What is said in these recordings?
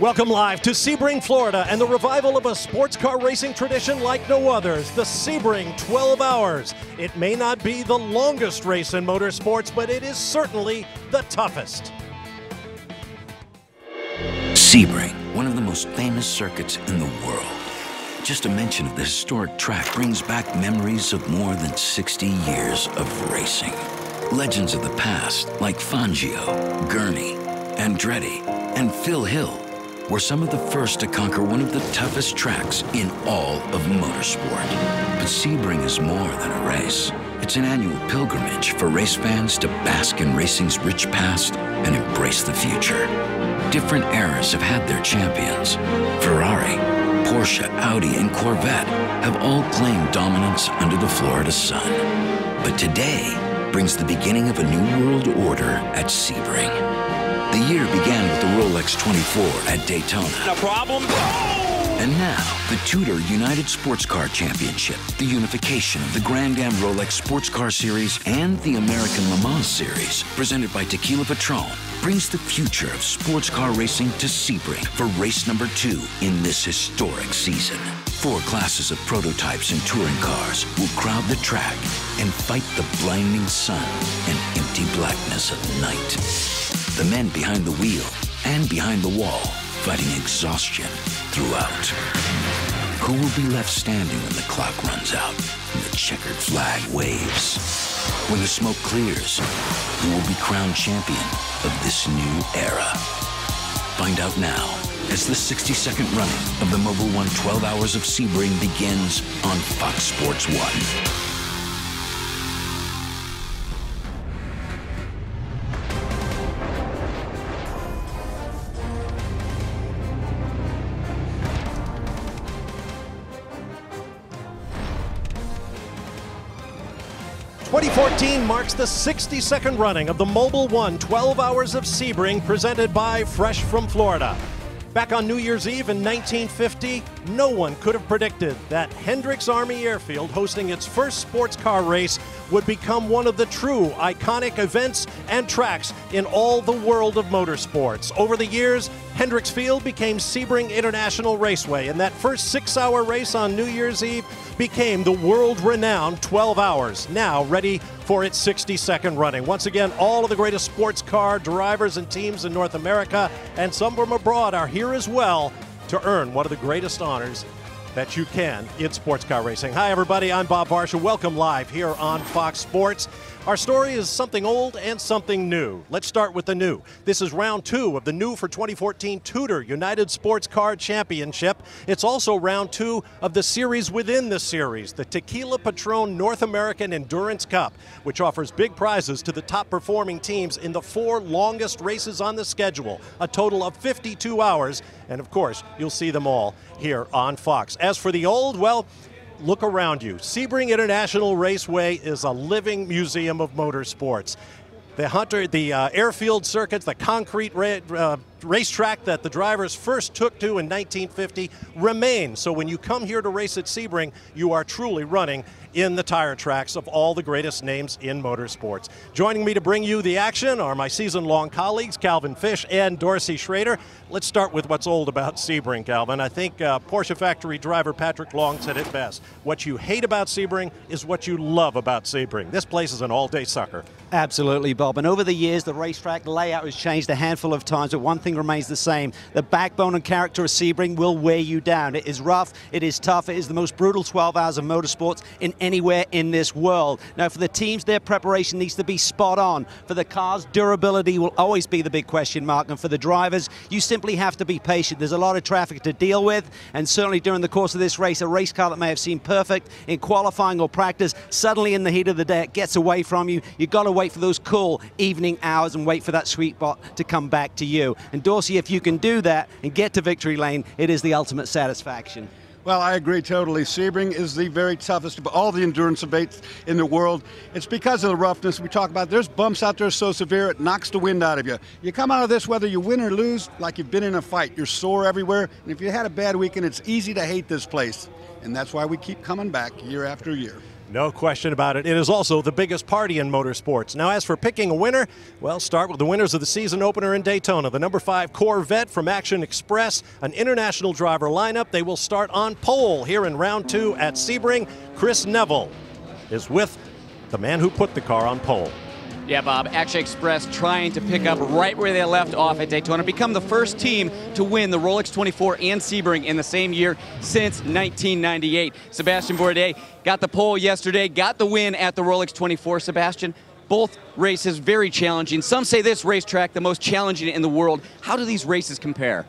Welcome live to Sebring, Florida, and the revival of a sports car racing tradition like no others, the Sebring 12 Hours. It may not be the longest race in motorsports, but it is certainly the toughest. Sebring, one of the most famous circuits in the world. Just a mention of the historic track brings back memories of more than 60 years of racing. Legends of the past, like Fangio, Gurney, Andretti, and Phil Hill, were some of the first to conquer one of the toughest tracks in all of motorsport. But Sebring is more than a race. It's an annual pilgrimage for race fans to bask in racing's rich past and embrace the future. Different eras have had their champions. Ferrari, Porsche, Audi, and Corvette have all claimed dominance under the Florida sun. But today brings the beginning of a new world order at Sebring. The year began with the Rolex 24 at Daytona. No problem. Oh! And now, the Tudor United Sports Car Championship, the unification of the Grand Am Rolex Sports Car Series and the American Le Mans Series, presented by Tequila Patron, brings the future of sports car racing to Sebring for race number two in this historic season. Four classes of prototypes and touring cars will crowd the track and fight the blinding sun and empty blackness of night the men behind the wheel and behind the wall fighting exhaustion throughout. Who will be left standing when the clock runs out and the checkered flag waves? When the smoke clears, who will be crowned champion of this new era? Find out now as the 60-second running of the Mobil 1 12 Hours of Sebring begins on Fox Sports 1. 2014 marks the 62nd running of the Mobil 1 12 Hours of Sebring presented by Fresh from Florida. Back on New Year's Eve in 1950, no one could have predicted that Hendricks Army Airfield hosting its first sports car race would become one of the true iconic events and tracks in all the world of motorsports. Over the years, Hendricks Field became Sebring International Raceway, and that first six hour race on New Year's Eve became the world renowned 12 Hours, now ready for its 62nd running. Once again, all of the greatest sports car drivers and teams in North America and some from abroad are here as well to earn one of the greatest honors that you can in sports car racing. Hi, everybody. I'm Bob Varsha. Welcome live here on Fox Sports. Our story is something old and something new. Let's start with the new. This is round two of the new for 2014 Tudor United Sports Car Championship. It's also round two of the series within the series, the Tequila Patron North American Endurance Cup, which offers big prizes to the top performing teams in the four longest races on the schedule, a total of 52 hours. And of course, you'll see them all here on Fox. As for the old, well, look around you. Sebring International Raceway is a living museum of motorsports. The Hunter, the uh, airfield circuits, the concrete ra- uh, racetrack that the drivers first took to in 1950 remain. So when you come here to race at Sebring, you are truly running in the tire tracks of all the greatest names in motorsports. Joining me to bring you the action are my season long colleagues, Calvin Fish and Dorsey Schroeder. Let's start with what's old about Sebring, Calvin. I think uh, Porsche factory driver Patrick Long said it best. What you hate about Sebring is what you love about Sebring. This place is an all day sucker. Absolutely, Bob. And over the years, the racetrack layout has changed a handful of times, but one thing remains the same. The backbone and character of Sebring will wear you down. It is rough, it is tough, it is the most brutal 12 hours of motorsports in anywhere in this world. Now, for the teams, their preparation needs to be spot on. For the cars, durability will always be the big question mark. And for the drivers, you simply have to be patient. There's a lot of traffic to deal with, and certainly during the course of this race, a race car that may have seemed perfect in qualifying or practice, suddenly in the heat of the day, it gets away from you. You've got to wait for those cool evening hours and wait for that sweet spot to come back to you. And Dorsey, if you can do that and get to victory lane, it is the ultimate satisfaction. Well, I agree totally. Sebring is the very toughest of all the endurance debates in the world. It's because of the roughness we talk about. There's bumps out there so severe it knocks the wind out of you. You come out of this whether you win or lose, like you've been in a fight. You're sore everywhere, and if you had a bad weekend, it's easy to hate this place. And that's why we keep coming back year after year. No question about it. It is also the biggest party in motorsports. Now, as for picking a winner, well, start with the winners of the season opener in Daytona. The number five Corvette from Action Express, an international driver lineup. They will start on pole here in round two at Sebring. Chris Neville is with the man who put the car on pole. Yeah, Bob. Action Express trying to pick up right where they left off at Daytona, become the first team to win the Rolex 24 and Sebring in the same year since 1998. Sebastian Bourdais got the pole yesterday, got the win at the Rolex 24. Sebastian, both races very challenging. Some say this racetrack the most challenging in the world. How do these races compare?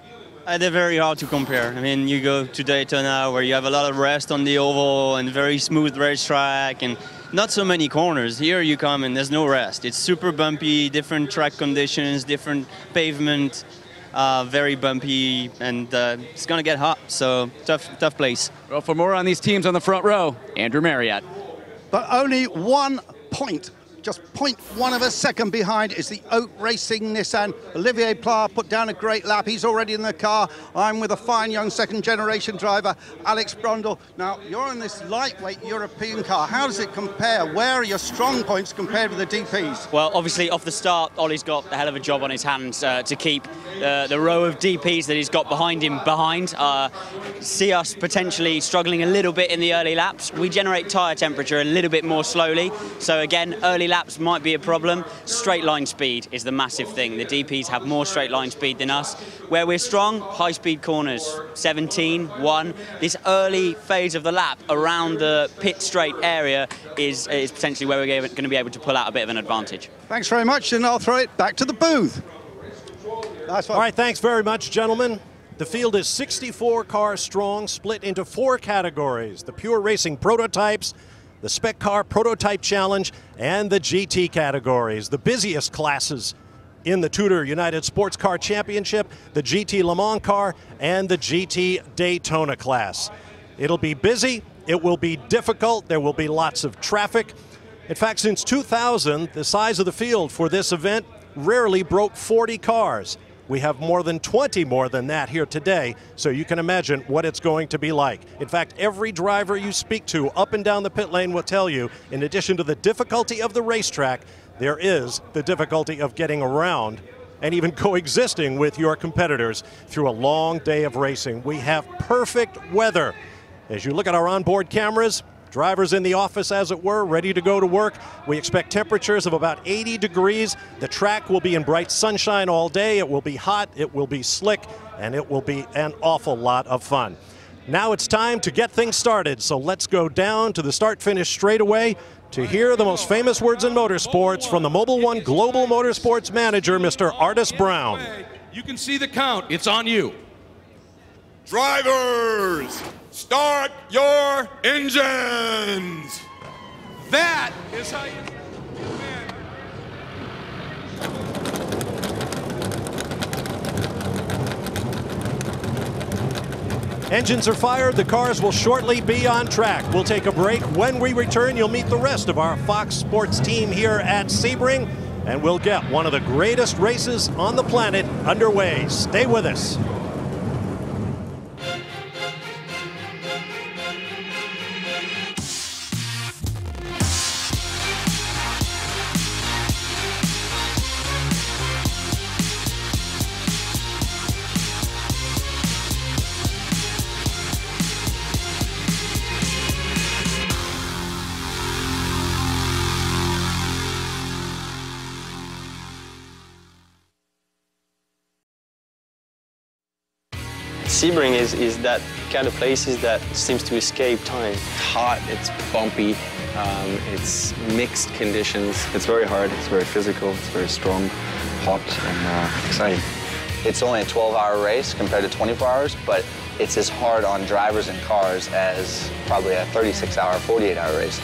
Uh, they're very hard to compare. I mean, you go to Daytona where you have a lot of rest on the oval and very smooth racetrack and not so many corners. Here you come and there's no rest. It's super bumpy, different track conditions, different pavement, uh, very bumpy, and uh, it's gonna get hot. So tough, tough place. Well, for more on these teams on the front row, Andrew Marriott. But only one point just 0.1 of a second behind is the Oak Racing Nissan. Olivier Pla put down a great lap. He's already in the car. I'm with a fine young second generation driver, Alex Brundle. Now, you're in this lightweight European car. How does it compare? Where are your strong points compared with the DPs? Well, obviously, off the start, Ollie's got a hell of a job on his hands uh, to keep uh, the row of DPs that he's got behind him behind. Uh, see us potentially struggling a little bit in the early laps. We generate tyre temperature a little bit more slowly. So, again, early laps might be a problem. Straight line speed is the massive thing. The DPs have more straight line speed than us. Where we're strong, high speed corners, 17, 1. This early phase of the lap around the pit straight area is, is potentially where we're going to be able to pull out a bit of an advantage. Thanks very much, and I'll throw it back to the booth. Nice All right, thanks very much, gentlemen. The field is 64 cars strong, split into four categories the pure racing prototypes, the Spec Car Prototype Challenge, and the GT categories. The busiest classes in the Tudor United Sports Car Championship, the GT Le Mans car, and the GT Daytona class. It'll be busy, it will be difficult, there will be lots of traffic. In fact, since 2000, the size of the field for this event rarely broke 40 cars. We have more than 20 more than that here today, so you can imagine what it's going to be like. In fact, every driver you speak to up and down the pit lane will tell you, in addition to the difficulty of the racetrack, there is the difficulty of getting around and even coexisting with your competitors through a long day of racing. We have perfect weather. As you look at our onboard cameras, Drivers in the office, as it were, ready to go to work. We expect temperatures of about 80 degrees. The track will be in bright sunshine all day. It will be hot, it will be slick, and it will be an awful lot of fun. Now it's time to get things started, so let's go down to the start finish straightaway to hear the most famous words in motorsports from the Mobil One Global Motorsports Manager, Mr. Artis Brown. You can see the count, it's on you. Drivers, start your engines. That is how you. Engines are fired. The cars will shortly be on track. We'll take a break. When we return, you'll meet the rest of our Fox Sports team here at Sebring, and we'll get one of the greatest races on the planet underway. Stay with us. Sebring is, is that kind of places that seems to escape time. It's hot, it's bumpy, um, it's mixed conditions. It's very hard, it's very physical, it's very strong, hot, and uh, exciting. It's only a 12-hour race compared to 24 hours, but it's as hard on drivers and cars as probably a 36-hour, 48-hour race.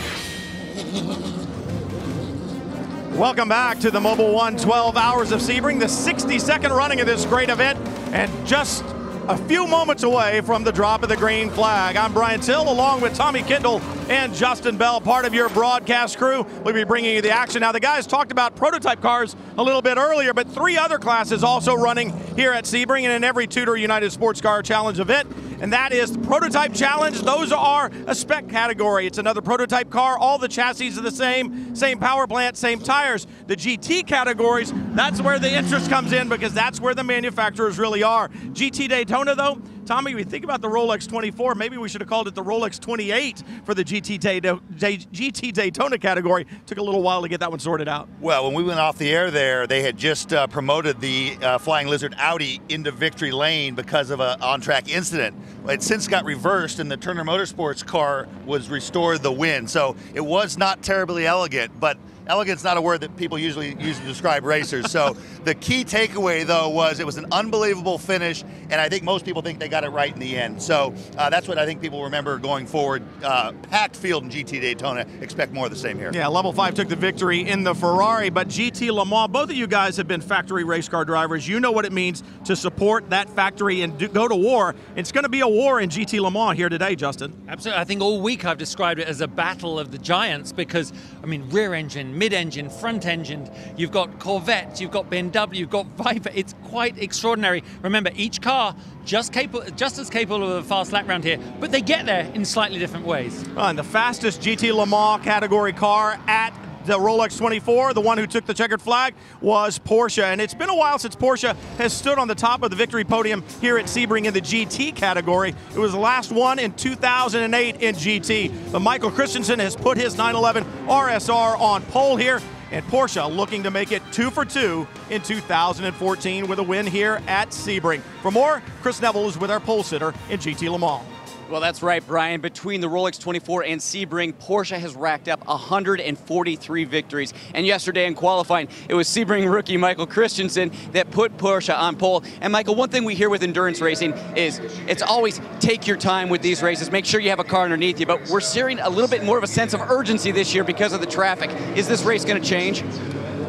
Welcome back to the Mobil One 12 Hours of Sebring, the 62nd running of this great event. And just a few moments away from the drop of the green flag. I'm Brian Till, along with Tommy Kendall and Justin Bell, part of your broadcast crew. We'll be bringing you the action. Now, the guys talked about prototype cars a little bit earlier, but three other classes also running here at Sebring and in every Tudor United Sports Car Challenge event and that is the Prototype Challenge. Those are a spec category. It's another prototype car. All the chassis are the same, same power plant, same tires. The GT categories, that's where the interest comes in because that's where the manufacturers really are. GT Daytona, though, Tommy, we think about the Rolex 24. Maybe we should have called it the Rolex 28 for the GT, Day- GT Daytona category. Took a little while to get that one sorted out. Well, when we went off the air there, they had just uh, promoted the uh, Flying Lizard Audi into victory lane because of an on-track incident. It since got reversed, and the Turner Motorsports car was restored the win. So it was not terribly elegant, but elegant's not a word that people usually use to describe racers. So the key takeaway, though, was it was an unbelievable finish, and I think most people think they got it right in the end. So uh, that's what I think people remember going forward. Uh, packed field in GT Daytona. Expect more of the same here. Yeah, Level 5 took the victory in the Ferrari, but GT Le Mans, both of you guys have been factory race car drivers. You know what it means to support that factory and do, go to war. It's going to be a war in GT Le Mans here today, Justin. Absolutely. I think all week I've described it as a battle of the giants because, I mean, rear engine, mid-engine, front-engine. You've got Corvettes, you've got BMW, you've got Viper. It's quite extraordinary. Remember, each car just capable, just as capable of a fast lap round here, but they get there in slightly different ways. Uh, and the fastest GT Le Mans category car at the Rolex 24, the one who took the checkered flag, was Porsche. And it's been a while since Porsche has stood on the top of the victory podium here at Sebring in the GT category. It was the last one in 2008 in GT. But Michael Christensen has put his 911 RSR on pole here. And Porsche looking to make it two for two in 2014 with a win here at Sebring. For more, Chris Neville is with our pole sitter in GT Le Mans. Well, that's right, Brian. Between the Rolex 24 and Sebring, Porsche has racked up 143 victories. And yesterday in qualifying, it was Sebring rookie Michael Christensen that put Porsche on pole. And Michael, one thing we hear with endurance racing is it's always take your time with these races. Make sure you have a car underneath you. But we're seeing a little bit more of a sense of urgency this year because of the traffic. Is this race going to change?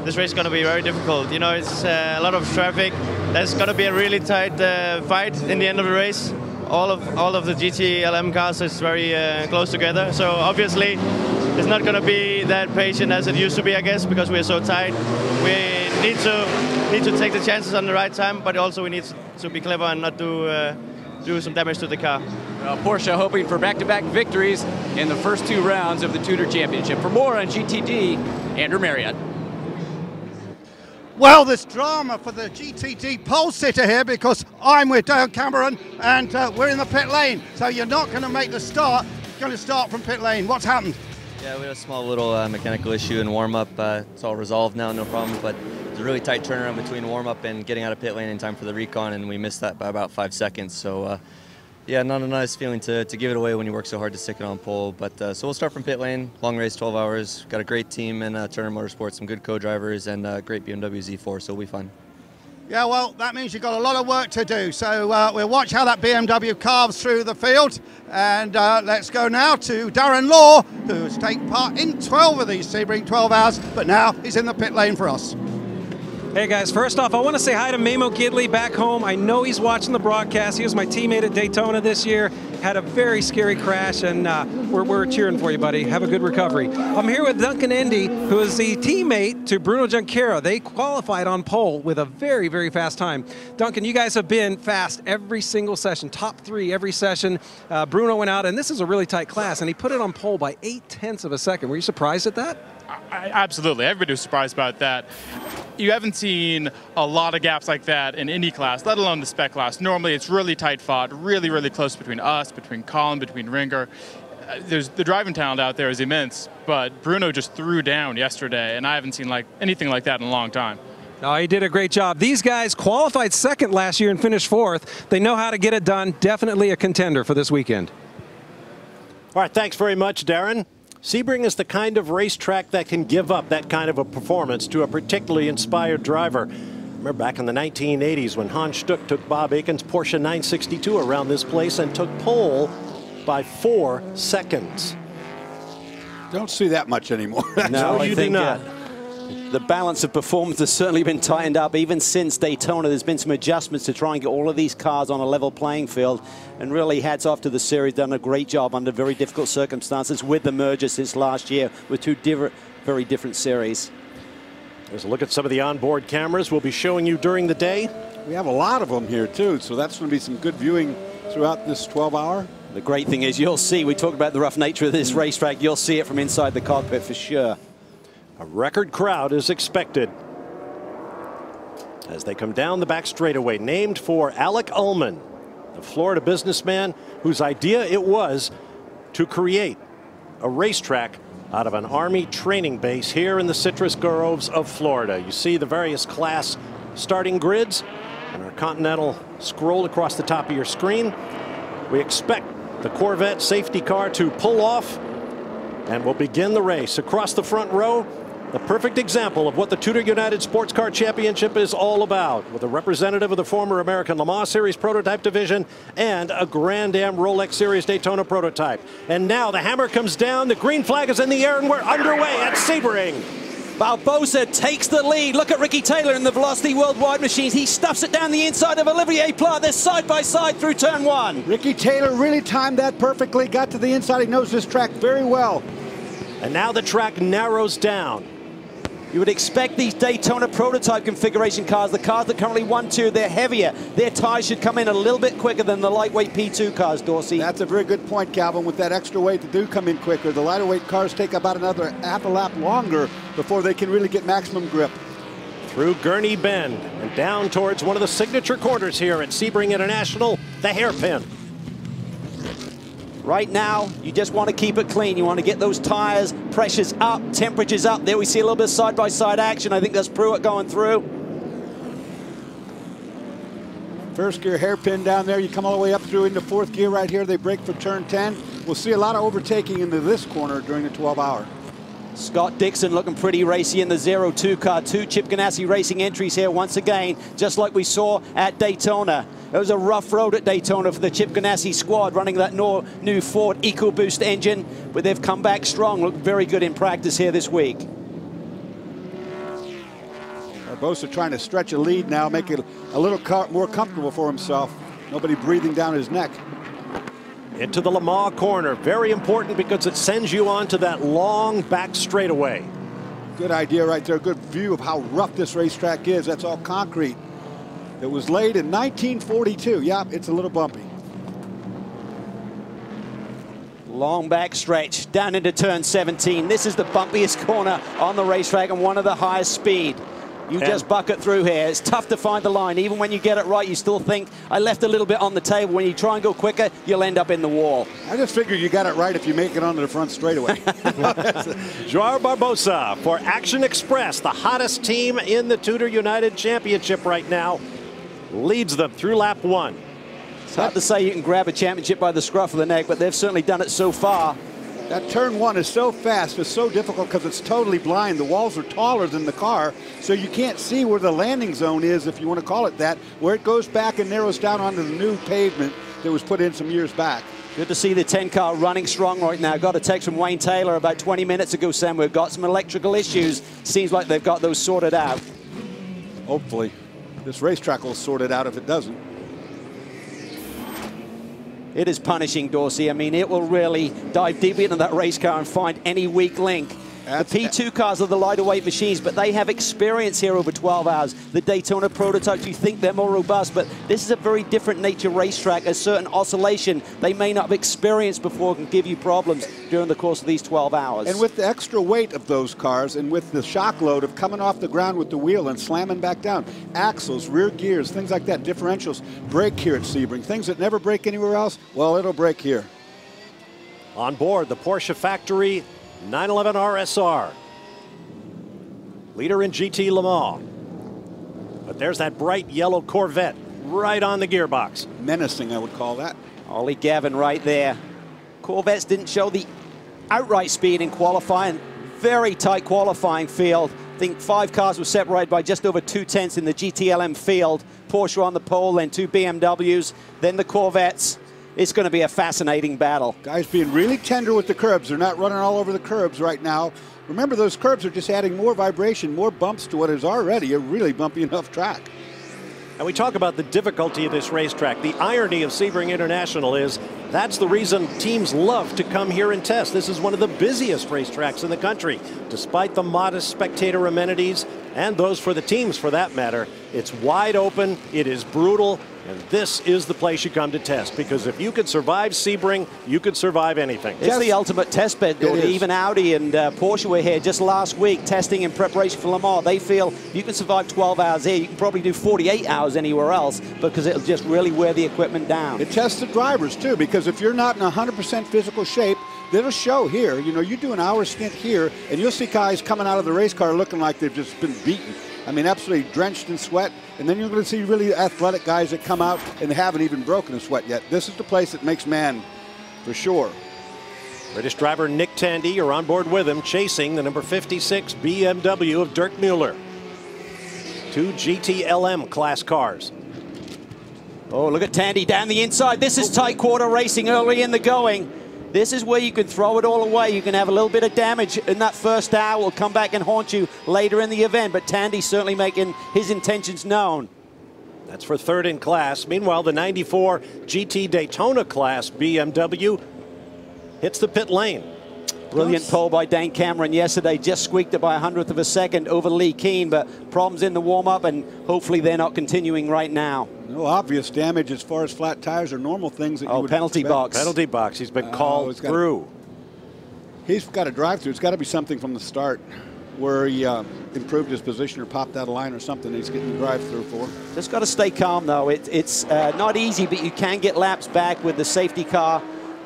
This race is going to be very difficult. You know, it's uh, a lot of traffic. There's going to be a really tight uh, fight in the end of the race all of all of the GT LM cars is very uh, close together. So obviously, it's not going to be that patient as it used to be, I guess, because we're so tight. We need to need to take the chances on the right time, but also we need to be clever and not do. Uh, do some damage to the car. Well, Porsche hoping for back-to-back victories in the first two rounds of the Tudor Championship. For more on GTD, Andrew Marriott. Well, there's drama for the GTD pole sitter here because I'm with Dane Cameron and uh, we're in the pit lane. So you're not going to make the start. You're going to start from pit lane. What's happened? Yeah, we had a small little uh, mechanical issue in warm-up. Uh, it's all resolved now, no problem. But it's a really tight turnaround between warm-up and getting out of pit lane in time for the recon, and we missed that by about five seconds. So uh, yeah, not a nice feeling to, to give it away when you work so hard to stick it on pole. But uh, so we'll start from pit lane. Long race, 12 hours. Got a great team in uh, Turner Motorsports, some good co-drivers, and uh, great BMW Z4. So we'll be fun. Yeah, well, that means you've got a lot of work to do. So uh, we'll watch how that BMW carves through the field. And uh, let's go now to Darren Law, who has taken part in 12 of these Sebring 12 hours, but now he's in the pit lane for us. Hey guys, first off, I want to say hi to Memo Gidley back home. I know he's watching the broadcast. He was my teammate at Daytona this year. Had a very scary crash, and uh, we're, we're cheering for you, buddy. Have a good recovery. I'm here with Duncan Ende, who is the teammate to Bruno Junqueira. They qualified on pole with a very, very fast time. Duncan, you guys have been fast every single session, top three every session. Uh, Bruno went out, and this is a really tight class, and he put it on pole by eight tenths of a second. Were you surprised at that? I, absolutely. Everybody was surprised about that. You haven't seen a lot of gaps like that in any class, let alone the spec class. Normally, it's really tight fought, really, really close between us, between Colin, between Ringer. Uh, there's the driving talent out there is immense, but Bruno just threw down yesterday, and I haven't seen like anything like that in a long time. No, he did a great job. These guys qualified second last year and finished fourth. They know how to get it done. Definitely a contender for this weekend. All right, thanks very much, Darren. Sebring is the kind of racetrack that can give up that kind of a performance to a particularly inspired driver. Remember back in the 1980s when Hans Stuck took Bob Akin's Porsche 962 around this place and took pole by four seconds. Don't see that much anymore. no, you do not. Uh, The balance of performance has certainly been tightened up. Even since Daytona, there's been some adjustments to try and get all of these cars on a level playing field. And really, hats off to the series. Done a great job under very difficult circumstances with the merger since last year with two different, very different series. There's a look at some of the onboard cameras we'll be showing you during the day. We have a lot of them here, too, so that's going to be some good viewing throughout this 12 hour. The great thing is you'll see, we talked about the rough nature of this racetrack, you'll see it from inside the cockpit for sure. A record crowd is expected as they come down the back straightaway, named for Alec Ulmann, the Florida businessman whose idea it was to create a racetrack out of an Army training base here in the citrus groves of Florida. You see the various class starting grids and our Continental scroll across the top of your screen. We expect the Corvette safety car to pull off and we'll begin the race across the front row. The perfect example of what the Tudor United Sports Car Championship is all about, with a representative of the former American Le Mans Series prototype division and a Grand Am Rolex Series Daytona prototype. And now the hammer comes down, the green flag is in the air, and we're underway at Sebring. Barbosa takes the lead. Look at Ricky Taylor in the Velocity Worldwide machines. He stuffs it down the inside of Olivier Pla. They're side by side through turn one. Ricky Taylor really timed that perfectly, got to the inside. He knows this track very well. And now the track narrows down. You would expect these Daytona prototype configuration cars, the cars that currently 1-2, they're heavier. Their tires should come in a little bit quicker than the lightweight P2 cars, Dorsey. That's a very good point, Calvin. With that extra weight, they do come in quicker. The lighter weight cars take about another half a lap longer before they can really get maximum grip. Through Gurney Bend and down towards one of the signature corners here at Sebring International, the hairpin. Right now, you just want to keep it clean. You want to get those tires, pressures up, temperatures up. There we see a little bit of side-by-side -side action. I think that's Pruett going through. First gear hairpin down there. You come all the way up through into fourth gear right here. They break for turn 10. We'll see a lot of overtaking into this corner during the 12 hour. Scott Dixon looking pretty racy in the 0-2 car. Two Chip Ganassi racing entries here once again, just like we saw at Daytona. It was a rough road at Daytona for the Chip Ganassi squad running that new Ford EcoBoost engine, but they've come back strong, look very good in practice here this week. Barbosa trying to stretch a lead now, make it a little more comfortable for himself. Nobody breathing down his neck into the Lamar corner. Very important because it sends you on to that long back straightaway. Good idea right there. Good view of how rough this racetrack is. That's all concrete. It was laid in 1942. Yep, it's a little bumpy. Long back stretch down into turn 17. This is the bumpiest corner on the racetrack and one of the highest speed. You and just bucket through here. It's tough to find the line. Even when you get it right, you still think, I left a little bit on the table. When you try and go quicker, you'll end up in the wall. I just figure you got it right if you make it onto the front straightaway. Joao Barbosa for Action Express, the hottest team in the Tudor United Championship right now, leads them through lap one. It's hard to say you can grab a championship by the scruff of the neck, but they've certainly done it so far. That turn one is so fast, it's so difficult because it's totally blind. The walls are taller than the car, so you can't see where the landing zone is, if you want to call it that, where it goes back and narrows down onto the new pavement that was put in some years back. Good to see the 10 car running strong right now. Got a text from Wayne Taylor about 20 minutes ago saying we've got some electrical issues. Seems like they've got those sorted out. Hopefully. This racetrack will sort it out if it doesn't. It is punishing Dorsey. I mean, it will really dive deep into that race car and find any weak link. That's the P2 cars are the lighter weight machines, but they have experience here over 12 hours. The Daytona prototypes, you think they're more robust, but this is a very different nature racetrack. A certain oscillation they may not have experienced before can give you problems during the course of these 12 hours. And with the extra weight of those cars and with the shock load of coming off the ground with the wheel and slamming back down, axles, rear gears, things like that, differentials, break here at Sebring. Things that never break anywhere else, well, it'll break here. On board the Porsche factory 911 RSR. Leader in GT Le Mans. But there's that bright yellow Corvette right on the gearbox. Menacing, I would call that. Ollie Gavin right there. Corvettes didn't show the outright speed in qualifying. Very tight qualifying field. I think five cars were separated by just over two tenths in the GTLM field. Porsche on the pole, then two BMWs, then the Corvettes. It's going to be a fascinating battle. Guys being really tender with the curbs. They're not running all over the curbs right now. Remember, those curbs are just adding more vibration, more bumps to what is already a really bumpy enough track. And we talk about the difficulty of this racetrack. The irony of Sebring International is that's the reason teams love to come here and test. This is one of the busiest racetracks in the country. Despite the modest spectator amenities, and those for the teams for that matter, it's wide open, it is brutal, and this is the place you come to test because if you could survive Sebring, you could survive anything. It's the ultimate test bed, It is. Even Audi and uh, Porsche were here just last week testing in preparation for Le Mans. They feel you can survive 12 hours here. You can probably do 48 hours anywhere else because it'll just really wear the equipment down. It tests the drivers too, because if you're not in 100% physical shape, it'll show here. You know, you do an hour stint here, and you'll see guys coming out of the race car looking like they've just been beaten. I mean, absolutely drenched in sweat. And then you're going to see really athletic guys that come out and haven't even broken a sweat yet. This is the place that makes man, for sure. British driver Nick Tandy, you're on board with him, chasing the number 56 BMW of Dirk Mueller. Two GTLM class cars. Oh, look at Tandy down the inside. This is tight quarter racing early in the going. This is where you can throw it all away. You can have a little bit of damage in that first hour. Will come back and haunt you later in the event. But Tandy's certainly making his intentions known. That's for third in class. Meanwhile, the 94 GT Daytona class BMW hits the pit lane. Brilliant pole by Dane Cameron yesterday. Just squeaked it by a hundredth of a second over Leh Keen, but problems in the warm-up, and hopefully they're not continuing right now. No obvious damage as far as flat tires or normal things that you Oh, would penalty expect. box. Penalty box. He's been Oh, called he's got- through. He's got a drive through. It's got to be something from the start where he uh, improved his position or popped out of line or something he's getting the drive through for. Just got to stay calm, though. It, it's uh, not easy, but you can get laps back with the safety car.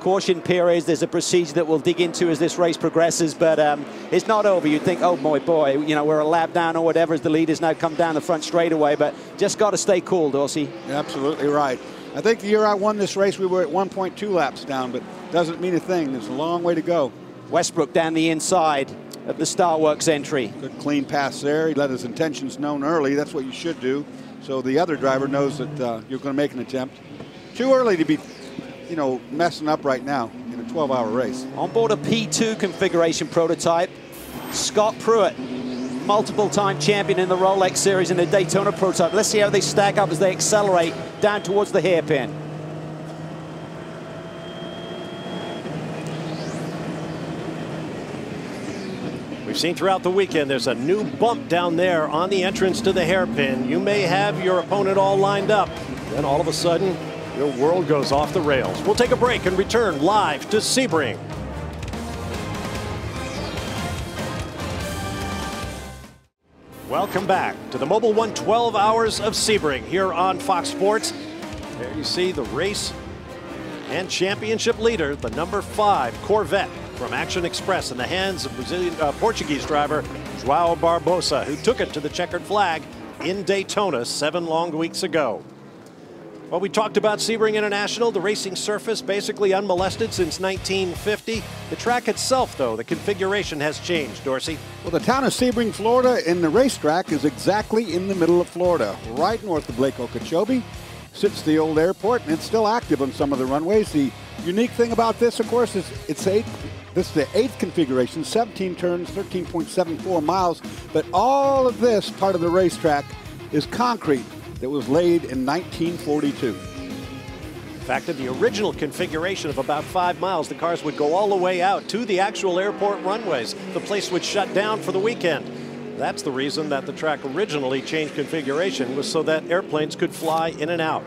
Caution periods, there's a procedure that we'll dig into as this race progresses, but um, it's not over. You'd think, oh, boy, boy, you know, we're a lap down or whatever as the leaders now come down the front straightaway, but just got to stay cool, Dorsey. Absolutely right. I think the year I won this race, we were at 1.2 laps down, but doesn't mean a thing. There's a long way to go. Westbrook down the inside of the Starworks entry. Good clean pass there. He let his intentions known early. That's what you should do. So the other driver knows that uh, you're going to make an attempt. Too early to be, you know, messing up right now in a 12-hour race. On board a P2 configuration prototype, Scott Pruett, multiple time champion in the Rolex series in the Daytona prototype. Let's see how they stack up as they accelerate down towards the hairpin. We've seen throughout the weekend there's a new bump down there on the entrance to the hairpin. You may have your opponent all lined up. Then all of a sudden, your world goes off the rails. We'll take a break and return live to Sebring. Welcome back to the Mobil One 12 Hours of Sebring here on Fox Sports. There you see the race and championship leader, the number five Corvette from Action Express in the hands of Brazilian uh, Portuguese driver Joao Barbosa, who took it to the checkered flag in Daytona seven long weeks ago. Well, we talked about Sebring International, the racing surface basically unmolested since 1950. The track itself, though, the configuration has changed, Dorsey. Well, the town of Sebring, Florida, and the racetrack is exactly in the middle of Florida, right north of Lake Okeechobee. Sits the old airport, and it's still active on some of the runways. The unique thing about this, of course, is it's eight. This is the eighth configuration, 17 turns, 13.74 miles. But all of this part of the racetrack is concrete that was laid in 1942. In fact, in the original configuration of about five miles, the cars would go all the way out to the actual airport runways. The place would shut down for the weekend. That's the reason that the track originally changed configuration was so that airplanes could fly in and out.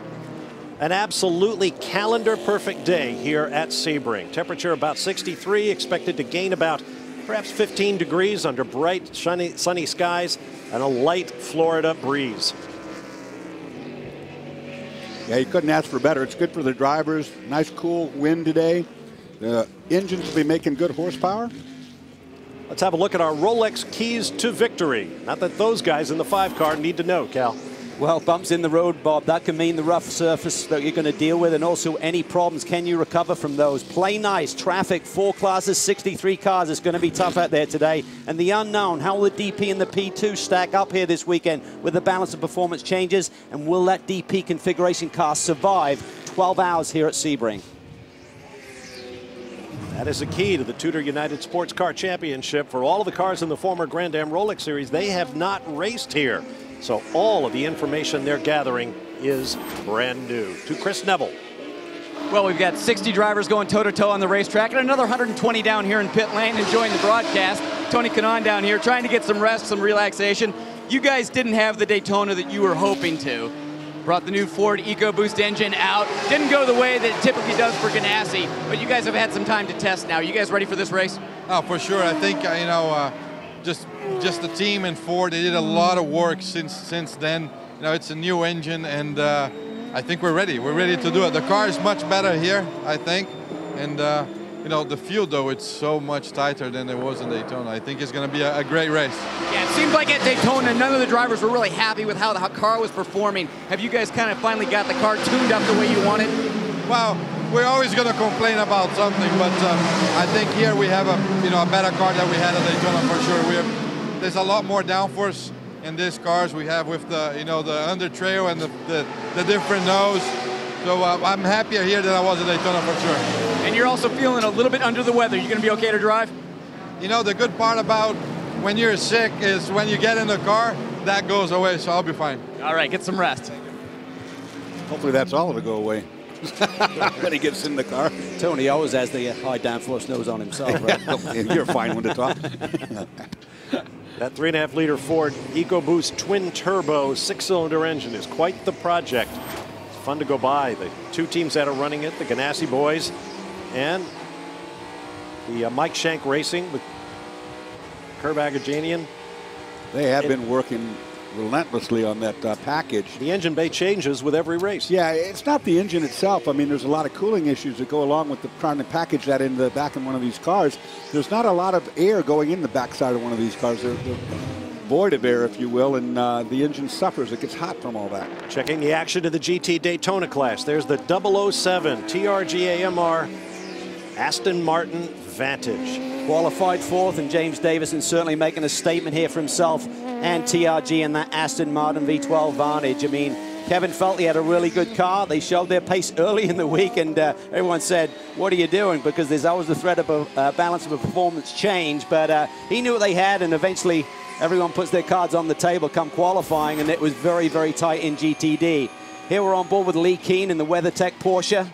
An absolutely calendar perfect day here at Sebring. Temperature about 63, expected to gain about perhaps 15 degrees under bright, sunny, sunny skies and a light Florida breeze. Yeah, you couldn't ask for better. It's good for the drivers. Nice cool wind today. The engines will be making good horsepower. Let's have a look at our Rolex keys to victory. Not that those guys in the five car need to know, Cal. Well, bumps in the road, Bob. That can mean the rough surface that you're going to deal with, and also any problems. Can you recover from those? Play nice. Traffic, four classes, 63 cars. It's going to be tough out there today. And the unknown. How will the DP and the P2 stack up here this weekend with the balance of performance changes? And will that DP configuration car survive 12 hours here at Sebring. That is the key to the Tudor United Sports Car Championship. For all of the cars in the former Grand Am Rolex Series, they have not raced here. So all of the information they're gathering is brand new. To Chris Neville. Well, we've got 60 drivers going toe-to-toe on the racetrack and another 120 down here in pit lane enjoying the broadcast. Tony Kanaan down here trying to get some rest, some relaxation. You guys didn't have the Daytona that you were hoping to. Brought the new Ford EcoBoost engine out. Didn't go the way that it typically does for Ganassi, but you guys have had some time to test now. You guys ready for this race? Oh, for sure. I think, uh, you know, uh, just just the team and Ford, they did a lot of work since since then. You know, it's a new engine, and uh, I think we're ready. We're ready to do it. The car is much better here, I think, and uh, you know, the field though, it's so much tighter than it was in Daytona. I think it's going to be a, a, great race. Yeah, it seems like at Daytona, none of the drivers were really happy with how the car was performing. Have you guys kind of finally got the car tuned up the way you wanted? Well, we're always going to complain about something, but uh, I think here we have a you know a better car than we had at Daytona for sure. We have, there's a lot more downforce in these cars we have with the you know the under trail and the, the, the different nose. So uh, I'm happier here than I was at Daytona for sure. And you're also feeling a little bit under the weather. You're gonna be okay to drive? You know, the good part about when you're sick is when you get in the car, that goes away, so I'll be fine. All right, get some rest. Hopefully that's all it'll go away. when he gets in the car. Tony always has the high downforce nose on himself, right? You're fine when to talk. that three and a half liter Ford EcoBoost twin turbo six cylinder engine is quite the project It's fun to go by. The two teams that are running it, the Ganassi boys and the uh, Mike Shank Racing with Curb Agajanian. They have it, been working relentlessly on that uh, package. The engine bay changes with every race. Yeah, it's not the engine itself. I mean, there's a lot of cooling issues that go along with the, trying to package that in the back in one of these cars. There's not a lot of air going in the backside of one of these cars. They're, they're void of air, if you will, and uh, the engine suffers. It gets hot from all that. Checking the action of the GT Daytona class. There's the 007 TRG AMR Aston Martin Vantage. Qualified fourth, and James Davison certainly making a statement here for himself and TRG in that Aston Martin V12 Vantage. I mean, Kevin Feltley had a really good car. They showed their pace early in the week, and uh, everyone said, what are you doing? Because there's always the threat of a uh, balance of a performance change. But uh, he knew what they had, and eventually everyone puts their cards on the table come qualifying, and it was very, very tight in GTD. Here we're on board with Leh Keen in the WeatherTech Porsche.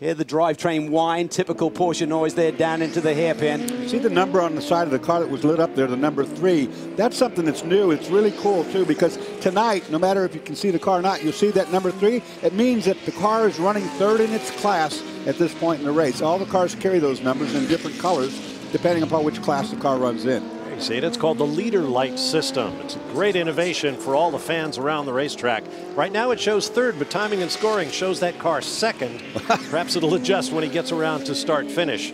Hear the drivetrain whine, typical Porsche noise there down into the hairpin. See the number on the side of the car that was lit up there, the number three. That's something that's new. It's really cool too because tonight, no matter if you can see the car or not, you'll see that number three. It means that the car is running third in its class at this point in the race. All the cars carry those numbers in different colors depending upon which class the car runs in. You see it, it's called the leader light system. It's a great innovation for all the fans around the racetrack. Right now it shows third, but timing and scoring shows that car second. Perhaps it'll adjust when he gets around to start finish.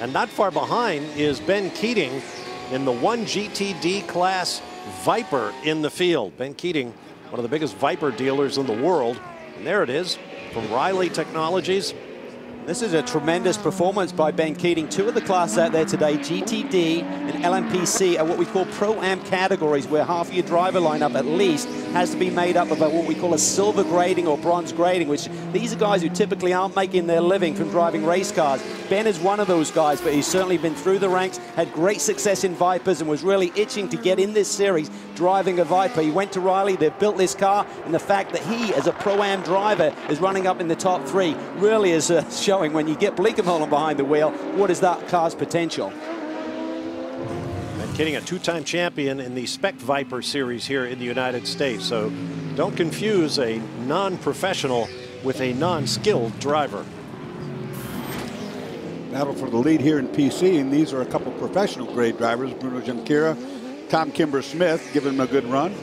And not far behind is Ben Keating in the 1 GTD class Viper in the field. Ben Keating, one of the biggest Viper dealers in the world. And there it is from Riley Technologies. This is a tremendous performance by Ben Keating. Two of the classes out there today, GTD and LMPC, are what we call Pro-Am categories, where half of your driver lineup at least has to be made up of what we call a silver grading or bronze grading, which these are guys who typically aren't making their living from driving race cars. Ben is one of those guys, but he's certainly been through the ranks, had great success in Vipers, and was really itching to get in this series driving a Viper. He went to Riley, they've built this car, and the fact that he, as a Pro-Am driver, is running up in the top three really is uh, showing when you get Bleekumholen behind the wheel, what is that car's potential? Ben Keating, a two-time champion in the Spec Viper series here in the United States. So don't confuse a non-professional with a non-skilled driver. Battle for the lead here in PC, and these are a couple professional grade drivers, Bruno Junqueira, Tom Kimber Smith, giving him a good run.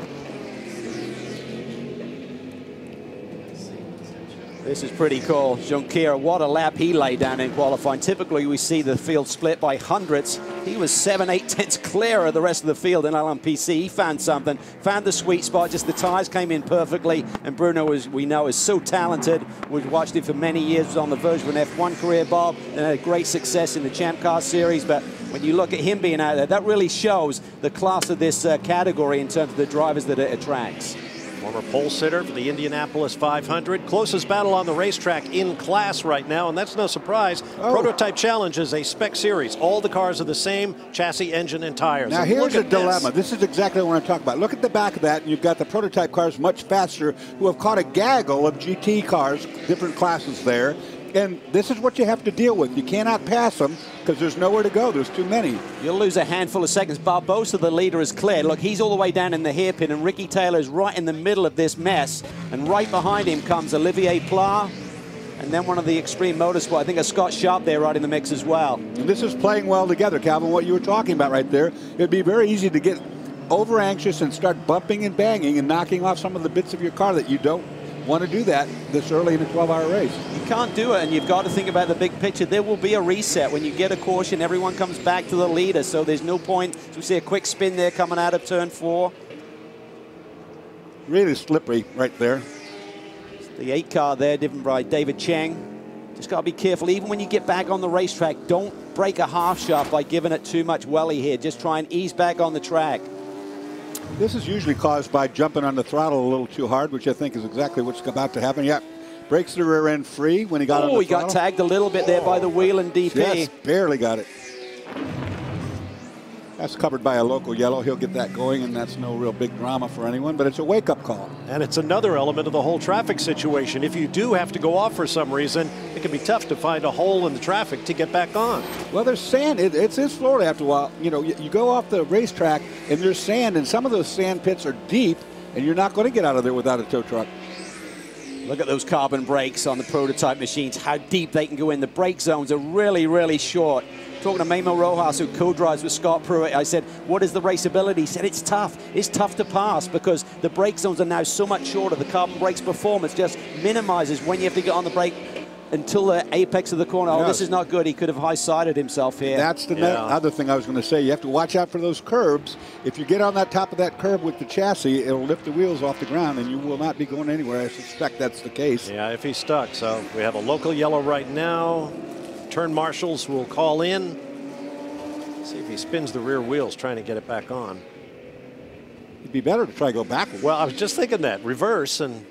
This is pretty cool. Junqueira, what a lap he laid down in qualifying. Typically, we see the field split by hundreds. He was seven, eight tenths clear of the rest of the field in LMPC. He found something, found the sweet spot. Just the tires came in perfectly. And Bruno, as we know, is so talented. We've watched him for many years. Was on the verge of an F1 career, Bob, and had great success in the Champ Car Series. But when you look at him being out there, that really shows the class of this uh, category in terms of the drivers that it attracts. Former pole sitter for the Indianapolis 500. Closest battle on the racetrack in class right now, and that's no surprise. Oh. Prototype Challenge is a spec series. All the cars are the same chassis, engine, and tires. Now And here's a at this. dilemma. This. is exactly what I want to talk about. Look at the back of that, and you've got the prototype cars much faster, who have caught a gaggle of GT cars, different classes there. And this is what you have to deal with. You cannot pass them because there's nowhere to go. There's too many. You'll lose a handful of seconds. Barbosa, the leader, is cleared. Look, he's all the way down in the hairpin, and Ricky Taylor's right in the middle of this mess. And right behind him comes Olivier Pla, and then one of the Extreme Motorsport. I think a Scott Sharp there right in the mix as well. And this is playing well together, Calvin, what you were talking about right there. It'd be very easy to get over anxious and start bumping and banging and knocking off some of the bits of your car that you don't want to do that this early in a 12-hour race. You can't do it, and you've got to think about the big picture. There will be a reset. When you get a caution, everyone comes back to the leader, so there's no point. So we see a quick spin there coming out of turn four. Really slippery right there. The eight car there, driven by David Chang. Just got to be careful. Even when you get back on the racetrack, don't break a half shaft by giving it too much welly here. Just try and ease back on the track. This is usually caused by jumping on the throttle a little too hard, which I think is exactly what's about to happen. Yeah, breaks the rear end free when he got on Oh, the he got tagged a little bit there by the wheel and DP. Yes, barely got it. That's covered by a local yellow. He'll get that going, and that's no real big drama for anyone, but it's a wake-up call. And it's another element of the whole traffic situation. If you do have to go off for some reason, it can be tough to find a hole in the traffic to get back on. Well, there's sand. It, it's, it's Florida after a while. You know, you, you go off the racetrack, and there's sand, and some of those sand pits are deep, and you're not going to get out of there without a tow truck. Look at those carbon brakes on the prototype machines, how deep they can go in. The brake zones are really, really short. Talking to Memo Rojas, who co-drives with Scott Pruett, I said, what is the raceability? He said, it's tough. It's tough to pass because the brake zones are now so much shorter. The carbon brakes performance just minimizes when you have to get on the brake until the apex of the corner. Oh, Yes. this is not good. He could have high-sided himself here. That's the ne- other thing I was going to say. You have to watch out for those curbs. If you get on that top of that curb with the chassis, it'll lift the wheels off the ground, and you will not be going anywhere. I suspect that's the case. Yeah, if he's stuck. So we have a local yellow right now. Turn marshals will call in. See if he spins the rear wheels trying to get it back on. It'd be better to try to go backwards. Well, I was just thinking that. Reverse and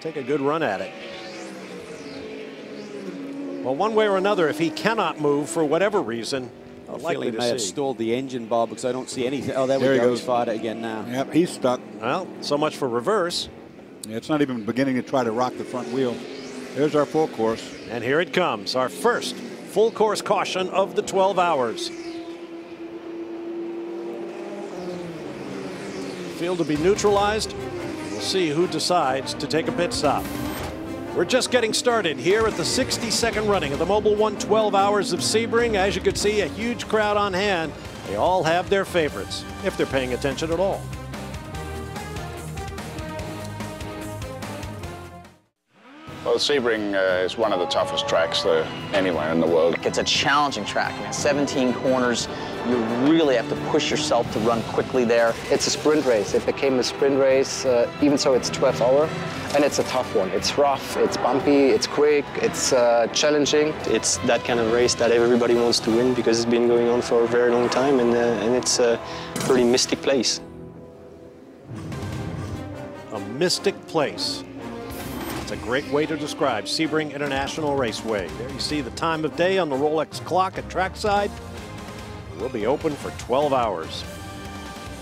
take a good run at it. Well, one way or another, if he cannot move for whatever reason, I feel likely he to may have stalled the engine, Bob, because I don't see anything. Oh, there, There we he go. goes. He's fired it again now. Yep, he's stuck. Well, so much for reverse. Yeah, it's not even beginning to try to rock the front wheel. There's our full course. And here it comes, our first full course caution of the 12 hours. Field to be neutralized. We'll see who decides to take a pit stop. We're just getting started here at the 62nd running of the Mobil One 12 Hours of Sebring. As you can see, a huge crowd on hand. They all have their favorites, if they're paying attention at all. Well, Sebring uh, is one of the toughest tracks uh, anywhere in the world. It's a challenging track. I mean, 17 corners. You really have to push yourself to run quickly there. It's a sprint race. It became a sprint race, uh, even so it's 12 hour, and it's a tough one. It's rough, it's bumpy, it's quick, it's uh, challenging. It's that kind of race that everybody wants to win because it's been going on for a very long time and, uh, and it's a pretty mystic place. A mystic place. It's a great way to describe Sebring International Raceway. There you see the time of day on the Rolex clock at trackside. We'll be open for 12 hours.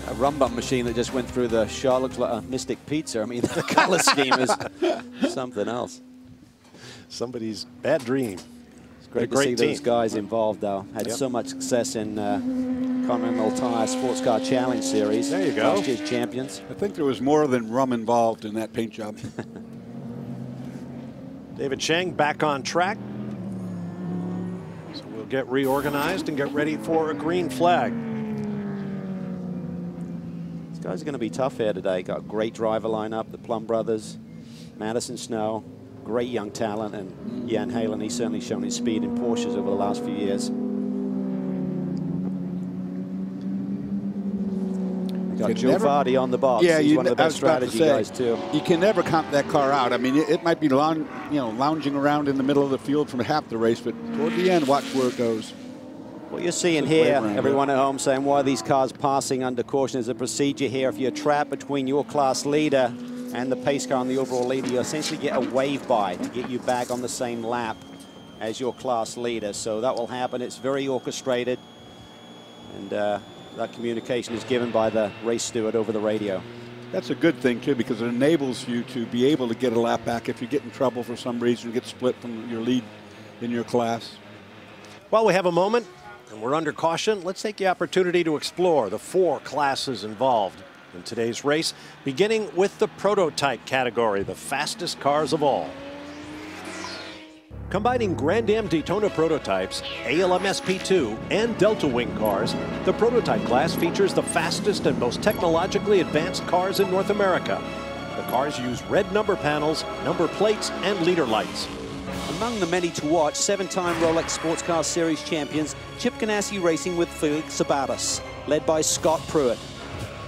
A Rum Bum machine that just went through the shot looks like a Mystic Pizza. I mean, the color scheme is something else. Somebody's bad dream. It's great, great to see those guys involved, though. Had Yep. so much success in uh, Continental Tire Sports Car Challenge Series. There you go. Last year's champions. I think there was more than rum involved in that paint job. David Cheng back on track. So we'll get reorganized and get ready for a green flag. These guys going to be tough here today. Got a great driver lineup, the Plumb brothers, Madison Snow, great young talent, and Jan Heylen. He's certainly shown his speed in Porsches over the last few years. Got Joe never- Vardy on the box. Yeah, He's you, one of the best was about to strategy say, guys too. You can never count that car out. I mean, it, it might be loung, you know, lounging around in the middle of the field from half the race, but toward the end, watch where it goes. What you're seeing here, everyone at home saying, why are these cars passing under caution? There's a procedure here. If you're trapped between your class leader and the pace car and the overall leader, you essentially get a wave by to get you back on the same lap as your class leader. So that will happen. It's very orchestrated. And uh, that communication is given by the race steward over the radio. That's a good thing, too, because it enables you to be able to get a lap back if you get in trouble for some reason, get split from your lead in your class. While we have a moment and we're under caution, let's take the opportunity to explore the four classes involved in today's race, beginning with the prototype category, the fastest cars of all. Combining Grand Am Daytona prototypes, ALMS P2, and Delta Wing cars, the prototype class features the fastest and most technologically advanced cars in North America. The cars use red number panels, number plates, and leader lights. Among the many to watch, seven-time Rolex Sports Car Series champions Chip Ganassi racing with Felix Sabates, led by Scott Pruett.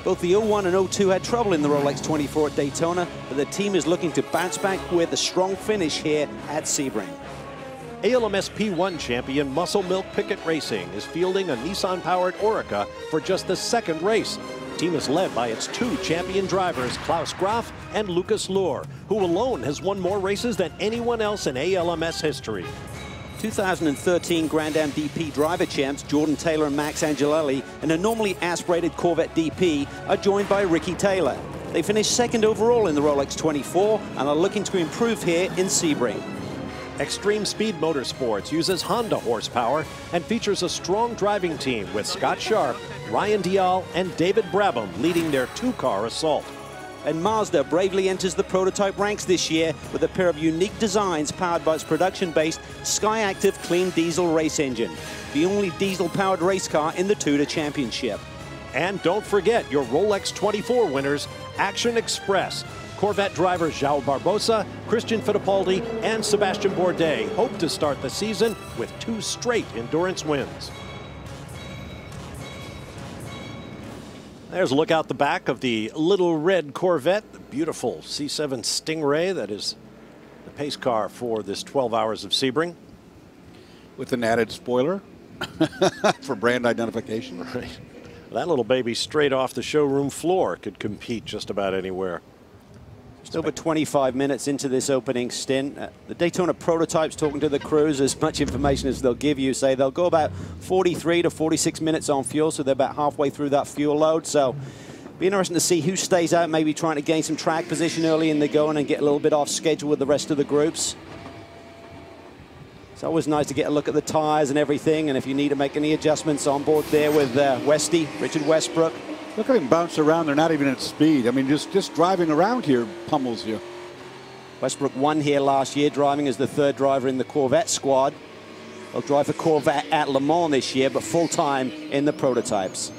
Both the 01 and 02 had trouble in the Rolex 24 at Daytona, but the team is looking to bounce back with a strong finish here at Sebring. ALMS P1 champion Muscle Milk Pickett Racing is fielding a Nissan-powered Oreca for just the second race. The team is led by its two champion drivers, Klaus Graf and Lucas Luhr, who alone has won more races than anyone else in ALMS history. 2013 Grand Am DP driver champs Jordan Taylor and Max Angelelli in a normally aspirated Corvette DP are joined by Ricky Taylor. They finished second overall in the Rolex 24 and are looking to improve here in Sebring. Extreme Speed Motorsports uses Honda horsepower and features a strong driving team with Scott Sharp, Ryan Dalziel, and David Brabham leading their two-car assault. And Mazda bravely enters the prototype ranks this year with a pair of unique designs powered by its production-based Skyactiv clean diesel race engine, the only diesel-powered race car in the Tudor Championship. And don't forget your Rolex 24 winners, Action Express. Corvette drivers João Barbosa, Christian Fittipaldi, and Sebastian Bourdais hope to start the season with two straight endurance wins. There's a look out the back of the little red Corvette, the beautiful C7 Stingray that is the pace car for this 12 hours of Sebring. With an added spoiler for brand identification. Right. That little baby straight off the showroom floor could compete just about anywhere. Just over 25 minutes into this opening stint. Uh, the Daytona prototypes talking to the crews as much information as they'll give you. Say they'll go about 43 to 46 minutes on fuel, so they're about halfway through that fuel load. So be interesting to see who stays out, maybe trying to gain some track position early in the going and get a little bit off schedule with the rest of the groups. It's always nice to get a look at the tires and everything, and if you need to make any adjustments on board there with uh, Westy, Richard Westbrook, Look at him bounce around. They're not even at speed. I mean, just, just driving around here pummels you. Westbrook won here last year, driving as the third driver in the Corvette squad. He'll drive for Corvette at Le Mans this year, but full-time in the prototypes.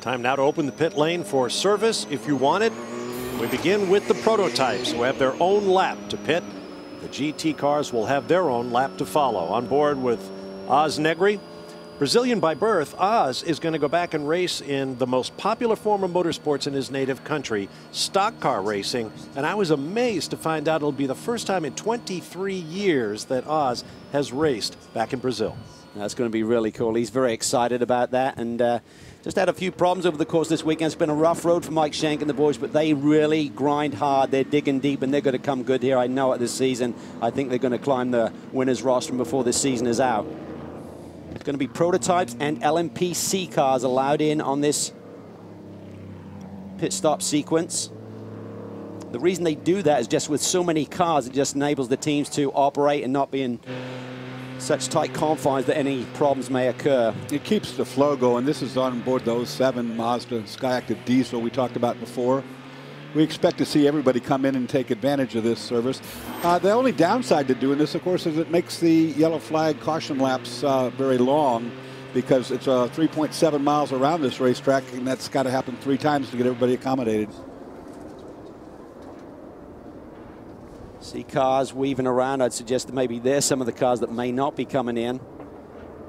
Time now to open the pit lane for service if you want it. We begin with the prototypes who have their own lap to pit. The GT cars will have their own lap to follow. On board with Oz Negri, Brazilian by birth, Oz is going to go back and race in the most popular form of motorsports in his native country, stock car racing. And I was amazed to find out it'll be the first time in 23 years that Oz has raced back in Brazil. That's going to be really cool. He's very excited about that and uh, just had a few problems over the course this weekend. It's been a rough road for Mike Shank and the boys, but they really grind hard. They're digging deep and they're going to come good here. I know it this season. I think they're going to climb the winner's rostrum before this season is out. It's going to be prototypes and LMP cars allowed in on this pit stop sequence. The reason they do that is just with so many cars, it just enables the teams to operate and not be in such tight confines that any problems may occur. It keeps the flow going. This is on board those oh seven Mazda Skyactiv diesel we talked about before. We expect to see everybody come in and take advantage of this service. Uh, the only downside to doing this, of course, is it makes the yellow flag caution laps uh, very long because it's uh, 3.7 miles around this racetrack, and that's got to happen three times to get everybody accommodated. See cars weaving around. I'd suggest that maybe there's some of the cars that may not be coming in.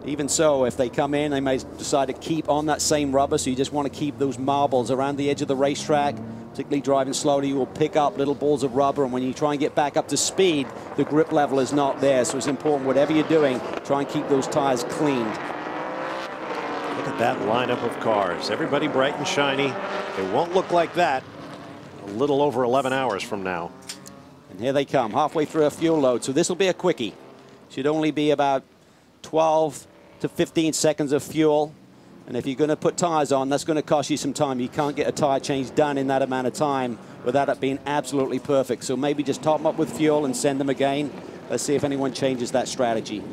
Even so, if they come in, they may decide to keep on that same rubber, so you just want to keep those marbles around the edge of the racetrack particularly driving slowly, you will pick up little balls of rubber, and when you try and get back up to speed, the grip level is not there. So it's important, whatever you're doing, try and keep those tires cleaned. Look at that lineup of cars. Everybody bright and shiny. It won't look like that a little over 11 hours from now. And here they come, halfway through a fuel load. So this will be a quickie. Should only be about 12 to 15 seconds of fuel. And if you're going to put tires on, that's going to cost you some time. You can't get a tire change done in that amount of time without it being absolutely perfect. So maybe just top them up with fuel and send them again. Let's see if anyone changes that strategy.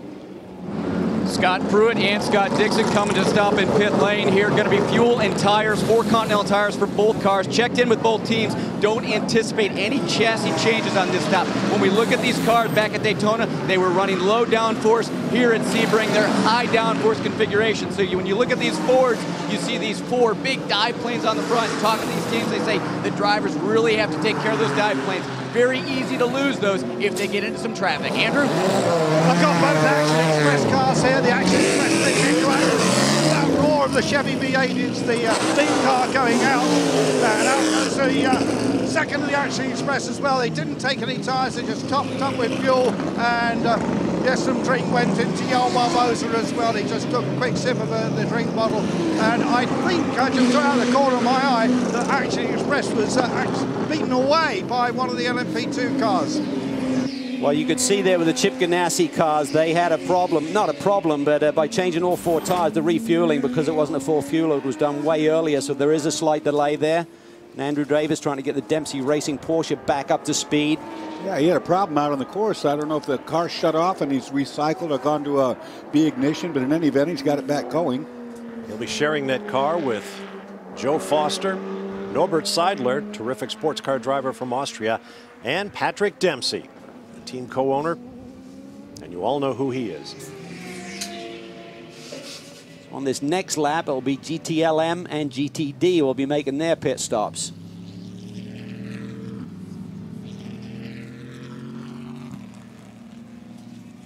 Scott Pruett and Scott Dixon coming to stop in pit lane here. Going to be fuel and tires, four Continental tires for both cars. Checked in with both teams. Don't anticipate any chassis changes on this stop. When we look at these cars back at Daytona, they were running low downforce. Here at Sebring, they're high downforce configuration. So you, when you look at these Fords, you see these four big dive planes on the front. Talking to these teams, they say the drivers really have to take care of those dive planes. Very easy to lose those if they get into some traffic. Andrew? I've got both Action Express cars here. The Action Express of the Chevy V8 is the uh, lead car going out. And out the uh, second of the Action Express as well. They didn't take any tyres, they just topped up with fuel. And uh, yes, some drink went into João Barbosa as well. He just took a quick sip of uh, the drink bottle. And I think I just saw out of the corner of my eye that Action Express was uh, beaten away by one of the LMP2 cars. Well, you could see there with the Chip Ganassi cars, they had a problem, not a problem, but uh, by changing all four tires, the refueling, because it wasn't a full fuel load, was done way earlier, so there is a slight delay there. And Andrew Davis trying to get the Dempsey Racing Porsche back up to speed. Yeah, he had a problem out on the course. I don't know if the car shut off and he's recycled or gone to a B ignition, but in any event, he's got it back going. He'll be sharing that car with Joe Foster, Norbert Siedler, terrific sports car driver from Austria, and Patrick Dempsey, the team co-owner, and you all know who he is. On this next lap, it'll be GTLM and GTD will be making their pit stops.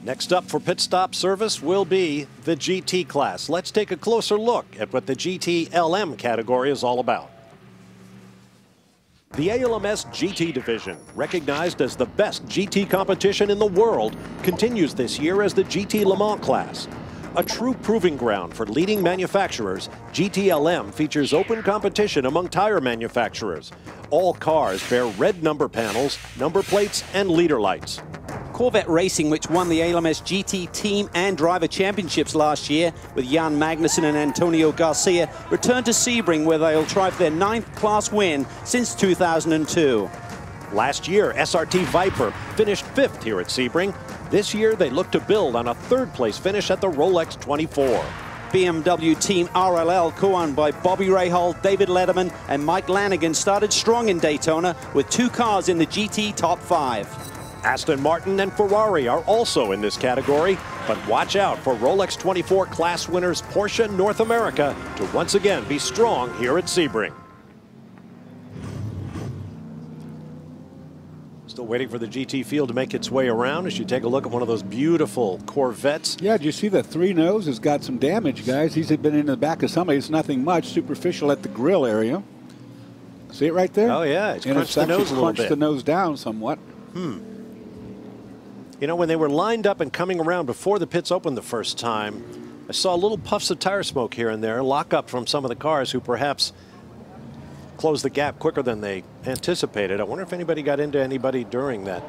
Next up for pit stop service will be the GT class. Let's take a closer look at what the GT-LM category is all about. The ALMS GT division, recognized as the best GT competition in the world, continues this year as the GT Le Mans class. A true proving ground for leading manufacturers, GTLM features open competition among tire manufacturers. All cars bear red number panels, number plates, and leader lights. Corvette Racing, which won the ALMS GT Team and Driver Championships last year with Jan Magnussen and Antonio Garcia, returned to Sebring where they'll try for their ninth class win since 2002. Last year, SRT Viper finished fifth here at Sebring. This year, they look to build on a third place finish at the Rolex 24. BMW Team RLL, co-owned by Bobby Rahal, David Letterman, and Mike Lanigan, started strong in Daytona with two cars in the GT top five. Aston Martin and Ferrari are also in this category, but watch out for Rolex 24 class winners Porsche North America to once again be strong here at Sebring. Still waiting for the GT field to make its way around as you take a look at one of those beautiful Corvettes. Yeah, do you see the three nose has got some damage, guys? He's been in the back of somebody. It's nothing much, superficial at the grill area. See it right there? Oh, yeah. It's and crunched it's the nose a little bit. the nose down somewhat. Hmm. You know, when they were lined up and coming around before the pits opened the first time, I saw little puffs of tire smoke here and there, lock up from some of the cars who perhaps closed the gap quicker than they anticipated. I wonder if anybody got into anybody during that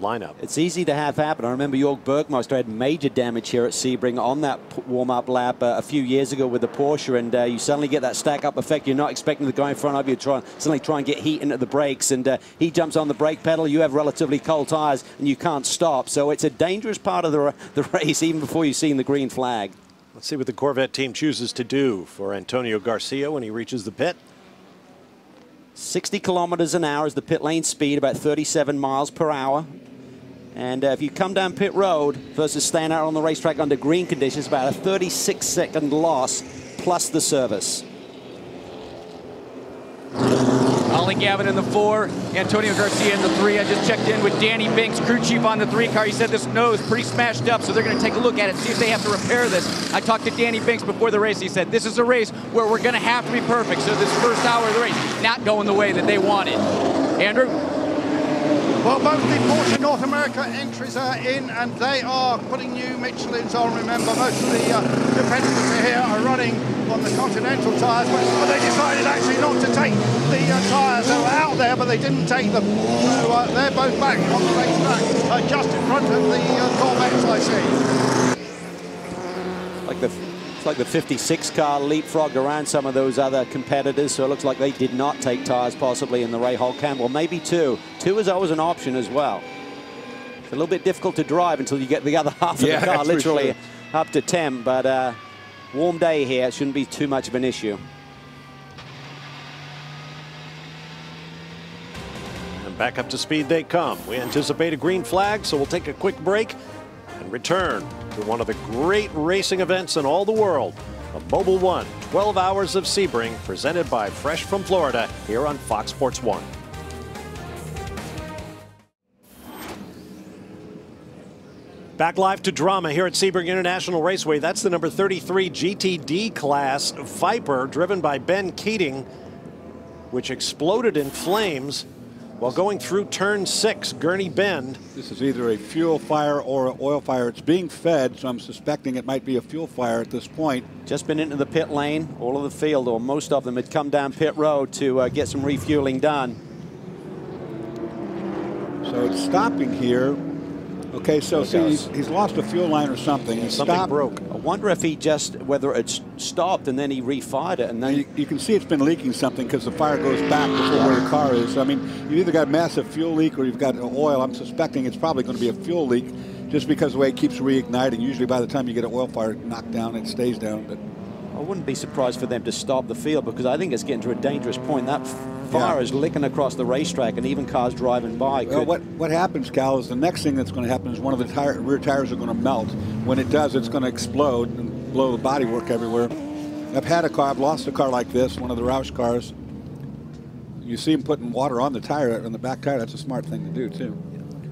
lineup. It's easy to have happen. I remember Jörg Bergmeister had major damage here at Sebring on that warm-up lap uh, a few years ago with the Porsche, and uh, you suddenly get that stack-up effect. You're not expecting the guy in front of you to try, suddenly try and get heat into the brakes, and uh, he jumps on the brake pedal. You have relatively cold tires, and you can't stop. So it's a dangerous part of the, the race, even before you've seen the green flag. Let's see what the Corvette team chooses to do for Antonio Garcia when he reaches the pit. 60 kilometers an hour is the pit lane speed, about 37 miles per hour. And uh, if you come down pit road versus staying out on the racetrack under green conditions, about a 36 second loss plus the service. Ollie Gavin in the four, Antonio Garcia in the three. I just checked in with Danny Binks, crew chief on the three car. He said this nose is pretty smashed up, so they're going to take a look at it, see if they have to repair this. I talked to Danny Binks before the race. He said this is a race where we're going to have to be perfect. So this first hour of the race, not going the way that they wanted. Andrew? Well, both the Porsche North America entries are in, and they are putting new Michelins on. Remember, most of the uh, competitors here are running on the Continental tyres, but, they decided actually not to take the uh, tyres that were out there, but they didn't take them. So uh, they're both back on the racetrack, uh, just in front of the uh, Corvettes, I see. Like the it's like the 56 car leapfrogged around some of those other competitors, so it looks like they did not take tyres possibly in the Rahal Campbell. Maybe two. Two is always an option as well. It's a little bit difficult to drive until you get the other half of yeah, the car literally sure. up to 10, but uh, warm day here, it shouldn't be too much of an issue. And back up to speed they come. We anticipate a green flag, so we'll take a quick break and return one of the great racing events in all the world, the Mobil One 12 Hours of Sebring, presented by Fresh from Florida here on Fox Sports 1. Back live to drama here at Sebring International Raceway. That's the number 33 GTD class Viper driven by Ben Keating, which exploded in flames while going through turn six, Gurney Bend. This is either a fuel fire or an oil fire. It's being fed, so I'm suspecting it might be a fuel fire at this point. Just been into the pit lane. All of the field, or most of them, had come down pit road to uh, get some refueling done. So it's stopping here. Okay, so see, he's, he's, lost a fuel line or something. He something stopped. broke. I wonder if he just, whether it's stopped and then he refired it and then. You, you can see it's been leaking something because the fire goes back before where the car is. So, I mean, you've either got a massive fuel leak or you've got oil. I'm suspecting it's probably going to be a fuel leak just because the way it keeps reigniting. Usually by the time you get an oil fire knocked down, it stays down. But I wouldn't be surprised for them to stop the field because I think it's getting to a dangerous point. That fire yeah. is licking across the racetrack, and even cars driving by. Well, what what happens, Cal, is the next thing that's going to happen is one of the tire, rear tires are going to melt. When it does, it's going to explode and blow the bodywork everywhere. I've had a car, I've lost a car like this, one of the Roush cars. You see them putting water on the tire, on the back tire. That's a smart thing to do, too.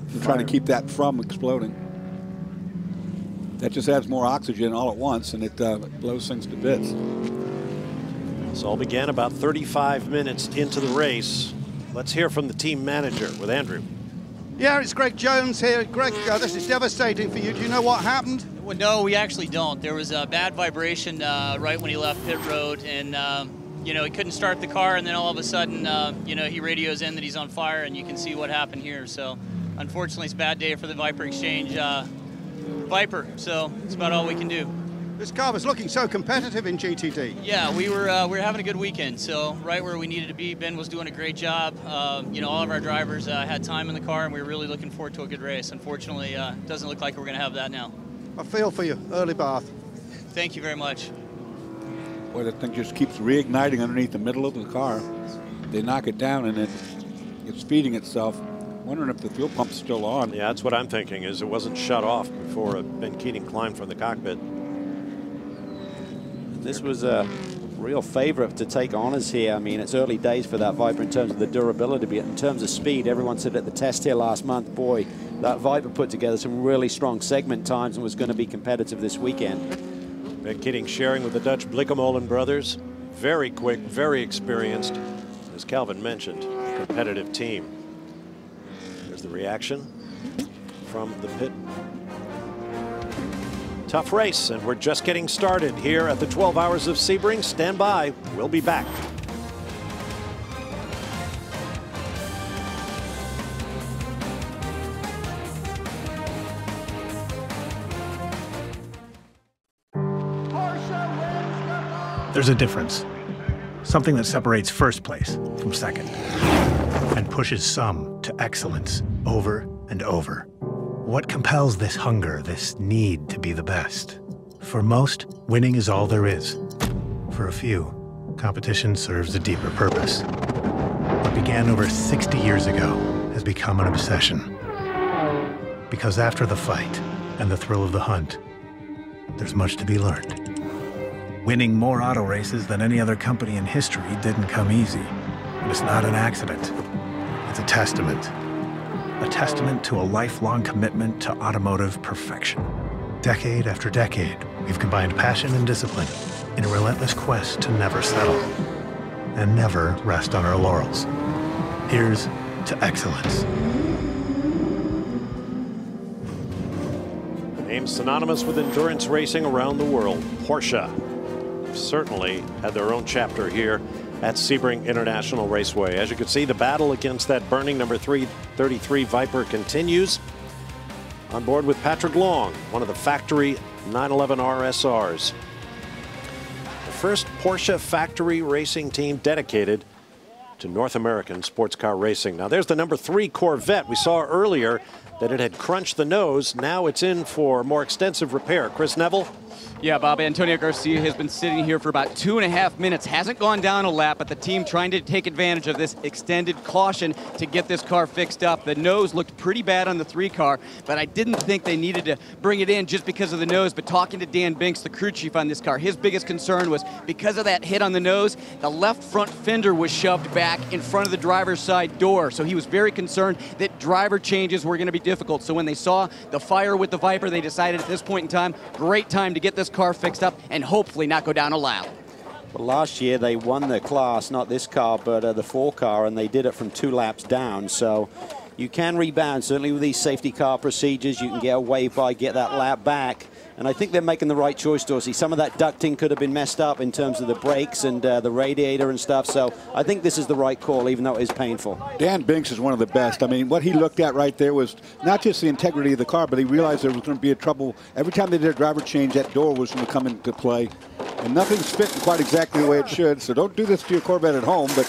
They're trying to keep that from exploding. That just adds more oxygen all at once, and it uh, blows things to bits. This all began about 35 minutes into the race. Let's hear from the team manager with Andrew. Yeah, it's Greg Jones here. Greg, uh, this is devastating for you. Do you know what happened? Well, no, we actually don't. There was a bad vibration uh, right when he left pit road, and um, you know he couldn't start the car, and then all of a sudden, uh, you know, he radios in that he's on fire, and you can see what happened here. So, unfortunately, it's a bad day for the Viper Exchange uh, Viper. So it's about all we can do. This car was looking so competitive in GTD. Yeah, we were uh, we were having a good weekend. So right where we needed to be. Ben was doing a great job. Um, you know, all of our drivers uh, had time in the car, and we were really looking forward to a good race. Unfortunately, uh, it doesn't look like we're going to have that now. I feel for you, early Bath. Thank you very much. Boy, that thing just keeps reigniting underneath the middle of the car. They knock it down, and it it's feeding itself wondering if the fuel pump's still on. Yeah, that's what I'm thinking. Is it wasn't shut off before Ben Keating climbed from the cockpit. This was a real favorite to take honors here. I mean, it's early days for that Viper in terms of the durability, but in terms of speed, everyone said at the test here last month, boy, that Viper put together some really strong segment times and was going to be competitive this weekend. Ben Keating sharing with the Dutch Bleekemolen brothers. Very quick, very experienced. As Calvin mentioned, competitive team. There's the reaction from the pit. Tough race, and we're just getting started here at the 12 Hours of Sebring. Stand by. We'll be back. There's a difference. Something that separates first place from second and pushes some to excellence over and over. What compels this hunger, this need to be the best? For most, winning is all there is. For a few, competition serves a deeper purpose. What began over 60 years ago has become an obsession. Because after the fight and the thrill of the hunt, there's much to be learned. Winning more auto races than any other company in history didn't come easy. And it's not an accident. It's a testament. A testament to a lifelong commitment to automotive perfection. Decade after decade, we've combined passion and discipline in a relentless quest to never settle and never rest on our laurels. Here's to excellence. The Names synonymous with endurance racing around the world. Porsche certainly had their own chapter here at Sebring International Raceway. As you can see, the battle against that burning number 333 Viper continues. On board with Patrick Long, one of the factory 911 RSRs. The first Porsche factory racing team dedicated to North American sports car racing. Now there's the number three Corvette. We saw earlier that it had crunched the nose. Now it's in for more extensive repair. Chris Neville. Yeah, Bob Antonio Garcia has been sitting here for about two and a half minutes. Hasn't gone down a lap, but the team trying to take advantage of this extended caution to get this car fixed up. The nose looked pretty bad on the three car, but I didn't think they needed to bring it in just because of the nose. But talking to Dan Binks, the crew chief on this car, his biggest concern was because of that hit on the nose, the left front fender was shoved back in front of the driver's side door. So he was very concerned that driver changes were going to be difficult. So when they saw the fire with the Viper, they decided at this point in time, great time to get this car fixed up and hopefully not go down a lap. Well, last year they won the class, not this car, but uh, the four car, and they did it from two laps down. So you can rebound. Certainly with these safety car procedures, you can get away by, get that lap back. And I think they're making the right choice, Dorsey. Some of that ducting could have been messed up in terms of the brakes and uh, the radiator and stuff. So I think this is the right call, even though it is painful. Dan Binks is one of the best. I mean, what he looked at right there was not just the integrity of the car, but he realized there was going to be a trouble. Every time they did a driver change, that door was going to come into play. And nothing's fitting quite exactly the way it should. So don't do this to your Corvette at home, but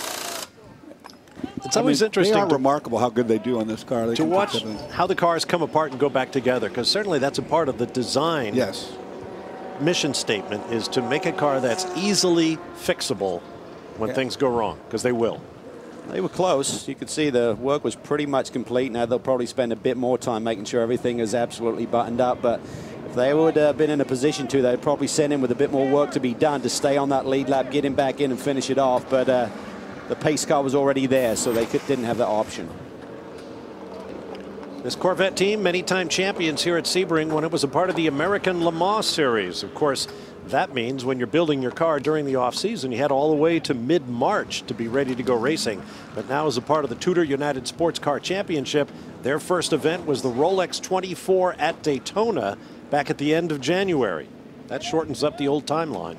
it's always interesting They are to- remarkable how good they do on this car. They to watch how the cars come apart and go back together because certainly that's a part of the design yes mission statement is to make a car that's easily fixable when Yeah. things go wrong because they will They were close. You could see the work was pretty much complete. Now they'll probably spend a bit more time making sure everything is absolutely buttoned up. But if they would have been in a position to, they'd probably send him with a bit more work to be done to stay on that lead lap, get him back in and finish it off. But uh, the pace car was already there, so they could, didn't have that option. this corvette team many time champions here at sebring when it was a part of the american le mans series. Of course that means when you're building your car during the off season you had all the way to mid-march to be ready to go racing. But now as a part of the tudor united sports car championship their first event was the rolex 24 at daytona back at the end of january. That shortens up the old timeline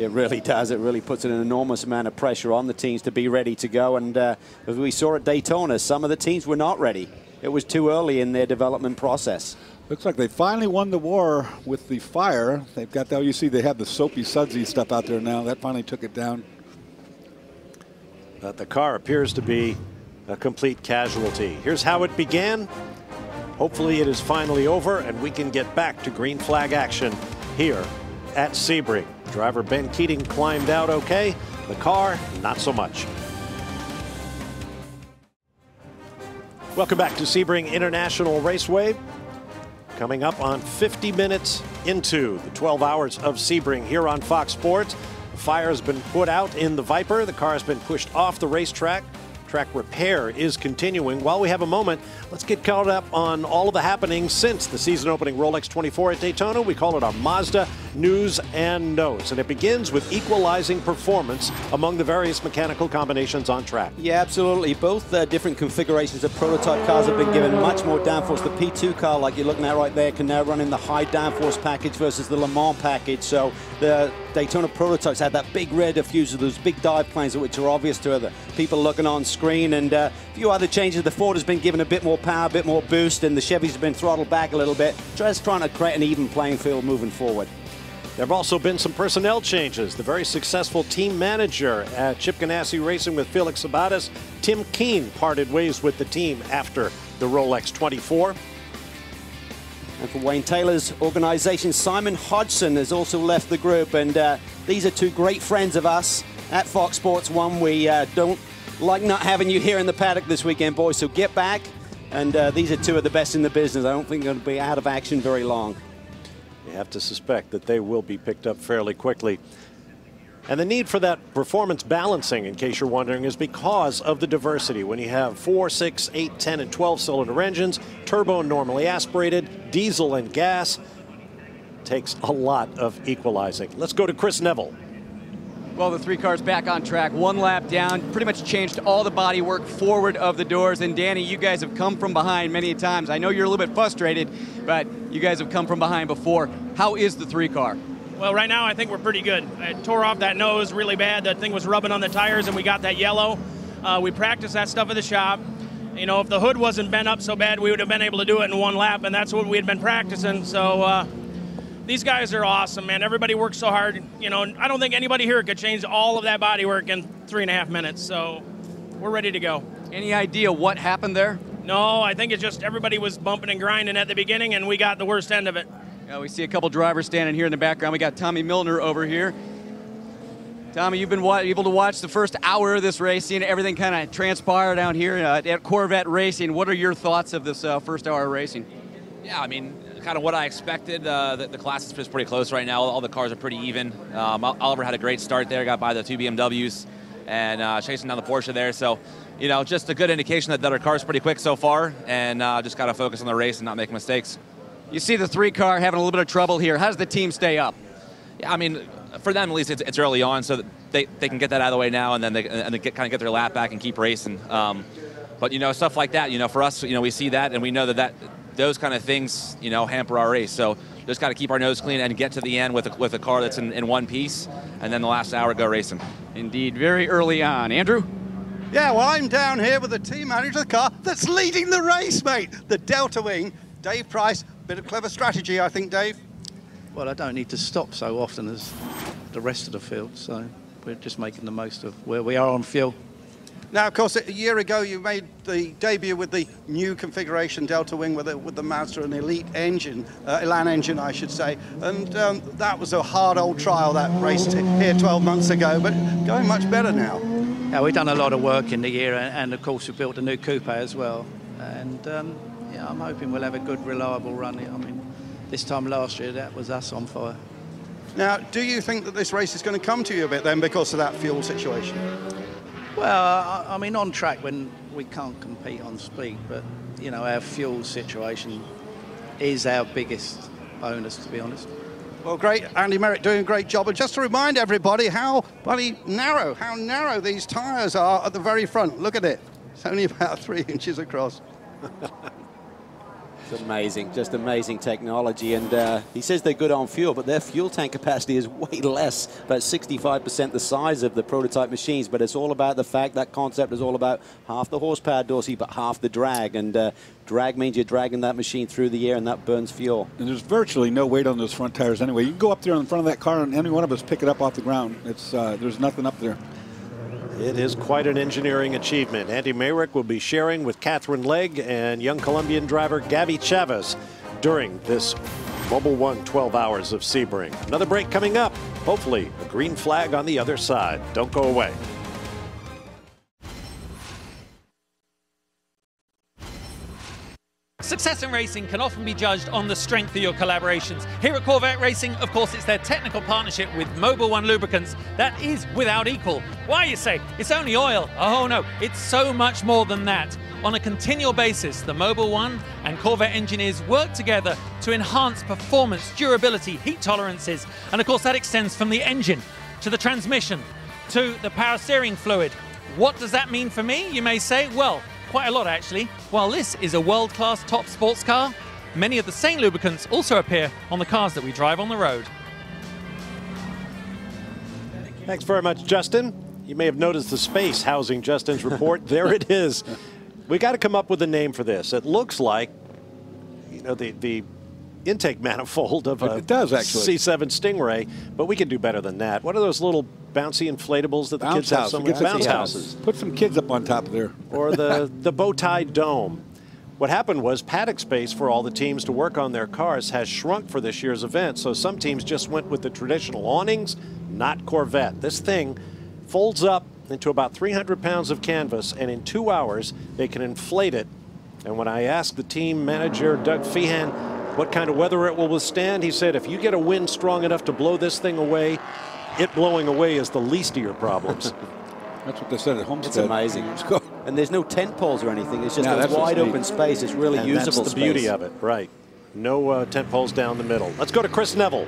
It really does. It really puts an enormous amount of pressure on the teams to be ready to go. And uh, as we saw at Daytona, some of the teams were not ready. It was too early in their development process. Looks like they finally won the war with the fire. They've got that. You see, they have the soapy sudsy stuff out there now. That finally took it down. But the car appears to be a complete casualty. Here's how it began. Hopefully it is finally over and we can get back to green flag action here at Sebring. Driver Ben Keating climbed out okay. The car, not so much. Welcome back to Sebring International Raceway. Coming up on 50 minutes into the 12 hours of Sebring here on Fox Sports. The fire has been put out in the Viper. The car has been pushed off the racetrack. Track repair is continuing. While we have a moment, let's get caught up on all of the happenings since the season opening Rolex 24 at Daytona. We call it our Mazda News and Notes. And it begins with equalizing performance among the various mechanical combinations on track. Yeah, absolutely. Both uh, different configurations of prototype cars have been given much more downforce. The P2 car, like you're looking at right there, can now run in the high downforce package versus the Le Mans package. So the Daytona prototypes had that big rear diffuser, those big dive planes, which are obvious to other people looking on screen. And uh, a few other changes. The Ford has been given a bit more power, a bit more boost, and the Chevys have been throttled back a little bit. Just trying to create an even playing field moving forward. There have also been some personnel changes. The very successful team manager at Chip Ganassi Racing with Felix Sabates, Tim Keene, parted ways with the team after the Rolex 24. And for Wayne Taylor's organization, Simon Hodgson has also left the group. And uh, these are two great friends of us at Fox Sports One. We uh, don't like not having you here in the paddock this weekend, boys. So get back. And uh, these are two of the best in the business. I don't think they're going to be out of action very long. You have to suspect that they will be picked up fairly quickly. And the need for that performance balancing, in case you're wondering, is because of the diversity. When you have 4, 6, 8, 10, and 12 cylinder engines, turbo normally aspirated, diesel and gas, takes a lot of equalizing. Let's go to Chris Neville. Well, the three cars back on track, one lap down, pretty much changed all the body work forward of the doors. And Danny, you guys have come from behind many times. I know you're a little bit frustrated, but you guys have come from behind before. How is the three car? Well, right now I think we're pretty good. I tore off that nose really bad. That thing was rubbing on the tires, and we got that yellow. Uh, we practiced that stuff at the shop. You know, if the hood wasn't bent up so bad, we would have been able to do it in one lap, and that's what we had been practicing. So uh, these guys are awesome, man. Everybody works so hard. You know, I don't think anybody here could change all of that body work in three and a half minutes. So we're ready to go. Any idea what happened there? No, I think it's just everybody was bumping and grinding at the beginning, and we got the worst end of it. Yeah, we see a couple drivers standing here in the background. We got Tommy Milner over here. Tommy, you've been able to watch the first hour of this race, seeing everything kind of transpire down here uh, at Corvette Racing. What are your thoughts of this uh, first hour of racing? Yeah, I mean, kind of what I expected. Uh, the, the, class is pretty close right now. All the cars are pretty even. Um, Oliver had a great start there, got by the two BMWs and uh, chasing down the Porsche there. So, you know, just a good indication that, that our car's pretty quick so far and uh, just got to focus on the race and not make mistakes. You see the three car having a little bit of trouble here. How does the team stay up? Yeah, I mean, for them at least it's, it's early on, so they, they can get that out of the way now and then they, and they get, kind of get their lap back and keep racing. Um, but, you know, stuff like that, you know, for us, you know, we see that and we know that, that those kind of things, you know, hamper our race. So just got to keep our nose clean and get to the end with a, with a car that's in, in one piece, and then the last hour go racing. Indeed, very early on. Andrew? Yeah, well, I'm down here with the team manager of the car that's leading the race, mate. The Delta Wing, Dave Price. Bit of clever strategy, I think, Dave. Well, I don't need to stop so often as the rest of the field, so we're just making the most of where we are on fuel. Now, of course, a year ago you made the debut with the new configuration Delta Wing with the, with the Mazda and Elite engine, uh, Elan engine, I should say. And um, that was a hard old trial that raced here 12 months ago, but going much better now. Yeah, we've done a lot of work in the year, and, and of course we built a new coupe as well. And um, I'm hoping we'll have a good, reliable run. I mean, this time last year that was us on fire. Now, do you think that this race is going to come to you a bit then because of that fuel situation? Well, I, mean, on track when we can't compete on speed, but you know, our fuel situation is our biggest bonus, to be honest. Well, great, Andy Meyrick doing a great job. And just to remind everybody how bloody narrow, how narrow these tyres are at the very front. Look at it. It's only about three inches across. It's amazing, just amazing technology. And uh, he says they're good on fuel, but their fuel tank capacity is way less, about 65% the size of the prototype machines. But it's all about the fact that concept is all about half the horsepower, Dorsey, but half the drag. And uh, drag means you're dragging that machine through the air, and that burns fuel. And there's virtually no weight on those front tires anyway. You can go up there in front of that car, and any one of us pick it up off the ground. It's uh, there's nothing up there. It is quite an engineering achievement. Andy Meyrick will be sharing with Katherine Legg and young Colombian driver Gabby Chaves during this Mobil One 12 hours of Sebring. Another break coming up. Hopefully, a green flag on the other side. Don't go away. Success in racing can often be judged on the strength of your collaborations. Here at Corvette Racing, of course, it's their technical partnership with Mobil One Lubricants that is without equal. Why, you say? It's only oil. Oh, no, it's so much more than that. On a continual basis, the Mobil One and Corvette engineers work together to enhance performance, durability, heat tolerances, and of course, that extends from the engine to the transmission to the power steering fluid. What does that mean for me? You may say, well, Quite a lot, actually. While this is a world-class top sports car, many of the same lubricants also appear on the cars that we drive on the road. Thanks very much, Justin. You may have noticed the space housing Justin's report. there it is. We got to come up with a name for this. It looks like, you know, the, the intake manifold of a it does actually. C7 Stingray, but we can do better than that. What are those little bouncy inflatables that the bounce kids house. have somewhere? Bounce houses. Put some kids up on top of there. Or the, the bow tie dome. What happened was paddock space for all the teams to work on their cars has shrunk for this year's event, so some teams just went with the traditional awnings, not Corvette. This thing folds up into about 300 pounds of canvas, and in two hours they can inflate it. And when I asked the team manager, Doug Fehan, what kind of weather it will withstand, he said if you get a wind strong enough to blow this thing away, it blowing away is the least of your problems. That's what they said at Homestead. It's amazing. and there's no tent poles or anything. It's just No, a that's wide open space. It's really and usable That's the beauty of it, right? No uh, tent poles down the middle. Let's go to Chris Neville.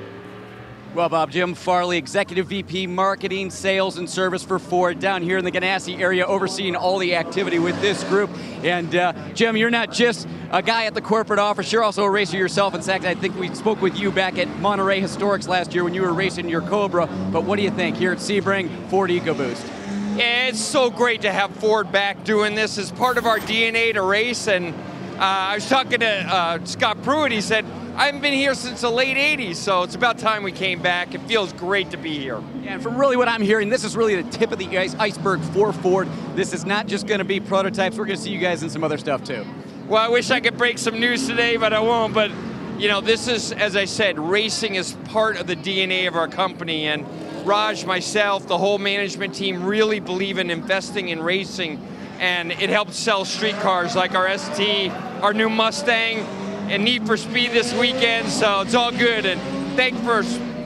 Well, Bob, Jim Farley, Executive VP Marketing, Sales, and Service for Ford down here in the Ganassi area, overseeing all the activity with this group. And uh, Jim, you're not just a guy at the corporate office, you're also a racer yourself. In fact, I think we spoke with you back at Monterey Historics last year when you were racing your Cobra. But what do you think here at Sebring, Ford EcoBoost? Yeah, it's so great to have Ford back doing this as part of our DNA to race. And uh, I was talking to uh, Scott Pruett. He said, I haven't been here since the late 80s, so it's about time we came back. It feels great to be here. And from really what I'm hearing, this is really the tip of the ice- iceberg for Ford. This is not just going to be prototypes. We're going to see you guys in some other stuff too. Well, I wish I could break some news today, but I won't. But, you know, this is, as I said, racing is part of the DNA of our company. And Raj, myself, the whole management team really believe in investing in racing. And it helps sell street cars like our ST, our new Mustang, and Need for Speed this weekend. So it's all good. And thank for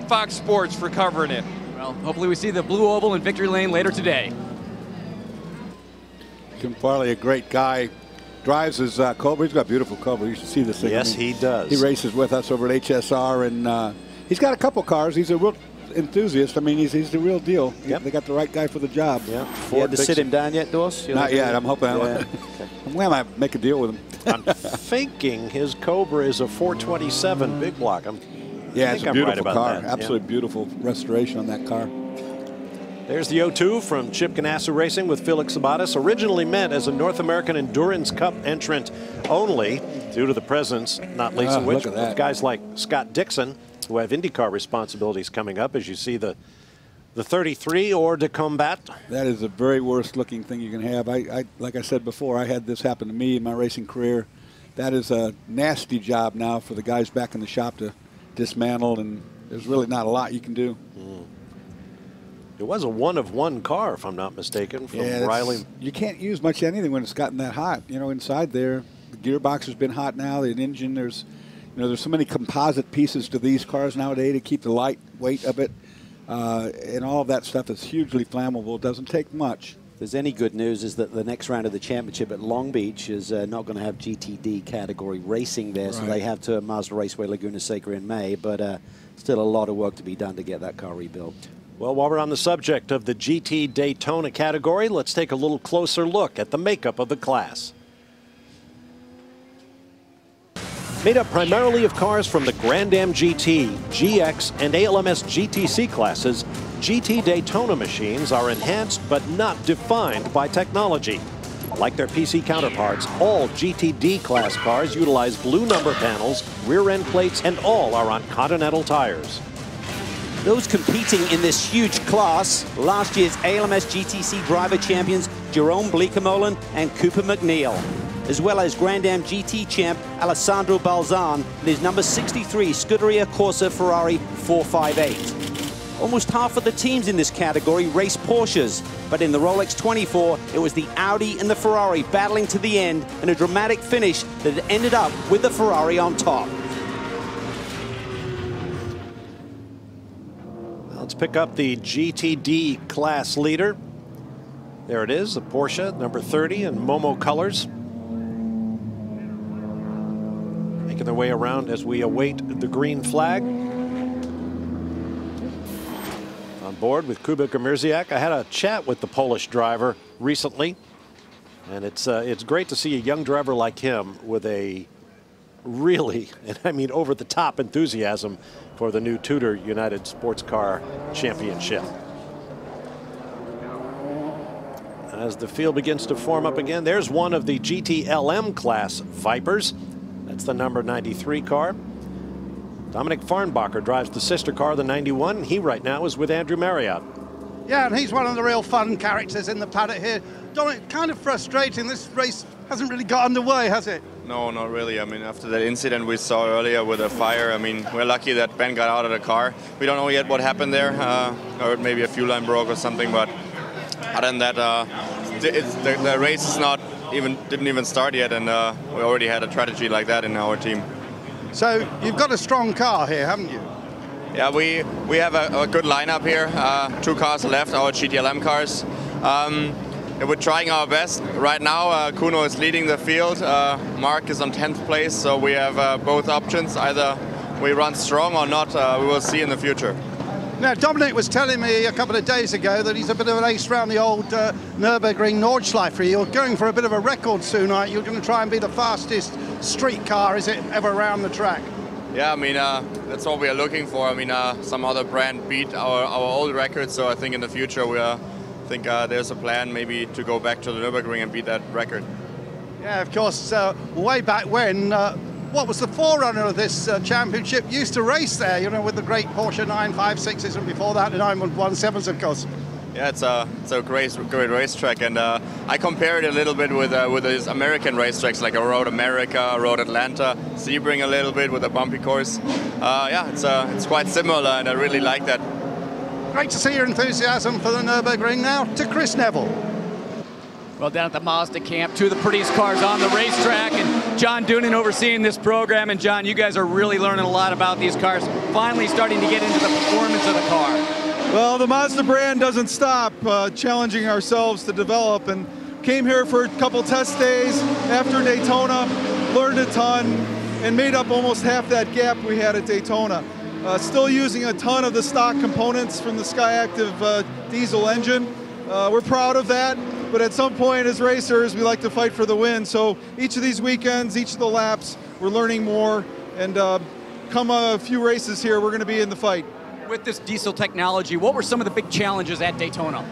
Fox Sports for covering it. Well, hopefully we see the blue oval in victory lane later today. Jim Farley, a great guy. Drives his uh, Cobra. He's got a beautiful Cobra. You should see this thing. Yes, he does. He races with us over at HSR, and uh, he's got a couple cars. He's a real enthusiast. I mean, he's, he's the real deal. Yep. They got the right guy for the job. Yeah. You had to sit him down yet, Doss? Not yet. I'm hoping. Yeah. I'm glad I make a deal with him. I'm thinking his Cobra is a 427 big block. I'm, Yeah, I it's a I'm beautiful right car. that. Yeah. Absolutely beautiful restoration on that car. There's the O2 from Chip Ganassi Racing with Felix Sabates, originally meant as a North American Endurance Cup entrant only, due to the presence, not least Ah, of which, look at that. of guys like Scott Dixon, who have IndyCar responsibilities coming up, as you see the the 33 or to combat. That is the very worst looking thing you can have. I, I, like I said before, I had this happen to me in my racing career. That is a nasty job now for the guys back in the shop to dismantle, and there's really not a lot you can do. Hmm. It was a one of one car, if I'm not mistaken, from Yeah, Riley. You can't use much anything when it's gotten that hot. You know, inside there, the gearbox has been hot now. The engine, there's, you know, there's so many composite pieces to these cars nowadays to keep the light weight of it, uh, and all of that stuff is hugely flammable. It doesn't take much. If there's any good news is that the next round of the championship at Long Beach is uh, not going to have GTD category racing there, so they have to Mazda Raceway Laguna Seca in May, but uh, still a lot of work to be done to get that car rebuilt. Well, while we're on the subject of the GT Daytona category, let's take a little closer look at the makeup of the class. Made up primarily of cars from the Grand Am GT, GX, and ALMS GTC classes, GT Daytona machines are enhanced but not defined by technology. Like their PC counterparts, all GTD class cars utilize blue number panels, rear end plates, and all are on Continental tires. Those competing in this huge class, last year's ALMS GTC driver champions Jeroen Bleekemolen and Cooper McNeil, as well as Grand Am GT champ Alessandro Balzan and his number 63 Scuderia Corsa Ferrari 458. Almost half of the teams in this category race Porsches, but in the Rolex 24, it was the Audi and the Ferrari battling to the end in a dramatic finish that ended up with the Ferrari on top. Let's pick up the GTD class leader. There it is, the Porsche number 30 in Momo colors. Making their way around as we await the green flag. On board with Kuba Giermaziak. I had a chat with the Polish driver recently, and it's uh, it's great to see a young driver like him with a really, and I mean over the top enthusiasm for the new Tudor United Sports Car Championship. As the field begins to form up again, there's one of the GTLM class Vipers. That's the number 93 car. Dominik Farnbacher drives the sister car, the 91. He right now is with Andrew Marriott. Yeah, and he's one of the real fun characters in the paddock here. Dominik, kind of frustrating. This race hasn't really got underway, has it? No, not really. I mean, after that incident we saw earlier with the fire, I mean, we're lucky that Ben got out of the car. We don't know yet what happened there, uh, or maybe a fuel line broke or something. But other than that, uh, it's, the, the race is not even didn't even start yet, and uh, we already had a strategy like that in our team. So you've got a strong car here, haven't you? Yeah, we we have a, a good lineup here. Uh, two cars left, our GTLM cars. Um, we're trying our best. Right now, uh, Kuno is leading the field. Uh, Marc is on 10th place, so we have uh, both options. Either we run strong or not. Uh, we will see in the future. Now, Dominik was telling me a couple of days ago that he's a bit of an ace around the old uh, Nürburgring Nordschleife. You're going for a bit of a record soon, aren't you? You're going to try and be the fastest street car, is it, ever around the track? Yeah, I mean, uh, that's what we are looking for. I mean, uh, some other brand beat our, our old record, so I think in the future we are, I think uh, there's a plan maybe to go back to the Nürburgring and beat that record. Yeah, of course, uh, way back when, uh, what was the forerunner of this uh, championship used to race there, you know, with the great Porsche 956s and before that the 917s, of course. Yeah, it's a it's a great great racetrack, and uh, I compare it a little bit with uh, with these American racetracks like a Road America, Road Atlanta, Sebring a little bit with a bumpy course. Uh, yeah, it's uh, it's quite similar, and I really like that. Great to see your enthusiasm for the Nürburgring now. To Chris Neville. Well, down at the Mazda camp, two of the prettiest cars on the racetrack, and John Doonan overseeing this program. And John, you guys are really learning a lot about these cars, finally starting to get into the performance of the car. Well, the Mazda brand doesn't stop uh, challenging ourselves to develop, and came here for a couple test days after Daytona, learned a ton, and made up almost half that gap we had at Daytona. Uh, still using a ton of the stock components from the Skyactiv uh, diesel engine. Uh, we're proud of that, but at some point as racers, we like to fight for the win. So each of these weekends, each of the laps, we're learning more, and uh, come a few races here, we're going to be in the fight. With this diesel technology, what were some of the big challenges at Daytona?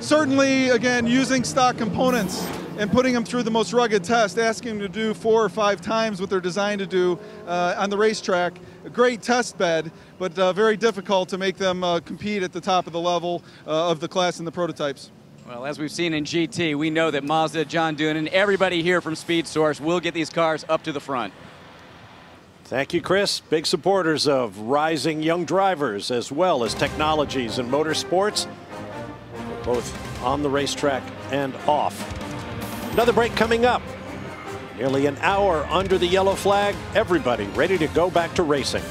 Certainly, again, using stock components and putting them through the most rugged test, asking them to do four or five times what they're designed to do uh, on the racetrack. A great test bed, but uh, very difficult to make them uh, compete at the top of the level uh, of the class in the prototypes. Well, as we've seen in GT, we know that Mazda, John Doonan, and everybody here from Speed Source will get these cars up to the front. Thank you, Chris. Big supporters of rising young drivers as well as technologies and motorsports, both on the racetrack and off. Another break coming up. Nearly an hour under the yellow flag. Everybody ready to go back to racing.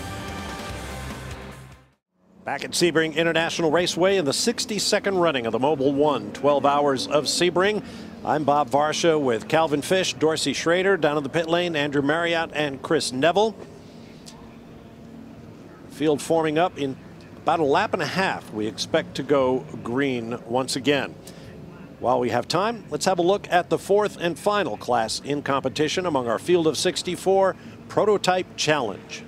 Back at Sebring International Raceway in the 62nd running of the Mobil 1, 12 hours of Sebring. I'm Bob Varsha with Calvin Fish, Dorsey Schroeder down in the pit lane, Andrew Marriott and Chris Neville. Field forming up in about a lap and a half. We expect to go green once again. While we have time, let's have a look at the fourth and final class in competition among our field of 64 Prototype Challenge.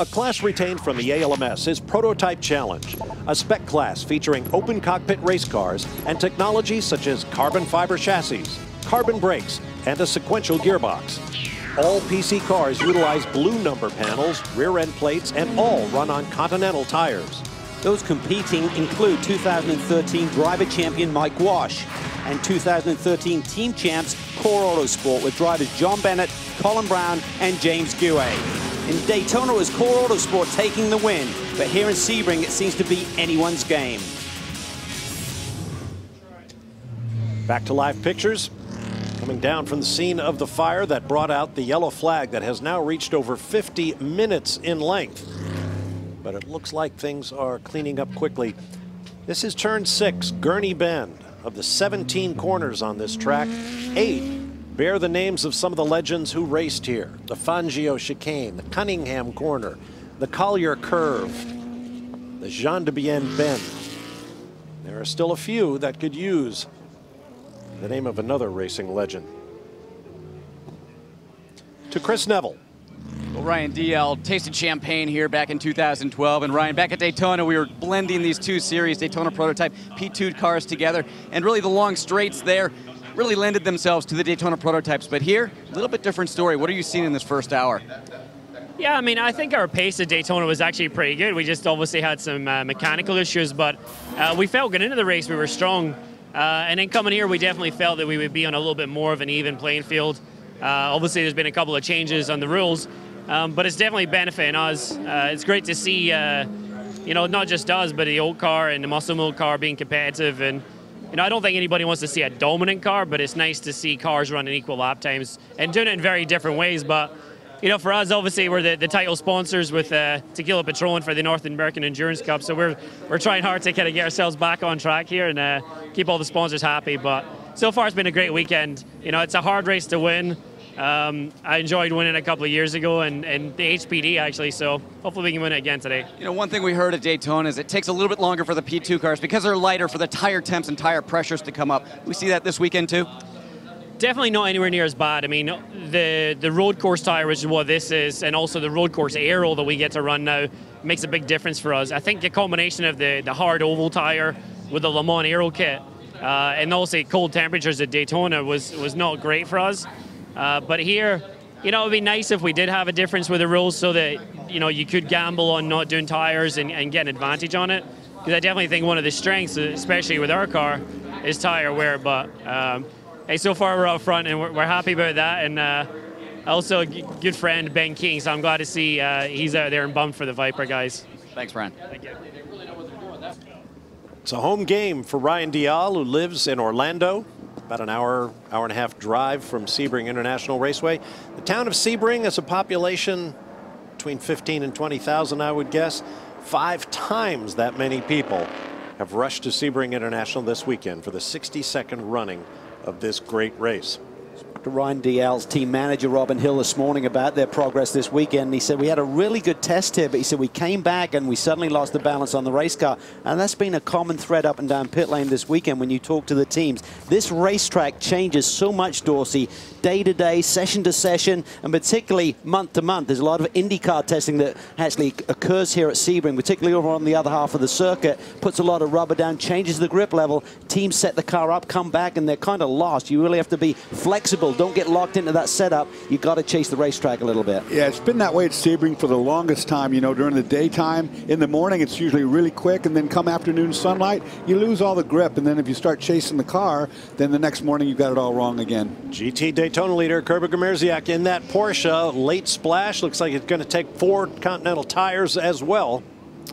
A class retained from the ALMS is Prototype Challenge, a spec class featuring open cockpit race cars and technologies such as carbon fiber chassis, carbon brakes, and a sequential gearbox. All PC cars utilize blue number panels, rear end plates, and all run on Continental tires. Those competing include 2013 driver champion Mike Guasch and 2013 team champs Core Autosport with drivers John Bennett, Colin Braun, and James Gue. In Daytona, it was Core Autosport taking the win, but here in Sebring, it seems to be anyone's game. Back to live pictures. Coming down from the scene of the fire that brought out the yellow flag that has now reached over 50 minutes in length. But it looks like things are cleaning up quickly. This is turn six, Gurney Bend. Of the 17 corners on this track, eight bear the names of some of the legends who raced here. The Fangio chicane, the Cunningham corner, the Collier curve, the Gendebien bend. There are still a few that could use the name of another racing legend. To Chris Neville. Ryan Dalziel tasted champagne here back in 2012. And Ryan, back at Daytona, we were blending these two series, Daytona Prototype P2 cars together. And really the long straights there really lended themselves to the Daytona prototypes. But here, a little bit different story. What are you seeing in this first hour? Yeah, I mean, I think our pace at Daytona was actually pretty good. We just obviously had some uh, mechanical issues, but uh, we felt going into the race we were strong. Uh, and then coming here, we definitely felt that we would be on a little bit more of an even playing field. Uh, obviously, there's been a couple of changes on the rules, um, but it's definitely benefiting us. Uh, it's great to see, uh, you know, not just us, but the old car and the muscle milk car being competitive. And, you know, I don't think anybody wants to see a dominant car, but it's nice to see cars running equal lap times and doing it in very different ways. But you know, for us, obviously, we're the, the title sponsors with uh, Tequila Patron for the North American Endurance Cup. So we're we're trying hard to kind of get ourselves back on track here and uh, keep all the sponsors happy. But so far, it's been a great weekend. You know, it's a hard race to win. Um, I enjoyed winning a couple of years ago and, and the HPD actually, so hopefully we can win it again today. You know, one thing we heard at Daytona is it takes a little bit longer for the P2 cars because they're lighter for the tire temps and tire pressures to come up. We see that this weekend too? Definitely not anywhere near as bad. I mean, the the road course tire, which is what this is, and also the road course aero that we get to run now, makes a big difference for us. I think the combination of the, the hard oval tire with the Le Mans aero kit uh, and also cold temperatures at Daytona was, was not great for us. Uh, but here, you know, it would be nice if we did have a difference with the rules so that, you know, you could gamble on not doing tires and, and get an advantage on it. Because I definitely think one of the strengths, especially with our car, is tire wear. But um, hey, so far we're out front and we're, we're happy about that. And uh, also a good friend, Ben Keating, so I'm glad to see uh, he's out there and bummed for the Viper guys. Thanks, Brian. Thank you. It's a home game for Ryan Dalziel, who lives in Orlando, about an hour, hour and a half drive from Sebring International Raceway. The town of Sebring has a population between 15 and 20,000, I would guess. Five times that many people have rushed to Sebring International this weekend for the 62nd running of this great race to Ryan Dalziel's team manager, Robin Hill, this morning about their progress this weekend. He said, we had a really good test here, but he said we came back and we suddenly lost the balance on the race car. And that's been a common thread up and down pit lane this weekend when you talk to the teams. This racetrack changes so much, Dorsey, day to day, session to session, and particularly month to month. There's a lot of IndyCar testing that actually occurs here at Sebring, particularly over on the other half of the circuit, puts a lot of rubber down, changes the grip level. Teams set the car up, come back, and they're kind of lost. You really have to be flexible. Don't get locked into that setup. you got to chase the racetrack a little bit. Yeah, it's been that way at Sebring for the longest time. You know, during the daytime, in the morning, it's usually really quick, and then come afternoon sunlight, you lose all the grip. And then if you start chasing the car, then the next morning you've got it all wrong again. GT Daytona leader Kuba Giermaziak in that Porsche. Late splash. Looks like it's going to take four Continental tires as well.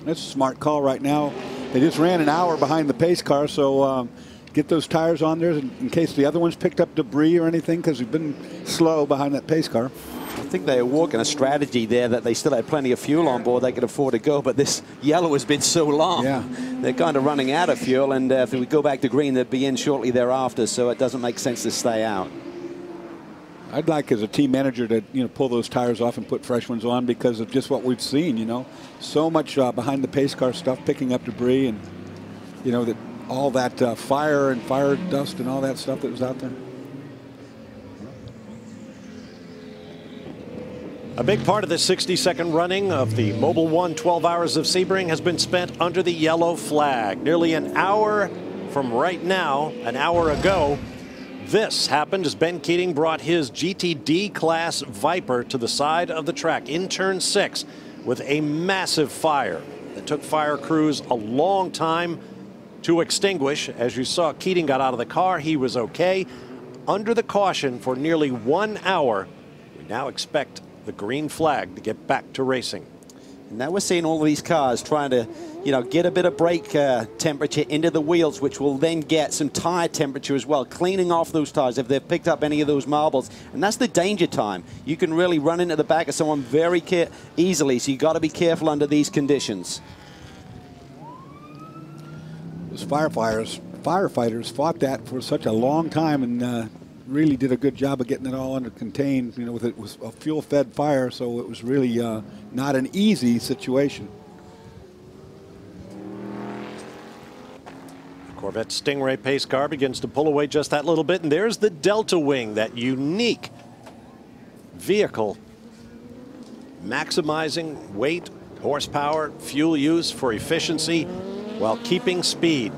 That's a smart call right now. They just ran an hour behind the pace car, so um, get those tires on there in case the other ones picked up debris or anything because we've been slow behind that pace car. I think they were working a strategy there that they still had plenty of fuel on board they could afford to go, but this yellow has been so long. Yeah. They're kind of running out of fuel, and uh, if we go back to green, they'd be in shortly thereafter, so it doesn't make sense to stay out. I'd like as a team manager to you know pull those tires off and put fresh ones on because of just what we've seen. You know, so much uh, behind the pace car stuff, picking up debris, and you know that all that uh, fire and fire dust and all that stuff that was out there. A big part of the 60-second running of the Mobil One 12 Hours of Sebring has been spent under the yellow flag. Nearly an hour from right now, an hour ago, this happened as Ben Keating brought his GTD class Viper to the side of the track in turn six with a massive fire. that took fire crews a long time to extinguish. As you saw, Keating got out of the car. He was okay. Under the caution for nearly one hour, we now expect the green flag to get back to racing. And now we're seeing all of these cars trying to, you know, get a bit of brake uh, temperature into the wheels, which will then get some tire temperature as well, cleaning off those tires if they've picked up any of those marbles. And that's the danger time. You can really run into the back of someone very easily, so you've got to be careful under these conditions. Those firefighters, firefighters fought that for such a long time, and uh, really did a good job of getting it all under contained, you know, with it was a fuel-fed fire, so it was really uh, not an easy situation. Corvette Stingray pace car begins to pull away just that little bit, and there's the Delta Wing, that unique vehicle maximizing weight, horsepower, fuel use for efficiency while keeping speed.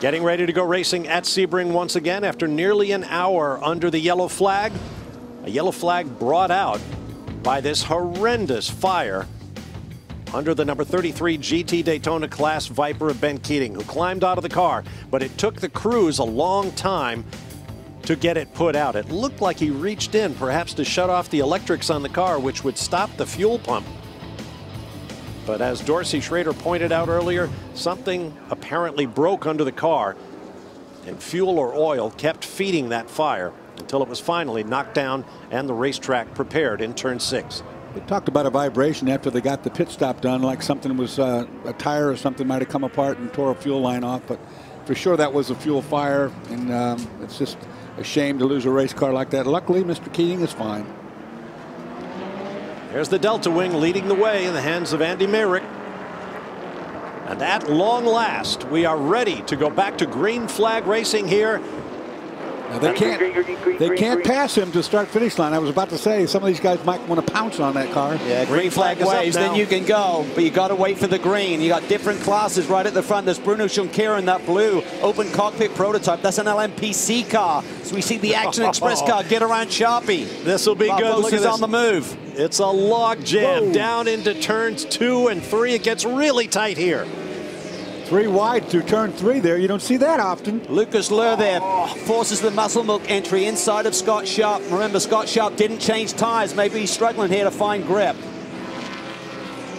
Getting ready to go racing at Sebring once again after nearly an hour under the yellow flag. A yellow flag brought out by this horrendous fire under the number 33 GT Daytona class Viper of Ben Keating, who climbed out of the car, but it took the crews a long time to get it put out. It looked like he reached in, perhaps to shut off the electrics on the car, which would stop the fuel pump. But as Dorsey Schroeder pointed out earlier, something apparently broke under the car and fuel or oil kept feeding that fire. until it was finally knocked down and the racetrack prepared in turn six. They talked about a vibration after they got the pit stop done, like something was uh, a tire or something might have come apart and tore a fuel line off. But for sure, that was a fuel fire, and um, it's just a shame to lose a race car like that. Luckily, Mr. Keating is fine. There's the Delta Wing leading the way in the hands of Andy Meyrick. And at long last, we are ready to go back to green flag racing here. Now they can't, they can't pass him to start finish line. I was about to say some of these guys might want to pounce on that car. Yeah, green, flag, waves, then you can go, but you got to wait for the green. You got different classes right at the front. There's Bruno Junqueira in that blue open cockpit prototype. That's an LMPC car. So we see the Action Express car get around Sharpie. This will be Bob good. Look at this. on the move. It's a log jam Whoa. down into turns two and three. It gets really tight here. Three wide through turn three there. You don't see that often. Lucas Luhr there forces the muscle milk entry inside of Scott Sharp. Remember, Scott Sharp didn't change tires. Maybe he's struggling here to find grip.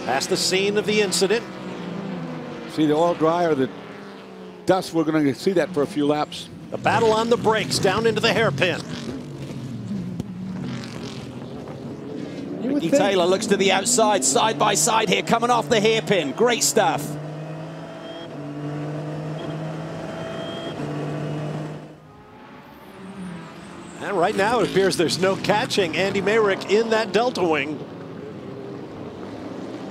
That's the scene of the incident. See the oil dryer, the dust. We're going to see that for a few laps. The battle on the brakes down into the hairpin. Ricky Taylor looks to the outside, side by side here, coming off the hairpin. Great stuff. And right now it appears there's no catching Andy Meyrick in that Delta Wing.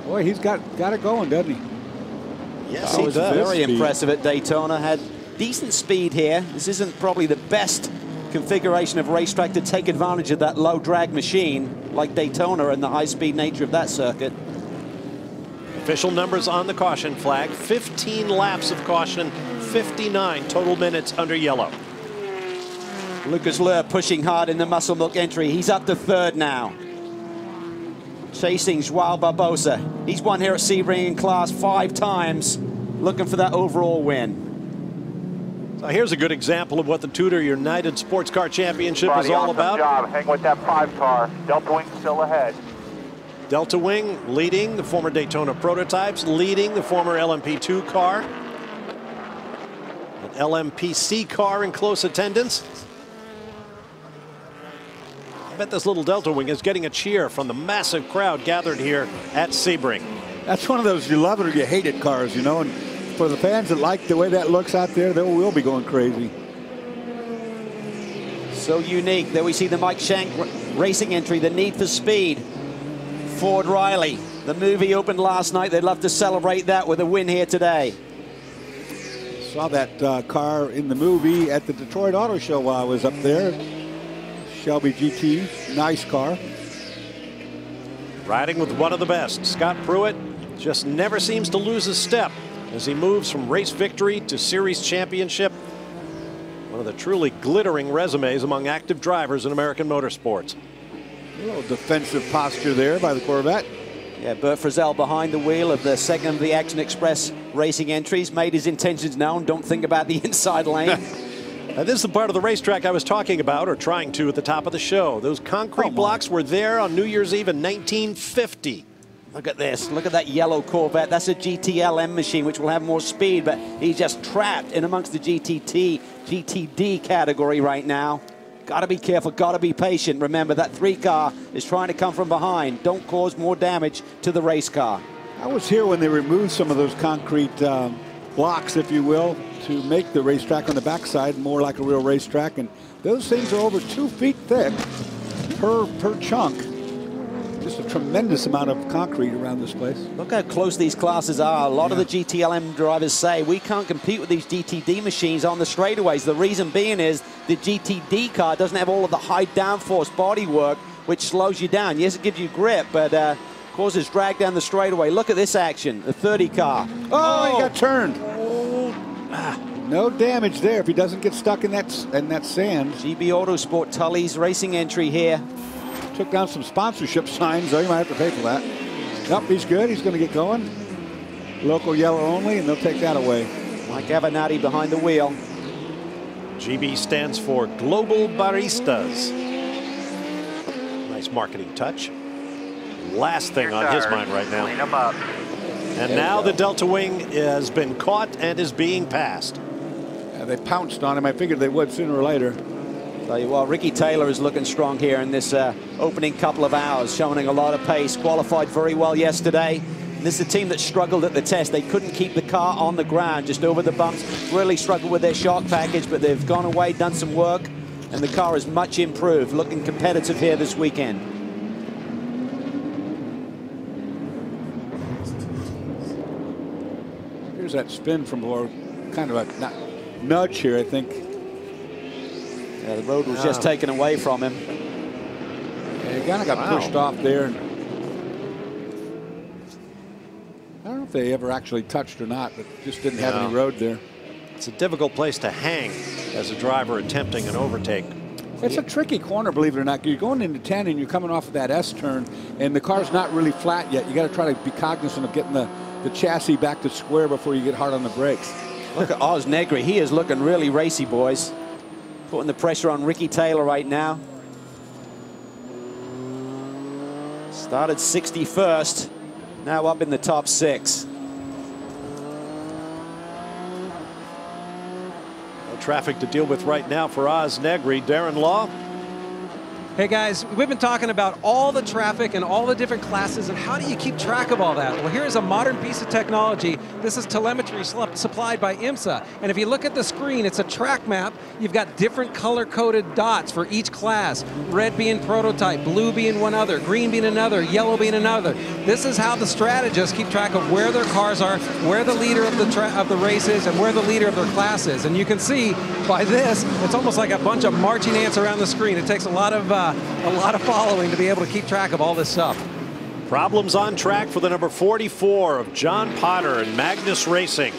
Boy, he's got got it going, doesn't he? Yes, That he was does. very Speed. impressive at Daytona. Had decent speed here. This isn't probably the best configuration of racetrack to take advantage of that low drag machine like Daytona and the high speed nature of that circuit. Official numbers on the caution flag 15 laps of caution, 59 total minutes under yellow. Lucas Luhr pushing hard in the muscle milk entry. He's up to third now. Chasing João Barbosa. He's won here at Sebring in class five times, looking for that overall win. So here's a good example of what the Tudor United Sports Car Championship is Roddy, all awesome about. job. Hang with that five car. Delta Wing still ahead. Delta Wing leading the former Daytona prototypes, leading the former LMP2 car. An LMPC car in close attendance. I bet this little Delta Wing is getting a cheer from the massive crowd gathered here at Sebring. That's one of those you love it or you hate it cars, you know. And for the fans that like the way that looks out there, they will be going crazy. So unique. There we see the Mike Shank racing entry, the need for speed. Ford Riley. The movie opened last night. They'd love to celebrate that with a win here today. Saw that uh, car in the movie at the Detroit Auto Show while I was up there. Shelby GT, nice car. Riding with one of the best, Scott Pruett just never seems to lose a step as he moves from race victory to series championship. One of the truly glittering resumes among active drivers in American motorsports. A little defensive posture there by the Corvette. Yeah, Burt Frisselle behind the wheel of the second of the Action Express racing entries made his intentions known. Don't think about the inside lane. Now, this is the part of the racetrack I was talking about, or trying to at the top of the show. Those concrete blocks were there on New Year's Eve in 1950. Look at this. Look at that yellow Corvette. That's a GTLM machine, which will have more speed, but he's just trapped in amongst the GTT, GTD category right now. Got to be careful. Got to be patient. Remember, that three car is trying to come from behind. Don't cause more damage to the race car. I was here when they removed some of those concrete um, blocks, if you will, to make the racetrack on the backside more like a real racetrack. And those things are over two feet thick per, per chunk. Just a tremendous amount of concrete around this place. Look how close these classes are. A lot of the GTLM drivers say we can't compete with these GTD machines on the straightaways. The reason being is the GTD car doesn't have all of the high downforce bodywork, which slows you down. Yes, it gives you grip, but uh, causes drag down the straightaway. Look at this action, the 30 car. Oh, he got turned. No damage there if he doesn't get stuck in that in that sand. GB Autosport Tully's racing entry here. Took down some sponsorship signs, though. You might have to pay for that. Nope, he's good. He's going to get going. Local yellow only, and they'll take that away. Mike Avenatti behind the wheel. GB stands for Global Baristas. Nice marketing touch. Last thing on his mind right now. Clean them up. And now the Delta Wing has been caught and is being passed. Uh, they pounced on him. I figured they would sooner or later. Tell you what, Ricky Taylor is looking strong here in this uh, opening couple of hours, showing a lot of pace. Qualified very well yesterday. This is a team that struggled at the test. They couldn't keep the car on the ground, just over the bumps. Really struggled with their shock package, but they've gone away, done some work, and the car is much improved, looking competitive here this weekend. Here's that spin from below, kind of a not, nudge here, I think. Yeah, the road was just ah. taken away from him. Yeah, he kind of got Wow. pushed off there. And I don't know if they ever actually touched or not, but just didn't have any road there. It's a difficult place to hang as a driver attempting an overtake. It's a tricky corner, believe it or not. You're going into 10 and you're coming off of that S turn, and the car's not really flat yet. You got to try to be cognizant of getting the, the chassis back to square before you get hard on the brakes. Look at Oz Negri. He is looking really racy, boys. Putting the pressure on Ricky Taylor right now. Started 61st. Now up in the top six. No traffic to deal with right now for Oz Negri. Darren Law. Hey guys, we've been talking about all the traffic and all the different classes and how do you keep track of all that? Well, here's a modern piece of technology. This is telemetry supplied by IMSA. And if you look at the screen, it's a track map. You've got different color-coded dots for each class. Red being prototype, blue being one other, green being another, yellow being another. This is how the strategists keep track of where their cars are, where the leader of the of the race is, and where the leader of their class is. And you can see by this, it's almost like a bunch of marching ants around the screen. It takes a lot of uh, a lot of following to be able to keep track of all this stuff. Problems on track for the number 44 of John Potter and Magnus Racing.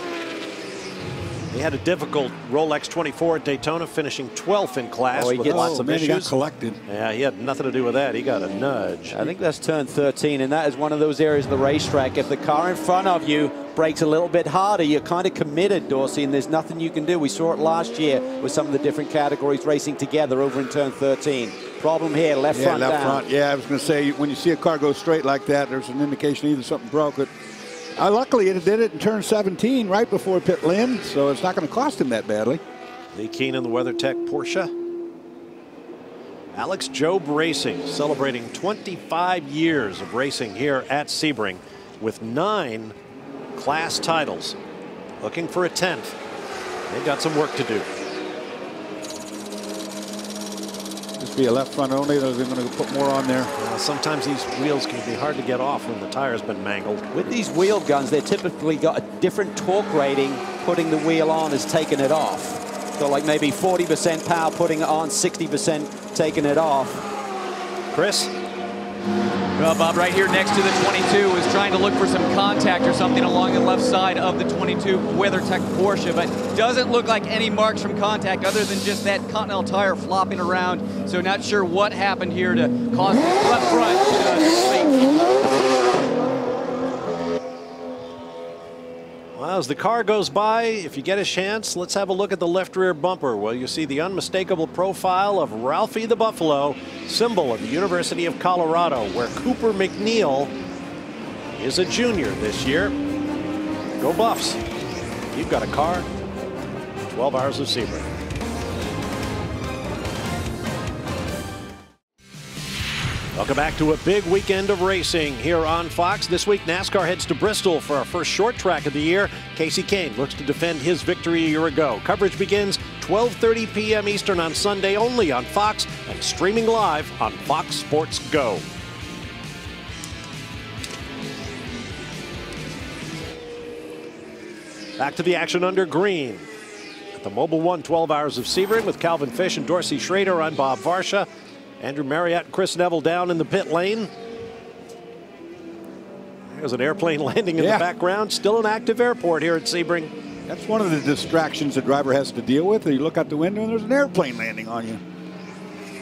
He had a difficult Rolex 24 at Daytona, finishing 12th in class Oh, he with gets- lots oh, of man, he got collected. Yeah, he had nothing to do with that. He got a nudge. I think that's turn 13, and that is one of those areas of the racetrack. If the car in front of you brakes a little bit harder, you're kind of committed, Dorsey, and there's nothing you can do. We saw it last year with some of the different categories racing together over in turn 13. Problem here, left yeah, front left down. front. Yeah, I was going to say, when you see a car go straight like that, there's an indication either something broke. But uh, luckily, it did it in turn 17 right before pit lane, so it's not going to cost him that badly. Lee Keenan, the WeatherTech Porsche. Alex Job Racing celebrating 25 years of racing here at Sebring with nine class titles. Looking for a 10th. They've got some work to do. Just be a left front only. They're going to put more on there. Uh, sometimes these wheels can be hard to get off when the tire's been mangled. With these wheel guns, they're typically got a different torque rating. Putting the wheel on is taking it off. So like maybe 40% power putting it on, 60% taking it off. Chris? Well, Bob, right here next to the 22 is trying to look for some contact or something along the left side of the 22 WeatherTech Porsche, but doesn't look like any marks from contact other than just that Continental tire flopping around. So not sure what happened here to cause the left front uh, to slink. Well, as the car goes by, if you get a chance, let's have a look at the left rear bumper. Well, you see the unmistakable profile of Ralphie the Buffalo, symbol of the University of Colorado, where Cooper McNeil is a junior this year. Go Buffs. You've got a car, 12 hours of Sebring. Welcome back to a big weekend of racing here on Fox. This week, NASCAR heads to Bristol for our first short track of the year. Kasey Kahne looks to defend his victory a year ago. Coverage begins 12:30 p.m. Eastern on Sunday only on Fox and streaming live on Fox Sports Go. Back to the action under green. At the Mobil One 12 Hours of Sebring with Calvin Fish and Dorsey Schroeder. I'm Bob Varsha. Andrew Marriott and Chris Neville down in the pit lane. There's an airplane landing in Yeah. the background. Still an active airport here at Sebring. That's one of the distractions the driver has to deal with. You look out the window and there's an airplane landing on you.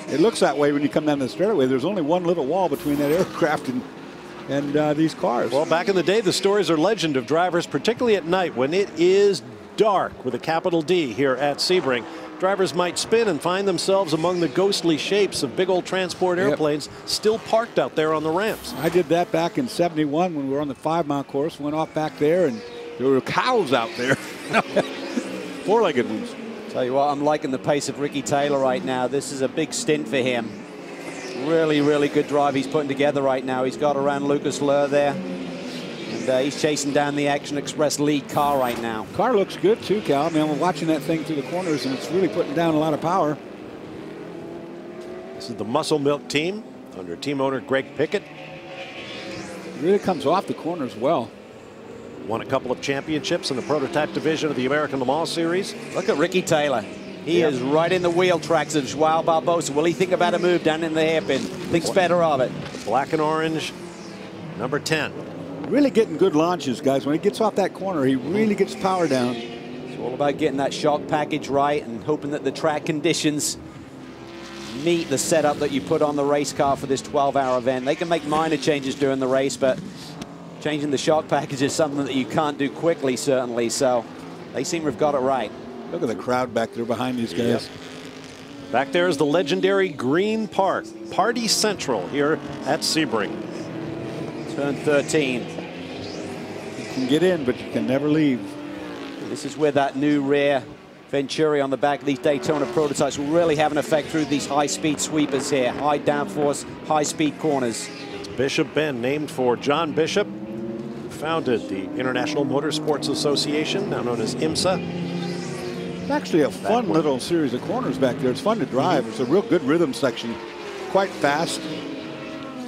It looks that way when you come down the straightaway. There's only one little wall between that aircraft and and uh, these cars. Well, back in the day, the stories are legend of drivers, particularly at night when it is dark with a capital D here at Sebring. Drivers might spin and find themselves among the ghostly shapes of big old transport Yep. airplanes still parked out there on the ramps. I did that back in 71 when we were on the five mile course. Went off back there and there were cows out there. Four legged ones. Tell you what, I'm liking the pace of Ricky Taylor right now. This is a big stint for him. Really, really good drive he's putting together right now. He's got around Lucas Luhr there. And uh, he's chasing down the Action Express lead car right now. Car looks good too, Cal. I mean, I'm watching that thing through the corners, and it's really putting down a lot of power. This is the Muscle Milk team under team owner Greg Pickett. It really comes off the corners well. Won a couple of championships in the prototype division of the American Le Mans Series. Look at Ricky Taylor. He Yep. is right in the wheel tracks of João Barbosa. Will he think about a move down in the hairpin? Thinks better of it. Black and orange, number 10. Really getting good launches, guys. When he gets off that corner, he really gets power down. It's all about getting that shock package right and hoping that the track conditions meet the setup that you put on the race car for this 12-hour event. They can make minor changes during the race, but changing the shock package is something that you can't do quickly, certainly. So they seem to have got it right. Look at the crowd back there behind these guys. Back there is the legendary Green Park, Party Central here at Sebring. Turn 13. You can get in, but you can never leave. This is where that new rear Venturi on the back of these Daytona prototypes will really have an effect through these high-speed sweepers here. High downforce, high-speed corners. Bishop Bend, named for John Bishop, founded the International Motorsports Association, now known as IMSA. It's actually a fun little series of corners back there. It's fun to drive. It's a real good rhythm section. Quite fast.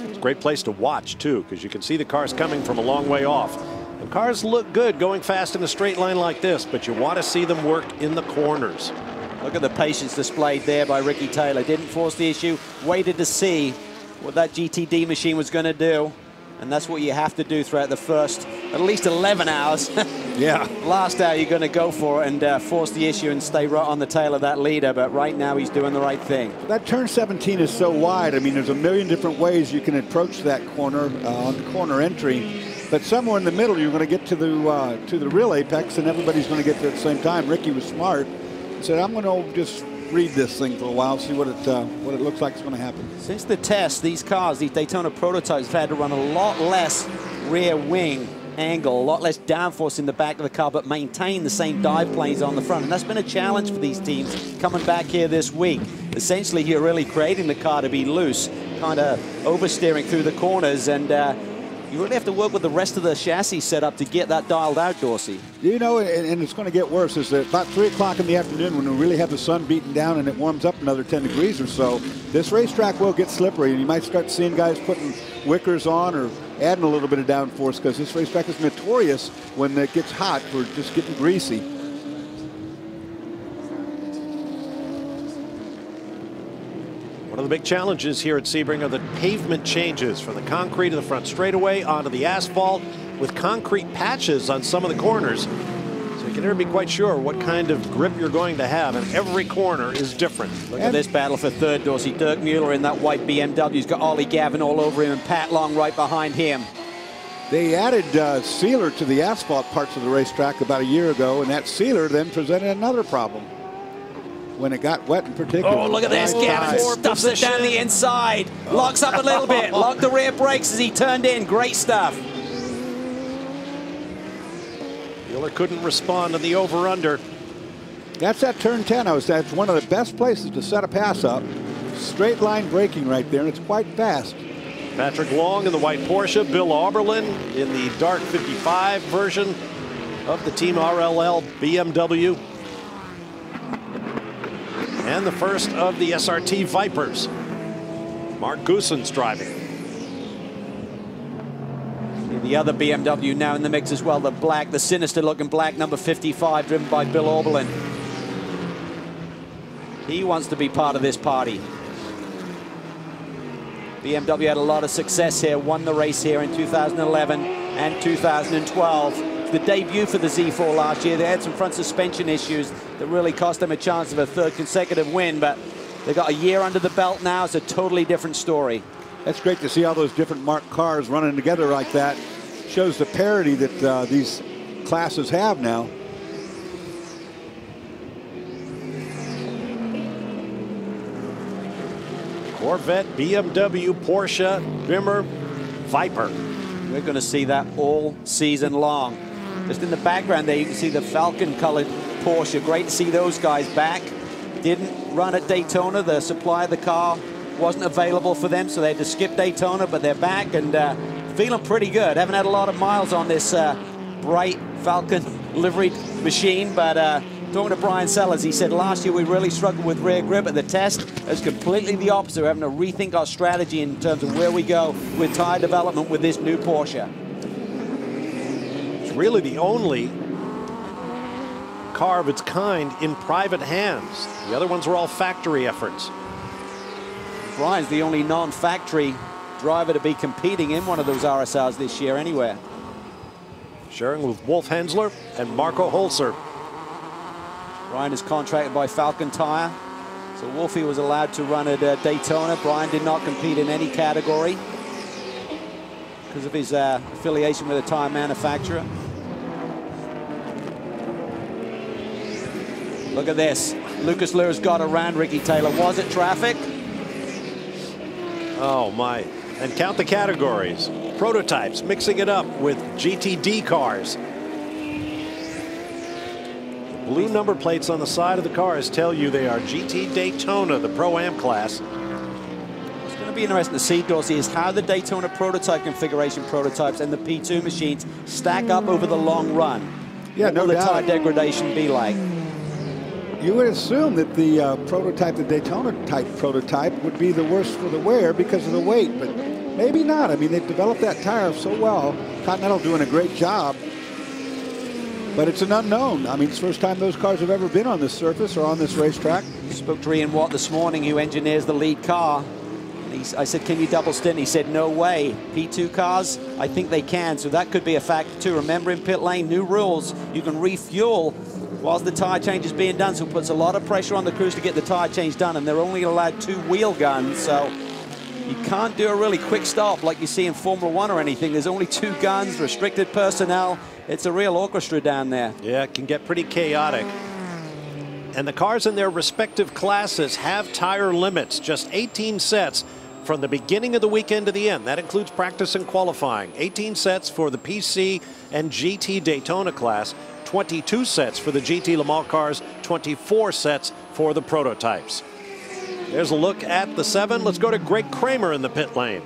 It's a great place to watch, too, because you can see the cars coming from a long way off. And cars look good going fast in a straight line like this, but you want to see them work in the corners. Look at the patience displayed there by Ricky Taylor. Didn't force the issue, waited to see what that GTD machine was going to do. And that's what you have to do throughout the first at least 11 hours. yeah. Last hour, you're going to go for it and uh, force the issue and stay right on the tail of that leader. But right now, he's doing the right thing. That turn 17 is so wide. I mean, there's a million different ways you can approach that corner uh, on the corner entry. But somewhere in the middle, you're going to get to the uh, to the real apex, and everybody's going to get there at the same time. Ricky was smart. He said, "I'm going to just read this thing for a while, see what it uh, what it looks like is going to happen." Since the test, these cars, these Daytona prototypes, have had to run a lot less rear wing angle, a lot less downforce in the back of the car, but maintain the same dive planes on the front. And that's been a challenge for these teams coming back here this week. Essentially, you're really creating the car to be loose, kind of oversteering through the corners, and uh, you really have to work with the rest of the chassis setup to get that dialed out, Dorsey. You know, and, and it's going to get worse. Is that about 3 o'clock in the afternoon when we really have the sun beating down and it warms up another 10 degrees or so, this racetrack will get slippery, and you might start seeing guys putting wickers on or adding a little bit of downforce because this racetrack is notorious when it gets hot for just getting greasy. One of the big challenges here at Sebring are the pavement changes from the concrete of the front straightaway onto the asphalt with concrete patches on some of the corners. So you can never be quite sure what kind of grip you're going to have, and every corner is different. Look at this battle for third, Dorsey. Dirk Mueller in that white BMW. He's got Ollie Gavin all over him and Pat Long right behind him. They added uh, sealer to the asphalt parts of the racetrack about a year ago, and that sealer then presented another problem when it got wet in particular. Oh, look at this. Gavin stuffs it down the inside. Locks up a little bit. Locked the rear brakes as he turned in. Great stuff. Mueller couldn't respond to the over-under. That's that turn 10. I was, that's one of the best places to set a pass up. Straight line braking right there, and it's quite fast. Patrick Long in the white Porsche, Bill Auberlen in the dark 55 version of the Team RLL BMW. And the first of the SRT Vipers. Marc Goossens driving. The other BMW now in the mix as well, the black, the sinister looking black number 55 driven by Bill Auberlen. He wants to be part of this party. BMW had a lot of success here, won the race here in 2011 and 2012. It's the debut for the Z4 last year. They had some front suspension issues that really cost them a chance of a third consecutive win, but they've got a year under the belt now. It's a totally different story. That's great to see all those different marked cars running together like that. Shows the parity that uh, these classes have now. Corvette, BMW, Porsche, Bimmer, Viper. We're going to see that all season long. Just in the background there, you can see the Falken colored Porsche. Great to see those guys back. Didn't run at Daytona. The supply of the car wasn't available for them, so they had to skip Daytona, but they're back and uh, feeling pretty good. Haven't had a lot of miles on this uh, bright Falken liveried machine, but uh, talking to Bryan Sellers, he said last year we really struggled with rear grip at the test. It's completely the opposite. We're having to rethink our strategy in terms of where we go with tire development with this new Porsche. Really the only car of its kind in private hands. The other ones were all factory efforts. Bryan's the only non-factory driver to be competing in one of those RSRs this year anywhere. Sharing with Wolf Henzler and Marco Holzer. Bryan is contracted by Falken Tire. So Wolfie was allowed to run at uh, Daytona. Bryan did not compete in any category because of his uh, affiliation with a tire manufacturer. Look at this. Lucas Luhr's got around Ricky Taylor. Was it traffic? Oh, my. And count the categories. Prototypes, mixing it up with GTD cars. The blue number plates on the side of the cars tell you they are GT Daytona, the Pro-Am class. What's going to be interesting to see, Dorsey, is how the Daytona prototype configuration prototypes and the P2 machines stack up over the long run. Yeah, what no will the tire degradation be like? You would assume that the uh, prototype, the Daytona type prototype, would be the worst for the wear because of the weight, but maybe not. I mean, they've developed that tire so well. Continental doing a great job, but it's an unknown. I mean, it's the first time those cars have ever been on this surface or on this racetrack. Spoke to Ian Watt this morning, who engineers the lead car. He's, I said, can you double stint? He said, no way. P2 cars, I think they can. So that could be a factor too. Remember in pit lane, new rules. You can refuel whilst the tire change is being done. So it puts a lot of pressure on the crews to get the tire change done. And they're only allowed two wheel guns. So you can't do a really quick stop like you see in Formula One or anything. There's only two guns, restricted personnel. It's a real orchestra down there. Yeah, it can get pretty chaotic. And the cars in their respective classes have tire limits, just 18 sets from the beginning of the weekend to the end. That includes practice and qualifying. 18 sets for the PC and GT Daytona class, 22 sets for the GT Le Mans cars, 24 sets for the prototypes. There's a look at the seven. Let's go to Greg Kramer in the pit lane.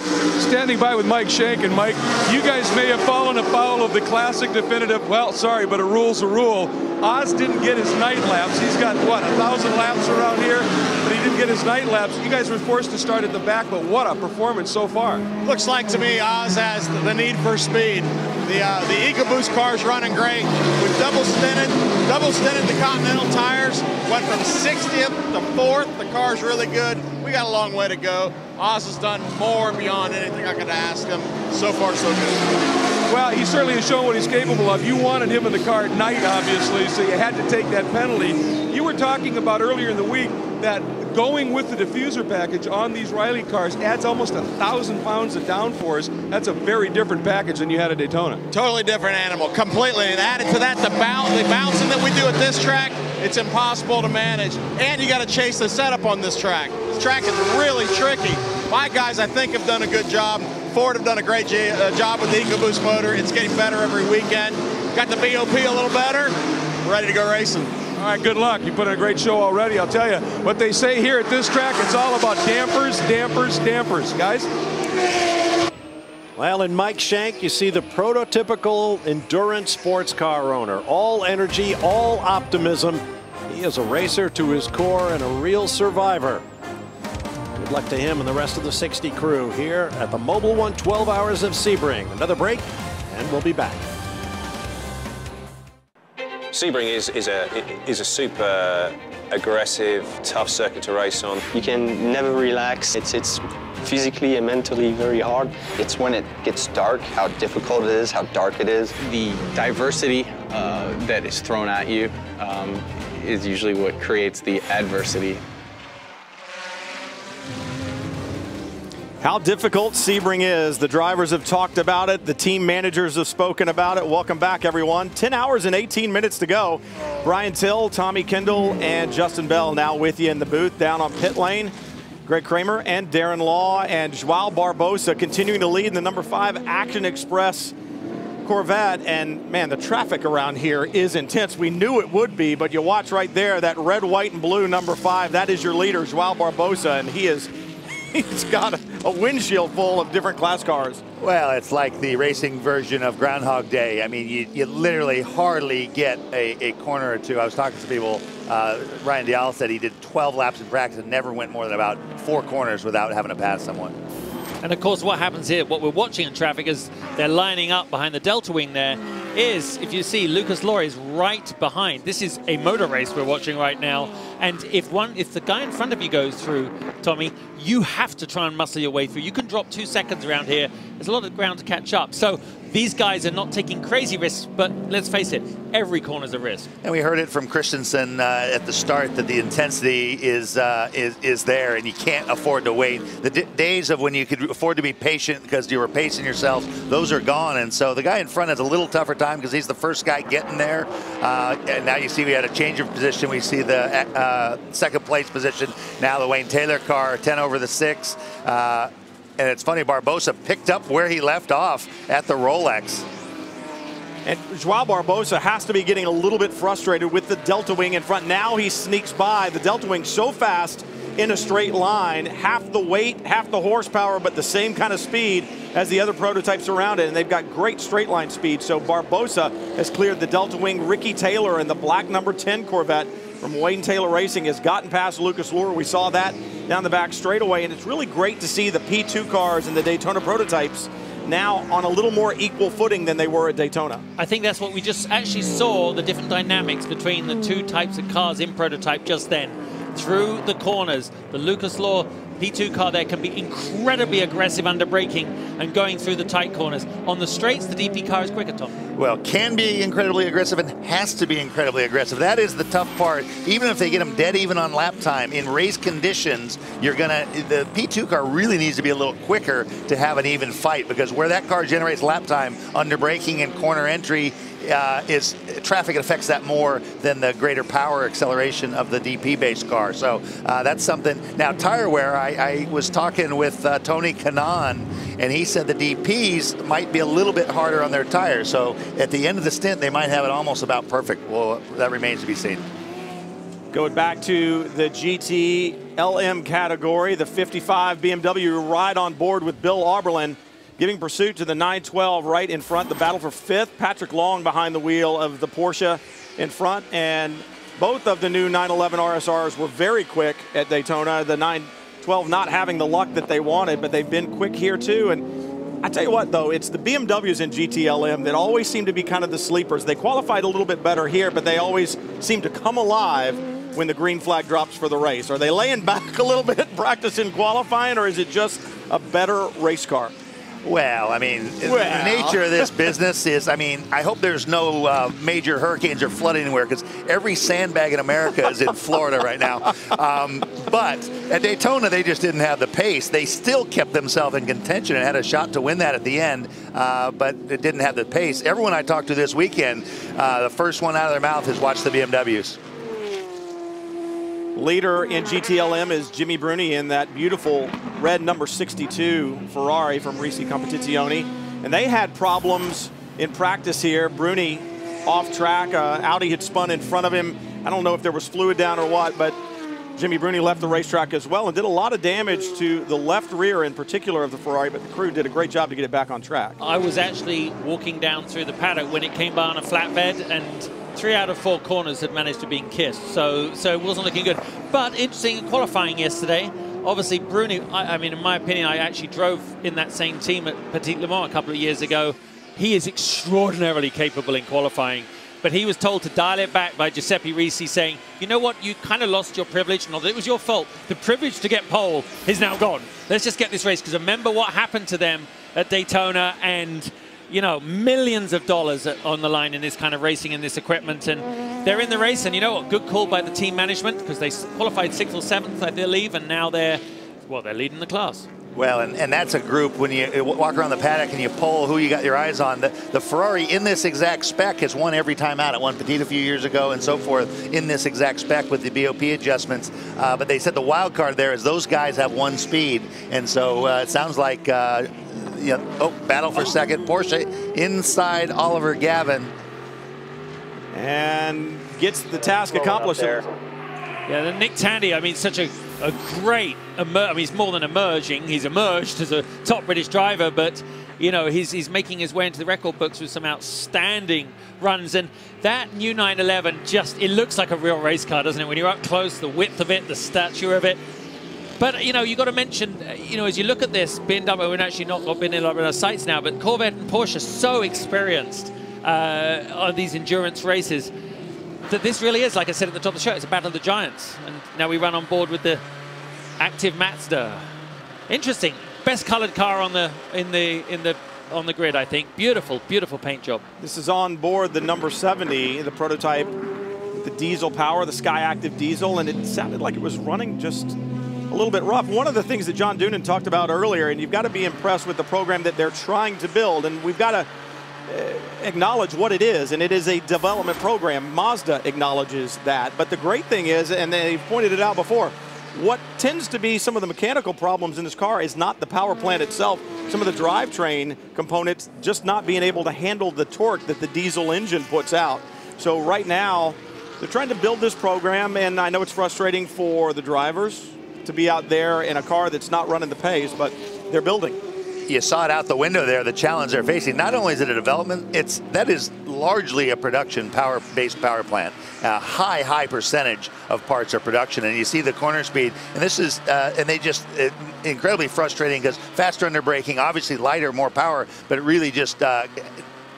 Standing by with Mike Shank, and Mike, you guys may have fallen afoul of the classic definitive, well, sorry, but a rule's a rule. Oz didn't get his night laps. He's got, what, a thousand laps around here, but he didn't get his night laps. You guys were forced to start at the back, but what a performance so far. Looks like to me Oz has the need for speed. The uh, the EcoBoost car's running great. We've double stinted, double stinted the Continental tires. Went from 60th to 4th. The car's really good. We got a long way to go. Oz has done more beyond anything I could ask him. So far, so good. Well, he certainly has shown what he's capable of. You wanted him in the car at night, obviously, so you had to take that penalty. You were talking about earlier in the week that going with the diffuser package on these Riley cars adds almost a thousand pounds of downforce. That's a very different package than you had at Daytona. Totally different animal, completely. And added to that, the, bounce, the bouncing that we do at this track, it's impossible to manage. And you got to chase the setup on this track. This track is really tricky. My guys, I think, have done a good job. Ford have done a great uh, job with the EcoBoost motor. It's getting better every weekend. Got the BOP a little better. Ready to go racing. All right, good luck. You put in a great show already. I'll tell you what they say here at this track. It's all about dampers, dampers, dampers, guys. Well, in Mike Shank, you see the prototypical endurance sports car owner. All energy, all optimism. He is a racer to his core and a real survivor. Good luck to him and the rest of the 60 crew here at the Mobil One 12 Hours of Sebring. Another break, and we'll be back. Sebring is, is, a, is a super aggressive, tough circuit to race on. You can never relax. It's, it's physically and mentally very hard. It's when it gets dark, how difficult it is, how dark it is. The diversity uh, that is thrown at you um, is usually what creates the adversity. How difficult Sebring is. The drivers have talked about it. The team managers have spoken about it. Welcome back, everyone. 10 hours and 18 minutes to go. Brian Till, Tommy Kendall, and Justin Bell now with you in the booth down on pit lane. Greg Kramer and Darren Law and João Barbosa continuing to lead in the number five Action Express Corvette, and man, the traffic around here is intense. We knew it would be, but you watch right there, that red, white, and blue number five, that is your leader, João Barbosa, and he is, he's got a, a windshield full of different class cars. Well, it's like the racing version of Groundhog Day. I mean, you, you literally hardly get a, a corner or two. I was talking to people. Uh, Ryan Dalziel said he did 12 laps in practice and never went more than about four corners without having to pass someone. And of course, what happens here, what we're watching in traffic is they're lining up behind the Delta Wing there, is, if you see, Lucas Luhr is right behind. This is a motor race we're watching right now. And if one, if the guy in front of you goes through, Tommy, you have to try and muscle your way through. You can drop two seconds around here. There's a lot of ground to catch up. So these guys are not taking crazy risks, but let's face it, every corner is a risk. And we heard it from Christensen uh, at the start that the intensity is, uh, is is there, and you can't afford to wait. The days of when you could afford to be patient because you were pacing yourself, those are gone. And so the guy in front has a little tougher time because he's the first guy getting there. Uh, and now you see we had a change of position. We see the uh, second place position. Now the Wayne Taylor car, 10 over the six. Uh, and it's funny, Barbosa picked up where he left off at the Rolex. And João Barbosa has to be getting a little bit frustrated with the Delta Wing in front. Now he sneaks by the Delta Wing so fast in a straight line, half the weight, half the horsepower, but the same kind of speed as the other prototypes around it. And they've got great straight line speed. So Barbosa has cleared the Delta Wing. Ricky Taylor and the black number 10 Corvette from Wayne Taylor Racing has gotten past Lucas Luhr. We saw that down the back straightaway, and it's really great to see the P2 cars and the Daytona prototypes now on a little more equal footing than they were at Daytona. I think that's what we just actually saw, the different dynamics between the two types of cars in prototype just then. Through the corners, the Lucas Luhr P2 car there can be incredibly aggressive under braking and going through the tight corners. On the straights, the DP car is quicker, Tom. Well, can be incredibly aggressive and has to be incredibly aggressive. That is the tough part. Even if they get them dead even on lap time, in race conditions, you're going to, the P2 car really needs to be a little quicker to have an even fight because where that car generates lap time under braking and corner entry, uh, is traffic affects that more than the greater power acceleration of the DP-based car. So uh, that's something. Now, tire wear, I, I was talking with uh, Tony Kanaan, and he said the DPs might be a little bit harder on their tires. So at the end of the stint, they might have it almost about perfect. Well, that remains to be seen. Going back to the GT LM category, the 55 BMW right on board with Bill Auberlen giving pursuit to the 912 right in front. The battle for fifth. Patrick Long behind the wheel of the Porsche in front. And both of the new 911 RSRs were very quick at Daytona. The 912 not having the luck that they wanted, but they've been quick here too. And I tell you what, though, it's the BMWs in GTLM that always seem to be kind of the sleepers. They qualified a little bit better here, but they always seem to come alive when the green flag drops for the race. Are they laying back a little bit, practicing qualifying, or is it just a better race car? Well, I mean, well. the nature of this business is, I mean, I hope there's no uh, major hurricanes or flooding anywhere because every sandbag in America is in Florida right now. Um, but at Daytona, they just didn't have the pace. They still kept themselves in contention and had a shot to win that at the end, uh, but it didn't have the pace. Everyone I talked to this weekend, uh, the first one out of their mouth is watch the BMWs. Leader in GTLM is Jimmy Bruni in that beautiful red number 62 Ferrari from Risi Competizione. And they had problems in practice here. Bruni off track. Uh, Audi had spun in front of him. I don't know if there was fluid down or what, but Jimmy Bruni left the racetrack as well and did a lot of damage to the left rear in particular of the Ferrari, but the crew did a great job to get it back on track. I was actually walking down through the paddock when it came by on a flatbed and three out of four corners had managed to be kissed, so so it wasn't looking good. But interesting in qualifying yesterday. Obviously, Bruni, I, I, mean, in my opinion, I actually drove in that same team at Petit Le Mans a couple of years ago. He is extraordinarily capable in qualifying, but he was told to dial it back by Giuseppe Risi saying, you know what, you kind of lost your privilege, not that it was your fault. The privilege to get pole is now gone. Let's just get this race, because remember what happened to them at Daytona and you know, millions of dollars on the line in this kind of racing and this equipment. And they're in the race. And you know what? Good call by the team management because they qualified sixth or seventh, I believe, and now they're, well, they're leading the class. Well, and, and that's a group when you walk around the paddock and you pull who you got your eyes on. The, the Ferrari in this exact spec has won every time out. It won Petit a few years ago and so forth in this exact spec with the BOP adjustments. Uh, but they said the wild card there is those guys have one speed. And so uh, it sounds like uh, you know, oh, battle for second. Porsche inside Oliver Gavin. And gets the task accomplished. There. Yeah, the Nick Tandy, I mean, such a, a great, I mean, he's more than emerging. He's emerged as a top British driver, but, you know, he's, he's making his way into the record books with some outstanding runs. And that new 911 just, it looks like a real race car, doesn't it? When you're up close, the width of it, the stature of it. But, you know, you've got to mention, uh, you know, as you look at this, BMW, we've actually not got BMW in a lot of our sights now, but Corvette and Porsche are so experienced uh, on these endurance races that this really is, like I said at the top of the show, it's a battle of the giants. And now we run on board with the active Mazda. Interesting. Best colored car on the in the in the on the grid, I think. Beautiful, beautiful paint job. This is on board the number 70, the prototype, the diesel power, the SKYACTIV diesel, and it sounded like it was running just a little bit rough. One of the things that John Doonan talked about earlier, and you've got to be impressed with the program that they're trying to build, and we've got to uh, acknowledge what it is, and it is a development program. Mazda acknowledges that. But the great thing is, and they've pointed it out before, what tends to be some of the mechanical problems in this car is not the power plant itself. Some of the drivetrain components just not being able to handle the torque that the diesel engine puts out. So right now, they're trying to build this program, and I know it's frustrating for the drivers to be out there in a car that's not running the pace, but they're building you saw it out the window there, the challenge they're facing. Not only is it a development, it's that is largely a production power-based power plant. A high, high percentage of parts are production, and you see the corner speed. And this is, uh, and they just uh, incredibly frustrating because faster under braking, obviously lighter, more power, but it really just uh,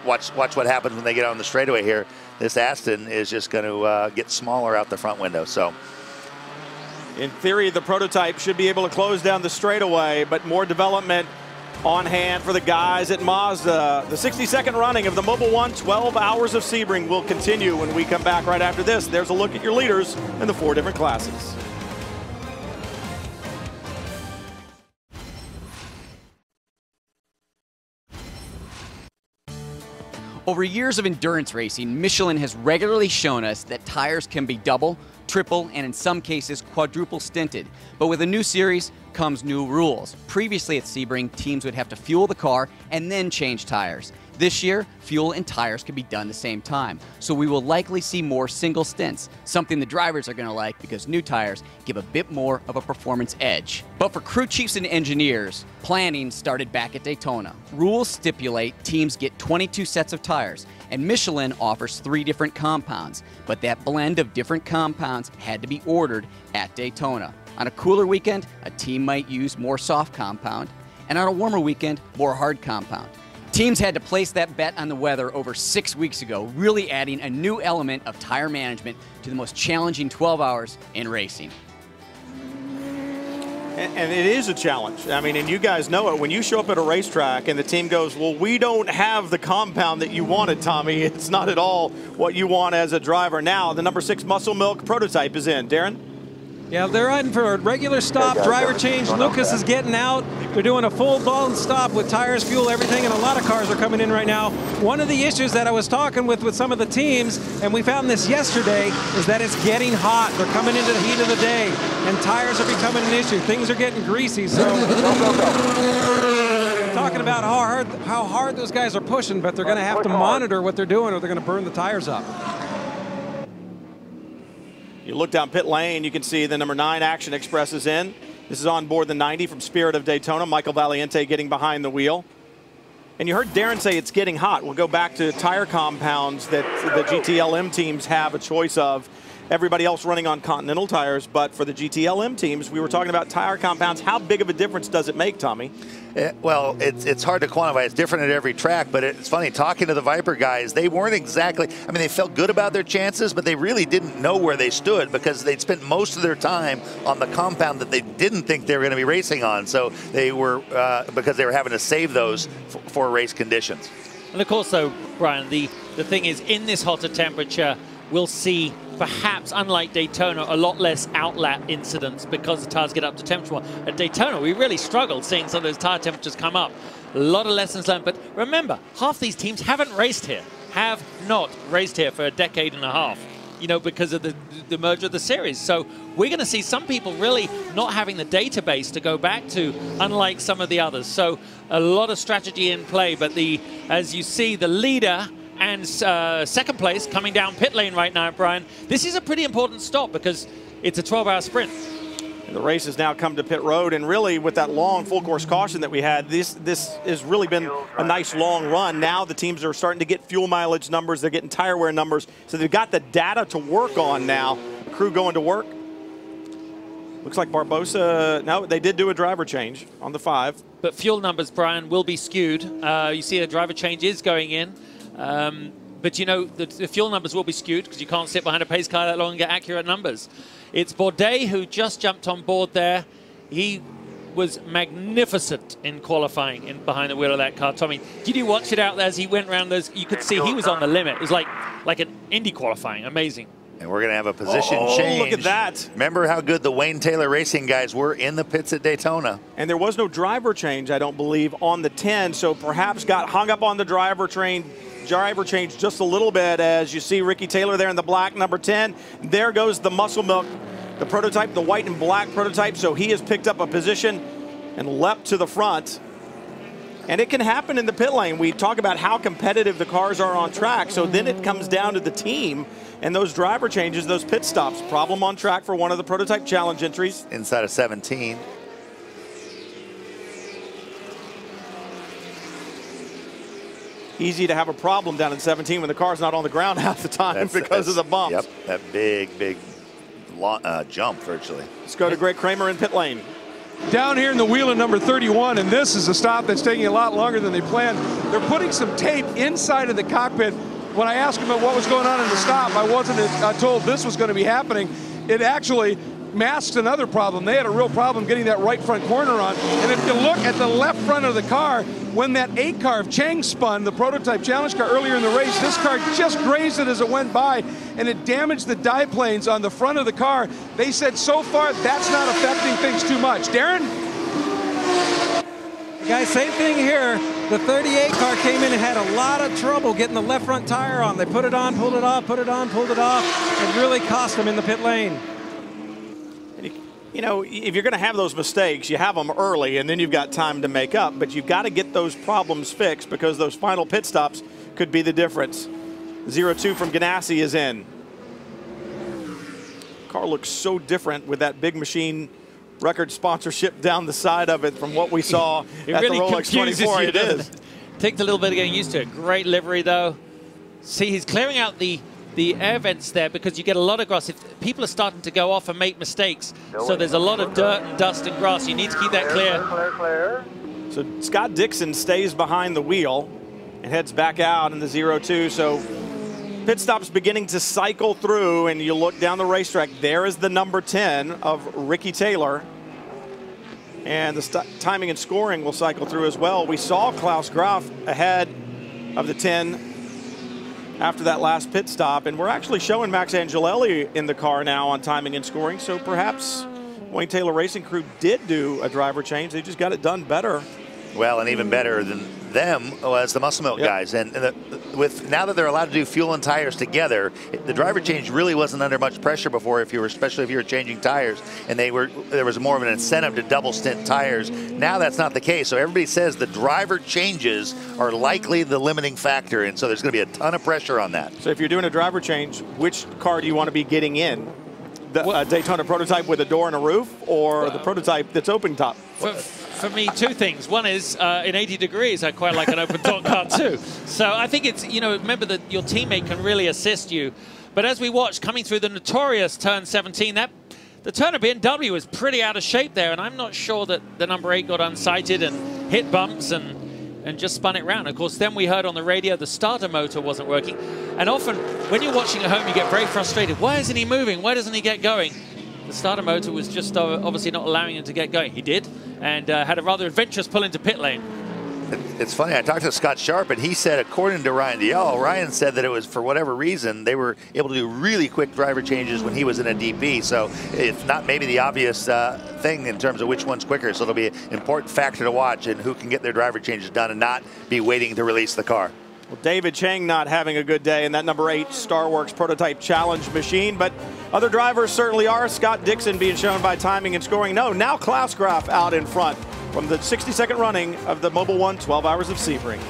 watch watch what happens when they get on the straightaway here. This Aston is just going to uh, get smaller out the front window. So. In theory, the prototype should be able to close down the straightaway, but more development on hand for the guys at Mazda. The 60-second running of the Mobil 1 12 Hours of Sebring will continue when we come back right after this. There's a look at your leaders in the four different classes. Over years of endurance racing, Michelin has regularly shown us that tires can be double, triple, and in some cases quadruple stinted. But with a new series comes new rules. Previously at Sebring, teams would have to fuel the car and then change tires. This year, fuel and tires can be done the same time, so we will likely see more single stints, something the drivers are going to like because new tires give a bit more of a performance edge. But for crew chiefs and engineers, planning started back at Daytona. Rules stipulate teams get 22 sets of tires, and Michelin offers three different compounds, but that blend of different compounds had to be ordered at Daytona. On a cooler weekend, a team might use more soft compound, and on a warmer weekend, more hard compound. Teams had to place that bet on the weather over six weeks ago, really adding a new element of tire management to the most challenging 12 hours in racing. And it is a challenge. I mean, and you guys know it. When you show up at a racetrack and the team goes, well, we don't have the compound that you wanted, Tommy. It's not at all what you want as a driver. Now, the number six Muscle Milk prototype is in. Darren? Yeah, they're riding for a regular stop, driver change. Lucas is getting out. They're doing a full-blown stop with tires, fuel, everything, and a lot of cars are coming in right now. One of the issues that I was talking with with some of the teams, and we found this yesterday, is that it's getting hot. They're coming into the heat of the day, and tires are becoming an issue. Things are getting greasy, so... talking about how hard, how hard those guys are pushing, but they're going to have to monitor what they're doing or they're going to burn the tires up. You look down pit lane, you can see the number nine Action Express is in. This is on board the 90 from Spirit of Daytona. Michael Valiante getting behind the wheel. And you heard Darren say it's getting hot. We'll go back to tire compounds that the GTLM teams have a choice of. Everybody else running on Continental tires, but for the GTLM teams, we were talking about tire compounds. How big of a difference does it make, Tommy? It, well, it's, it's hard to quantify. It's different at every track, but it's funny talking to the Viper guys. They weren't exactly. I mean, they felt good about their chances, but they really didn't know where they stood because they'd spent most of their time on the compound that they didn't think they were going to be racing on. So they were uh, because they were having to save those for race conditions. And of course, though, Brian, the the thing is, in this hotter temperature, we'll see perhaps, unlike Daytona, a lot less outlap incidents because the tires get up to temperature. At Daytona, we really struggled seeing some of those tire temperatures come up. A lot of lessons learned. But remember, half these teams haven't raced here, have not raced here for a decade and a half. you know, because of the, the merger of the series. So we're going to see some people really not having the database to go back to, unlike some of the others. So a lot of strategy in play. But the, as you see, the leader and uh, second place coming down pit lane right now, Brian. This is a pretty important stop because it's a 12-hour sprint. The race has now come to pit road, and really with that long full course caution that we had, this this has really been a nice long run. Now the teams are starting to get fuel mileage numbers, they're getting tire wear numbers, so they've got the data to work on now. Crew going to work. Looks like Barbosa, no, they did do a driver change on the five. But fuel numbers, Brian, will be skewed. Uh, you see a driver change is going in. Um, but you know, the, the, fuel numbers will be skewed because you can't sit behind a pace car that long and get accurate numbers. It's Bourdais who just jumped on board there. He was magnificent in qualifying in behind the wheel of that car. Tommy, did you watch it out there as he went around those? You could see he was on the limit. It was like like an Indy qualifying. Amazing. And we're going to have a position oh, change. Look at that. Remember how good the Wayne Taylor Racing guys were in the pits at Daytona. And there was no driver change, I don't believe, on the 10, so perhaps got hung up on the driver train driver change just a little bit as you see Ricky Taylor there in the black, number 10. There goes the Muscle Milk the prototype, the white and black prototype. So he has picked up a position and leapt to the front. And it can happen in the pit lane. We talk about how competitive the cars are on track. So then it comes down to the team and those driver changes, those pit stops. Problem on track for one of the prototype challenge entries. Inside of 17. Easy to have a problem down in 17 when the car's not on the ground half the time that's, because that's, of the bumps. Yep, that big, big uh, jump virtually. Let's go to Greg Kramer in pit lane. Down here in the wheel of number 31, and this is a stop that's taking a lot longer than they planned. They're putting some tape inside of the cockpit. When I asked them about what was going on in the stop, I wasn't uh, told this was going to be happening. It actually masks another problem. They had a real problem getting that right front corner on. And if you look at the left front of the car, when that eight car of Chang spun, the prototype challenge car earlier in the race, this car just grazed it as it went by and it damaged the dive planes on the front of the car. They said so far that's not affecting things too much. Darren? Guys, same thing here. The 38 car came in and had a lot of trouble getting the left front tire on. They put it on, pulled it off, put it on, pulled it off. It really cost them in the pit lane you know, if you're going to have those mistakes, you have them early and then you've got time to make up. But you've got to get those problems fixed because those final pit stops could be the difference. 0-2 from Ganassi is in. Car looks so different with that big machine record sponsorship down the side of it from what we saw it at really the Rolex 24. You, it is. It? Takes a little bit of getting used to it. Great livery though. See, he's clearing out the the air vents there because you get a lot of grass. If people are starting to go off and make mistakes, so there's a lot of dirt and dust and grass. You need to keep that clear. Clear, clear. So Scott Dixon stays behind the wheel and heads back out in the 0-2. So pit stops beginning to cycle through, and you look down the racetrack. There is the number 10 of Ricky Taylor. And the timing and scoring will cycle through as well. We saw Klaus Graf ahead of the 10 after that last pit stop. And we're actually showing Max Angelelli in the car now on timing and scoring. So perhaps Wayne Taylor Racing Crew did do a driver change. They just got it done better. Well, and even better than them was the muscle milk yep. guys. And, the, with now that they're allowed to do fuel and tires together, the driver change really wasn't under much pressure before. If you were, especially if you were changing tires, and they were, there was more of an incentive to double stint tires. Now that's not the case. So everybody says the driver changes are likely the limiting factor, and so there's going to be a ton of pressure on that. So if you're doing a driver change, which car do you want to be getting in? The uh, Daytona prototype with a door and a roof, or the prototype that's open top? For, for me, two things. One is uh, in 80 degrees, I quite like an open top car too. So I think it's, you know, remember that your teammate can really assist you. But as we watch coming through the notorious turn 17, that the turn of BMW was pretty out of shape there, and I'm not sure that the number eight got unsighted and hit bumps and and just spun it round. Of course, then we heard on the radio the starter motor wasn't working. And often, when you're watching at home, you get very frustrated. Why isn't he moving? Why doesn't he get going? The starter motor was just obviously not allowing him to get going. He did, and uh, had a rather adventurous pull into pit lane. It's funny. I talked to Scott Sharp, and he said, according to Ryan Dalziel, Ryan said that it was for whatever reason they were able to do really quick driver changes when he was in a DP. So it's not maybe the obvious uh, thing in terms of which one's quicker. So it'll be an important factor to watch and who can get their driver changes done and not be waiting to release the car. Well, David Chang not having a good day in that number eight Starworks prototype challenge machine, but other drivers certainly are. Scott Dixon being shown by timing and scoring. No, now Klaus Graf out in front from the 60 second running of the Mobil 1 12 Hours of Sebring.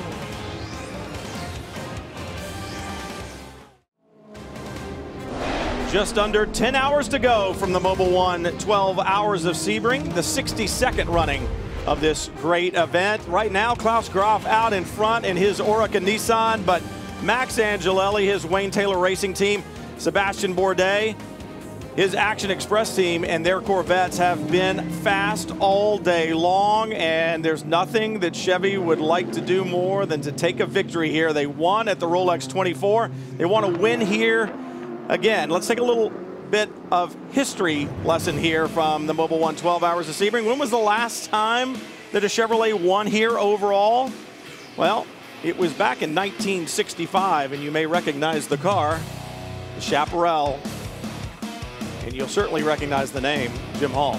Just under 10 hours to go from the Mobil 1 12 Hours of Sebring, the 62nd running of this great event. Right now, Klaus Graf out in front in his Oreca Nissan, but Max Angelelli, his Wayne Taylor Racing team, Sebastian Bourdais, his Action Express team and their Corvettes have been fast all day long, and there's nothing that Chevy would like to do more than to take a victory here. They won at the Rolex 24. They want to win here again. Let's take a little bit of history lesson here from the Mobil 1 12 Hours of Sebring. When was the last time that a Chevrolet won here overall? Well, it was back in 1965, and you may recognize the car, the Chaparral and you'll certainly recognize the name, Jim Hall.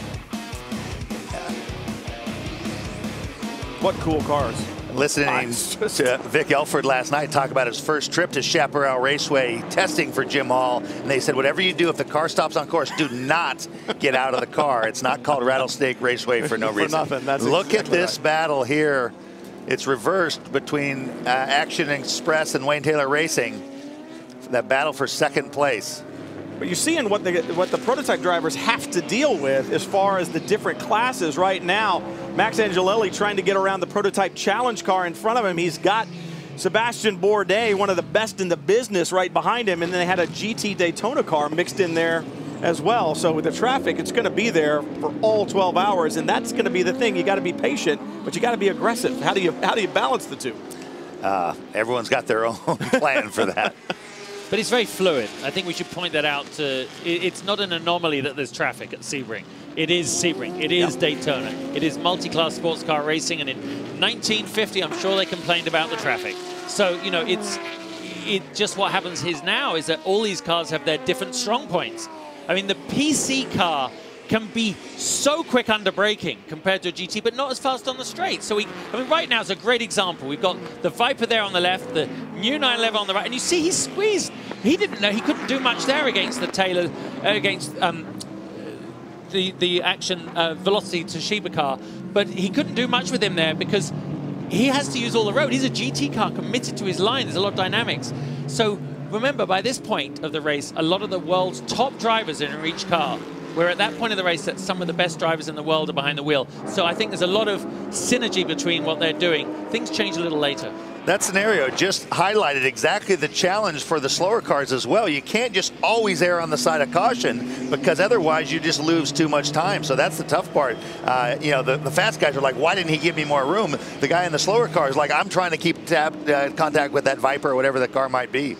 What cool cars. Listening to Vic Elford last night talk about his first trip to Chaparral Raceway testing for Jim Hall, and they said, whatever you do, if the car stops on course, do not get out of the car. It's not called Rattlesnake Raceway for no for reason. Nothing. That's Look exactly at this right. battle here. It's reversed between uh, Action Express and Wayne Taylor Racing. That battle for second place. But you're seeing what the what the prototype drivers have to deal with as far as the different classes right now. Max Angelelli trying to get around the prototype challenge car in front of him. He's got Sebastian Bourdais, one of the best in the business, right behind him, and then they had a GT Daytona car mixed in there as well. So with the traffic, it's going to be there for all 12 hours, and that's going to be the thing. You got to be patient, but you got to be aggressive. How do you how do you balance the two? Uh, everyone's got their own plan for that. But it's very fluid. I think we should point that out. To it's not an anomaly that there's traffic at Sebring. It is Sebring. It is Daytona. It is multi-class sports car racing. And in 1950, I'm sure they complained about the traffic. So you know, it's it just what happens is now is that all these cars have their different strong points. I mean, the PC car can be so quick under braking compared to a GT, but not as fast on the straight. So we, I mean, right now is a great example. We've got the Viper there on the left, the new 911 on the right, and you see he's squeezed. He didn't know he couldn't do much there against the Taylor, uh, against um, the the action uh, velocity Toshiba car, but he couldn't do much with him there because he has to use all the road. He's a GT car committed to his line. There's a lot of dynamics. So remember, by this point of the race, a lot of the world's top drivers are in each car. We're at that point of the race that some of the best drivers in the world are behind the wheel. So I think there's a lot of synergy between what they're doing. Things change a little later. That scenario just highlighted exactly the challenge for the slower cars as well. You can't just always err on the side of caution because otherwise you just lose too much time. So that's the tough part. Uh, you know, the, the fast guys are like, why didn't he give me more room? The guy in the slower car is like, I'm trying to keep tab, uh, contact with that Viper or whatever the car might be.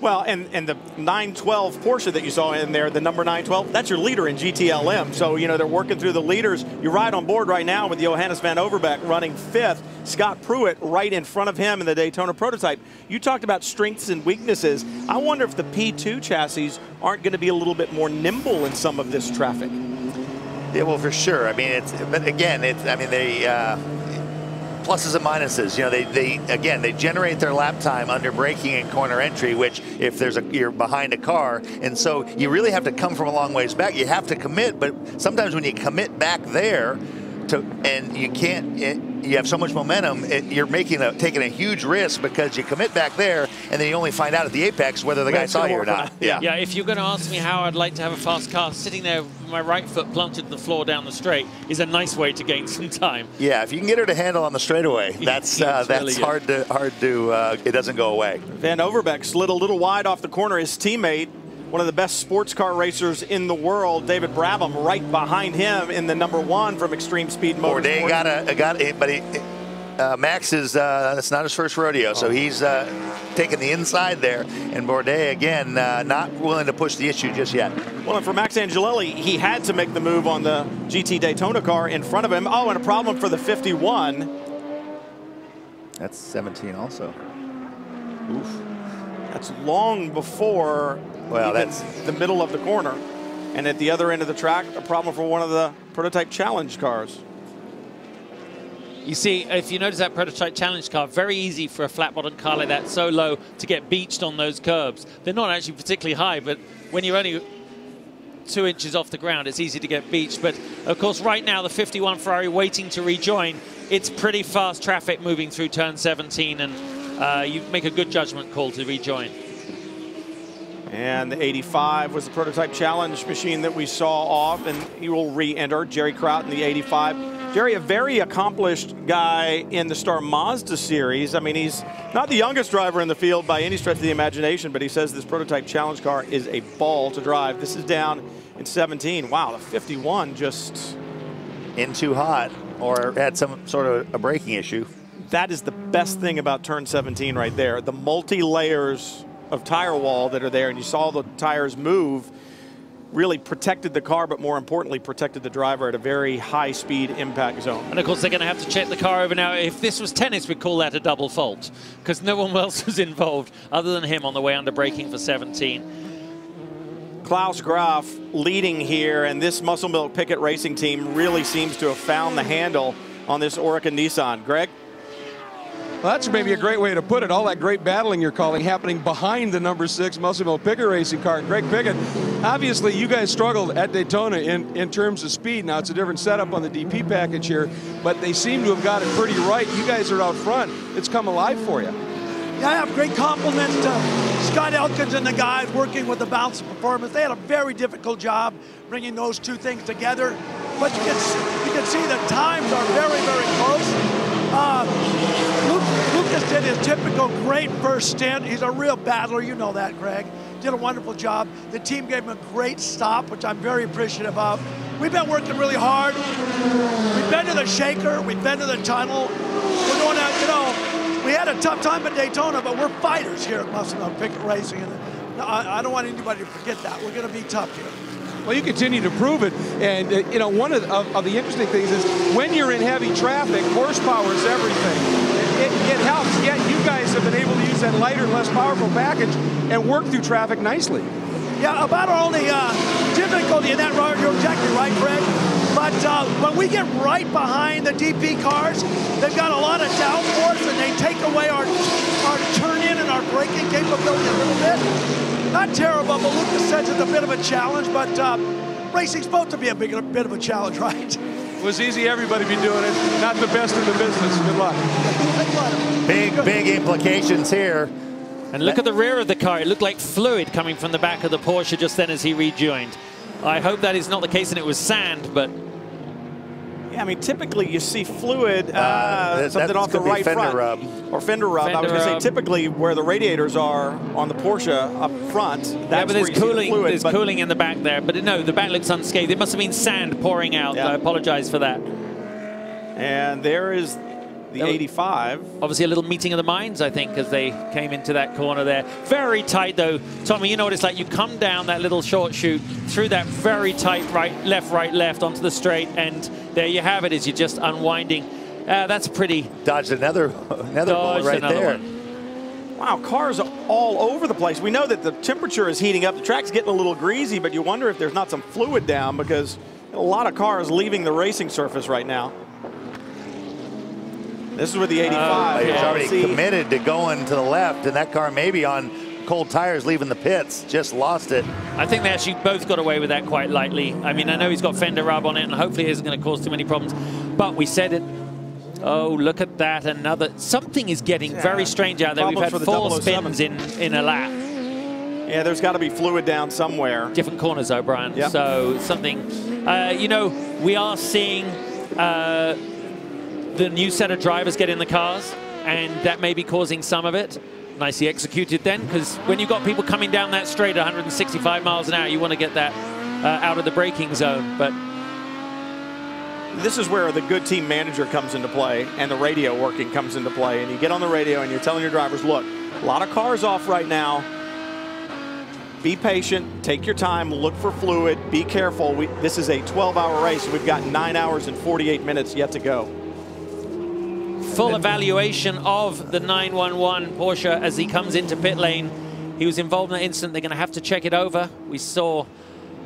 Well, and, and the 912 Porsche that you saw in there, the number 912, that's your leader in GTLM. So, you know, they're working through the leaders. You ride on board right now with Johannes van Overbeek running fifth, Scott Pruett right in front of him in the Daytona prototype. You talked about strengths and weaknesses. I wonder if the P2 chassis aren't going to be a little bit more nimble in some of this traffic. Yeah, well, for sure. I mean, it's, but again, it's, I mean, they, uh, pluses and minuses. You know, they, they again they generate their lap time under braking and corner entry, which if there's a you're behind a car, and so you really have to come from a long ways back. You have to commit, but sometimes when you commit back there, to and you can't. It, you have so much momentum, it, you're making a taking a huge risk because you commit back there, and then you only find out at the apex whether the guy saw you or not. Yeah. Yeah, if you're going to ask me how I'd like to have a fast car, sitting there with my right foot planted to the floor down the straight is a nice way to gain some time. Yeah, if you can get her to handle on the straightaway, that's uh, that's really good. hard to hard to. Uh, it doesn't go away. Van Overbeek slid a little wide off the corner. His teammate, one of the best sports car racers in the world, David Brabham, right behind him in the number one from Extreme Speed Motorsports. Bourdais got a got a, but he, uh, Max is uh, that's not his first rodeo, so he's uh, taking the inside there, and Bourdais again uh, not willing to push the issue just yet. Well, and for Max Angelelli, he had to make the move on the GT Daytona car in front of him. Oh, and a problem for the 51. That's 17 also. Oof. That's long before Well, that's- the middle of the corner. And at the other end of the track, a problem for one of the prototype challenge cars. You see, if you notice that prototype challenge car, very easy for a flat bottom car like that, so low, to get beached on those curbs. They're not actually particularly high, but when you're only two inches off the ground, it's easy to get beached. But of course, right now, the 51 Ferrari waiting to rejoin. It's pretty fast traffic moving through turn 17, and uh, you make a good judgment call to rejoin. And the 85 was the prototype challenge machine that we saw off, and he will re-enter Gerry Kraut in the 85. Gerry, a very accomplished guy in the Star Mazda series. I mean, he's not the youngest driver in the field by any stretch of the imagination, but he says this prototype challenge car is a ball to drive. This is down in 17. Wow, the 51 just... In too hot or had some sort of a braking issue. That is the best thing about turn 17 right there. The multi-layers of tire wall that are there, and you saw the tires move, really protected the car, but more importantly, protected the driver at a very high speed impact zone. And of course, they're going to have to check the car over now. If this was tennis, we'd call that a double fault because no one else was involved other than him on the way under braking for 17. Klaus Graf leading here, and this Muscle Milk Pickett Racing team really seems to have found the handle on this Oreca Nissan. Greg? Well, that's maybe a great way to put it. All that great battling you're calling happening behind the number six Muscle Milk Pickett racing car. Greg Pickett, obviously you guys struggled at Daytona in, in terms of speed. Now it's a different setup on the DP package here, but they seem to have got it pretty right. You guys are out front. It's come alive for you. Yeah, I have great compliments to Scot Elkins and the guys working with the balance performance. They had a very difficult job bringing those two things together. But you can, you can see the times are very, very close. Uh, Luke, Lucas did his typical great first stint. He's a real battler. You know that, Greg. Did a wonderful job. The team gave him a great stop, which I'm very appreciative of. We've been working really hard. We've been to the shaker. We've been to the tunnel. We're going out, you know, we had a tough time at Daytona, but we're fighters here at Muscle Milk Pickett Racing. And I, I don't want anybody to forget that. We're going to be tough here. Well, you continue to prove it. And, uh, you know, one of, of, of, the interesting things is when you're in heavy traffic, horsepower is everything. It, it, helps. Yet you guys have been able to use that lighter, less powerful package and work through traffic nicely. Yeah, about our only uh, difficulty in that, you're exactly right, Greg. But uh, when we get right behind the DP cars, they've got a lot of downforce and they take away our, our turn in and our braking capability a little bit. Not terrible, but Lucas says it's a bit of a challenge, but uh, racing's supposed to be a big, a bit of a challenge, right? It was easy, everybody be doing it. Not the best in the business. Good luck. Big, big implications here. And look at the rear of the car. It looked like fluid coming from the back of the Porsche just then as he rejoined. I hope that is not the case and it was sand, but yeah, I mean, typically you see fluid, uh, uh, something off the right fender front. Rub. Or fender rub. Fender I was going to say typically where the radiators are on the Porsche up front, that's yeah, but where there's you see the cooling. fluid, there's but- cooling in the back there, but no, the back looks unscathed. It must have been sand pouring out. Yeah. I apologize for that. And there is the 85. Obviously, a little meeting of the minds, I think, as they came into that corner there. Very tight, though. Tommy, you know what it's like. You come down that little short shoot through that very tight right, left, right, left onto the straight, and there you have it as you're just unwinding. Uh, that's pretty. Dodged another, another bullet Dodged right another there. one. Wow, cars are all over the place. We know that the temperature is heating up. The track's getting a little greasy, but you wonder if there's not some fluid down because a lot of cars leaving the racing surface right now. This is with the 85. He's already see- committed to going to the left, and that car maybe on cold tires leaving the pits. Just lost it. I think they actually both got away with that quite lightly. I mean, I know he's got fender rub on it, and hopefully it isn't going to cause too many problems. But we said it. Oh, look at that. Another. Something is getting very strange out there. We've had four spins in, in a lap. Yeah, there's got to be fluid down somewhere. Different corners, though, Brian. Yep. So something. Uh, you know, we are seeing uh, the new set of drivers get in the cars, and that may be causing some of it. Nicely executed then, because when you've got people coming down that straight at 165 miles an hour, you want to get that uh, out of the braking zone. But This is where the good team manager comes into play and the radio working comes into play. And you get on the radio and you're telling your drivers, look, a lot of cars off right now. Be patient, take your time, look for fluid, be careful. We, this is a 12-hour race. We've got nine hours and 48 minutes yet to go. Full evaluation of the 911 Porsche as he comes into pit lane. He was involved in that incident. They're going to have to check it over. We saw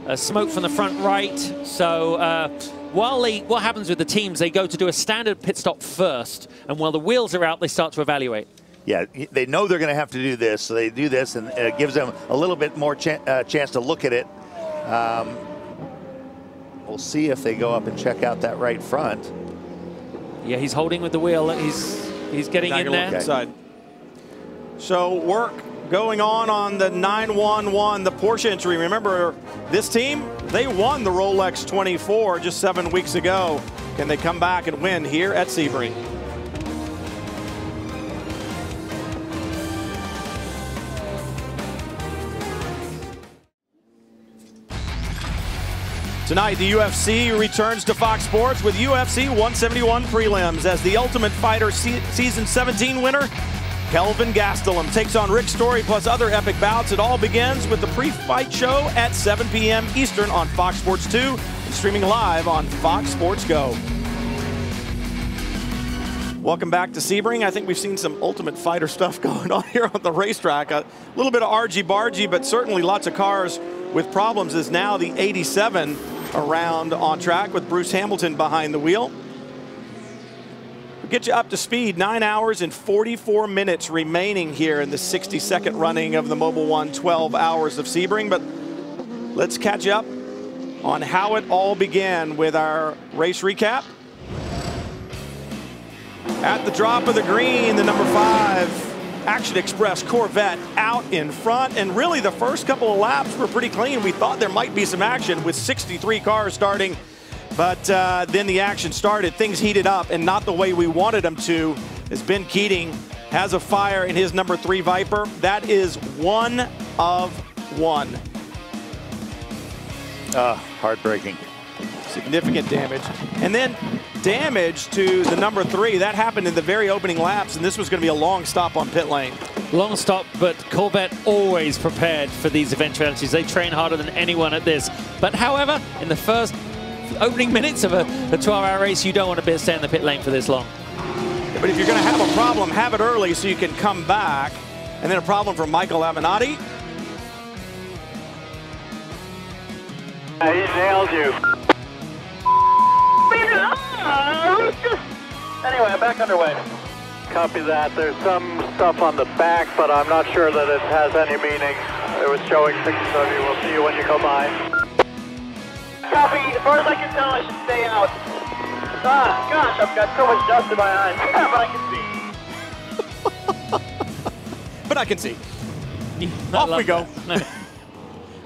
uh, smoke from the front right. So uh, while they, what happens with the teams, they go to do a standard pit stop first, and while the wheels are out, they start to evaluate. Yeah, they know they're going to have to do this, so they do this, and it gives them a little bit more ch uh, chance to look at it. Um, we'll see if they go up and check out that right front. Yeah, he's holding with the wheel. He's he's getting in there. Inside. So work going on on the 911, the Porsche entry. Remember, this team, they won the Rolex 24 just seven weeks ago. Can they come back and win here at Sebring? Tonight, the UFC returns to Fox Sports with UFC 171 prelims as the Ultimate Fighter se Season 17 winner, Kelvin Gastelum, takes on Rick Story plus other epic bouts. It all begins with the pre-fight show at 7 p.m. Eastern on Fox Sports 2 and streaming live on Fox Sports Go. Welcome back to Sebring. I think we've seen some Ultimate Fighter stuff going on here on the racetrack. A little bit of argy-bargy, but certainly lots of cars with problems is now the 87 around on track with Bruce Hamilton behind the wheel. We'll get you up to speed. Nine hours and 44 minutes remaining here in the 62nd running of the Mobil One 12 Hours of Sebring. But let's catch up on how it all began with our race recap. At the drop of the green, the number five Action Express Corvette out in front. And really, the first couple of laps were pretty clean. We thought there might be some action with 63 cars starting. But uh, then the action started. Things heated up, and not the way we wanted them to, as Ben Keating has a fire in his number three Viper. That is one of one. Uh, heartbreaking. Significant damage. And then damage to the number three. That happened in the very opening laps, and this was going to be a long stop on pit lane. Long stop, but Corvette always prepared for these eventualities. They train harder than anyone at this. But however, in the first opening minutes of a 12-hour race, you don't want to be stay in the pit lane for this long. But if you're going to have a problem, have it early so you can come back. And then a problem for Michael Avenatti. he nailed you. Anyway, I'm back underway. Copy that. There's some stuff on the back, but I'm not sure that it has any meaning. It was showing pictures of you. We'll see you when you come by. Copy. As far as I can tell, I should stay out. Ah, gosh, I've got so much dust in my eyes. but I can see. but I can see. Off we go.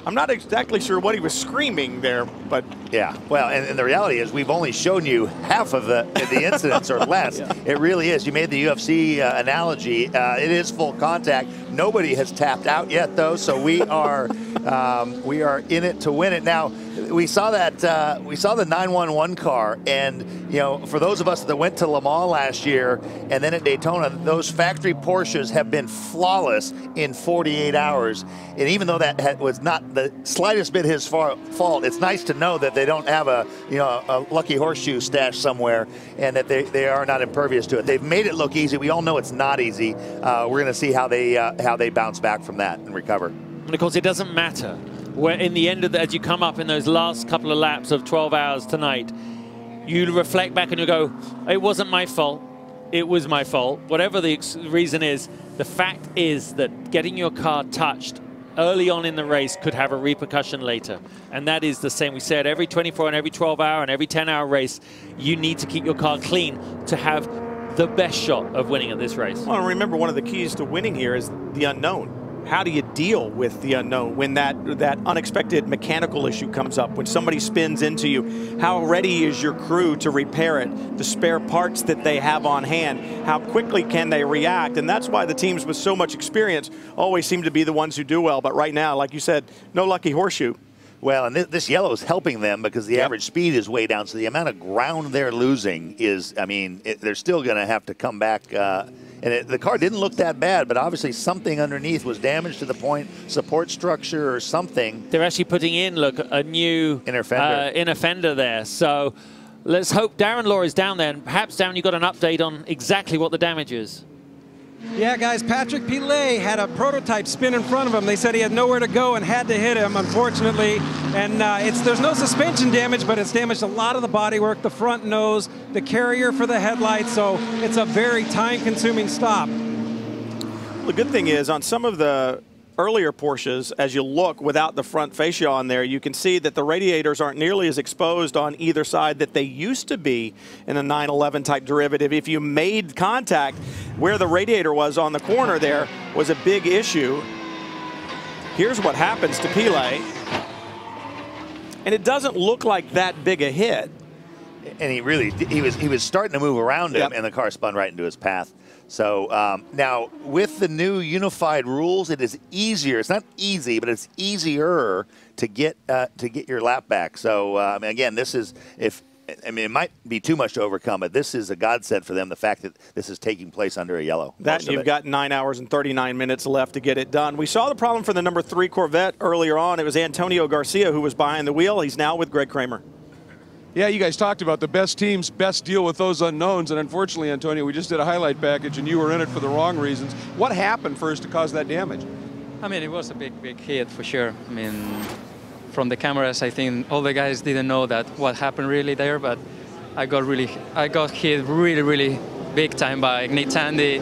I'm not exactly sure what he was screaming there, but yeah. Well, and, and the reality is we've only shown you half of the the incidents or less. Yeah. It really is. You made the UFC uh, analogy. Uh, it is full contact. Nobody has tapped out yet, though, so we are um, we are in it to win it. Now, we saw that uh, we saw the 911 car, and you know, for those of us that went to Le Mans last year and then at Daytona, those factory Porsches have been flawless in 48 hours. And even though that was not the slightest bit his fault, it's nice to know that they don't have a you know a lucky horseshoe stashed somewhere, and that they, they are not impervious to it. They've made it look easy. We all know it's not easy. Uh, we're going to see how they uh, how they bounce back from that and recover. And of course, it doesn't matter where in the end of the, as you come up in those last couple of laps of 12 hours tonight, you reflect back and you go, it wasn't my fault. It was my fault. Whatever the reason is, the fact is that getting your car touched early on in the race could have a repercussion later. And that is the same. We said every 24 and every 12 hour and every 10 hour race, you need to keep your car clean to have the best shot of winning at this race. Well, remember, one of the keys to winning here is the unknown how do you deal with the unknown when that that unexpected mechanical issue comes up when somebody spins into you how ready is your crew to repair it the spare parts that they have on hand how quickly can they react and that's why the teams with so much experience always seem to be the ones who do well but right now like you said no lucky horseshoe well, and this yellow is helping them because the yep. average speed is way down. So the amount of ground they're losing is, I mean, it, they're still going to have to come back. Uh, and it, the car didn't look that bad, but obviously something underneath was damaged to the point support structure or something. They're actually putting in look a new inner fender, uh, inner fender there. So let's hope Darren Law is down there, and perhaps Darren, you got an update on exactly what the damage is. Yeah, guys, Patrick Pilet had a prototype spin in front of him. They said he had nowhere to go and had to hit him, unfortunately. And uh, it's there's no suspension damage, but it's damaged a lot of the bodywork, the front nose, the carrier for the headlights. So it's a very time-consuming stop. The good thing is on some of the earlier Porsches, as you look without the front fascia on there, you can see that the radiators aren't nearly as exposed on either side that they used to be in a 911 type derivative. If you made contact where the radiator was on the corner there was a big issue. Here's what happens to Pilet. And it doesn't look like that big a hit. And he really, he was, he was starting to move around him, Yep. and the car spun right into his path. So um, now, with the new unified rules, it is easier. It's not easy, but it's easier to get uh, to get your lap back. So mean, again, this is if I mean it might be too much to overcome, but this is a godsend for them. The fact that this is taking place under a yellow. That you've got nine hours and 39 minutes left to get it done. We saw the problem for the number three Corvette earlier on. It was Antonio Garcia who was behind the wheel. He's now with Greg Kramer. Yeah, you guys talked about the best teams best deal with those unknowns, and unfortunately, Antonio, we just did a highlight package, and you were in it for the wrong reasons. What happened first to cause that damage? I mean, it was a big, big hit for sure. I mean, from the cameras, I think all the guys didn't know that what happened really there, but I got really, I got hit really, really big time by Nick Tandy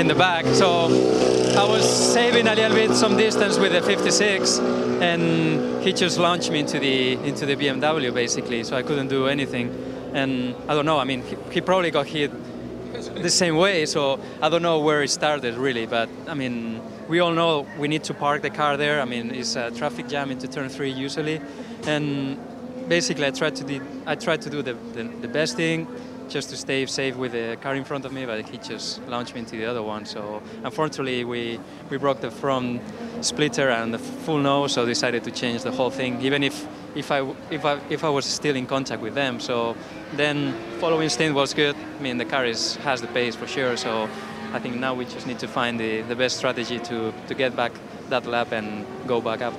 in the back. So I was saving a little bit some distance with the 56, and he just launched me into the into the BMW basically. So I couldn't do anything, and I don't know. I mean, he, he probably got hit the same way. So I don't know where it started really, but I mean, we all know we need to park the car there. I mean, it's a traffic jam into turn three usually, and basically I tried to do, I tried to do the, the, the best thing, just to stay safe with the car in front of me, but he just launched me into the other one. So unfortunately, we we broke the front splitter and the full nose, so decided to change the whole thing, even if if I if I if I was still in contact with them. So then following stint was good. I mean, the car is has the pace for sure. So I think now we just need to find the, the best strategy to to get back that lap and go back up.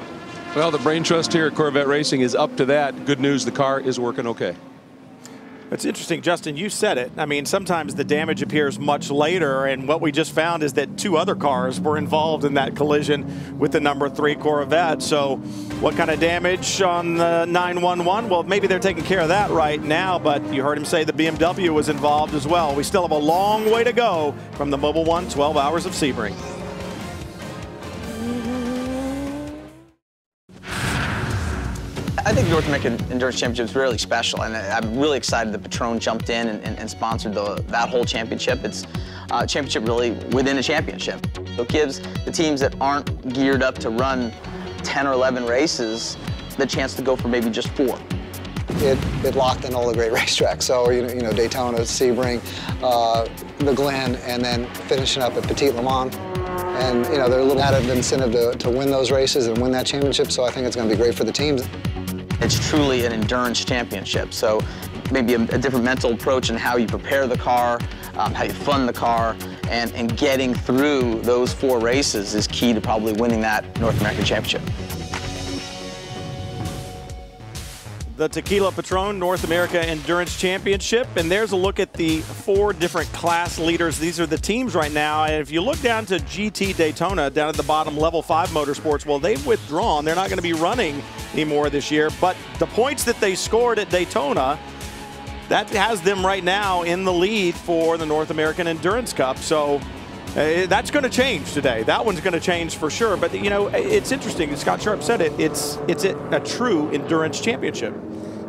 Well, the brain trust here at Corvette Racing is up to that. Good news, the car is working okay. It's interesting, Justin, you said it. I mean, sometimes the damage appears much later, and what we just found is that two other cars were involved in that collision with the number three Corvette. So, what kind of damage on the 911? Well, maybe they're taking care of that right now, but you heard him say the BMW was involved as well. We still have a long way to go from the Mobil One 12 Hours of Sebring. North American Endurance Championship is really special, and I'm really excited that Patron jumped in and, and, and sponsored the, that whole championship. It's a championship really within a championship. So it gives the teams that aren't geared up to run 10 or 11 races the chance to go for maybe just four. It, it locked in all the great racetracks. So, you know, you know Daytona, Sebring, uh, the Glen, and then finishing up at Petit Le Mans. And, you know, they're a little added incentive to, to win those races and win that championship. So I think it's going to be great for the teams. It's truly an endurance championship. So maybe a, a different mental approach in how you prepare the car, um, how you fund the car, and, and getting through those four races is key to probably winning that North American Championship. The Tequila Patron North America Endurance Championship. And there's a look at the four different class leaders. These are the teams right now. And if you look down to GT Daytona, down at the bottom, level five motorsports, well, they've withdrawn. They're not going to be running anymore this year. But the points that they scored at Daytona, that has them right now in the lead for the North American Endurance Cup. So uh, that's going to change today. That one's going to change for sure. But you know, it's interesting. Scott Sharp said it. It's it's a, a true endurance championship.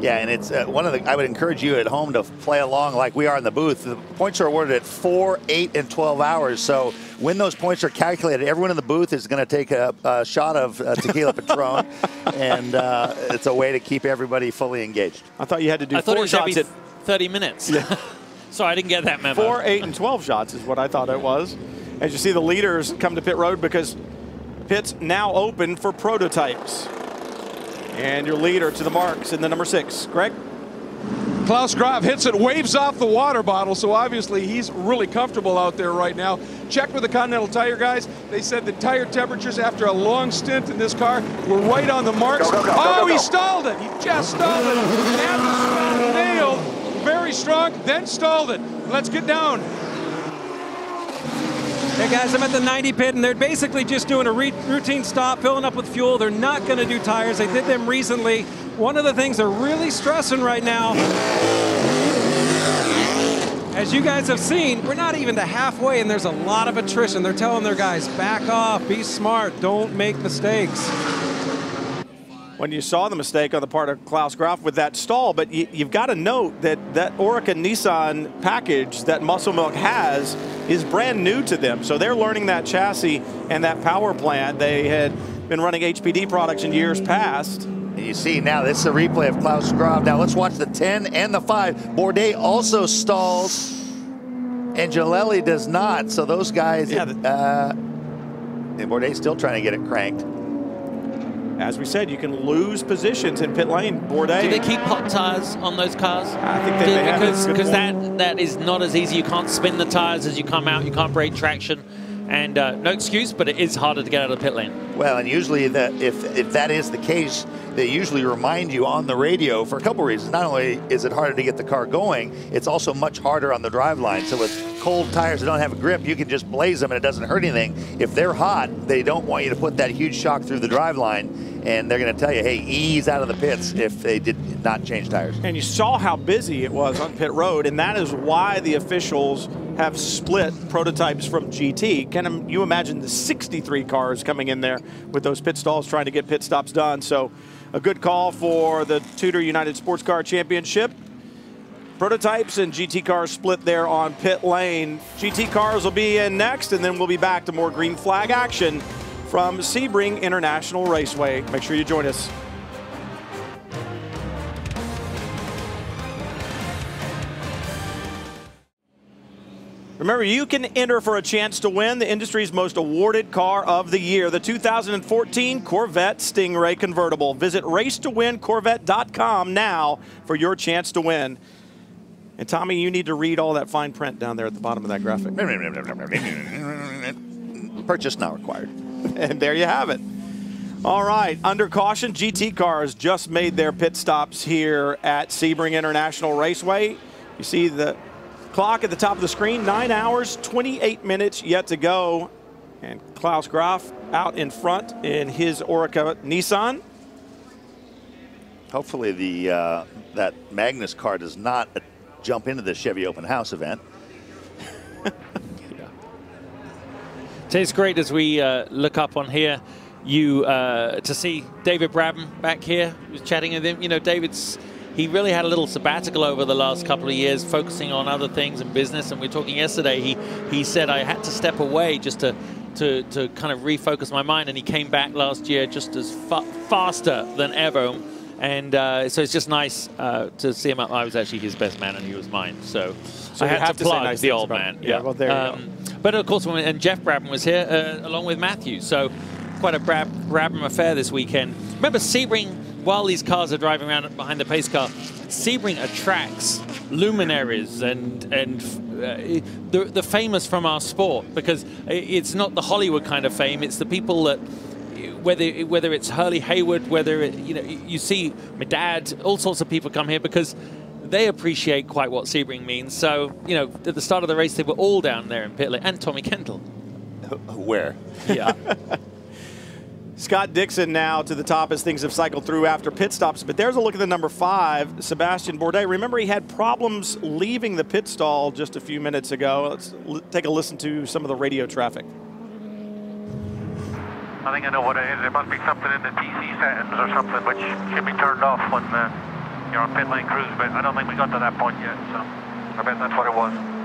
Yeah, and it's uh, one of the. I would encourage you at home to play along like we are in the booth. The points are awarded at four, eight, and 12 hours. So when those points are calculated, everyone in the booth is going to take a, a shot of uh, tequila Patron, and uh, it's a way to keep everybody fully engaged. I thought you had to do I thought it four was shots at 30 minutes. Sorry, I didn't get that memo. Four, eight, and 12 shots is what I thought it was. As you see the leaders come to pit road because pit's now open for prototypes. And your leader to the marks in the number six. Greg? Klaus Graf hits it, waves off the water bottle, so obviously he's really comfortable out there right now. Checked with the Continental Tire guys. They said the tire temperatures after a long stint in this car were right on the marks. Go, go, go, oh, go, go, he go. stalled it. He just stalled it. Had the spot nailed. Very strong, then stalled it. Let's get down. Hey guys, I'm at the 90 pit and they're basically just doing a routine stop, filling up with fuel. They're not going to do tires. They did them recently. One of the things they're really stressing right now, as you guys have seen, we're not even to halfway and there's a lot of attrition. They're telling their guys, back off, be smart, don't make mistakes when you saw the mistake on the part of Klaus Graf with that stall. But you, have got to note that that Oreca Nissan package that Muscle Milk has is brand new to them. So they're learning that chassis and that power plant. They had been running HPD products in years past. And you see now, this is a replay of Klaus Graf. Now let's watch the 10 and the 5. Bourdais also stalls, and Angelelli does not. So those guys, yeah, uh, and Bourdais still trying to get it cranked as we said, you can lose positions in pit lane. Bourdais. Do they keep hot tires on those cars? I think they Do, may because because that that is not as easy. You can't spin the tires as you come out. You can't break traction. And uh, no excuse, but it is harder to get out of the pit lane. Well, and usually that if if that is the case, they usually remind you on the radio for a couple reasons. Not only is it harder to get the car going, it's also much harder on the drive line. So with cold tires that don't have a grip, you can just blaze them and it doesn't hurt anything. If they're hot, they don't want you to put that huge shock through the drive line and they're going to tell you, hey, ease out of the pits if they did not change tires. And you saw how busy it was on pit road, and that is why the officials have split prototypes from GT. Can you imagine the 63 cars coming in there with those pit stalls trying to get pit stops done? So a good call for the Tudor United Sports Car Championship. Prototypes and GT cars split there on pit lane. GT cars will be in next, and then we'll be back to more green flag action from Sebring International Raceway. Make sure you join us. Remember, you can enter for a chance to win the industry's most awarded car of the year, the 2014 Corvette Stingray Convertible. Visit racetowincorvette.com now for your chance to win. And Tommy, you need to read all that fine print down there at the bottom of that graphic. Purchase not required. and there you have it. All right, under caution, GT cars just made their pit stops here at Sebring International Raceway. You see the clock at the top of the screen, 9 hours, 28 minutes yet to go. And Klaus Graf out in front in his Oreca Nissan. Hopefully the uh, that Magnus car does not jump into the Chevy Open House event. It's great as we uh, look up on here, you uh, to see David Brabham back here. was chatting with him. You know, David's he really had a little sabbatical over the last couple of years, focusing on other things and business. And we were talking yesterday. He he said I had to step away just to to to kind of refocus my mind. And he came back last year just as fa faster than ever. And uh, so it's just nice uh, to see him. I was actually his best man, and he was mine. So, so I had to plug nice the old man. Yeah, yeah, well, there um, you go. But of course, and Jeff Brabham was here uh, along with Matthew. So quite a Brab Brabham affair this weekend. Remember Sebring, while these cars are driving around behind the pace car, Sebring attracts luminaries and and uh, the, the famous from our sport because it's not the Hollywood kind of fame. It's the people that whether whether it's Hurley Haywood, whether it, you know you see my dad, all sorts of people come here because they appreciate quite what Sebring means. So, you know, at the start of the race, they were all down there in pit lane, and Tommy Kendall. Where? Yeah. Scott Dixon now to the top as things have cycled through after pit stops. But there's a look at the number five, Sebastian Bourdais. Remember, he had problems leaving the pit stall just a few minutes ago. Let's take a listen to some of the radio traffic. I think I know what it is. There must be something in the TC settings or something which should be turned off when the you're on pit lane cruise, but I don't think we got to that point yet, so I bet that's what it was.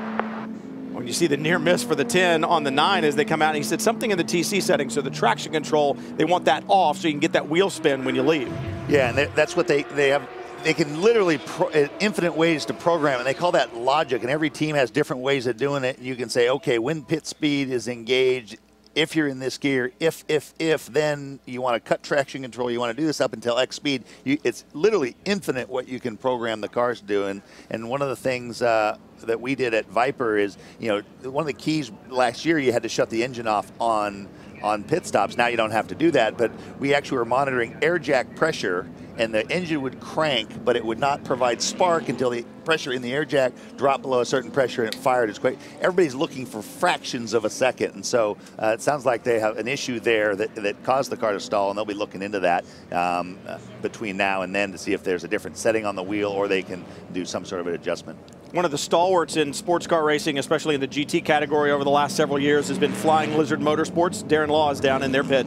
When you see the near miss for the 10 on the 9 as they come out, he said something in the TC setting, so the traction control, they want that off so you can get that wheel spin when you leave. Yeah, and that's what they, they have they can literally uh, infinite ways to program and they call that logic and every team has different ways of doing it you can say okay when pit speed is engaged if you're in this gear, if, if, if, then you want to cut traction control, you want to do this up until X speed. You, it's literally infinite what you can program the cars to do. And, and one of the things uh, that we did at Viper is, you know, one of the keys last year, you had to shut the engine off on on pit stops. Now you don't have to do that, but we actually were monitoring air jack pressure and the engine would crank, but it would not provide spark until the pressure in the air jack dropped below a certain pressure and it fired as quick. Everybody's looking for fractions of a second, and so uh, it sounds like they have an issue there that, that caused the car to stall, and they'll be looking into that um, uh, between now and then to see if there's a different setting on the wheel or they can do some sort of an adjustment. One of the stalwarts in sports car racing, especially in the GT category over the last several years, has been Flying Lizard Motorsports. Darren Law is down in their pit.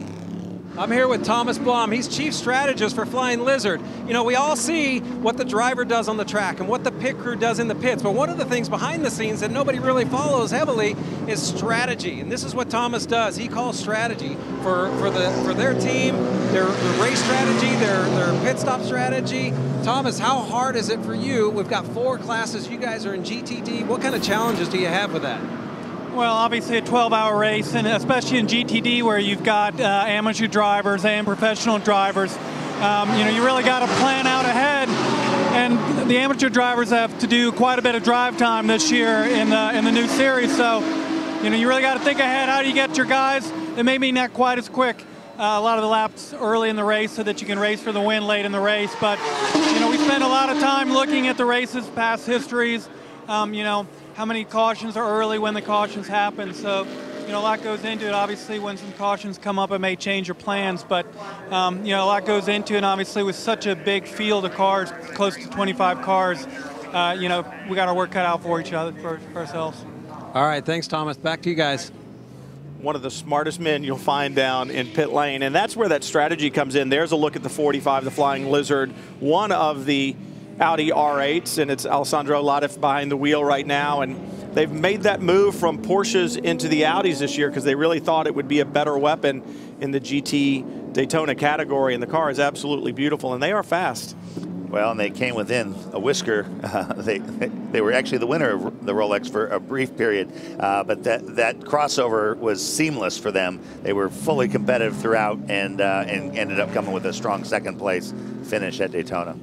I'm here with Thomas Blom. He's chief strategist for Flying Lizard. You know, we all see what the driver does on the track and what the pit crew does in the pits, but one of the things behind the scenes that nobody really follows heavily is strategy. And this is what Thomas does. He calls strategy for, for the for their team, their, their race strategy, their, their pit stop strategy. Thomas, how hard is it for you? We've got four classes. You guys are in GTD. What kind of challenges do you have with that? Well, obviously a 12-hour race, and especially in GTD where you've got uh, amateur drivers and professional drivers, um, you know, you really got to plan out ahead. And the amateur drivers have to do quite a bit of drive time this year in the in the new series. So, you know, you really got to think ahead. How do you get your guys? It may be not quite as quick. Uh, a lot of the laps early in the race so that you can race for the win late in the race. But, you know, we spend a lot of time looking at the races, past histories. Um, you know, how many cautions are early when the cautions happen. So, you know, a lot goes into it. Obviously, when some cautions come up, it may change your plans, but, um, you know, a lot goes into it. And obviously, with such a big field of cars, close to 25 cars, uh, you know, we got our work cut out for each other, for, for ourselves. All right, thanks, Thomas. Back to you guys one of the smartest men you'll find down in pit lane. And that's where that strategy comes in. There's a look at the 45, the Flying Lizard, one of the Audi R8s, and it's Alessandro Latif behind the wheel right now. And they've made that move from Porsches into the Audis this year because they really thought it would be a better weapon in the GT Daytona category. And the car is absolutely beautiful, and they are fast. Well, and they came within a whisker. Uh, they, they were actually the winner of the Rolex for a brief period, uh, but that, that crossover was seamless for them. They were fully competitive throughout and, uh, and ended up coming with a strong second place finish at Daytona.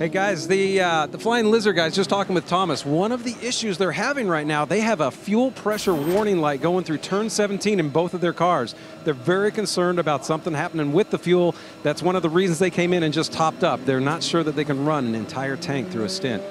Hey guys, the uh, the Flying Lizard guys just talking with Thomas. One of the issues they're having right now, they have a fuel pressure warning light going through turn 17 in both of their cars. They're very concerned about something happening with the fuel. That's one of the reasons they came in and just topped up. They're not sure that they can run an entire tank through a stint.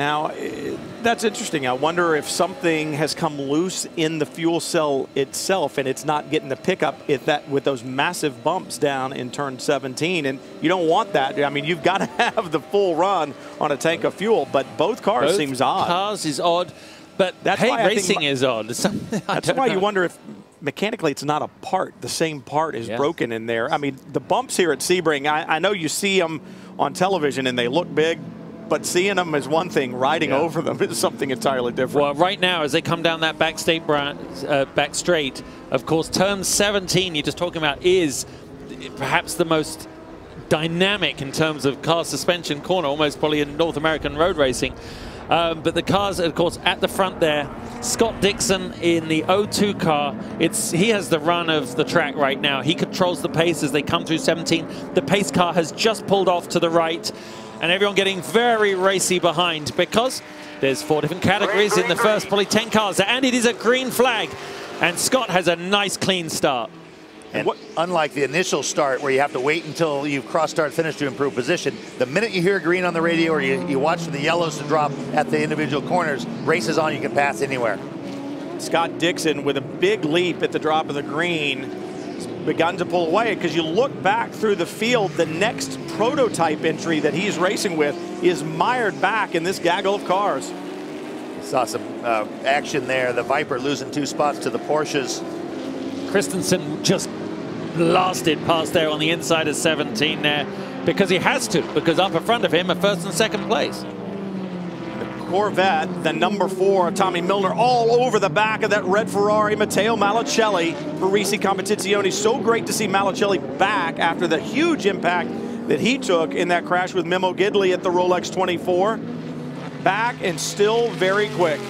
Now, eh, that's interesting. I wonder if something has come loose in the fuel cell itself and it's not getting the pickup if that with those massive bumps down in turn 17. And you don't want that. I mean, you've got to have the full run on a tank of fuel, but both cars both seems odd. cars is odd, but that's paint why racing is odd. that's why you wonder if mechanically it's not a part. The same part is broken in there. I mean, the bumps here at Sebring, I, I know you see them on television and they look big, but seeing them is one thing. Riding Yeah. over them is something entirely different. Well, right now, as they come down that back, state, uh, back straight, of course, turn 17 you're just talking about is perhaps the most dynamic in terms of car suspension corner, almost probably in North American road racing. Um, but the cars, of course, at the front there. Scott Dixon in the O2 car. It's he has the run of the track right now. He controls the pace as they come through 17. The pace car has just pulled off to the right, and everyone getting very racy behind because there's four different categories in the first probably 10 cars, and it is a green flag. And Scott has a nice clean start. And unlike the initial start where you have to wait until you've cross start finish to improve position, the minute you hear green on the radio or you, you watch for the yellows to drop at the individual corners, race is on, you can pass anywhere. Scott Dixon with a big leap at the drop of the green has begun to pull away because you look back through the field, the next prototype entry that he's racing with is mired back in this gaggle of cars. Saw some uh, action there. The Viper losing two spots to the Porsches. Christensen just blasted past there on the inside of 17 there because he has to, because up in front of him are first and second place. Corvette, the number four, Tommy Milner, all over the back of that red Ferrari, Matteo Malucelli for Risi Competizione. So great to see Malucelli back after the huge impact that he took in that crash with Memo Gidley at the Rolex 24. Back and still very quick.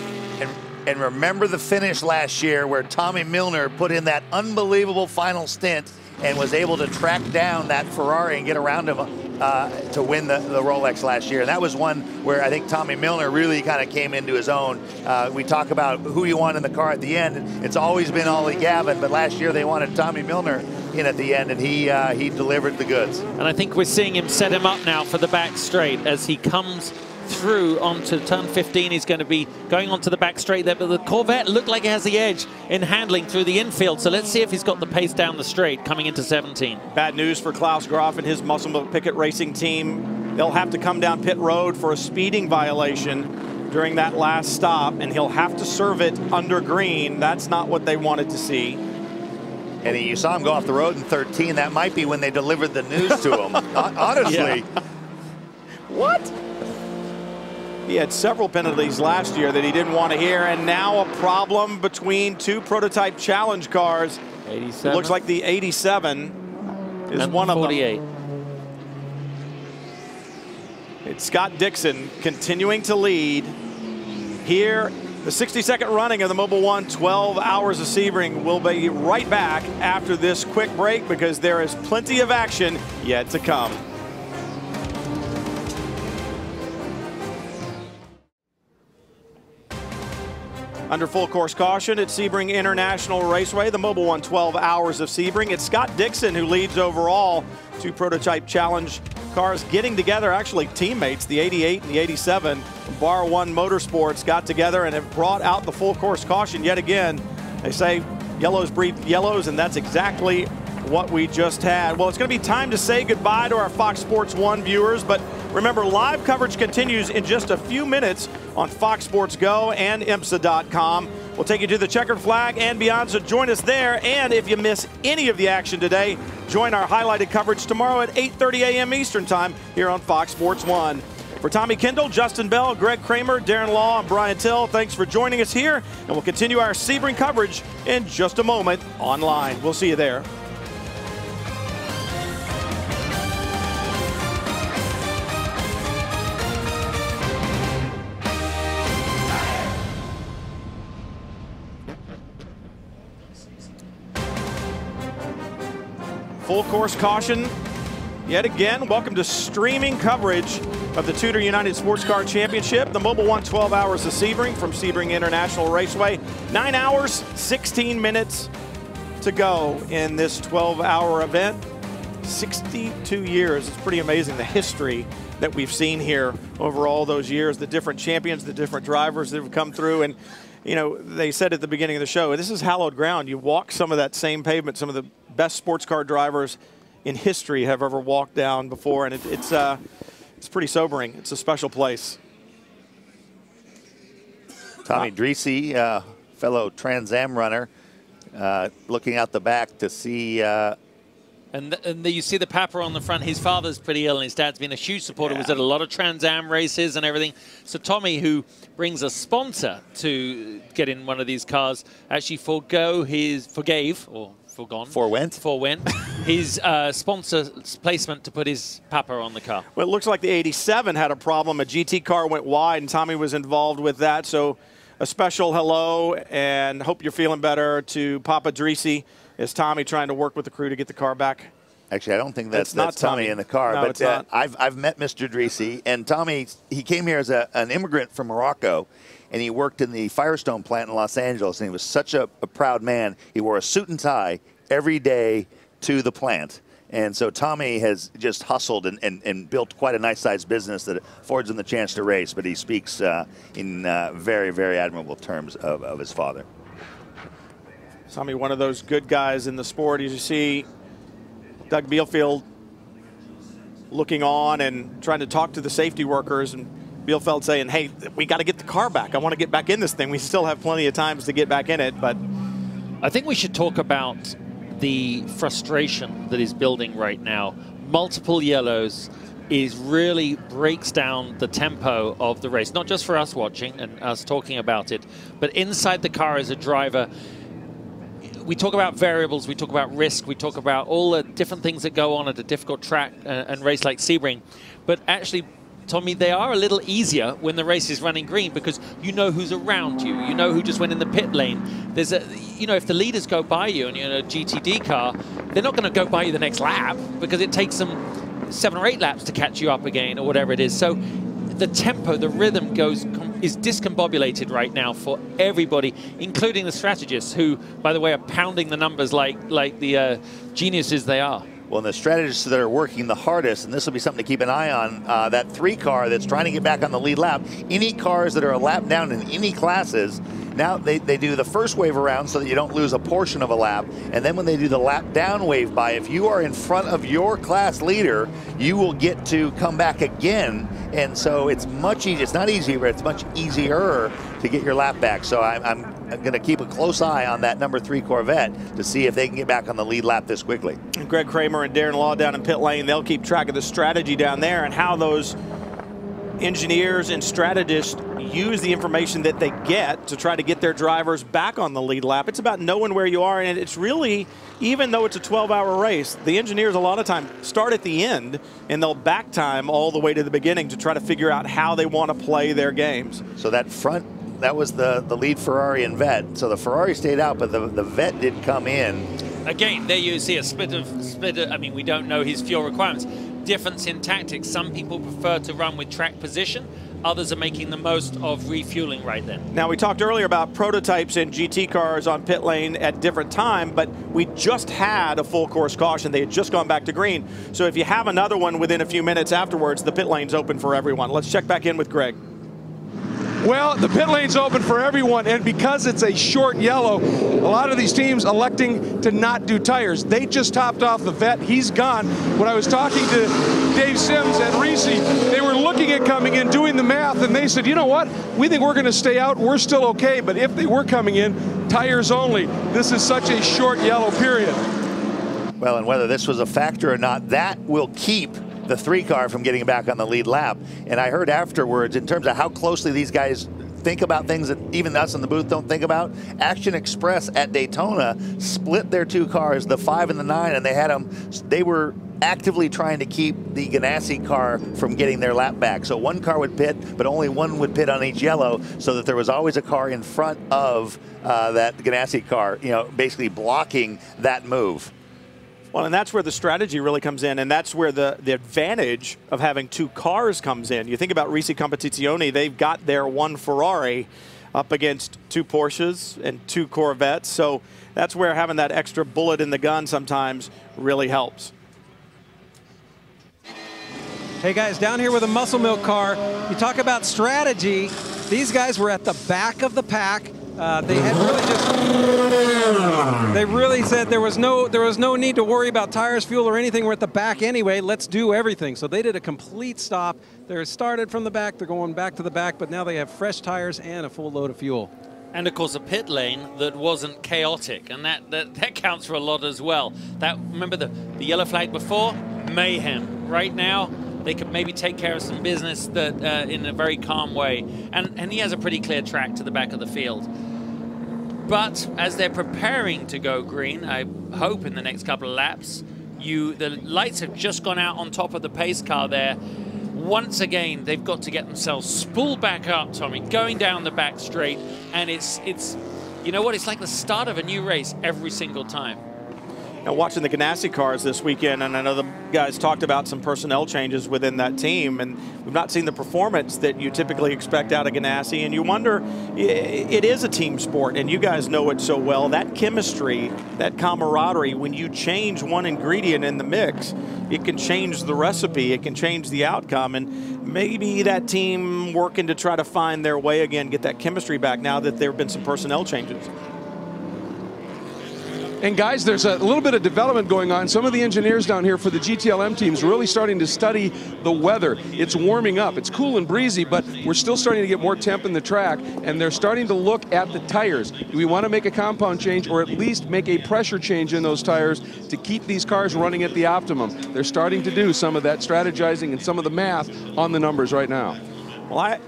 And, and remember the finish last year where Tommy Milner put in that unbelievable final stint and was able to track down that Ferrari and get around him uh, to win the, the Rolex last year. And that was one where I think Tommy Milner really kind of came into his own. Uh, we talk about who you want in the car at the end. It's always been Ollie Gavin, but last year they wanted Tommy Milner in at the end, and he uh, he delivered the goods. And I think we're seeing him set him up now for the back straight as he comes through onto turn 15. He's going to be going onto the back straight there, but the Corvette looked like it has the edge in handling through the infield. So let's see if he's got the pace down the straight coming into 17. Bad news for Klaus Graf and his Muscle Pickett Racing team. They'll have to come down pit road for a speeding violation during that last stop, and he'll have to serve it under green. That's not what they wanted to see. And you saw him go off the road in 13. That might be when they delivered the news to him. Honestly. Yeah. What? He had several penalties last year that he didn't want to hear, and now a problem between two prototype challenge cars. 87. It looks like the 87 is and one 48. of them. It's Scott Dixon continuing to lead. Here, the 62nd running of the Mobil 1 12 Hours of Sebring will be right back after this quick break because there is plenty of action yet to come. Under full course caution at Sebring International Raceway, the Mobil 1 12 Hours of Sebring. It's Scott Dixon who leads overall. Two prototype challenge cars getting together, actually teammates, the 88 and the 87 Bar One Motorsports got together and have brought out the full course caution yet again. They say yellows breed yellows, and that's exactly what we just had. Well, it's going to be time to say goodbye to our Fox Sports 1 viewers, but remember, live coverage continues in just a few minutes on Fox Sports Go and IMSA.com. We'll take you to the checkered flag and beyond, so join us there. And if you miss any of the action today, join our highlighted coverage tomorrow at 8.30 a.m. Eastern Time here on Fox Sports 1. For Tommy Kendall, Justin Bell, Greg Kramer, Darren Law, and Brian Till, thanks for joining us here. And we'll continue our Sebring coverage in just a moment online. We'll see you there. Full course caution yet again. Welcome to streaming coverage of the Tudor United Sports Car Championship. The Mobil 1 12 hours of Sebring from Sebring International Raceway. Nine hours, 16 minutes to go in this 12 hour event. 62 years. It's pretty amazing the history that we've seen here over all those years, the different champions, the different drivers that have come through. And, you know, they said at the beginning of the show, this is hallowed ground. You walk some of that same pavement, some of the best sports car drivers in history have ever walked down before, and it, it's uh, it's pretty sobering. It's a special place. Tommy Drissi, uh, fellow Trans Am runner, uh, looking out the back to see. Uh, and, th and the, you see the Papa on the front. His father's pretty ill, and his dad's been a huge supporter. Yeah. Was at a lot of Trans Am races and everything. So Tommy, who brings a sponsor to get in one of these cars, actually forego his forgave or forgone. Forwent. Forwent. his uh, sponsor placement to put his Papa on the car. Well, it looks like the 87 had a problem. A GT car went wide, and Tommy was involved with that. So a special hello and hope you're feeling better to Papa Drissi. Is Tommy trying to work with the crew to get the car back? Actually, I don't think that's, that's, that's Tommy. Tommy. in the car. No, but uh, I've, I've met Mr. Drissi, and Tommy, he came here as a, an immigrant from Morocco, and he worked in the Firestone plant in Los Angeles, and he was such a, a proud man. He wore a suit and tie every day to the plant. And so Tommy has just hustled and, and, and built quite a nice sized business that affords him the chance to race, but he speaks uh, in uh, very, very admirable terms of, of his father. Tommy, one of those good guys in the sport. As you see Doug Bielefeld looking on and trying to talk to the safety workers and Bielefeld saying, hey, we got to get the car back. I want to get back in this thing. We still have plenty of times to get back in it, but I think we should talk about the frustration that is building right now. Multiple yellows is really breaks down the tempo of the race, not just for us watching and us talking about it, but inside the car as a driver. We talk about variables, we talk about risk, we talk about all the different things that go on at a difficult track uh, and race like Sebring, but actually Tommy, they are a little easier when the race is running green because you know who's around you. You know who just went in the pit lane. There's a, you know, if the leaders go by you and you're in a GTD car, they're not going to go by you the next lap because it takes them seven or eight laps to catch you up again or whatever it is. So the tempo, the rhythm goes is discombobulated right now for everybody, including the strategists, who, by the way, are pounding the numbers like like the uh, geniuses they are. Well, the strategists that are working the hardest, and this will be something to keep an eye on, uh, that three car that's trying to get back on the lead lap. Any cars that are a lap down in any classes, now they, they do the first wave around so that you don't lose a portion of a lap. And then when they do the lap down wave by, if you are in front of your class leader, you will get to come back again. And so it's much easier. It's not easier, but it's much easier to get your lap back. So I'm, I'm going to keep a close eye on that number three Corvette to see if they can get back on the lead lap this quickly. Greg Kramer and Darren Law down in pit lane, they'll keep track of the strategy down there and how those engineers and strategists use the information that they get to try to get their drivers back on the lead lap. It's about knowing where you are, and it's really, even though it's a 12-hour race, the engineers a lot of time start at the end, and they'll back time all the way to the beginning to try to figure out how they want to play their games. So that front that was the, the lead Ferrari and Vet. So the Ferrari stayed out, but the, the Vet did come in. Again, there you see a split of split. Of, I mean, we don't know his fuel requirements. Difference in tactics. Some people prefer to run with track position. Others are making the most of refueling right then. Now, we talked earlier about prototypes and GT cars on pit lane at different time, but we just had a full course caution. They had just gone back to green. So if you have another one within a few minutes afterwards, the pit lane's open for everyone. Let's check back in with Greg. Well, the pit lane's open for everyone, and because it's a short yellow, a lot of these teams electing to not do tires. They just topped off the vet. He's gone. When I was talking to Dave Sims and Risi, they were looking at coming in, doing the math, and they said, you know what? We think we're going to stay out. We're still okay, but if they were coming in, tires only. This is such a short yellow period. Well, and whether this was a factor or not, that will keep the three car from getting back on the lead lap. And I heard afterwards, in terms of how closely these guys think about things that even us in the booth don't think about. Action Express at Daytona split their two cars, the five and the nine, and they had them. They were actively trying to keep the Ganassi car from getting their lap back. So one car would pit, but only one would pit on each yellow, so that there was always a car in front of uh, that Ganassi car, you know, basically blocking that move. Well, and that's where the strategy really comes in, and that's where the, the advantage of having two cars comes in. You think about Risi Competizione, they've got their one Ferrari up against two Porsches and two Corvettes, so that's where having that extra bullet in the gun sometimes really helps. Hey guys, down here with a muscle milk car, you talk about strategy. These guys were at the back of the pack. Uh, they had really just they really said there was no there was no need to worry about tires, fuel, or anything. We're at the back anyway. Let's do everything. So they did a complete stop. They're started from the back. They're going back to the back, but now they have fresh tires and a full load of fuel. And of course, a pit lane that wasn't chaotic, and that, that, that counts for a lot as well. That remember the, the yellow flag before mayhem. Right now, they could maybe take care of some business that uh, in a very calm way. And, and he has a pretty clear track to the back of the field. But as they're preparing to go green, I hope in the next couple of laps, you the lights have just gone out on top of the pace car there. Once again, they've got to get themselves spooled back up, Tommy, going down the back straight. And it's, it's you know what, it's like the start of a new race every single time. Now, watching the Ganassi cars this weekend, and I know the guys talked about some personnel changes within that team, and we've not seen the performance that you typically expect out of Ganassi. And you wonder, it is a team sport, and you guys know it so well. That chemistry, that camaraderie, when you change one ingredient in the mix, it can change the recipe, it can change the outcome. And maybe that team working to try to find their way again, get that chemistry back now that there have been some personnel changes. And guys, there's a little bit of development going on. Some of the engineers down here for the GTLM teams really starting to study the weather. It's warming up. It's cool and breezy, but we're still starting to get more temp in the track, and they're starting to look at the tires. Do we want to make a compound change or at least make a pressure change in those tires to keep these cars running at the optimum? They're starting to do some of that strategizing and some of the math on the numbers right now. Well, I,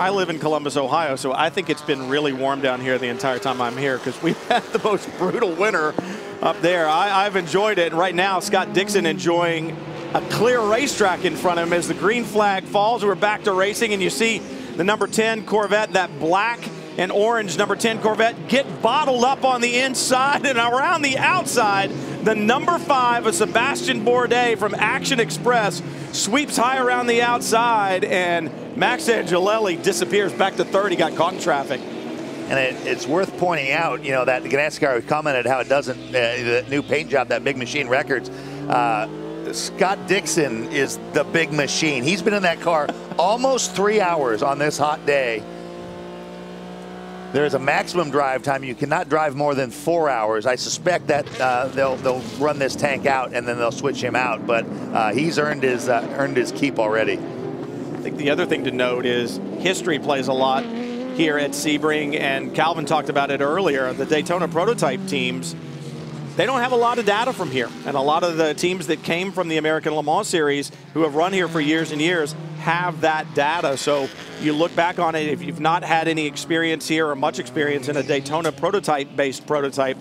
I live in Columbus, Ohio, so I think it's been really warm down here the entire time I'm here because we've had the most brutal winter up there. I, have enjoyed it. And right now, Scott Dixon enjoying a clear racetrack in front of him as the green flag falls. We're back to racing, and you see the number 10 Corvette, that black and orange number 10 Corvette, get bottled up on the inside and around the outside The number five of Sebastian Bourdais from Action Express sweeps high around the outside, and Max Angelelli disappears back to third. He got caught in traffic. And it, it's worth pointing out, you know, that Ganassi car commented how it doesn't, uh, the new paint job, that Big Machine Records. Uh, Scott Dixon is the big machine. He's been in that car almost three hours on this hot day. There is a maximum drive time. You cannot drive more than four hours. I suspect that uh, they'll they'll run this tank out and then they'll switch him out. But uh, he's earned his uh, earned his keep already. Think the other thing to note is history plays a lot here at Sebring, and Calvin talked about it earlier. The Daytona prototype teams they don't have a lot of data from here. And a lot of the teams that came from the American Le Mans Series who have run here for years and years have that data. So you look back on it, if you've not had any experience here or much experience in a Daytona prototype-based prototype,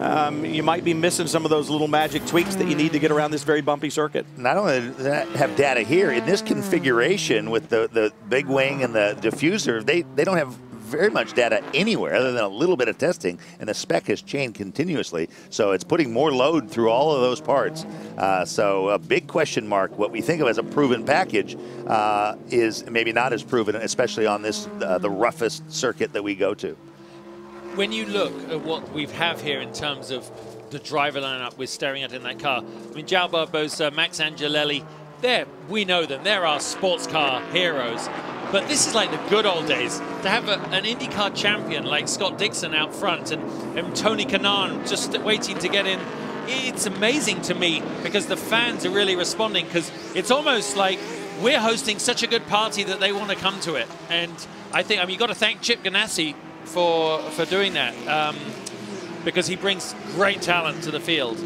um, you might be missing some of those little magic tweaks that you need to get around this very bumpy circuit. Not only have data here, in this configuration with the, the big wing and the diffuser, they, they don't have very much data anywhere other than a little bit of testing, and the spec has changed continuously. So it's putting more load through all of those parts. Uh, so a big question mark. What we think of as a proven package uh, is maybe not as proven, especially on this uh, the roughest circuit that we go to. When you look at what we have here in terms of the driver lineup we're staring at in that car, I mean, João Barbosa, Max Angelelli, there we know them. They're our sports car heroes. But this is like the good old days. To have a, an IndyCar champion like Scott Dixon out front and, and Tony Kanaan just waiting to get in, it's amazing to me because the fans are really responding because it's almost like we're hosting such a good party that they want to come to it. And I think, I mean, you've got to thank Chip Ganassi for, for doing that um, because he brings great talent to the field.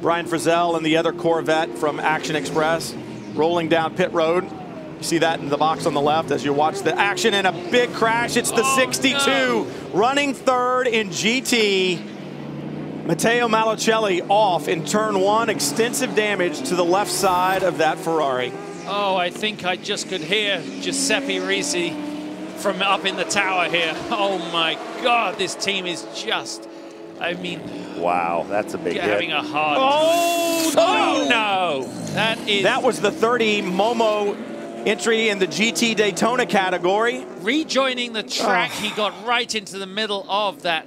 Brian Frisselle and the other Corvette from Action Express rolling down pit road. You see that in the box on the left as you watch the action and a big crash. It's the oh, 62 no. running third in GT. Matteo Malucelli off in turn one. Extensive damage to the left side of that Ferrari. Oh, I think I just could hear Giuseppe Risi from up in the tower here. Oh my God, this team is just, I mean. Wow, that's a big Having hit. a hard. Oh, oh no. That is. That was the 30 Momo entry in the GT Daytona category. Rejoining the track, oh. he got right into the middle of that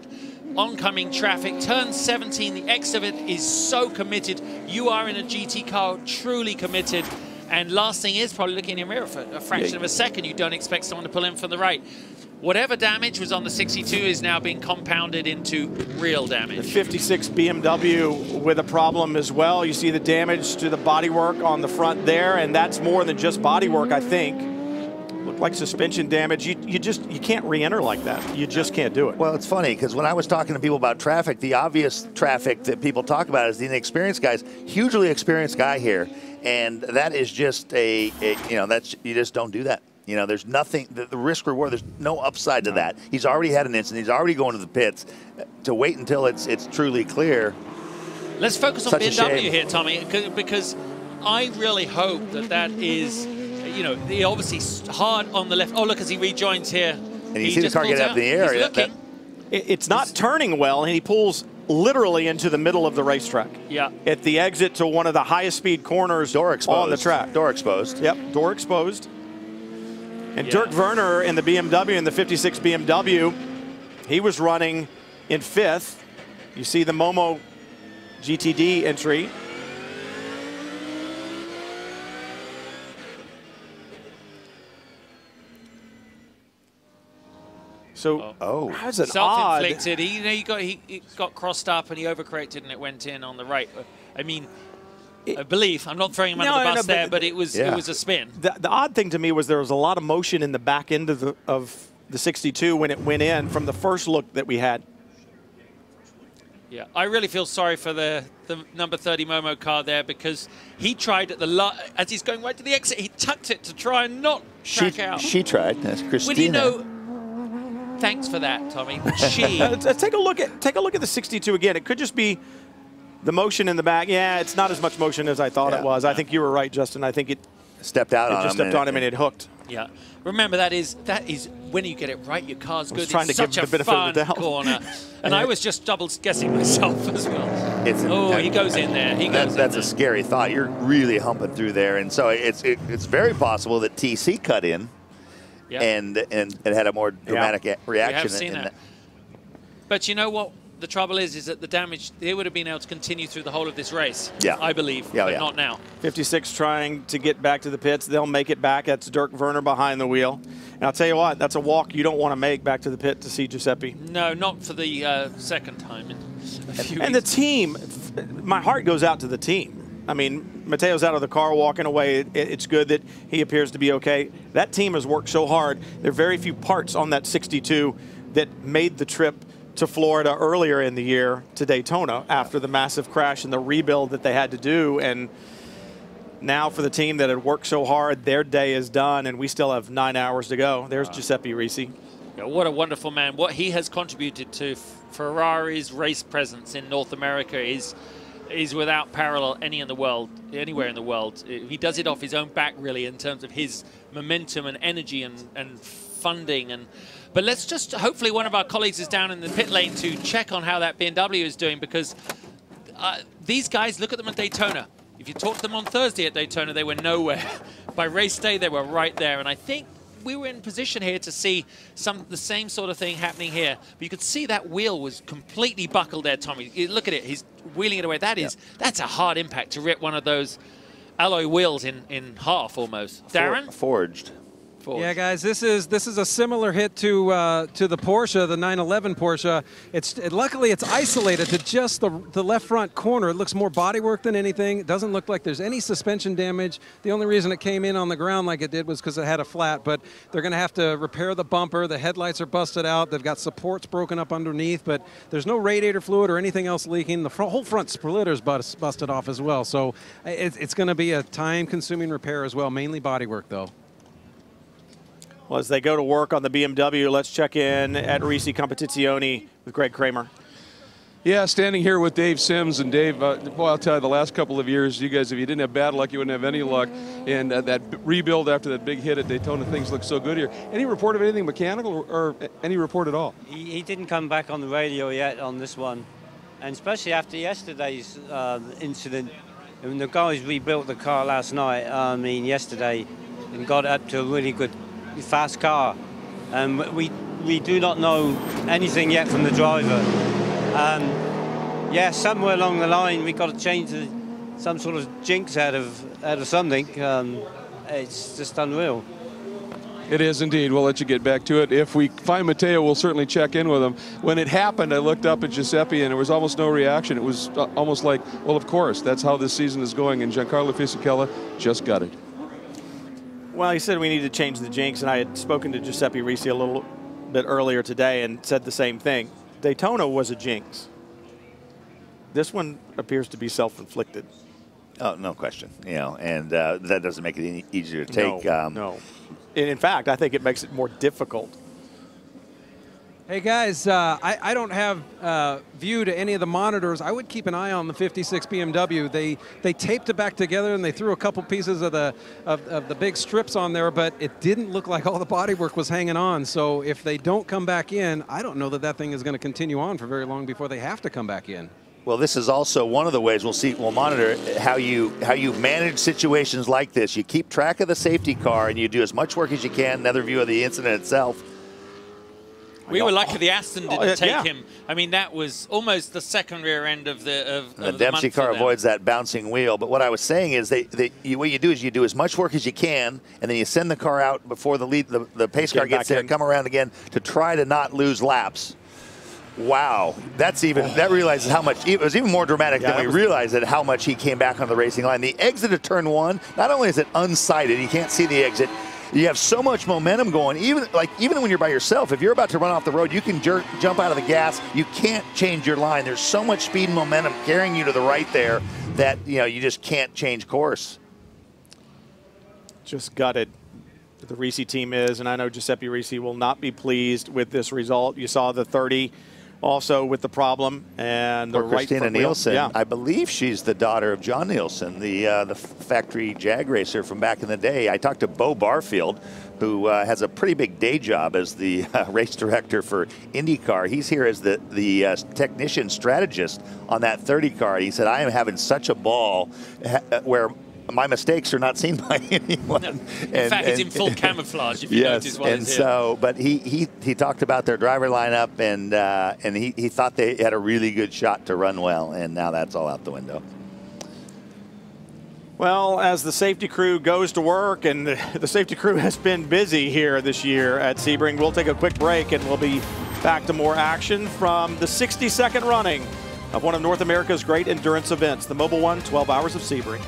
oncoming traffic. Turn 17, the X of it is so committed. You are in a GT car, truly committed. And last thing is probably looking in your mirror for a fraction yeah. of a second. You don't expect someone to pull in from the right. Whatever damage was on the 62 is now being compounded into real damage. The 56 BMW with a problem as well. You see the damage to the bodywork on the front there, and that's more than just bodywork, I think. Looked like suspension damage. You, you just you can't re-enter like that. You just can't do it. Well, it's funny because when I was talking to people about traffic, the obvious traffic that people talk about is the inexperienced guys. Hugely experienced guy here, and that is just a, a you know that's you just don't do that. You know, there's nothing, the, the, risk reward, there's no upside to that. He's already had an incident. He's already going to the pits. To wait until it's it's truly clear. Let's focus on BMW here, Tommy, because I really hope that that is, you know, the obviously hard on the left. Oh, look, as he rejoins here. And you he see the car get out of the air. He's looking. That, it's not turning well, and he pulls literally into the middle of the racetrack. Yeah. At the exit to one of the highest speed corners door exposed. on the track. Door exposed. Yep, door exposed. And yeah. Dirk Werner in the BMW, in the 56 BMW, he was running in fifth. You see the Momo GTD entry. So, oh, oh. how's an self-inflicted. He, you know, he got he, he, got crossed up and he overcorrected and it went in on the right. I mean, I believe. I'm not throwing him no, under the bus no, there, but it was yeah. it was a spin. The, the, odd thing to me was there was a lot of motion in the back end of the of the 62 when it went in from the first look that we had. Yeah, I really feel sorry for the, the number 30 Momo car there because he tried at the as he's going right to the exit, he tucked it to try and not track she, out. She tried. That's Christina. When you know, thanks for that, Tommy. Uh, she. Uh, take a look at take a look at the 62 again. It could just be the motion in the back, yeah, it's not as much motion as I thought yeah. it was. I think you were right, Justin. I think it stepped out it on just him stepped on him and it hooked. Yeah. Remember that is that is when you get it right, your car's good. Trying it's to such give a the benefit fun of the doubt. corner, and I was just double guessing myself as well. It's Oh, he goes in there. He that's goes in that's there. a scary thought. You're really humping through there, and so it's it, it's very possible that TC cut in, Yeah. and and it had a more dramatic a- reaction. We have seen in that. But you know what? The trouble is, is that the damage they would have been able to continue through the whole of this race. Yeah. I believe, Yeah, but yeah. not now. 56 trying to get back to the pits. They'll make it back. That's Dirk Werner behind the wheel. And I'll tell you what, that's a walk you don't want to make back to the pit to see Giuseppe. No, not for the uh, second time in a few And the team, my heart goes out to the team. I mean, Matteo's out of the car walking away. It, it's good that he appears to be okay. That team has worked so hard. There are very few parts on that 62 that made the trip to Florida earlier in the year to Daytona after the massive crash and the rebuild that they had to do. And now for the team that had worked so hard, their day is done, and we still have nine hours to go. There's Giuseppe Risi. Yeah, what a wonderful man. What he has contributed to Ferrari's race presence in North America is is without parallel any in the world, anywhere in the world. He does it off his own back, really, in terms of his momentum and energy and, and funding. And but let's just hopefully one of our colleagues is down in the pit lane to check on how that BMW is doing because uh, these guys look at them at Daytona. If you talk to them on Thursday at Daytona, they were nowhere. By race day, they were right there. And I think we were in position here to see some the same sort of thing happening here. But you could see that wheel was completely buckled there, Tommy. You look at it; he's wheeling it away. That is that's a hard impact to rip one of those alloy wheels in in half almost. Darren, forged. Yeah, guys, this is this is a similar hit to uh, to the Porsche, the 911 Porsche. It's it, luckily it's isolated to just the the left front corner. It looks more bodywork than anything. It doesn't look like there's any suspension damage. The only reason it came in on the ground like it did was because it had a flat. But they're going to have to repair the bumper. The headlights are busted out. They've got supports broken up underneath, but there's no radiator fluid or anything else leaking. The whole front splitter's bust, busted off as well. So it, it's going to be a time-consuming repair as well, mainly bodywork though. Well, as they go to work on the BMW, let's check in at Risi Competizione with Greg Kramer. Yeah, standing here with Dave Sims and Dave. Uh, boy, I'll tell you, the last couple of years, you guys, if you didn't have bad luck, you wouldn't have any luck. And uh, that rebuild after that big hit at Daytona, things look so good here. Any report of anything mechanical, or, or any report at all? He, he didn't come back on the radio yet on this one, and especially after yesterday's uh, incident. When the guys rebuilt the car last night, I mean yesterday, and got up to a really good, fast car. And we we do not know anything yet from the driver. Um, yeah, somewhere along the line we've got to change the, some sort of jinx out of out of something. Um, it's just unreal. It is indeed. We'll let you get back to it. If we find Matteo, we'll certainly check in with him. When it happened, I looked up at Giuseppe and there was almost no reaction. It was uh, almost like, well, of course, that's how this season is going. And Giancarlo Fisichella just got it. Well, he said we need to change the jinx, and I had spoken to Giuseppe Risi a little bit earlier today and said the same thing. Daytona was a jinx. This one appears to be self-inflicted. Oh, no question. You know, and uh, that doesn't make it any easier to take. No, um, no. And in fact, I think it makes it more difficult. Hey guys, uh, I, I don't have uh, view to any of the monitors. I would keep an eye on the 56 BMW. They they taped it back together and they threw a couple pieces of the of, of the big strips on there, but it didn't look like all the bodywork was hanging on. So if they don't come back in, I don't know that that thing is going to continue on for very long before they have to come back in. Well, this is also one of the ways we'll see. We'll monitor how you how you manage situations like this. You keep track of the safety car, and you do as much work as you can. Another view of the incident itself. We were lucky the Aston didn't Oh, yeah, take yeah. him. I mean, that was almost the second rear end of the of, The of Dempsey month car avoids that bouncing wheel. But what I was saying is, they, they you, what you do is you do as much work as you can, and then you send the car out before the lead the, the pace Get car gets back there, in. come around again to try to not lose laps. Wow, that's even that realizes how much it was even more dramatic Yeah, than we was- realized that how much he came back on the racing line. The exit of turn one, not only is it unsighted, you can't see the exit. You have so much momentum going. Even like even when you're by yourself, if you're about to run off the road, you can jerk, jump out of the gas. You can't change your line. There's so much speed and momentum carrying you to the right there that you know you just can't change course. Just gutted. The Risi team is, and I know Giuseppe Risi will not be pleased with this result. You saw the 30 also with the problem. And the Or right Christina. Nielsen. Yeah. I believe she's the daughter of John Nielsen, the uh, the factory jag racer from back in the day. I talked to Beaux Barfield, who uh, has a pretty big day job as the uh, race director for IndyCar. He's here as the the uh, technician strategist on that 30 car. He said, "I am having such a ball where." My mistakes are not seen by anyone. In fact, it's in full camouflage, if you yes, notice and he's here. so, but he, he he talked about their driver lineup, and uh, and he, he thought they had a really good shot to run well, and now that's all out the window. Well, as the safety crew goes to work, and the, the safety crew has been busy here this year at Sebring, we'll take a quick break and we'll be back to more action from the 60 second running of one of North America's great endurance events, the Mobil One 12 Hours of Sebring.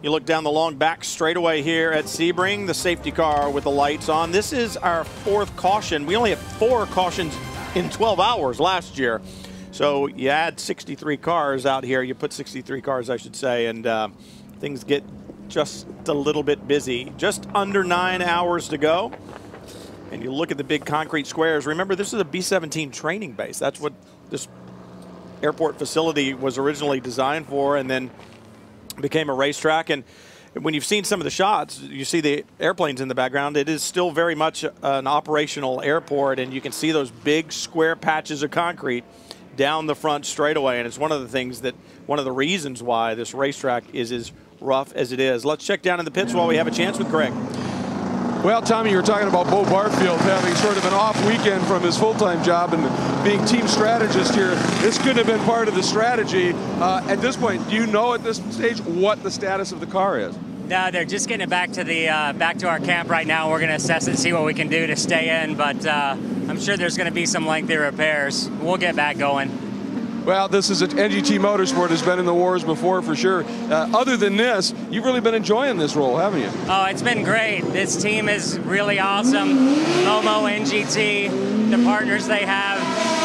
You look down the long back straightaway here at Sebring, the safety car with the lights on. This is our fourth caution. We only had four cautions in 12 hours last year. So you add 63 cars out here, you put 63 cars, I should say, and uh, things get just a little bit busy. Just under nine hours to go. And you look at the big concrete squares. Remember, this is a B 17 training base. That's what this airport facility was originally designed for, and then became a racetrack. And when you've seen some of the shots, you see the airplanes in the background. It is still very much uh, an operational airport, and you can see those big square patches of concrete down the front straightaway. And it's one of the things that, one of the reasons why this racetrack is as rough as it is. Let's check down in the pits while we have a chance with Greg. Well, Tommy, you were talking about Beaux Barfield having sort of an off weekend from his full-time job and being team strategist here. This couldn't have been part of the strategy. Uh, at this point, do you know at this stage what the status of the car is? No, they're just getting it back to the uh, back to our camp right now. We're going to assess it, see what we can do to stay in. But uh, I'm sure there's going to be some lengthy repairs. We'll get back going. Well, this is a, NGT Motorsport has been in the wars before for sure. Uh, other than this, you've really been enjoying this role, haven't you? Oh, it's been great. This team is really awesome. Momo, NGT, the partners they have,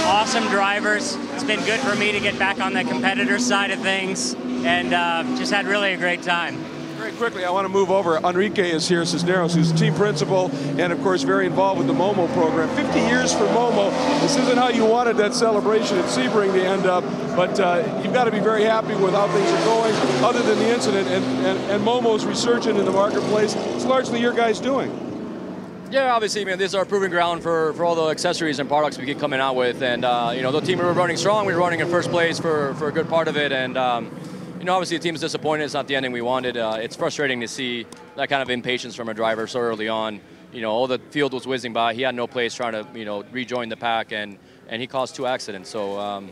awesome drivers. It's been good for me to get back on the competitor side of things and uh, just had really a great time. Very quickly, I want to move over. Enrique is here, Cisneros, who's team principal and, of course, very involved with the Momo program. 50 years for Momo. This isn't how you wanted that celebration at Sebring to end up, but uh, you've got to be very happy with how things are going, other than the incident. And, and, and Momo's resurgent in the marketplace. It's largely your guys doing. Yeah, obviously, man, this is our proving ground for, for all the accessories and products we keep coming out with. And, uh, you know, the team we were running strong. We were running in first place for, for a good part of it. And, um, you know, obviously the team's disappointed. It's not the ending we wanted. Uh, it's frustrating to see that kind of impatience from a driver so early on. You know, all the field was whizzing by. He had no place trying to, you know, rejoin the pack, and, and he caused two accidents. So, um,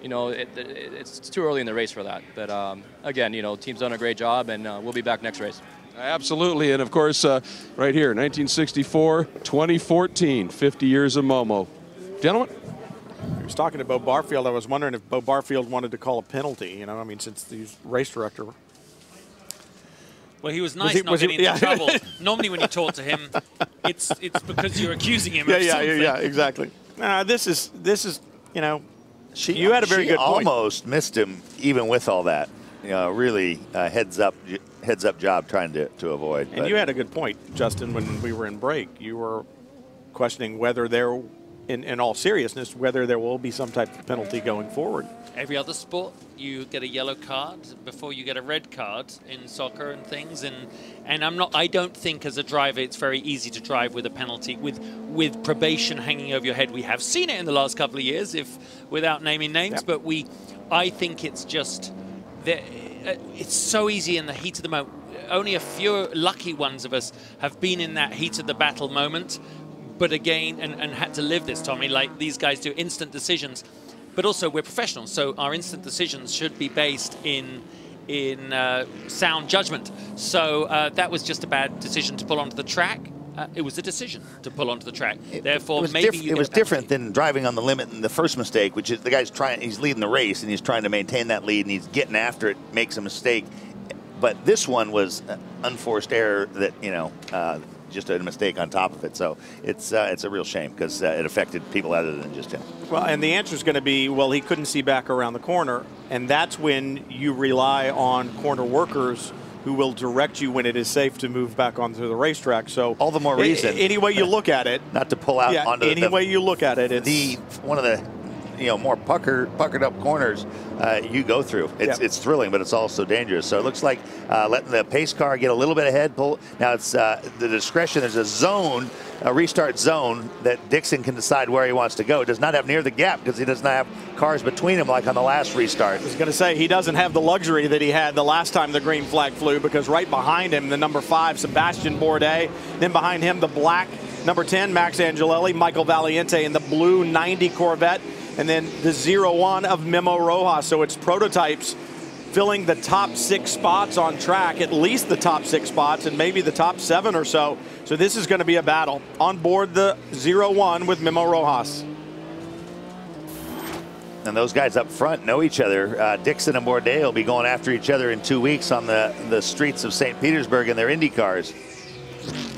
you know, it, it, it's too early in the race for that. But um, again, you know, team's done a great job, and uh, we'll be back next race. Absolutely, and of course, uh, right here, 1964, 2014, 50 years of Momo. Gentlemen? He was talking to Beaux Barfield. I was wondering if Beaux Barfield wanted to call a penalty. You know, I mean, since the race director. Well, he was Was nice he- not was he- getting into yeah. trouble. Normally, when you talk to him, it's it's because you're accusing him Yeah, of yeah, something. yeah, exactly. Nah, this is this is you know, she you had a very she good point. almost missed him, even with all that. You know, really uh, heads up, heads up job trying to, to avoid. And but- you had a good point, Justin, when we were in break. You were questioning whether there, in, in all seriousness, whether there will be some type of penalty going forward. Every other sport, you get a yellow card before you get a red card in soccer and things. And and I'm not. I don't think as a driver it's very easy to drive with a penalty with with probation hanging over your head. We have seen it in the last couple of years, if without naming names. But we, I think it's just that uh, it's so easy in the heat of the moment. Only a few lucky ones of us have been in that heat of the battle moment but again, and, and had to live this, Tommy, like these guys do instant decisions. But also, we're professionals, so our instant decisions should be based in in uh, sound judgment. So uh, that was just a bad decision to pull onto the track. Uh, it was a decision to pull onto the track. Therefore, it was, maybe it was different than driving on the limit in the first mistake, which is the guy's trying. He's leading the race and he's trying to maintain that lead, and he's getting after it, makes a mistake. But this one was uh, unforced error that you know. Just a mistake on top of it, so it's uh, it's a real shame because uh, it affected people other than just him. Well, and the answer is going to be, well, he couldn't see back around the corner, and that's when you rely on corner workers who will direct you when it is safe to move back onto the racetrack. So all the more reason. Any way you look at it, not to pull out yeah, onto any the, way you look at it, it's the one of the you know more pucker puckered up corners uh, you go through. It's Yep. it's thrilling, but it's also dangerous. So it looks like uh, letting the pace car get a little bit ahead. Pull now. It's uh, the discretion. There's a zone, a restart zone that Dixon can decide where he wants to go. It does not have near the gap because he does not have cars between him like on the last restart. I was going to say he doesn't have the luxury that he had the last time the green flag flew because right behind him, the number five, Sebastian Bourdais. Then behind him, the black number 10, Max Angelelli, Michael Valiante in the blue 90 Corvette. And then the 01 of Memo Rojas. So it's prototypes filling the top six spots on track, at least the top six spots, and maybe the top seven or so. So this is going to be a battle on board the 01 with Memo Rojas. And those guys up front know each other. Uh, Dixon and Bourdais will be going after each other in two weeks on the, the streets of St. Petersburg in their Indy cars.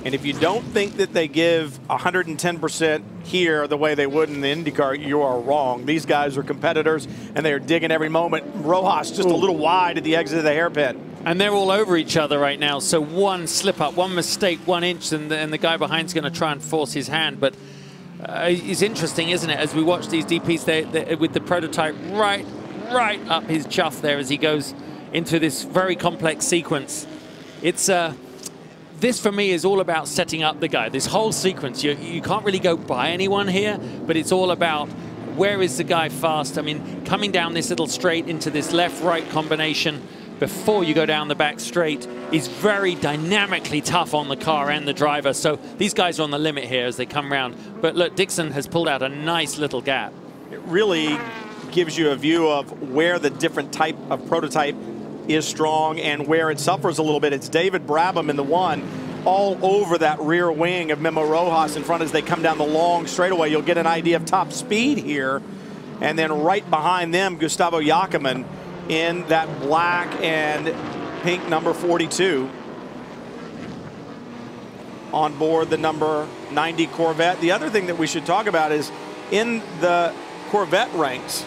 And if you don't think that they give 110% here the way they would in the IndyCar, you are wrong. These guys are competitors, and they are digging every moment. Rojas just a little wide at the exit of the hairpin. And they're all over each other right now. So one slip up, one mistake, one inch, and the, and the guy behind's going to try and force his hand. But uh, it's interesting, isn't it? As we watch these DPs, they, they, with the prototype right, right up his chuff there as he goes into this very complex sequence. It's uh, this for me is all about setting up the guy. This whole sequence, you, you can't really go by anyone here, but it's all about where is the guy fast. I mean, coming down this little straight into this left-right combination before you go down the back straight is very dynamically tough on the car and the driver. So these guys are on the limit here as they come round. But look, Dixon has pulled out a nice little gap. It really gives you a view of where the different type of prototype is strong and where it suffers a little bit. It's David Brabham in the one all over that rear wing of Memo Rojas in front as they come down the long straightaway. You'll get an idea of top speed here. And then right behind them, Gustavo Yacamán in that black and pink number 42 on board the number 90 Corvette. The other thing that we should talk about is in the Corvette ranks,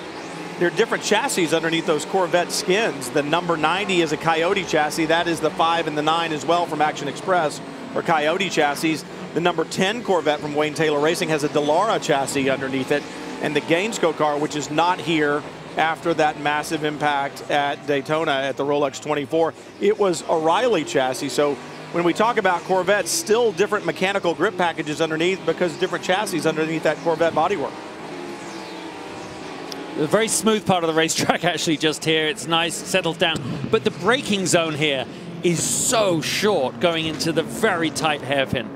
there are different chassis underneath those Corvette skins. The number 90 is a Coyote chassis. That is the 5 and the 9 as well from Action Express, or Coyote chassis. The number 10 Corvette from Wayne Taylor Racing has a Dallara chassis underneath it. And the Gainsco car, which is not here after that massive impact at Daytona at the Rolex 24, it was a Riley chassis. So when we talk about Corvettes, still different mechanical grip packages underneath because different chassis underneath that Corvette bodywork. A very smooth part of the racetrack actually just here. It's nice, settled down. But the braking zone here is so short going into the very tight hairpin.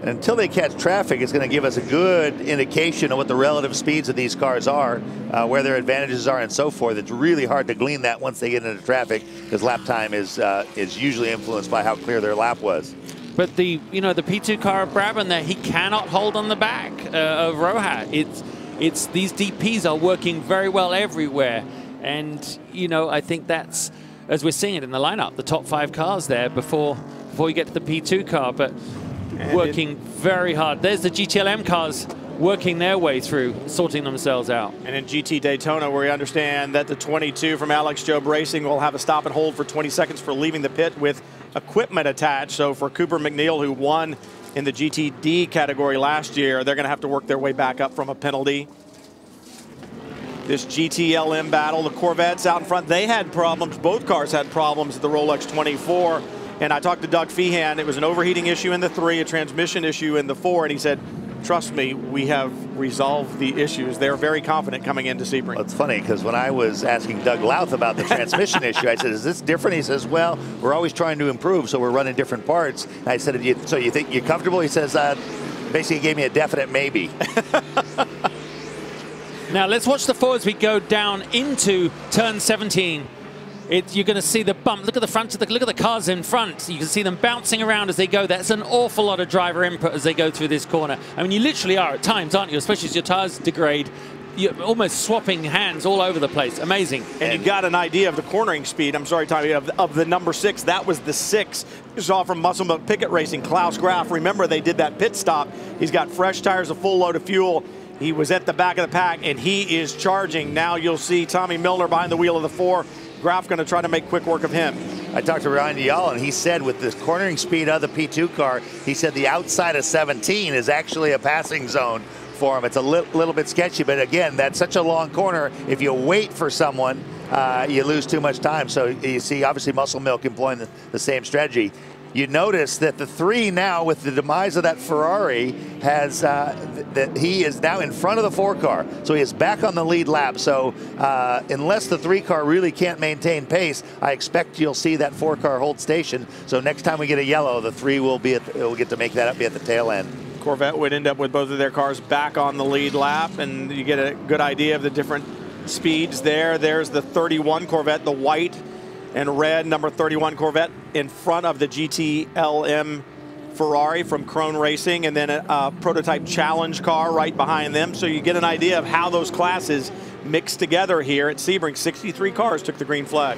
And until they catch traffic, it's going to give us a good indication of what the relative speeds of these cars are, uh, where their advantages are, and so forth. It's really hard to glean that once they get into traffic because lap time is uh, is usually influenced by how clear their lap was. But the you know the P2 car of Brabham there, he cannot hold on the back uh, of Rojas. It's it's these DPs are working very well everywhere, and you know I think that's as we're seeing it in the lineup, the top five cars there before before you get to the P2 car, but And working very hard. There's the GTLM cars working their way through, sorting themselves out. And in GT Daytona, where we understand that the 22 from Alex Job Racing will have a stop and hold for 20 seconds for leaving the pit with equipment attached. So for Cooper MacNeil, who won in the GTD category last year, they're going to have to work their way back up from a penalty. This GTLM battle, the Corvettes out in front, they had problems. Both cars had problems at the Rolex 24. And I talked to Doug Fehan. It was an overheating issue in the three, a transmission issue in the four. And he said, trust me, we have resolved the issues. They're very confident coming into Sebring. Well, it's funny because when I was asking Doug Louth about the transmission issue, I said, "Is this different?" He says, "Well, we're always trying to improve, so we're running different parts." And I said, "You- "So you think you're comfortable?" He says, uh, "Basically, he gave me a definite maybe." Now let's watch the four as we go down into turn 17. It, you're going to see the bump. Look at the front of the look at the cars in front. You can see them bouncing around as they go. That's an awful lot of driver input as they go through this corner. I mean, you literally are at times, aren't you? Especially as your tires degrade. You're almost swapping hands all over the place. Amazing. And you got an idea of the cornering speed. I'm sorry, Tommy, of, of the number six. That was the six you saw from Muscle Milk Pickett Racing. Klaus Graf. Remember, they did that pit stop. He's got fresh tires, a full load of fuel. He was at the back of the pack, and he is charging. Now you'll see Tommy Milner behind the wheel of the four. Graf going to try to make quick work of him. I talked to Ryan Dalziel, and he said with the cornering speed of the P2 car, he said the outside of 17 is actually a passing zone for him. It's a li little bit sketchy, but again, that's such a long corner. If you wait for someone, uh, you lose too much time. So you see, obviously, Muscle Milk employing the, the same strategy you notice that the three now, with the demise of that Ferrari, has uh, th that he is now in front of the four car. So he is back on the lead lap. So uh, unless the three car really can't maintain pace, I expect you'll see that four car hold station. So next time we get a yellow, the three will be at the, will get to make that up, be at the tail end. Corvette would end up with both of their cars back on the lead lap, and you get a good idea of the different speeds there. There's the 31 Corvette, the white and red number 31 Corvette in front of the GTLM Ferrari from Krohn Racing and then a, a, prototype challenge car right behind them. So you get an idea of how those classes mix together here at Sebring. 63 cars took the green flag.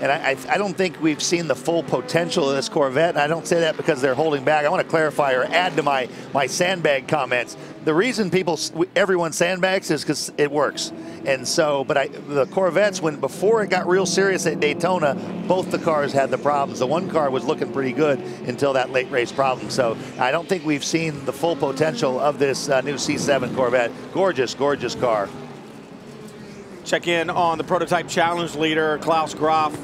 And I, I, I, don't think we've seen the full potential of this Corvette. And I don't say that because they're holding back. I want to clarify or add to my, my sandbag comments. The reason people, everyone sandbags is because it works. And so, but I, the Corvettes, when before it got real serious at Daytona, both the cars had the problems. The one car was looking pretty good until that late race problem. So I don't think we've seen the full potential of this uh, new C7 Corvette. Gorgeous, gorgeous car. Check in on the prototype challenge leader, Klaus Graf,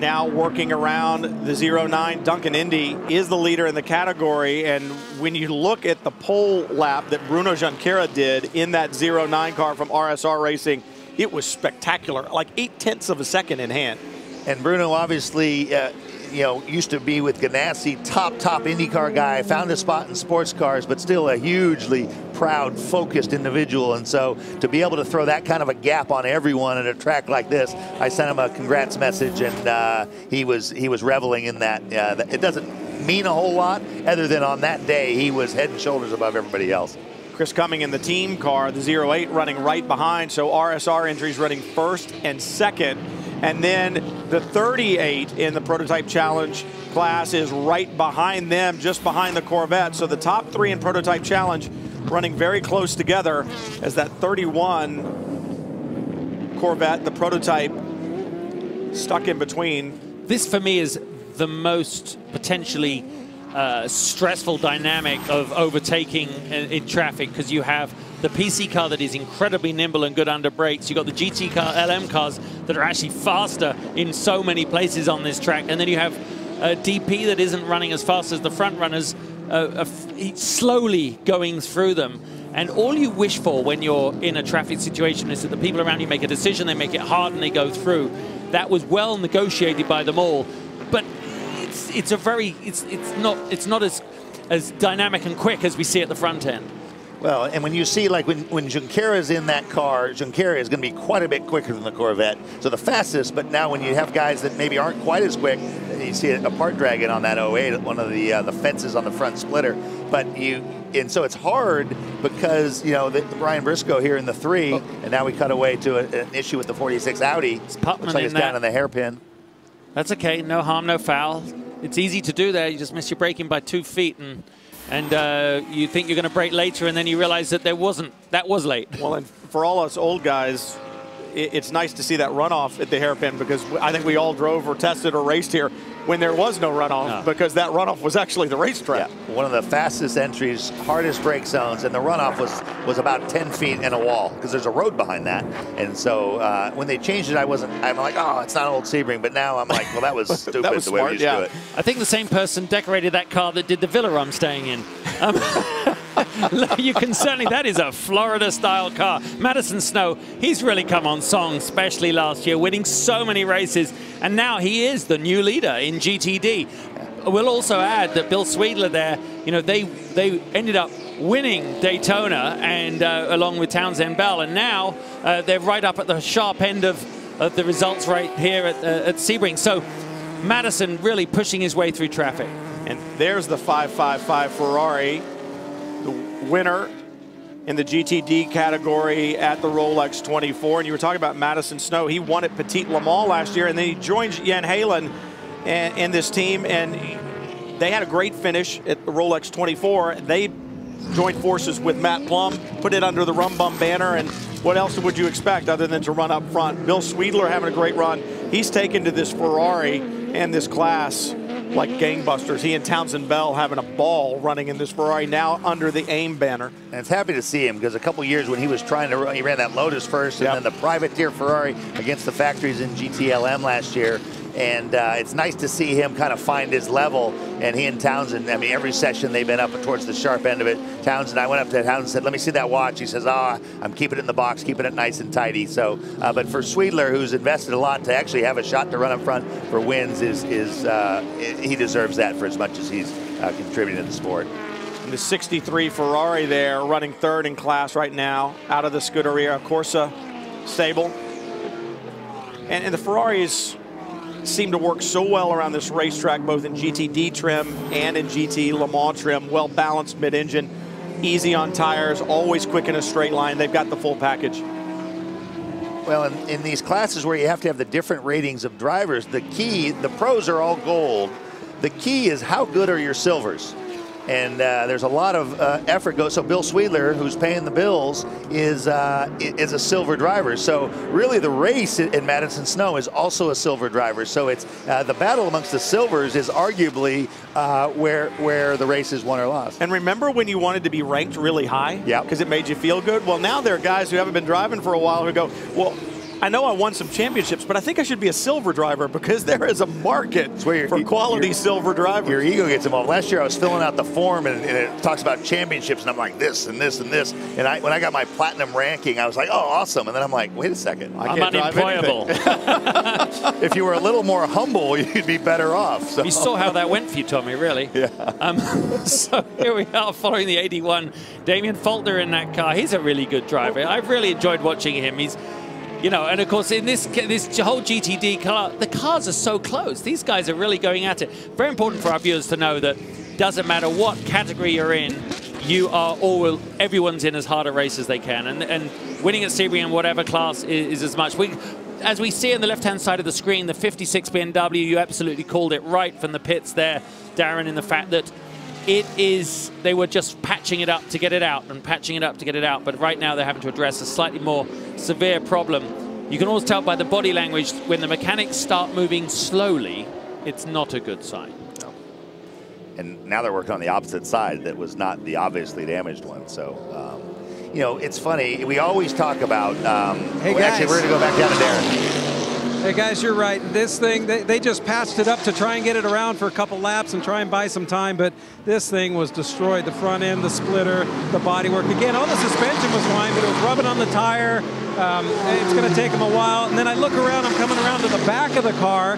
now working around the 09. Duncan Ende is the leader in the category. And when you look at the pole lap that Bruno Junqueira did in that 09 car from RSR Racing, it was spectacular, like eight tenths of a second in hand. And Bruno obviously uh, you know, used to be with Ganassi, top, top IndyCar guy, found a spot in sports cars, but still a hugely proud, focused individual. And so to be able to throw that kind of a gap on everyone at a track like this, I sent him a congrats message, and uh, he was he was reveling in that. Uh, it doesn't mean a whole lot, other than on that day he was head and shoulders above everybody else. Chris Cumming in the team car, the 08 running right behind, so RSR entries running first and second. And then the 38 in the prototype challenge class is right behind them, just behind the Corvette. So the top three in prototype challenge running very close together as that 31 Corvette, the prototype, stuck in between. This for me is the most potentially uh, stressful dynamic of overtaking in, in traffic because you have the PC car that is incredibly nimble and good under brakes. You've got the GT car, LM cars that are actually faster in so many places on this track. And then you have a DP that isn't running as fast as the front runners, uh, slowly going through them. And all you wish for when you're in a traffic situation is that the people around you make a decision, they make it hard, and they go through. That was well negotiated by them all, but it's it's a very it's it's not it's not as as dynamic and quick as we see at the front end. Well, and when you see, like, when, when Junqueira is in that car, Junqueira is going to be quite a bit quicker than the Corvette. So the fastest, but now when you have guys that maybe aren't quite as quick, you see a part dragging on that 08, one of the uh, the fences on the front splitter. But you, and so it's hard because, you know, the, the Brian Briscoe here in the three, oh. and now we cut away to a, an issue with the 46 Audi. It's Looks like it's down in the hairpin. That's okay. No harm, no foul. It's easy to do there. You just miss your braking by two feet and and uh, you think you're going to brake later, and then you realize that there wasn't. That was late. Well, and for all us old guys, it's nice to see that runoff at the hairpin because I think we all drove or tested or raced here when there was no runoff no. because that runoff was actually the racetrack. Yeah, one of the fastest entries, hardest brake zones, and the runoff was was about 10 feet in a wall because there's a road behind that. And so uh, when they changed it, I wasn't. I'm like, oh, it's not old Sebring, but now I'm like, well, that was stupid that was the smart, way we used yeah. to do it. I think the same person decorated that car that did the villa I'm staying in. Um, you can certainly, that is a Florida style car. Madison Snow, he's really come on song, especially last year, winning so many races. And now he is the new leader in GTD. We'll also add that Bill Sweedler there, you know, they, they ended up winning Daytona and uh, along with Townsend Bell. And now uh, they're right up at the sharp end of, of the results right here at, uh, at Sebring. So Madison really pushing his way through traffic. And there's the 555 Ferrari winner in the GTD category at the Rolex 24. And you were talking about Madison Snow. He won at Petit Le Mans last year, and then he joined Jan Heylen in this team, and they had a great finish at the Rolex 24. They joined forces with Matt Plumb, put it under the Rum Bum banner, and what else would you expect other than to run up front? Bill Sweedler having a great run. He's taken to this Ferrari and this class like gangbusters. He and Townsend Bell having a ball running in this Ferrari now under the AIM banner. And it's happy to see him because a couple years when he was trying to run, he ran that Lotus first and Yep. then the privateer Ferrari against the factories in GTLM last year. And uh, it's nice to see him kind of find his level. And he and Townsend, I mean, every session they've been up towards the sharp end of it. Townsend, I went up to Townsend and said, let me see that watch. He says, ah, I'm keeping it in the box, keeping it nice and tidy. So, uh, but for Sweedler, who's invested a lot to actually have a shot to run up front for wins, is, is uh, he deserves that for as much as he's uh, contributed to the sport. And the 63 Ferrari there running third in class right now out of the Scuderia Corsa stable. And, and the Ferraris seem to work so well around this racetrack, both in GTD trim and in GT Le Mans trim. Well balanced mid engine, easy on tires, always quick in a straight line. They've got the full package. Well, in, in these classes where you have to have the different ratings of drivers, the key, the pros are all gold. The key is how good are your silvers? And uh, there's a lot of uh, effort goes. So Bill Sweedler, who's paying the bills, is uh, is a silver driver. So really, the race in in Madison Snow is also a silver driver. So it's uh, the battle amongst the silvers is arguably uh, where where the race is won or lost. And remember when you wanted to be ranked really high? Yeah. Because it made you feel good? Well, now there are guys who haven't been driving for a while who go, well, I know I won some championships, but I think I should be a silver driver because there is a market for quality your- silver drivers. Your ego gets involved. Last year, I was filling out the form, and, and it talks about championships, and I'm like this and this and this. And I, when I got my platinum ranking, I was like, oh, awesome. And then I'm like, wait a second, I I'm can't drive unemployable. if you were a little more humble, you'd be better off. So. You saw how that went for you, Tommy, really. Yeah. Um, so here we are following the 81. Damien Faulkner in that car. He's a really good driver. I've really enjoyed watching him. He's, you know, and of course in this this whole GTD car, the cars are so close. These guys are really going at it. Very important for our viewers to know that doesn't matter what category you're in, you are all everyone's in as hard a race as they can, and and winning at Sebring in whatever class is, is as much. We, as we see on the left-hand side of the screen, the 56 BMW, you absolutely called it right from the pits there, Darren, in the fact that it is they were just patching it up to get it out and patching it up to get it out but right now they're having to address a slightly more severe problem you can always tell by the body language when the mechanics start moving slowly it's not a good sign and now they're working on the opposite side that was not the obviously damaged one. So, um, you know, it's funny. We always talk about. Um, Hey, well, actually, we're going to go back down to Darren. Hey guys, you're right. This thing, they, they just patched it up to try and get it around for a couple laps and try and buy some time, but this thing was destroyed. The front end, the splitter, the bodywork. Again, all the suspension was fine, but it was rubbing on the tire. Um, it's going to take them a while. And then I look around, I'm coming around to the back of the car,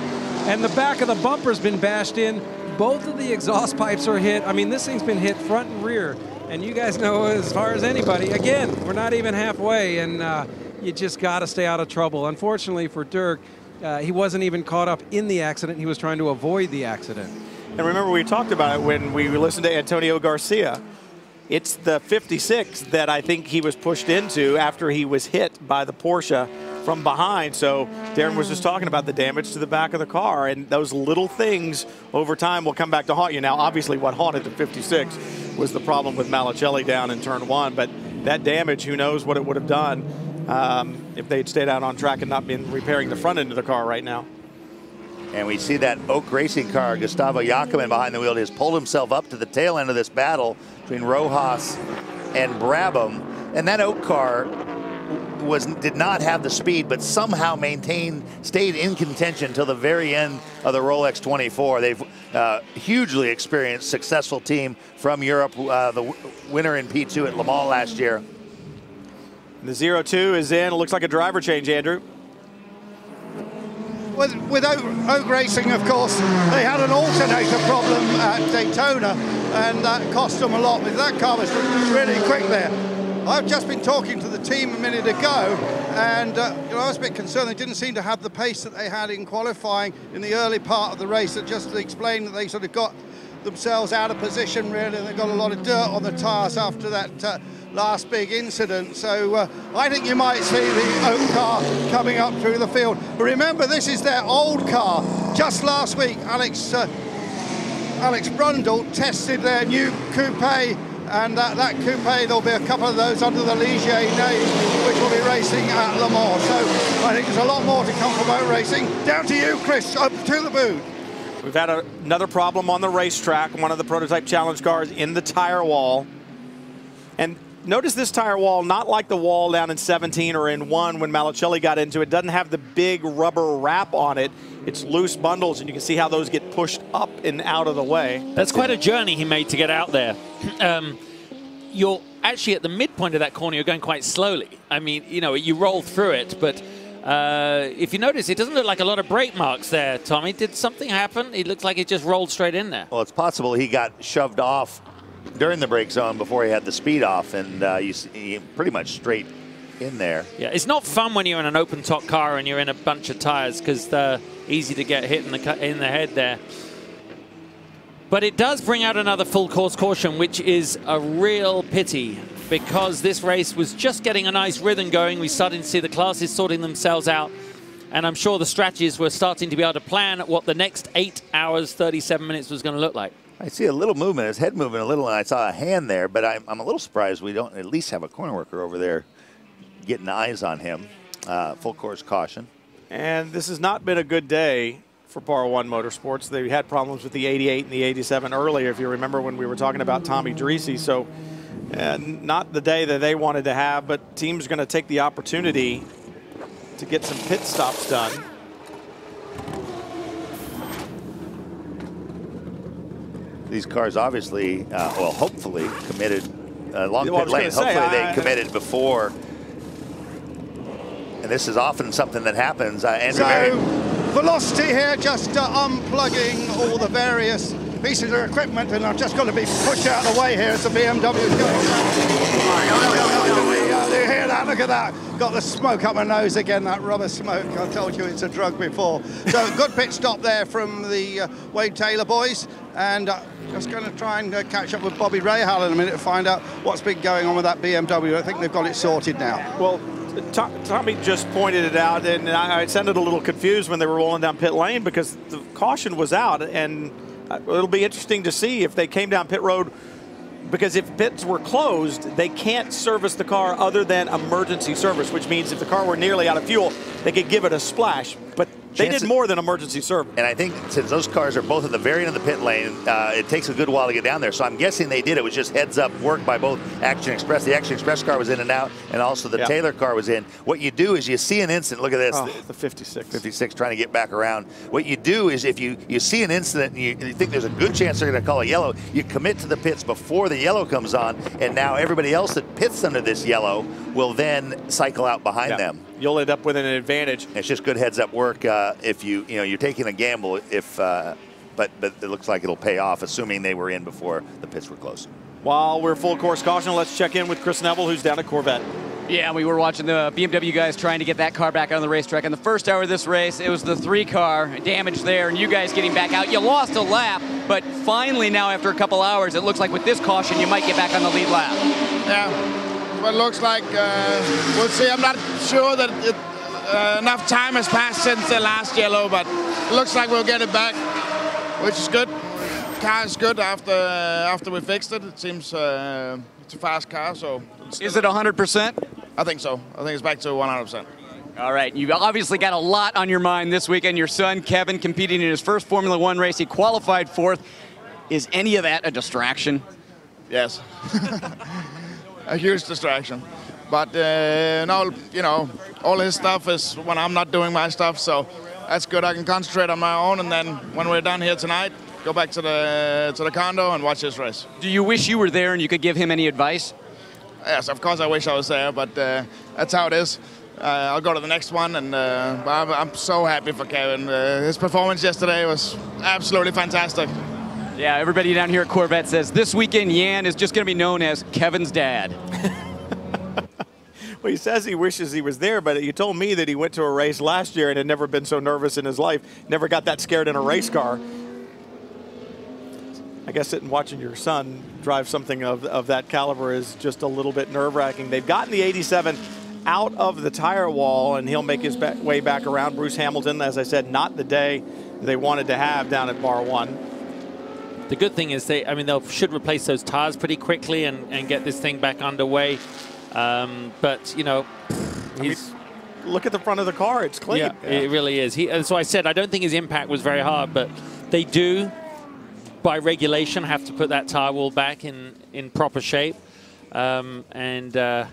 and the back of the bumper's been bashed in. Both of the exhaust pipes are hit. I mean, this thing's been hit front and rear. And you guys know as far as anybody, again, we're not even halfway, and uh, you just got to stay out of trouble. Unfortunately for Dirk, uh, he wasn't even caught up in the accident. He was trying to avoid the accident. And remember, we talked about it when we listened to Antonio Garcia. It's the 56 that I think he was pushed into after he was hit by the Porsche from behind. So Darren was just talking about the damage to the back of the car, and those little things over time will come back to haunt you. Now, obviously, what haunted the 56 was the problem with Malucelli down in turn one, but that damage, who knows what it would have done um, if they'd stayed out on track and not been repairing the front end of the car right now. And we see that Oak racing car, Gustavo Yacamán behind the wheel, has pulled himself up to the tail end of this battle between Rojas and Brabham. And that Oak car was did not have the speed, but somehow maintained, stayed in contention until the very end of the Rolex 24. They've uh, hugely experienced, successful team from Europe, uh, the winner in P2 at Le Mans last year. The 0-2 is in. It looks like a driver change, Andrew. With, with Oak, Racing, of course, they had an alternator problem at Daytona, and that cost them a lot. But that car was really quick there. I've just been talking to the team a minute ago, and uh, you know, I was a bit concerned. They didn't seem to have the pace that they had in qualifying in the early part of the race. That just explained that they sort of got themselves out of position, really. And They got a lot of dirt on the tyres after that uh, last big incident. So uh, I think you might see the Oak car coming up through the field. But remember, this is their old car. Just last week, Alex uh, Alex Brundle tested their new coupe, and that, that coupe, there'll be a couple of those under the Ligier name, which will be racing at Le Mans. So I think there's a lot more to come from boat racing. Down to you, Chris, up to the boot. We've had a, another problem on the racetrack, one of the prototype challenge cars in the tire wall. And notice this tire wall, not like the wall down in 17 or in 1 when Malucelli got into it, doesn't have the big rubber wrap on it. It's loose bundles, and you can see how those get pushed up and out of the way. That's quite a journey he made to get out there. Um, you're actually at the midpoint of that corner, you're going quite slowly. I mean, you know, you roll through it, but uh, if you notice, it doesn't look like a lot of brake marks there, Tommy. Did something happen? It looks like it just rolled straight in there. Well, it's possible he got shoved off during the brake zone before he had the speed off, and uh, you see pretty much straight in there. Yeah, it's not fun when you're in an open top car and you're in a bunch of tires because they're easy to get hit in the in the head there. But it does bring out another full course caution, which is a real pity because this race was just getting a nice rhythm going. We started to see the classes sorting themselves out. And I'm sure the strategies were starting to be able to plan what the next 8 hours, 37 minutes was going to look like. I see a little movement, his head moving a little, and I saw a hand there, but I'm, I'm a little surprised we don't at least have a corner worker over there getting eyes on him. Uh, full course caution. And this has not been a good day for Bar 1 Motorsports. They had problems with the 88 and the 87 earlier, if you remember when we were talking about Tommy Drissi. So uh, not the day that they wanted to have, but team's going to take the opportunity to get some pit stops done. These cars obviously, uh, well, hopefully committed uh, long Well, pit lane. say, Hopefully I- they committed before. And this is often something that happens. Uh, Andrew So, Mary- velocity here, just uh, unplugging all the various pieces of equipment, and I'm just going to be pushed out of the way here as the BMW going. Uh, you hear that? Look at that. Got the smoke up my nose again, that rubber smoke. I told you it's a drug before. So, good pit stop there from the uh, Wayne Taylor boys. And uh, just going to try and uh, catch up with Bobby Rahal in a minute to find out what's been going on with that BMW. I think they've got it sorted now. Well, To- Tommy just pointed it out, and I I sounded a little confused when they were rolling down pit lane because the caution was out, and uh, it'll be interesting to see if they came down pit road. Because if pits were closed, they can't service the car other than emergency service, which means if the car were nearly out of fuel, they could give it a splash. But they did more than emergency service. And I think since those cars are both at the very end of the pit lane, uh, it takes a good while to get down there. So I'm guessing they did. It was just heads up work by both Action Express. The Action Express car was in and out, and also the Yeah. Taylor car was in. What you do is you see an incident. Look at this. Oh, the 56. 56 trying to get back around. What you do is if you, you see an incident and you, you think there's a good chance they're going to call a yellow, you commit to the pits before the yellow comes on, and now everybody else that pits under this yellow will then cycle out behind Yeah. them. You'll end up with an advantage. It's just good heads up work uh, if you you know you're taking a gamble if uh, but but it looks like it'll pay off assuming they were in before the pits were closed. While we're full course caution, let's check in with Chris Neville, who's down at Corvette. Yeah, we were watching the BMW guys trying to get that car back on the racetrack. In the first hour of this race, it was the three car damage there, and you guys getting back out. You lost a lap, but finally now after a couple hours, it looks like with this caution, you might get back on the lead lap. Yeah, it looks like uh, we'll see. I'm not sure that it, uh, enough time has passed since the last yellow, but it looks like we'll get it back, which is good. Car is good after after we fixed it. It seems uh, it's a fast car, so. Is it 100%? I think so. I think it's back to 100%. All right, you've obviously got a lot on your mind this weekend. Your son, Kevin, competing in his first Formula One race. He qualified fourth. Is any of that a distraction? Yes. a huge distraction. But uh, no, you know, all his stuff is when I'm not doing my stuff, so that's good. I can concentrate on my own, and then when we're done here tonight, go back to the to the condo and watch his race. Do you wish you were there and you could give him any advice? Yes, of course I wish I was there, but uh, that's how it is. Uh, I'll go to the next one, and uh, I'm, I'm so happy for Kevin. Uh, his performance yesterday was absolutely fantastic. Yeah, everybody down here at Corvette says this weekend Jan is just going to be known as Kevin's dad. Well, he says he wishes he was there, but he told me that he went to a race last year and had never been so nervous in his life. Never got that scared in a race car. I guess sitting watching your son drive something of, of that caliber is just a little bit nerve wracking. They've gotten the 87 out of the tire wall, and he'll make his way back around. Bruce Hamilton, as I said, not the day they wanted to have down at bar one. The good thing is they, I mean, they should replace those tires pretty quickly and, and get this thing back underway. Um, but, you know, he's. Look at the front of the car; it's clean. Yeah, it really is. He, so I said, I don't think his impact was very hard, but They do, by regulation, have to put that tire wall back in, in proper shape. Um, and uh,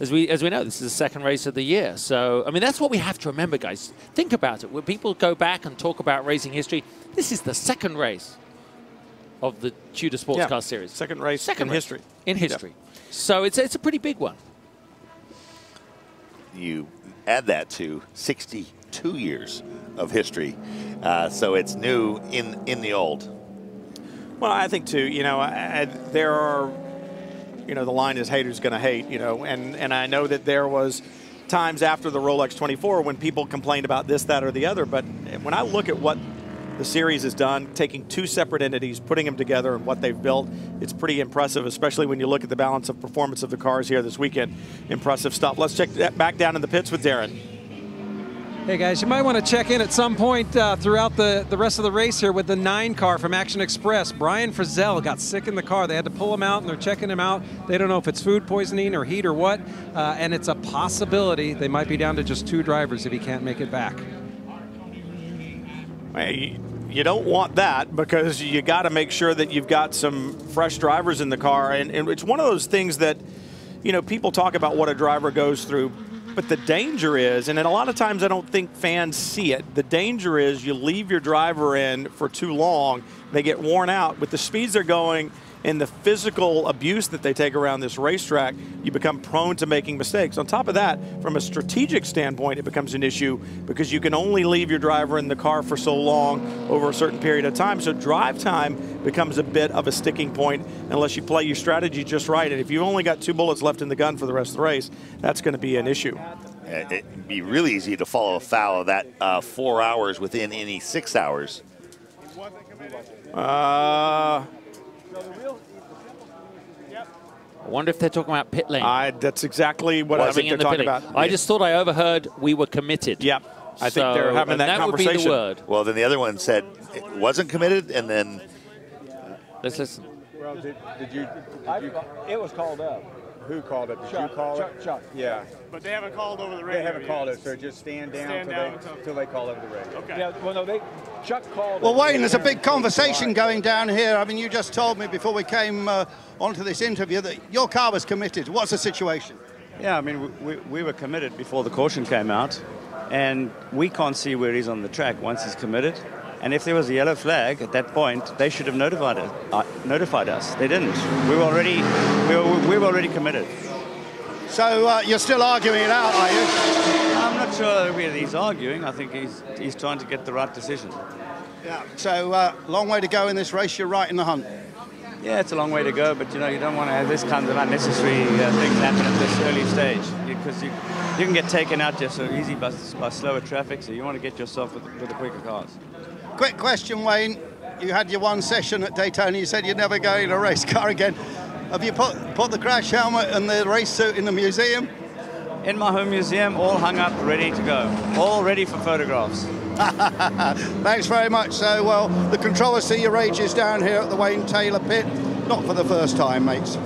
as we as we know, this is the second race of the year. So, I mean, that's what we have to remember, guys. Think about it. When people go back and talk about racing history, this is the second race of the Tudor Sports Yeah, Car Series. second race second in race history. In history. So it's, it's a pretty big one. You add that to 62 years of history. Uh, so it's new in, in the old. Well, I think too. You know, I, I, there are, you know, the line is haters going to hate. You know, and and I know that there was times after the Rolex 24 when people complained about this, that, or the other. But when I look at what the series has done, taking two separate entities, putting them together, and what they've built, it's pretty impressive. Especially when you look at the balance of performance of the cars here this weekend. Impressive stuff. Let's check back down in the pits with Darren. Hey guys, you might want to check in at some point uh, throughout the, the rest of the race here with the nine car from Action Express. Brian Frisselle got sick in the car. They had to pull him out and they're checking him out. They don't know if it's food poisoning or heat or what. Uh, and it's a possibility they might be down to just two drivers if he can't make it back. Hey, you don't want that because you got to make sure that you've got some fresh drivers in the car. And, and, it's one of those things that, you know, people talk about what a driver goes through. But the danger is, and a lot of times I don't think fans see it, the danger is you leave your driver in for too long, they get worn out. With the speeds they're going and the physical abuse that they take around this racetrack, you become prone to making mistakes. On top of that, from a strategic standpoint, it becomes an issue because you can only leave your driver in the car for so long over a certain period of time. So drive time becomes a bit of a sticking point unless you play your strategy just right. And if you've only got two bullets left in the gun for the rest of the race, that's going to be an issue. It'd be really easy to follow a foul of that uh, four hours within any six hours. Uh, I wonder if they're talking about pit lane. I, that's exactly what I Buzzing think in they're the talking about. I just thought I overheard we were committed. Yep. I think they're having that, that conversation. would be the word. Well, then the other one said it wasn't committed, and then Let's listen. Well, did, did you? Did you it was called up. Who called it? Did Chuck, you call Chuck, it? Chuck. Yeah. But they haven't called over the radio They haven't yet. called it, so just stand down Stand till down they until- they call over the radio. Okay. Yeah. Well, no, they Chuck called. Well. Wayne, there's a big conversation going down here. I mean, you just told me before we came uh, onto this interview that your car was committed. What's the situation? Yeah, I mean, we, we were committed before the caution came out, and we can't see where he's on the track once he's committed. And if there was a yellow flag at that point, they should have notified us. Uh, notified us. They didn't. We were already we were, we were already committed. So uh, you're still arguing it out, are you? I'm not sure whether he's arguing. I think he's he's trying to get the right decision. Yeah. So uh, long way to go in this race. You're right in the hunt. Yeah, it's a long way to go, but you know you don't want to have this kind of unnecessary uh, things happen at this early stage because you you can get taken out just so easy by, by slower traffic. So you want to get yourself with, with the quicker cars. Quick question, Wayne. You had your one session at Daytona. You said you'd never go in a race car again. Have you put put the crash helmet and the race suit in the museum? In my home museum, all hung up, ready to go, all ready for photographs. Thanks very much. So, well, the controversy rages down here at the Wayne Taylor pit. Not for the first time, mates.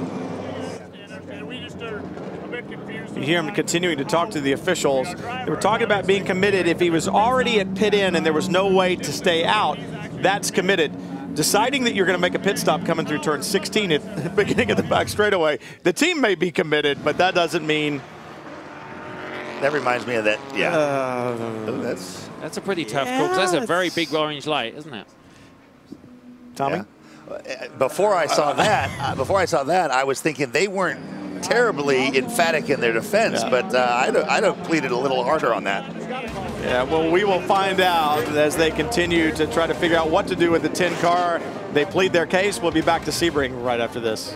You hear him continuing to talk to the officials. They were talking about being committed. If he was already at pit in and there was no way to stay out, that's committed. Deciding that you're going to make a pit stop coming through turn 16 at the beginning of the back straightaway, the team may be committed, but that doesn't mean. That reminds me of that. Yeah. Uh, that's That's a pretty tough call because that's a very big orange light, isn't it? Tommy. Before I saw that, uh, before I saw that, I was thinking they weren't terribly emphatic in their defense, Yeah. but uh, I'd, have- I'd have pleaded a little harder on that. Yeah, well, we will find out as they continue to try to figure out what to do with the 10 car. They plead their case. We'll be back to Sebring right after this.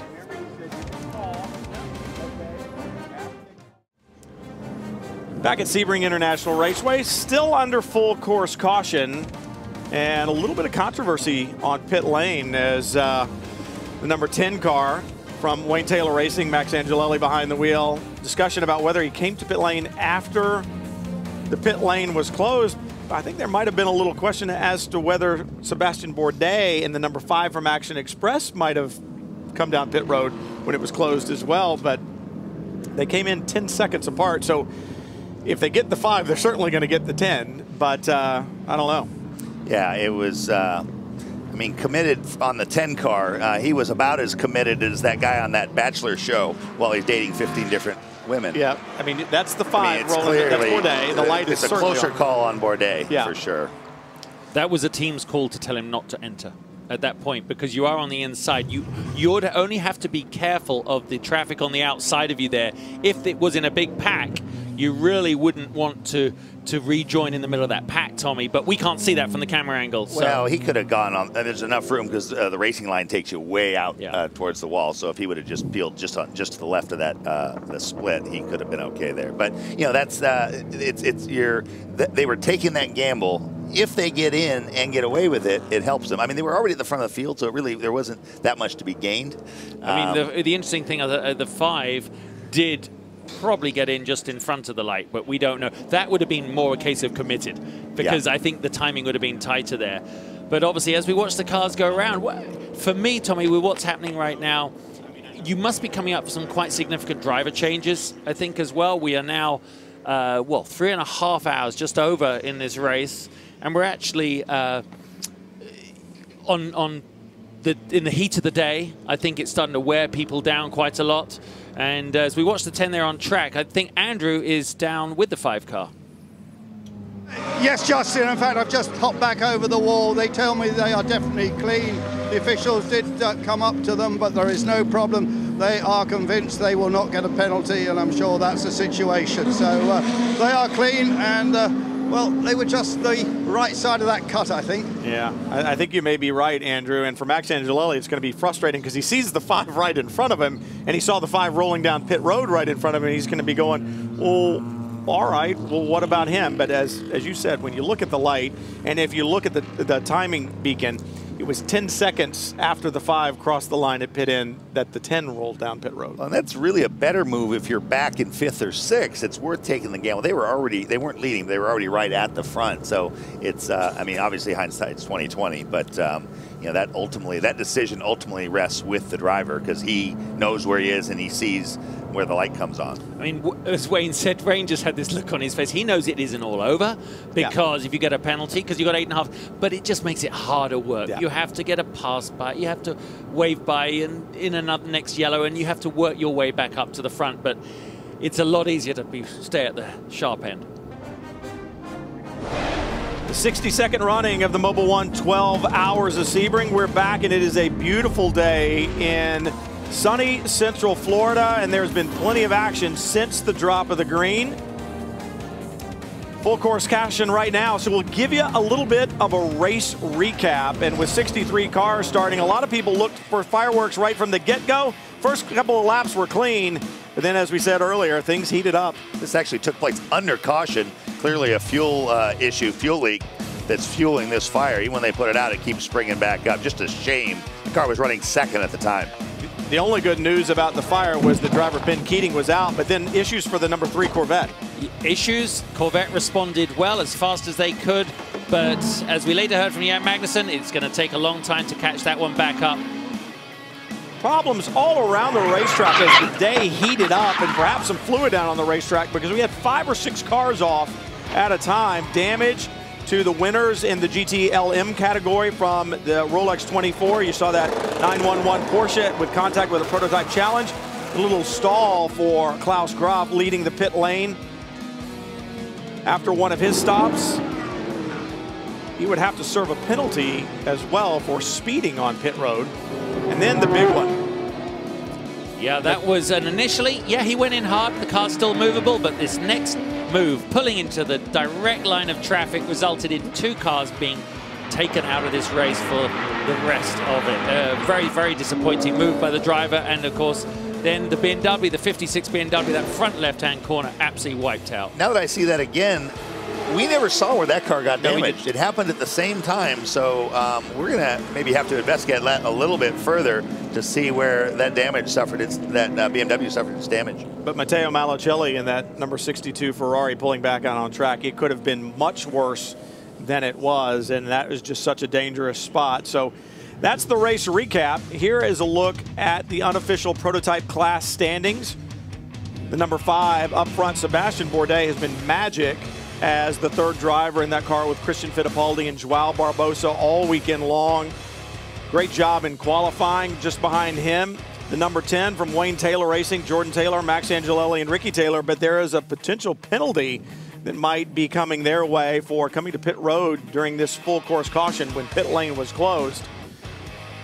Back at Sebring International Raceway, still under full course caution, and a little bit of controversy on pit lane as uh, the number 10 car from Wayne Taylor Racing, Max Angelelli behind the wheel. Discussion about whether he came to pit lane after the pit lane was closed. I think there might have been a little question as to whether Sebastian Bourdais in the number five from Action Express might have come down pit road when it was closed as well, but they came in 10 seconds apart. So if they get the five, they're certainly going to get the 10, but uh, I don't know. Yeah, it was. Uh, mean, committed on the 10 car. Uh, he was about as committed as that guy on that Bachelor show while he's dating 15 different women. Yeah, I mean that's the I five mean, it's rolling. That's clearly- Bourdais. The light it's is a closer on. call on Bourdais Yeah. for sure. That was a team's call to tell him not to enter at that point because you are on the inside. You you would only have to be careful of the traffic on the outside of you there. If it was in a big pack, you really wouldn't want to to rejoin in the middle of that pack, Tommy. But we can't see that from the camera angle. So. Well, he could have gone on. And there's enough room because uh, the racing line takes you way out uh, towards the wall. So if he would have just peeled just on just to the left of that uh, the split, he could have been okay there. But you know, that's uh, it's it's your th- they were taking that gamble. If they get in and get away with it, it helps them. I mean, they were already at the front of the field, so it really there wasn't that much to be gained. I mean, Um, the, the interesting thing the, uh, the five did probably get in just in front of the light, but we don't know. That would have been more a case of committed because I think the timing would have been tighter there. But obviously, as we watch the cars go around, for me, Tommy, with what's happening right now, you must be coming up for some quite significant driver changes, I think, as well. We are now, uh, well, three and a half hours just over in this race, and we're actually uh, on on the in the heat of the day. I think it's starting to wear people down quite a lot. And uh, as we watch the 10 there on track, I think Andrew is down with the five car. Yes, Justin. In fact, I've just hopped back over the wall. They tell me they are definitely clean. The officials did uh, come up to them, but there is no problem. They are convinced they will not get a penalty, and I'm sure that's the situation. So uh, they are clean, and uh, well, they were just the right side of that cut, I think. Yeah, I, I think you may be right, Andrew. And for Max Angelelli, it's going to be frustrating because he sees the five right in front of him, and he saw the five rolling down pit road right in front of him. And he's going to be going, well, all right. Well, what about him? But as as you said, when you look at the light, and if you look at the the timing beacon, it was 10 seconds after the five crossed the line at pit end that the 10 rolled down pit road. Well, that's really a better move if you're back in fifth or sixth. It's worth taking the gamble. They were already, they weren't leading, they were already right at the front. So it's, uh, I mean, obviously hindsight's 2020, but um, you know that ultimately, that decision ultimately rests with the driver because he knows where he is and he sees where the light comes on. I mean, as Wayne said, Wayne just had this look on his face. He knows it isn't all over because if you get a penalty, because you got eight and a half, but it just makes it harder work. You have to get a pass by, you have to wave by and in another next yellow, and you have to work your way back up to the front. But it's a lot easier to be stay at the sharp end. The 62nd running of the Mobil One 12 Hours of Sebring. We're back, and it is a beautiful day in sunny Central Florida, and there's been plenty of action since the drop of the green. Full course action right now, so we'll give you a little bit of a race recap. And with 63 cars starting, a lot of people looked for fireworks right from the get-go. First couple of laps were clean, but then, as we said earlier, things heated up. This actually took place under caution. Clearly a fuel uh, issue, fuel leak that's fueling this fire. Even when they put it out, it keeps springing back up. Just a shame. The car was running second at the time. The only good news about the fire was the driver Ben Keating was out, but then issues for the number three Corvette. Issues. Corvette responded well as fast as they could, but as we later heard from Jan Magnussen, it's going to take a long time to catch that one back up. Problems all around the racetrack as the day heated up and perhaps some fluid down on the racetrack because we had five or six cars off at a time. Damage to the winners in the GTLM category from the Rolex 24. You saw that 911 Porsche with contact with a prototype challenge. A little stall for Klaus Graf leading the pit lane after one of his stops. He would have to serve a penalty as well for speeding on pit road. And then the big one. Yeah, that was an initially, yeah, he went in hard. The car's still movable, but this next move, pulling into the direct line of traffic, resulted in two cars being taken out of this race for the rest of it. A very, very disappointing move by the driver. And of course, then the BMW, the 56 BMW, that front left-hand corner, absolutely wiped out. Now that I see that again, we never saw where that car got No, damaged. it happened at the same time, so um, we're going to maybe have to investigate that a little bit further to see where that damage suffered. Its that uh, BMW suffered its damage. But Matteo Malucelli in that number 62 Ferrari pulling back out on track, it could have been much worse than it was, and that was just such a dangerous spot. So that's the race recap. Here is a look at the unofficial prototype class standings. The number five up front, Sebastian Bourdais, has been magic as the third driver in that car with Christian Fittipaldi and João Barbosa all weekend long. Great job in qualifying. Just behind him, the number 10 from Wayne Taylor Racing, Jordan Taylor, Max Angelelli, and Ricky Taylor. But there is a potential penalty that might be coming their way for coming to pit road during this full course caution when pit lane was closed.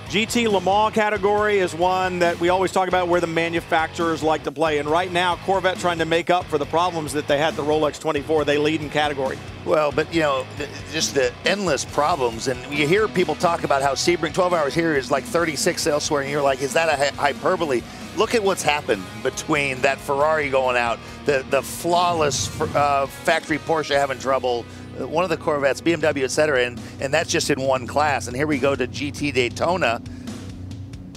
GT Le Mans category is one that we always talk about where the manufacturers like to play. And right now, Corvette trying to make up for the problems that they had the Rolex 24. They lead in category. Well, but you know, just the endless problems, and you hear people talk about how Sebring 12 hours here is like 36 elsewhere, and you're like, is that a hyperbole? Look at what's happened between that Ferrari going out, the the flawless uh, factory Porsche having trouble, one of the Corvettes, BMW, et cetera, and, and that's just in one class. And here we go to GT Daytona.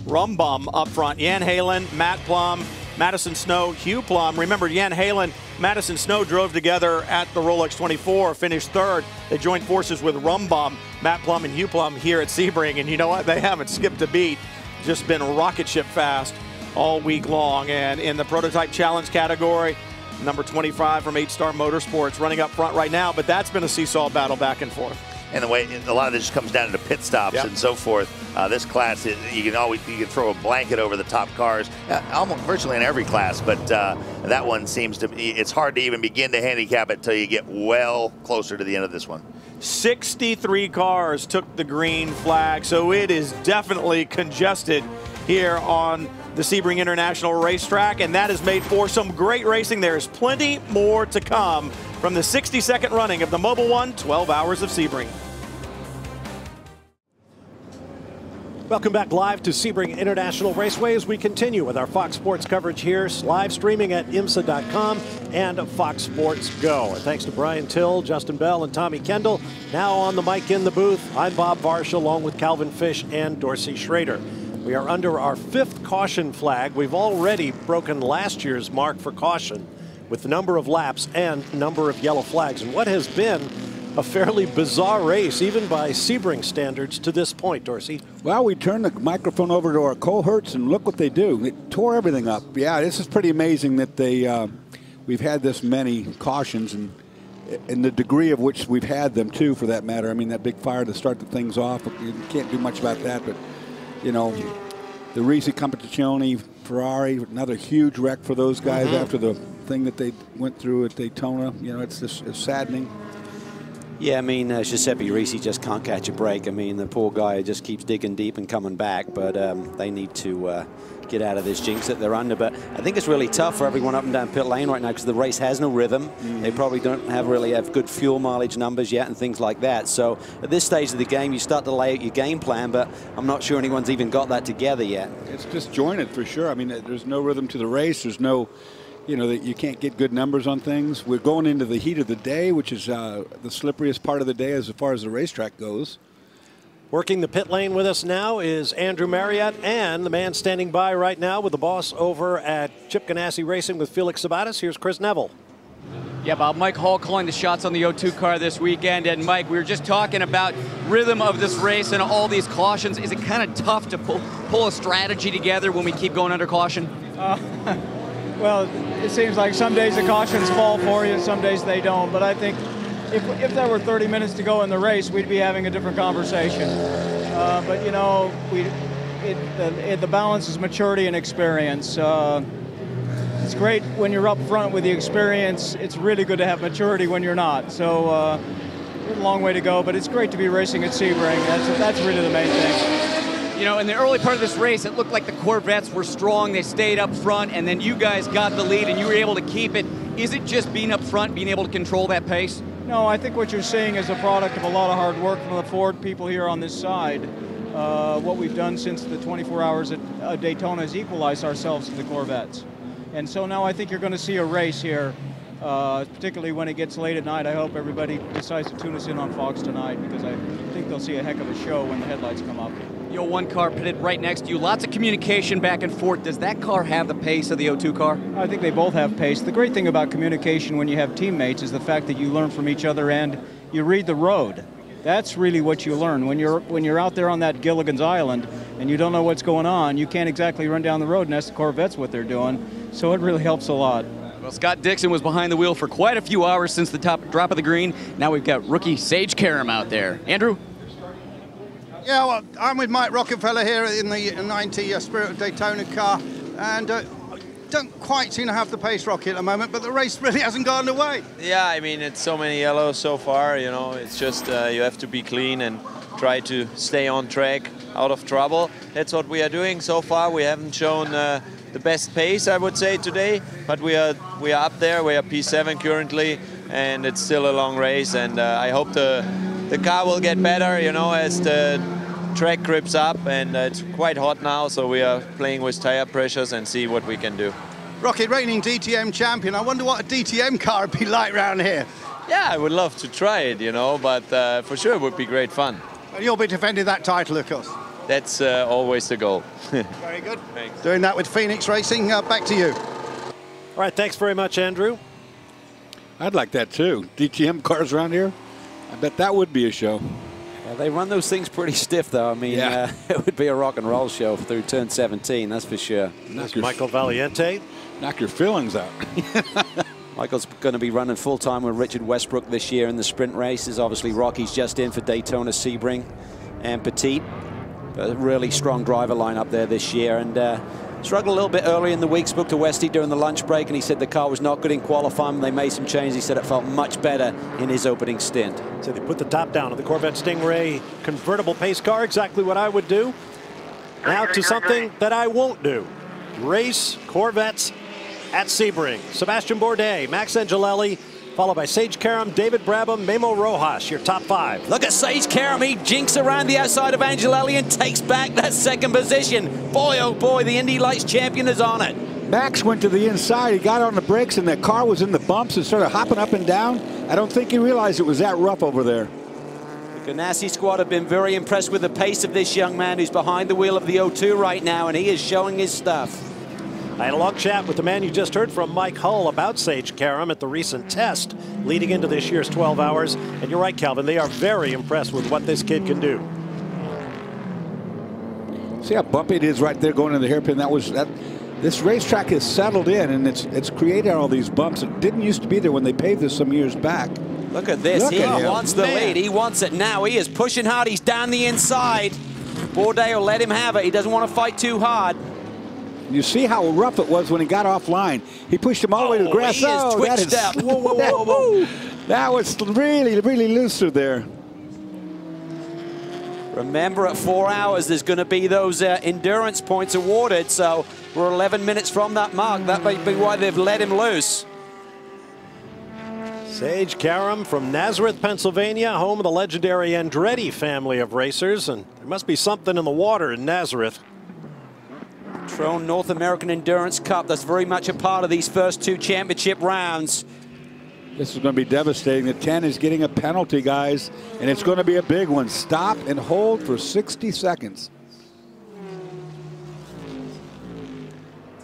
Rum Bum up front. Jan Heylen, Matt Plumb, Madison Snow, Hugh Plumb. Remember, Jan Heylen, Madison Snow drove together at the Rolex 24, finished third. They joined forces with Rum Bum, Matt Plumb, and Hugh Plumb here at Sebring. And you know what? They haven't skipped a beat, just been rocket ship fast all week long. And in the prototype challenge category, number 25 from 8 Star Motorsports running up front right now, but that's been a seesaw battle back and forth. And the way a lot of this comes down to pit stops yep. and so forth. Uh, this class, you can always you can throw a blanket over the top cars, uh, almost virtually in every class. But uh, that one seems to be. It's hard to even begin to handicap it until you get well closer to the end of this one. 63 cars took the green flag, so it is definitely congested here on the Sebring International Racetrack, and that has made for some great racing. There is plenty more to come from the 62nd running of the Mobil One 12 Hours of Sebring. Welcome back live to Sebring International Raceway as we continue with our Fox Sports coverage here, live streaming at IMSA.com and Fox Sports Go. And thanks to Brian Till, Justin Bell, and Tommy Kendall. Now on the mic in the booth, I'm Bob Varsha along with Calvin Fish and Dorsey Schroeder. We are under our fifth caution flag. We've already broken last year's mark for caution with the number of laps and number of yellow flags. And what has been a fairly bizarre race, even by Sebring standards, to this point, Dorsey. Well, we turned the microphone over to our cohorts, and look what they do. It tore everything up. Yeah, this is pretty amazing that they uh, we've had this many cautions and and the degree of which we've had them too, for that matter. I mean, that big fire to start the things off. You can't do much about that, but you know, the Risi Competizione Ferrari, another huge wreck for those guys mm -hmm. after the thing that they went through at Daytona. You know, it's just it's saddening. Yeah, I mean, uh, Giuseppe Risi just can't catch a break. I mean, the poor guy just keeps digging deep and coming back, but um, they need to uh, get out of this jinx that they're under. But I think it's really tough for everyone up and down pit lane right now because the race has no rhythm. Mm. They probably don't have really have good fuel mileage numbers yet and things like that. So at this stage of the game, you start to lay out your game plan, but I'm not sure anyone's even got that together yet. It's disjointed for sure. I mean, there's no rhythm to the race. There's no you know that you can't get good numbers on things. We're going into the heat of the day, which is uh, the slipperiest part of the day as far as the racetrack goes. Working the pit lane with us now is Andrew Marriott and the man standing by right now with the boss over at Chip Ganassi Racing with Felix Sabates. Here's Chris Neville. Yeah, Bob. Mike Hull calling the shots on the O2 car this weekend. And Mike, we were just talking about rhythm of this race and all these cautions. Is it kind of tough to pull, pull a strategy together when we keep going under caution? Uh, well, it seems like some days the cautions fall for you, some days they don't. But I think if, if there were 30 minutes to go in the race, we'd be having a different conversation. Uh, but you know, we it, the, it, the balance is maturity and experience. Uh, it's great when you're up front with the experience. It's really good to have maturity when you're not. So uh, a long way to go, but it's great to be racing at Sebring. That's that's really the main thing. You know, in the early part of this race, it looked like the Corvettes were strong. They stayed up front, and then you guys got the lead, and you were able to keep it. Is it just being up front, being able to control that pace? No, I think what you're seeing is a product of a lot of hard work from the Ford people here on this side. Uh, what we've done since the 24 hours at uh, Daytona is equalize ourselves to the Corvettes. And so now I think you're going to see a race here, uh, particularly when it gets late at night. I hope everybody decides to tune us in on Fox tonight because I think they'll see a heck of a show when the headlights come up. Yo, one car pitted right next to you. Lots of communication back and forth. Does that car have the pace of the O2 car? I think they both have pace. The great thing about communication when you have teammates is the fact that you learn from each other and you read the road. That's really what you learn when you're when you're out there on that Gilligan's Island and you don't know what's going on. You can't exactly run down the road and ask the Corvettes what they're doing. So it really helps a lot. Well, Scott Dixon was behind the wheel for quite a few hours since the top drop of the green. Now we've got rookie Sage Karam out there. Andrew? Yeah, well, I'm with Mike Rockenfeller here in the 90 uh, Spirit of Daytona car, and uh, don't quite seem to have the pace rocket at the moment, but the race really hasn't gone away. Yeah, I mean, it's so many yellows so far, you know, it's just uh, you have to be clean and try to stay on track, out of trouble. That's what we are doing so far. We haven't shown uh, the best pace, I would say, today, but we are we are up there. We are P7 currently, and it's still a long race, and uh, I hope the the car will get better, you know, as the track grips up, and uh, it's quite hot now, so we are playing with tire pressures and see what we can do. Rocket reigning DTM champion. I wonder what a DTM car would be like around here. Yeah, I would love to try it, you know, but uh, for sure it would be great fun. And you'll be defending that title, of course. That's uh, always the goal. Very good. Thanks. Doing that with Phoenix Racing. Uh, back to you. All right, thanks very much, Andrew. I'd like that too. DTM cars around here. I bet that would be a show. Yeah, they run those things pretty stiff, though. I mean, Yeah. uh, it would be a rock and roll show through turn 17, that's for sure. That's Michael Valiante. Knock your feelings out. Michael's going to be running full time with Richard Westbrook this year in the sprint races. Obviously, Rocky's just in for Daytona Sebring and Petit. A really strong driver lineup there this year. And uh, struggled a little bit early in the week. Spoke to Westy during the lunch break, and he said the car was not good in qualifying. They made some changes. He said it felt much better in his opening stint. So they put the top down on the Corvette Stingray convertible pace car, exactly what I would do. Now to something that I won't do. Race Corvettes at Sebring. Sebastian Bourdais, Max Angelelli, followed by Sage Karam, David Brabham, Memo Rojas, your top five. Look at Sage Karam. He jinks around the outside of Angelelli and takes back that second position. Boy, oh boy, the Indy Lights champion is on it. Max went to the inside. He got on the brakes, and the car was in the bumps and started hopping up and down. I don't think he realized it was that rough over there. The Ganassi squad have been very impressed with the pace of this young man who's behind the wheel of the O2 right now, and he is showing his stuff. I had a long chat with the man you just heard from, Mike Hull, about Sage Karam at the recent test leading into this year's 12 hours. And you're right, Calvin, they are very impressed with what this kid can do. See how bumpy it is right there going in the hairpin. That was that. This racetrack has settled in, and it's it's created all these bumps. It didn't used to be there when they paved this some years back. Look at this. Look he at him. wants the Man. lead. He wants it now. He is pushing hard. He's down the inside. Bourdais will let him have it. He doesn't want to fight too hard. You see how rough it was when he got offline. He pushed him all the way to the Oh, grass. he is oh, that twitched is, up. Whoa, whoa, whoa, whoa. that was really, really looser there. Remember, at four hours, there's going to be those uh, endurance points awarded. So we're 11 minutes from that mark. That may be why they've let him loose. Sage Karam from Nazareth, Pennsylvania, home of the legendary Andretti family of racers. And there must be something in the water in Nazareth. Trone North American Endurance Cup. That's very much a part of these first two championship rounds. This is going to be devastating. The 10 is getting a penalty, guys, and it's going to be a big one. Stop and hold for 60 seconds.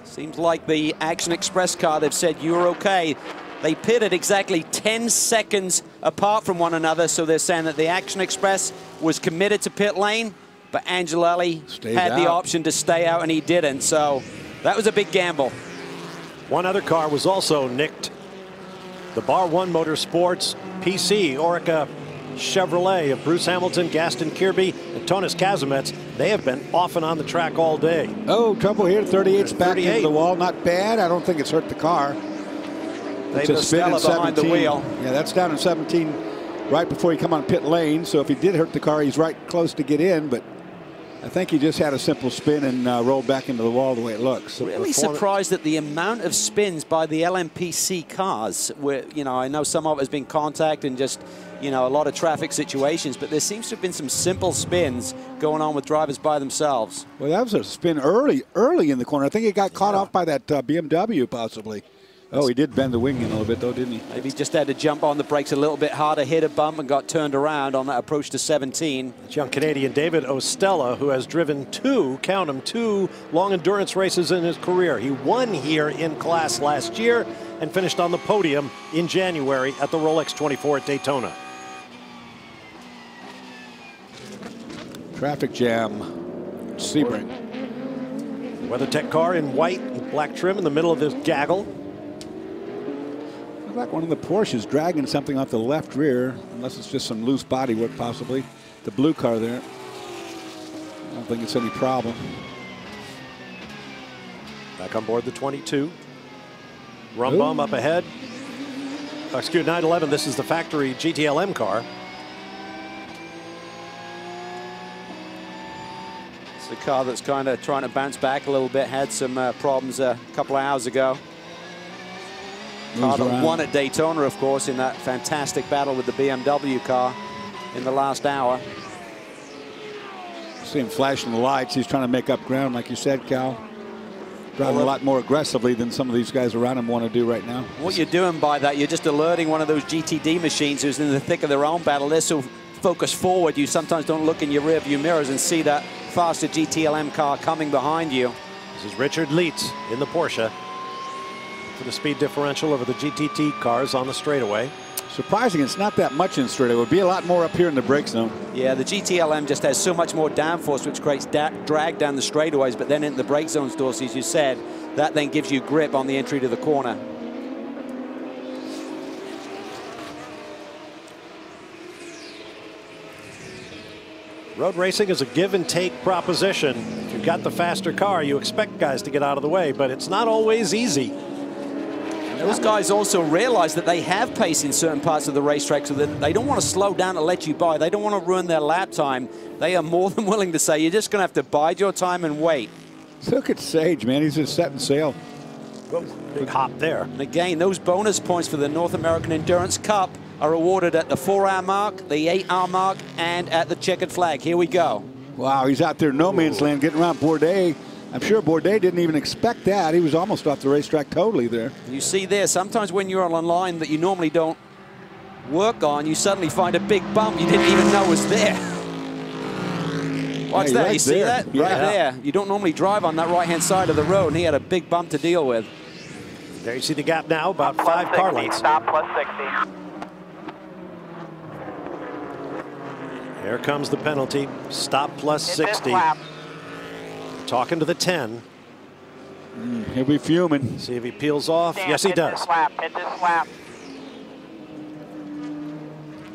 Seems like the Action Express car, they've said you're okay. They pitted exactly 10 seconds apart from one another, so they're saying that the Action Express was committed to pit lane, but Angelelli Stayed had the option to stay out, and he didn't. So that was a big gamble. One other car was also nicked. The Bar One Motorsports PC Oreca Chevrolet of Bruce Hamilton, Gaston Kearby, and Tonis Kasemets. They have been off and on the track all day. Oh, trouble here. 38's back 38. into the wall. Not bad. I don't think it's hurt the car. It's David a spin in Estella behind the wheel. Yeah, that's down in 17 right before he come on pit lane. So if he did hurt the car, he's right close to get in. But I think he just had a simple spin and uh, rolled back into the wall the way it looks. So Really surprised at the amount of spins by the LMPC cars. Where you know, I know some of it has been contact and just you know a lot of traffic situations, but there seems to have been some simple spins going on with drivers by themselves. Well, that was a spin early, early in the corner. I think he got caught off by that uh, BMW possibly. Oh, he did bend the wing in a little bit though, didn't he? Maybe he just had to jump on the brakes a little bit harder, hit a bump, and got turned around on that approach to 17. It's young Canadian David Ostella, who has driven two, count them, two long endurance races in his career. He won here in class last year and finished on the podium in January at the Rolex 24 at Daytona. Traffic jam. Sebring. WeatherTech car in white and black trim in the middle of this gaggle. Looks like one of the Porsches dragging something off the left rear, unless it's just some loose bodywork possibly. The blue car there. I don't think it's any problem. Back on board the 22. Rum bum up ahead. Excuse 911. This is the factory GTLM car. It's a car that's kind of trying to bounce back a little bit. Had some uh, problems a couple of hours ago. Car that around. won at Daytona, of course, in that fantastic battle with the BMW car in the last hour. See him flashing the lights. He's trying to make up ground, like you said, Cal. Driving a lot more aggressively than some of these guys around him want to do right now. What you're doing by that, you're just alerting one of those GTD machines who's in the thick of their own battle. They're so focused forward, you sometimes don't look in your rearview mirrors and see that faster GTLM car coming behind you. This is Richard Lietz in the Porsche for the speed differential over the GTT cars on the straightaway. Surprising, it's not that much in straight. It would be a lot more up here in the brake zone. Yeah, the GTLM just has so much more downforce, which creates da drag down the straightaways, but then in the brake zones, Dorsey, as you said, that then gives you grip on the entry to the corner. Road racing is a give and take proposition. If you've got the faster car, you expect guys to get out of the way, but it's not always easy. Those guys also realize that they have pace in certain parts of the racetrack, so that they don't want to slow down and let you by. They don't want to ruin their lap time. They are more than willing to say, you're just going to have to bide your time and wait. Look at Sage, man. He's just setting sail. big hop there. And again, those bonus points for the North American Endurance Cup are awarded at the four-hour mark, the eight-hour mark, and at the checkered flag. Here we go. Wow, he's out there no man's land getting around Bourdais. I'm sure Bourdais didn't even expect that. He was almost off the racetrack totally there. You see there, sometimes when you're on a line that you normally don't work on, you suddenly find a big bump you didn't even know was there. Watch Yeah, that, right you see there. that? Yeah. Right there. You don't normally drive on that right-hand side of the road, and he had a big bump to deal with. There you see the gap now, about five car lengths. Stop plus 60. Here comes the penalty. Stop plus Hit this 60. Lap. Talking to the 10. Mm, he'll be fuming. See if he peels off. Dan, yes, he does. This lap. Hit this lap.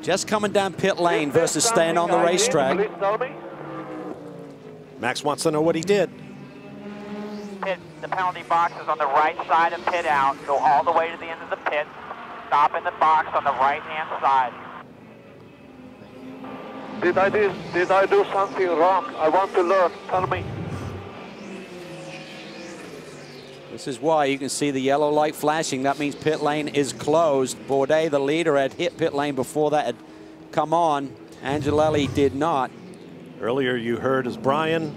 Just coming down pit lane versus staying on the racetrack. Please tell me. Max wants to know what he did. Pit, the penalty box is on the right side of pit out. Go all the way to the end of the pit. Stop in the box on the right-hand side. Did I do, did I do something wrong? I want to learn. Tell me. This is why you can see the yellow light flashing. That means pit lane is closed. Bourdais, the leader, had hit pit lane before that had come on. Angelelli did not. Earlier you heard as Brian,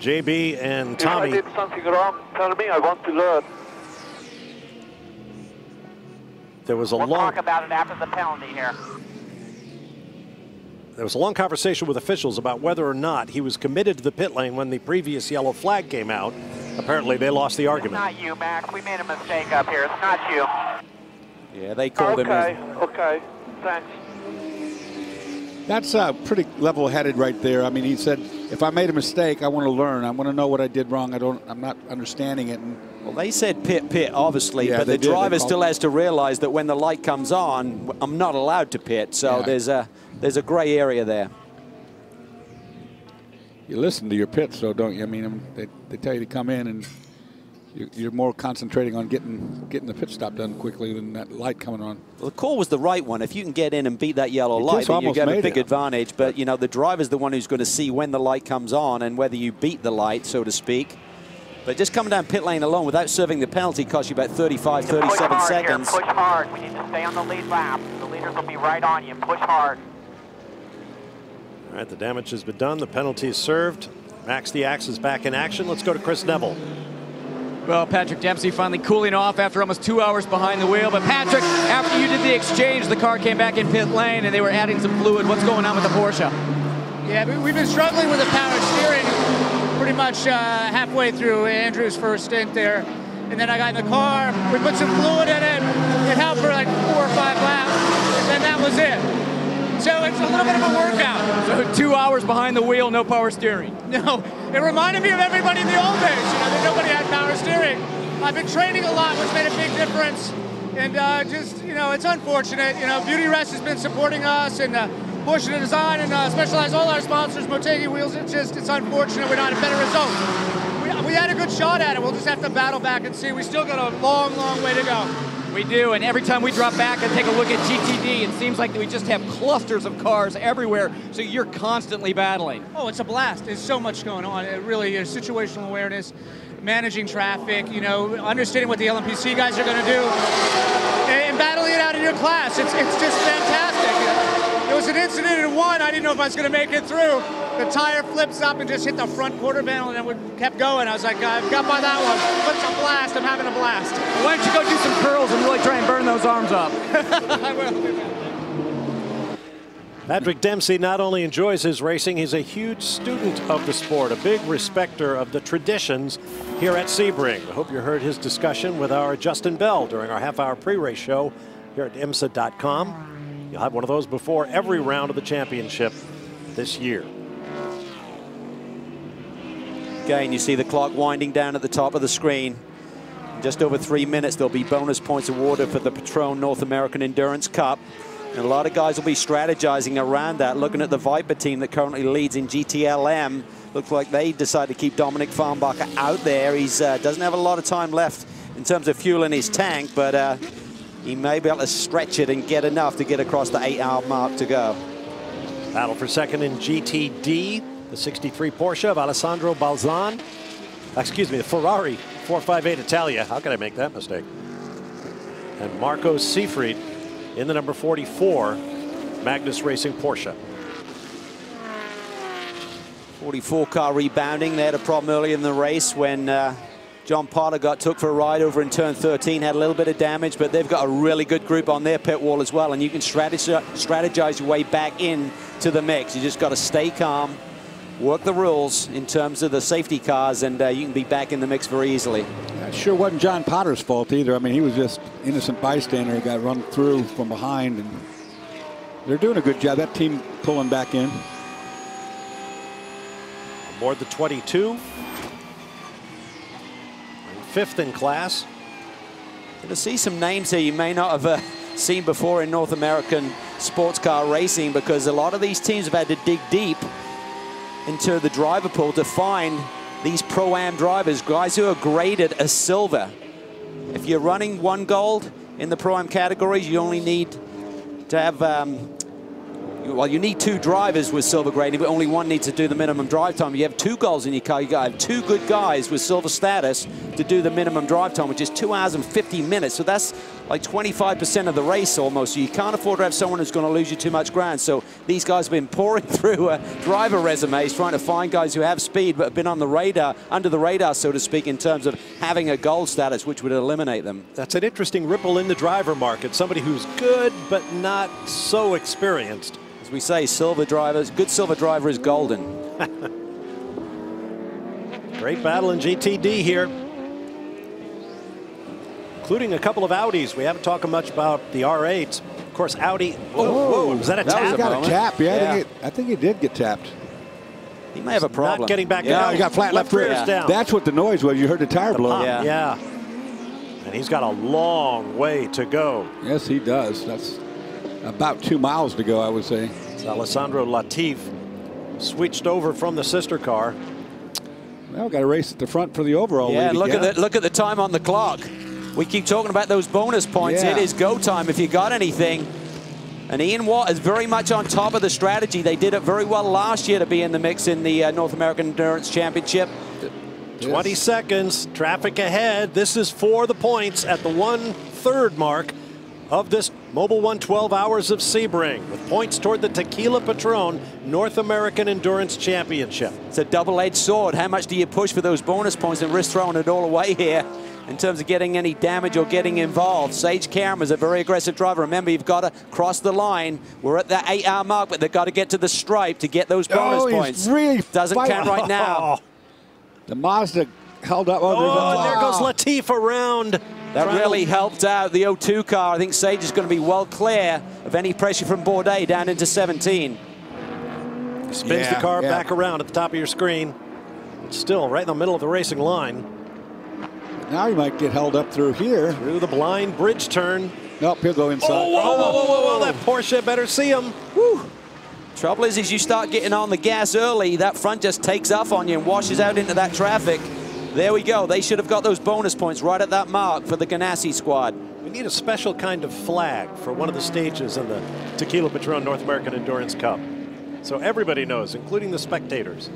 JB, and Tommy. If I did something wrong, tell me. I want to learn. There was a We'll long talk about it after the penalty here. there was a long conversation with officials about whether or not he was committed to the pit lane when the previous yellow flag came out. Apparently they lost the argument. It's not you, Max. We made a mistake up here. It's not you. Yeah, they called him. okay, in. okay. Thanks. That's uh, pretty level-headed right there. I mean, he said, if I made a mistake, I want to learn. I want to know what I did wrong. I don't. I'm not understanding it. And Well, they said pit, pit, obviously, Yeah, but the did. Driver still has to realize that when the light comes on, I'm not allowed to pit. So Yeah. there's a there's a gray area there. You listen to your pits, though, don't you? I mean, they, they tell you to come in, and you, you're more concentrating on getting getting the pit stop done quickly than that light coming on. Well, the call was the right one. If you can get in and beat that yellow He light, just then you almost get a big it. advantage. But, you know, the driver's the one who's going to see when the light comes on and whether you beat the light, so to speak. But just coming down pit lane alone without serving the penalty costs you about 35, 37 Push 37 hard seconds. Here. Push hard. We need to stay on the lead lap. The leaders will be right on you. Push hard. All right, the damage has been done. The penalty is served. Max the Axe is back in action. Let's go to Chris Neville. Well, Patrick Dempsey finally cooling off after almost two hours behind the wheel. But Patrick, after you did the exchange, the car came back in pit lane and they were adding some fluid. What's going on with the Porsche? Yeah, we- we've been struggling with the power steering pretty much uh, halfway through Andrew's first stint there. And then I got in the car, we put some fluid in it, it helped for like four or five laps, and then that was it. So it's a little bit of a workout. So two hours behind the wheel, no power steering. No, it reminded me of everybody in the old days, you know, that nobody had power steering. I've been training a lot, which made a big difference. And uh, just, you know, it's unfortunate. You know, Beauty Rest has been supporting us and uh, pushing the design and uh, specialize all our sponsors, Motegi Wheels. It's just, it's unfortunate we're not a better result. We, we had a good shot at it. We'll just have to battle back and see. We still got a long, long way to go. We do, and every time we drop back and take a look at GTD, it seems like we just have clusters of cars everywhere, so you're constantly battling. Oh, it's a blast. There's so much going on. It really is situational awareness, managing traffic, you know, understanding what the LMPC guys are going to do, and battling it out in your class. It's, it's just fantastic. There was an incident in one, I didn't know if I was going to make it through. The tire flips up and just hit the front quarter panel, and then we kept going. I was like, I've got by that one. But it's a blast. I'm having a blast. Why don't you go do some curls and really try and burn those arms up? I will. Patrick Dempsey not only enjoys his racing, he's a huge student of the sport, a big respecter of the traditions here at Sebring. I hope you heard his discussion with our Justin Bell during our half hour pre-race show here at IMSA.com. You'll have one of those before every round of the championship this year. Again, you see the clock winding down at the top of the screen. In just over three minutes, there'll be bonus points awarded for the Patrón North American Endurance Cup. And a lot of guys will be strategizing around that, looking at the Viper team that currently leads in GTLM. Looks like they decide to keep Dominik Farnbacher out there. He uh, doesn't have a lot of time left in terms of fuel in his tank, but uh, he may be able to stretch it and get enough to get across the eight-hour mark to go. Battle for second in GTD, the 63 Porsche of Alessandro Balzan. Excuse me, the Ferrari 458 Italia. How could I make that mistake? And Marco Seefried in the number 44 Magnus Racing Porsche. 44 car rebounding. They had a problem early in the race when uh, John Potter got took for a ride over in turn 13, had a little bit of damage, but they've got a really good group on their pit wall as well, and you can strategize, strategize your way back in to the mix. You just got to stay calm, work the rules in terms of the safety cars, and uh, you can be back in the mix very easily. It sure wasn't John Potter's fault either. I mean, he was just innocent bystander who got run through from behind, and they're doing a good job. That team pulling back in. Aboard the 22. Fifth in class. Going to see some names here you may not have uh, seen before in North American sports car racing because a lot of these teams have had to dig deep into the driver pool to find these Pro-Am drivers, guys who are graded as silver. If you're running one gold in the Pro-Am categories, you only need to have, um, well, you need two drivers with silver grading, but only one needs to do the minimum drive time. You have two goals in your car, you have two good guys with silver status to do the minimum drive time, which is two hours and 50 minutes. So that's like 25% of the race almost. So you can't afford to have someone who's going to lose you too much ground. So these guys have been pouring through uh, driver resumes, trying to find guys who have speed but have been on the radar, under the radar, so to speak, in terms of having a gold status, which would eliminate them. That's an interesting ripple in the driver market. Somebody who's good but not so experienced. As we say, silver drivers, good silver driver is golden. Great battle in GTD here. Including a couple of Audis. We haven't talked much about the R8s. Of course, Audi. Oh, whoa, was that a that tap? Was, got a tap. Yeah, yeah. I, think it, I think he did get tapped. He may have a problem. Not getting back yeah, down. he got flat left, rear. Yeah. down. That's what the noise was. You heard the tire the blow. Pop, yeah. yeah. And he's got a long way to go. Yes, he does. That's about two miles to go, I would say. It's Alessandro Latif switched over from the sister car. Well, got a race at the front for the overall yeah, lead. look again. at the look at the time on the clock. We keep talking about those bonus points. Yeah. It is go time if you got anything. And Ian Watt is very much on top of the strategy. They did it very well last year to be in the mix in the uh, North American Endurance Championship. 20 seconds, traffic ahead. This is for the points at the one-third mark of this Mobil 112 Hours of Sebring with points toward the Tequila Patron North American Endurance Championship. It's a double-edged sword. How much do you push for those bonus points and risk throwing it all away here in terms of getting any damage or getting involved? Sage Karam is a very aggressive driver. Remember, you've got to cross the line. We're at that eight-hour mark, but they've got to get to the stripe to get those bonus oh, points. Really Doesn't fight. count right now. The Mazda held up. Oh, oh there goes Latif around. That really helped out the O2 car. I think Sage is going to be well clear of any pressure from Bourdais down into 17. Spins yeah, the car yeah. back around at the top of your screen. It's still right in the middle of the racing line. Now he might get held up through here. Through the blind bridge turn. Nope, he'll go inside. Oh, whoa, whoa, whoa, whoa, whoa, that Porsche better see him. Whew. Trouble is, as you start getting on the gas early, that front just takes off on you and washes out into that traffic. There we go. They should have got those bonus points right at that mark for the Ganassi squad. We need a special kind of flag for one of the stages in the Tequila Patron North American Endurance Cup. So everybody knows, including the spectators.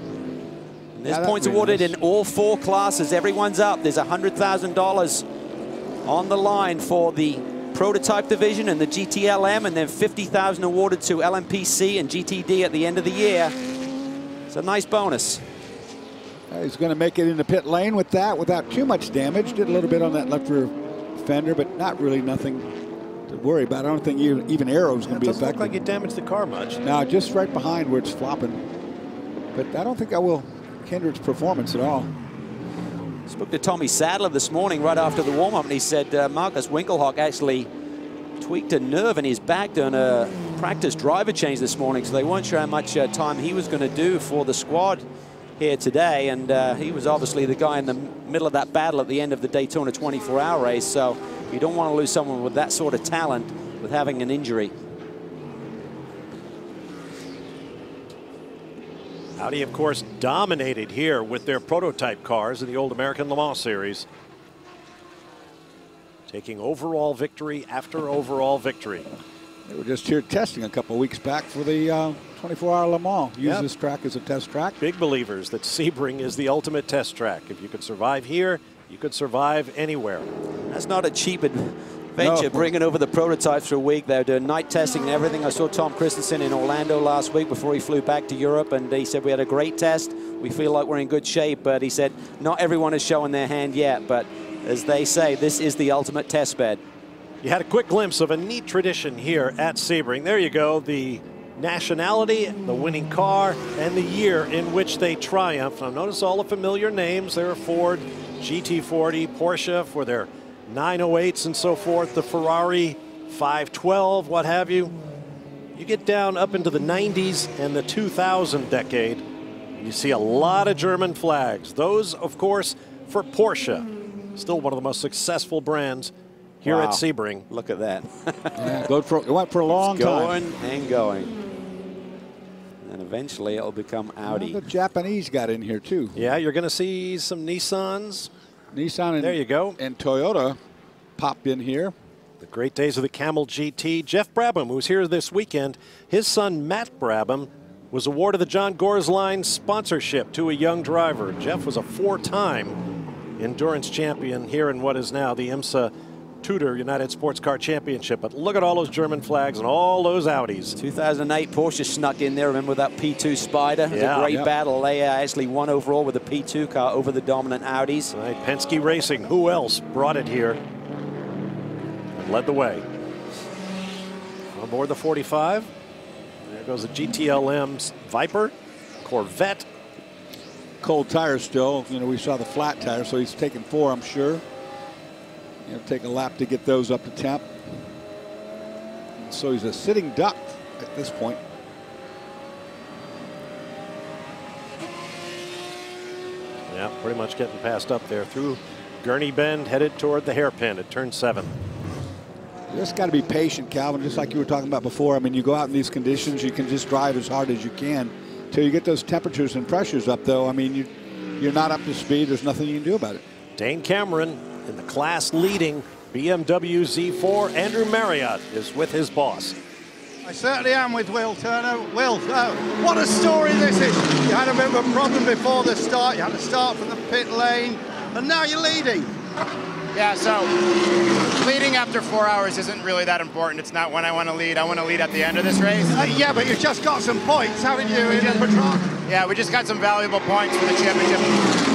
There's yeah, points awarded nice. in all four classes. Everyone's up. There's $100,000 on the line for the prototype division and the GTLM, and then 50,000 awarded to LMPC and GTD at the end of the year. It's a nice bonus. He's going to make it into pit lane with that without too much damage. Did a little bit on that left rear fender, but not really nothing to worry about. I don't think even, even aero going to be affected. look like it damaged the car much. Now, just right behind where it's flopping. But I don't think I will hinder its performance at all. Spoke to Tommy Sadler this morning right after the warm-up, and he said uh, Markus Winkelhock actually tweaked a nerve in his back during a practice driver change this morning, so they weren't sure how much uh, time he was going to do for the squad here today, and uh, he was obviously the guy in the middle of that battle at the end of the Daytona 24-hour race, so you don't want to lose someone with that sort of talent with having an injury. Audi, of course, dominated here with their prototype cars in the old American Le Mans Series. Taking overall victory after overall victory. They were just here testing a couple weeks back for the uh, 24-hour Le Mans. Use yep. this track as a test track. Big believers that Sebring is the ultimate test track. If you could survive here, you could survive anywhere. That's not a cheap venture, no. bringing over the prototypes for a week. They're doing night testing and everything. I saw Tom Kristensen in Orlando last week before he flew back to Europe, and he said we had a great test. We feel like we're in good shape, but he said not everyone is showing their hand yet, but as they say, this is the ultimate test bed. You had a quick glimpse of a neat tradition here at Sebring. There you go, the nationality, the winning car, and the year in which they triumphed. Now notice all the familiar names. There are Ford, GT40, Porsche for their 908s and so forth, the Ferrari 512, what have you. You get down up into the 90s and the 2000 decade, you see a lot of German flags. Those, of course, for Porsche. Still one of the most successful brands here wow. at Sebring. Look at that. yeah, go for, it went for a long it's going time. and going and eventually it'll become Audi. Well, the Japanese got in here too. Yeah, you're going to see some Nissans. Nissan and there you go. And Toyota popped in here. The great days of the Camel GT. Jeff Brabham, who's here this weekend, his son Matt Brabham was awarded the John Gorsline sponsorship to a young driver. Jeff was a four-time endurance champion here in what is now the IMSA Tudor United Sports Car Championship. But look at all those German flags and all those Audis. 2008 Porsche snuck in there. Remember that P2 Spider? It was yeah, a great yep. battle. They actually won overall with the P2 car over the dominant Audis. Right, Penske Racing. Who else brought it here and led the way? On board the 45. There goes the GTLM Viper, Corvette. Cold tires still. You know, we saw the flat tire, so he's taking four, I'm sure. It'll take a lap to get those up to temp. So he's a sitting duck at this point. Yeah, pretty much getting passed up there through Gurney Bend, headed toward the hairpin at turn seven. You just got to be patient, Calvin, just like you were talking about before. I mean, you go out in these conditions, you can just drive as hard as you can. Till you get those temperatures and pressures up, though, I mean, you, you're not up to speed. There's nothing you can do about it. Dane Cameron in the class leading BMW Z4. Andrew Marriott is with his boss. I certainly am with Will Turner. Will, uh, what a story this is. You had a bit of a problem before the start. You had to start from the pit lane, and now you're leading. Yeah, so leading after four hours isn't really that important. It's not when I want to lead. I want to lead at the end of this race. Uh, yeah, but you've just got some points, haven't you, in? Yeah, we just got some valuable points for the championship.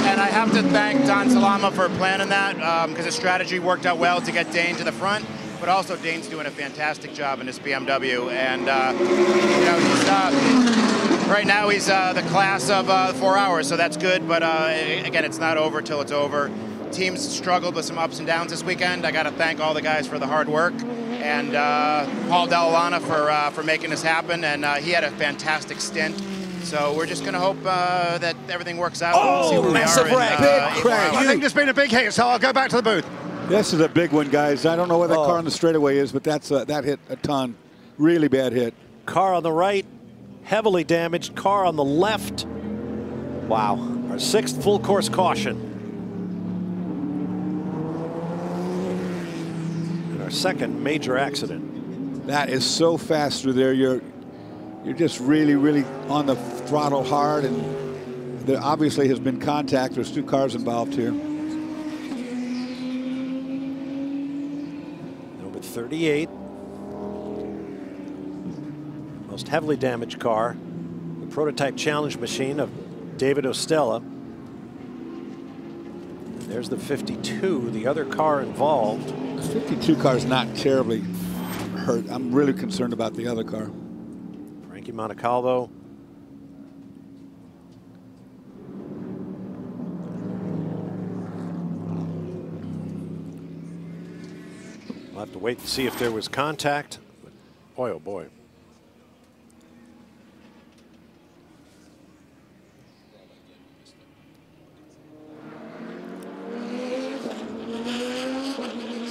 And I have to thank Don Salama for planning that because um, the strategy worked out well to get Dane to the front. But also, Dane's doing a fantastic job in this BMW. And, uh, you know, he's, uh, right now he's uh, the class of uh, four hours, so that's good. But uh, again, it's not over till it's over teams struggled with some ups and downs this weekend. I got to thank all the guys for the hard work and uh, Paul Dalla Lana for uh, for making this happen. And uh, he had a fantastic stint. So we're just going to hope uh, that everything works out. Oh, see where we massive are in, wreck. uh, Big eight crash. more I think there's been a big hit, so I'll go back to the booth. This is a big one, guys. I don't know where that Oh. car on the straightaway is, but that's uh, that hit a ton. Really bad hit. Car on the right, heavily damaged. Car on the left. Wow. Our sixth full course caution. Our second major accident. That is so fast through there. You're you're just really, really on the throttle hard, and there obviously has been contact. There's two cars involved here. Number 38. Most heavily damaged car. The prototype challenge machine of David Ostella. There's the 52, the other car involved. The 52 car is not terribly hurt. I'm really concerned about the other car. Frankie Montecalvo. We'll have to wait and see if there was contact. But boy, oh boy.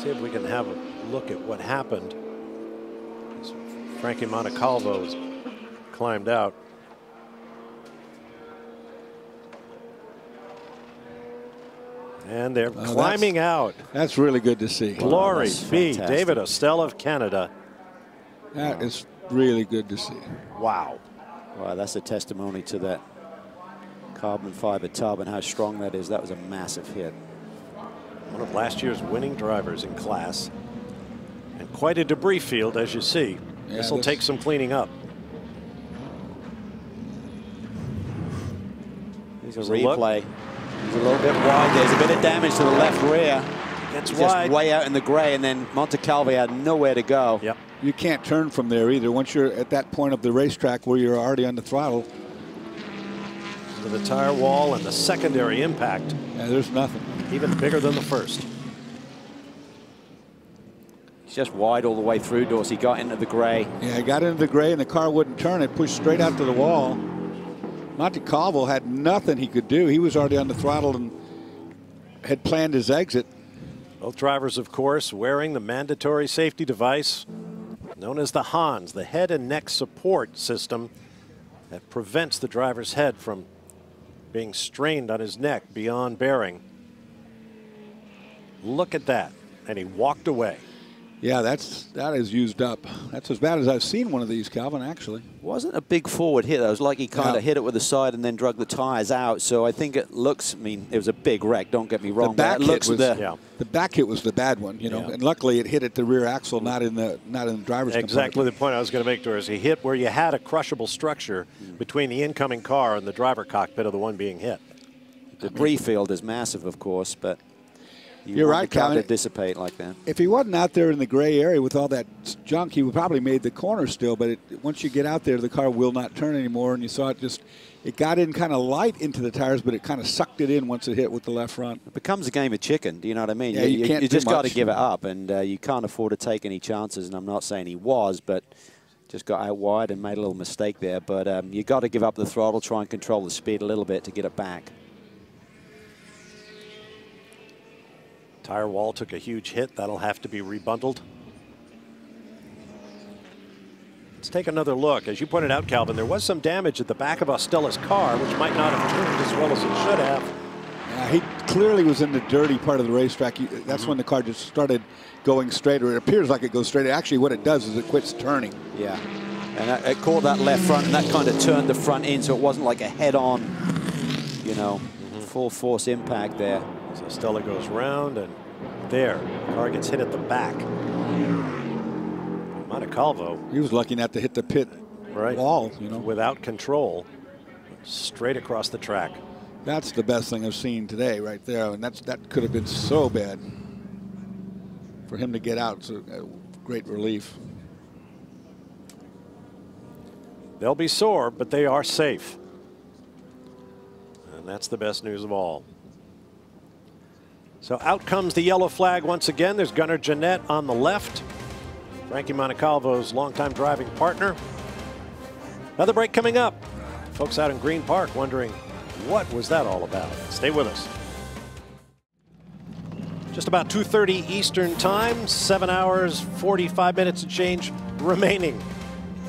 See if we can have a look at what happened. as Frankie Montecalvo's climbed out. And they're Oh, climbing that's- out. That's really good to see. Glory that's be fantastic. David Ostella of Canada. That is really good to see. Wow. Wow, that's a testimony to that carbon fiber tub and how strong that is. That was a massive hit. One of last year's winning drivers in class. And quite a debris field, as you see. Yeah, this will take some cleaning up. Here's a There's a replay. He's a little bit wide. There's a bit of damage to the left rear. Gets He's just wide. way out in the gray, and then Montecalvo had nowhere to go. Yep. You can't turn from there either. Once you're at that point of the racetrack where you're already on the throttle, To the tire wall and the secondary impact. yeah, there's nothing. Even bigger than the first. He's just wide all the way through, Dorsey. Got into the gray. Yeah, he got into the gray and the car wouldn't turn. It pushed straight out to the wall. Montecalvo had nothing he could do. He was already on the throttle and had planned his exit. Both drivers, of course, wearing the mandatory safety device known as the HANS, the head and neck support system that prevents the driver's head from being strained on his neck beyond bearing. Look at that. And he walked away. Yeah, that's that is used up. That's as bad as I've seen one of these, Calvin. Actually, Wasn't a big forward hit. It was like he kind of Yeah. hit it with the side and then drug the tires out. So I think it looks. I mean, it was a big wreck. Don't get me wrong. the back but it looks hit was the, the back hit was the bad one. You know, Yeah. and luckily it hit at the rear axle, not in the not in the driver's Exactly compartment. the point I was going to make to her is he hit where you had a crushable structure mm. between the incoming car and the driver cockpit of the one being hit. the debris field is massive, of course, but you You're right, Calvin. to dissipate like that. If he wasn't out there in the gray area with all that junk, he would probably made the corner still. But it, once you get out there, the car will not turn anymore. And you saw it just, it got in kind of light into the tires, but it kind of sucked it in once it hit with the left front. It becomes a game of chicken. Do you know what I mean? Yeah, you can't do just got to give it up, and uh, you can't afford to take any chances. And I'm not saying he was, but just got out wide and made a little mistake there. But um, you got to give up the throttle, try and control the speed a little bit to get it back. Tire wall took a huge hit. That'll have to be rebundled. Let's take another look. As you pointed out, Calvin, there was some damage at the back of Ostella's car, which might not have turned as well as it should have. Yeah, he clearly was in the dirty part of the racetrack. That's mm-hmm. when the car just started going straighter. It appears like it goes straight. Actually, what it does is it quits turning. Yeah. And it- caught that left front, and that kind of turned the front in, so it wasn't like a head-on, you know, mm-hmm. full force impact there. So Stella goes round, and there, car gets hit at the back. Montecalvo, He was lucky not to hit the pit right, wall, you know. without control, straight across the track. That's the best thing I've seen today, right there. And that's that could have been so bad for him to get out. So uh, great relief. They'll be sore, but they are safe. And that's the best news of all. So out comes the yellow flag once again. There's Gunnar Jeanette on the left. Frankie Montecalvo's longtime driving partner. Another break coming up. Folks out in Green Park wondering what was that all about? Stay with us. Just about 2.30 Eastern Time, 7 hours, 45 minutes and change remaining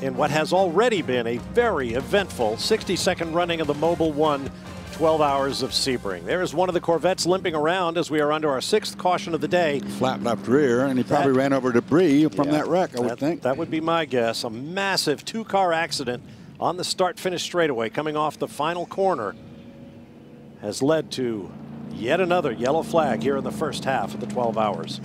in what has already been a very eventful 60-second running of the Mobil 1 12 hours of Sebring. There is one of the Corvettes limping around as we are under our sixth caution of the day. Flat left rear, and he probably That- ran over debris from Yeah, that wreck, I would that- think. That would be my guess. A massive two-car accident on the start-finish straightaway coming off the final corner has led to yet another yellow flag here in the first half of the 12 hours.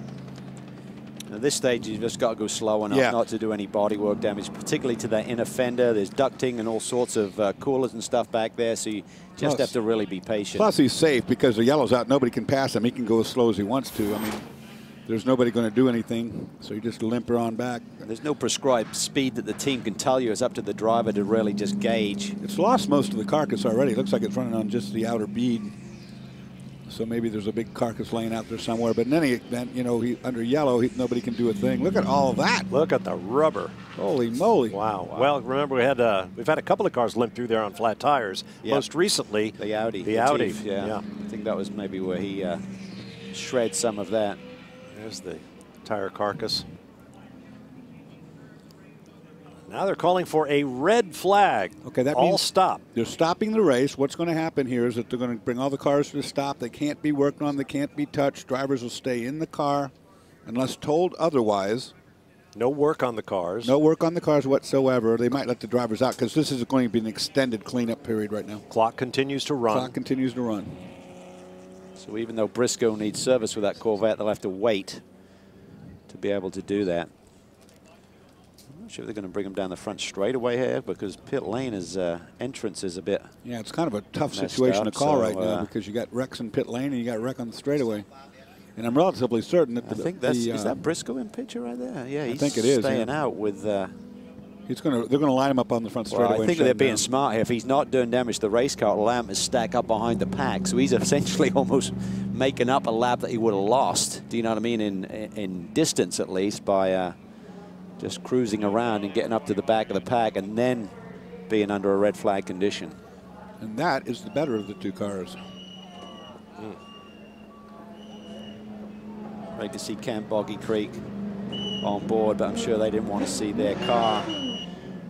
At this stage, you've just got to go slow enough Yeah. not to do any bodywork damage, particularly to that inner fender. There's ducting and all sorts of uh, coolers and stuff back there, so you just Plus- have to really be patient. Plus, he's safe because the yellow's out. Nobody can pass him. He can go as slow as he wants to. I mean, there's nobody going to do anything, so you just limp her on back. There's no prescribed speed that the team can tell you. It's up to the driver to really just gauge. It's lost most of the carcass already. It looks like it's running on just the outer bead. So maybe there's a big carcass laying out there somewhere. But in any event, you know, he, under yellow, he, nobody can do a thing. Look at all that. Look at the rubber. Holy moly. Wow. Well, remember we had uh, we've had a couple of cars limp through there on flat tires. Yeah. Most recently, The Audi. The Audi. Latif, yeah. I think that was maybe where he uh, shred some of that. There's the tire carcass. Now they're calling for a red flag. Okay, that all means stop. They're stopping the race. What's going to happen here is that they're going to bring all the cars to a stop. They can't be worked on. They can't be touched. Drivers will stay in the car unless told otherwise. No work on the cars. No work on the cars whatsoever. They might let the drivers out because this is going to be an extended cleanup period right now. Clock continues to run. Clock continues to run. So even though Briscoe needs service with that Corvette, they'll have to wait to be able to do that. Sure they're going to bring him down the front straightaway here because pit lane is uh, entrance is a bit. Yeah, it's kind of a tough situation up, to call so, right now uh, because you got wrecks in pit lane and you got wreck on the straightaway. And I'm relatively certain that I the, think that's the, is uh, that Briscoe in picture right there? Yeah, I he's think it is, staying yeah. out with. Uh, he's going to they're going to line him up on the front well, straightaway. I think they're being down. smart here. If he's not doing damage to the race car, Lamb is stack up behind the pack, so he's essentially almost making up a lap that he would have lost. Do you know what I mean? In in distance, at least, by uh, just cruising around and getting up to the back of the pack, and then being under a red flag condition. And that is the better of the two cars. Hmm. Great to see Camp Boggy Creek on board, but I'm sure they didn't want to see their car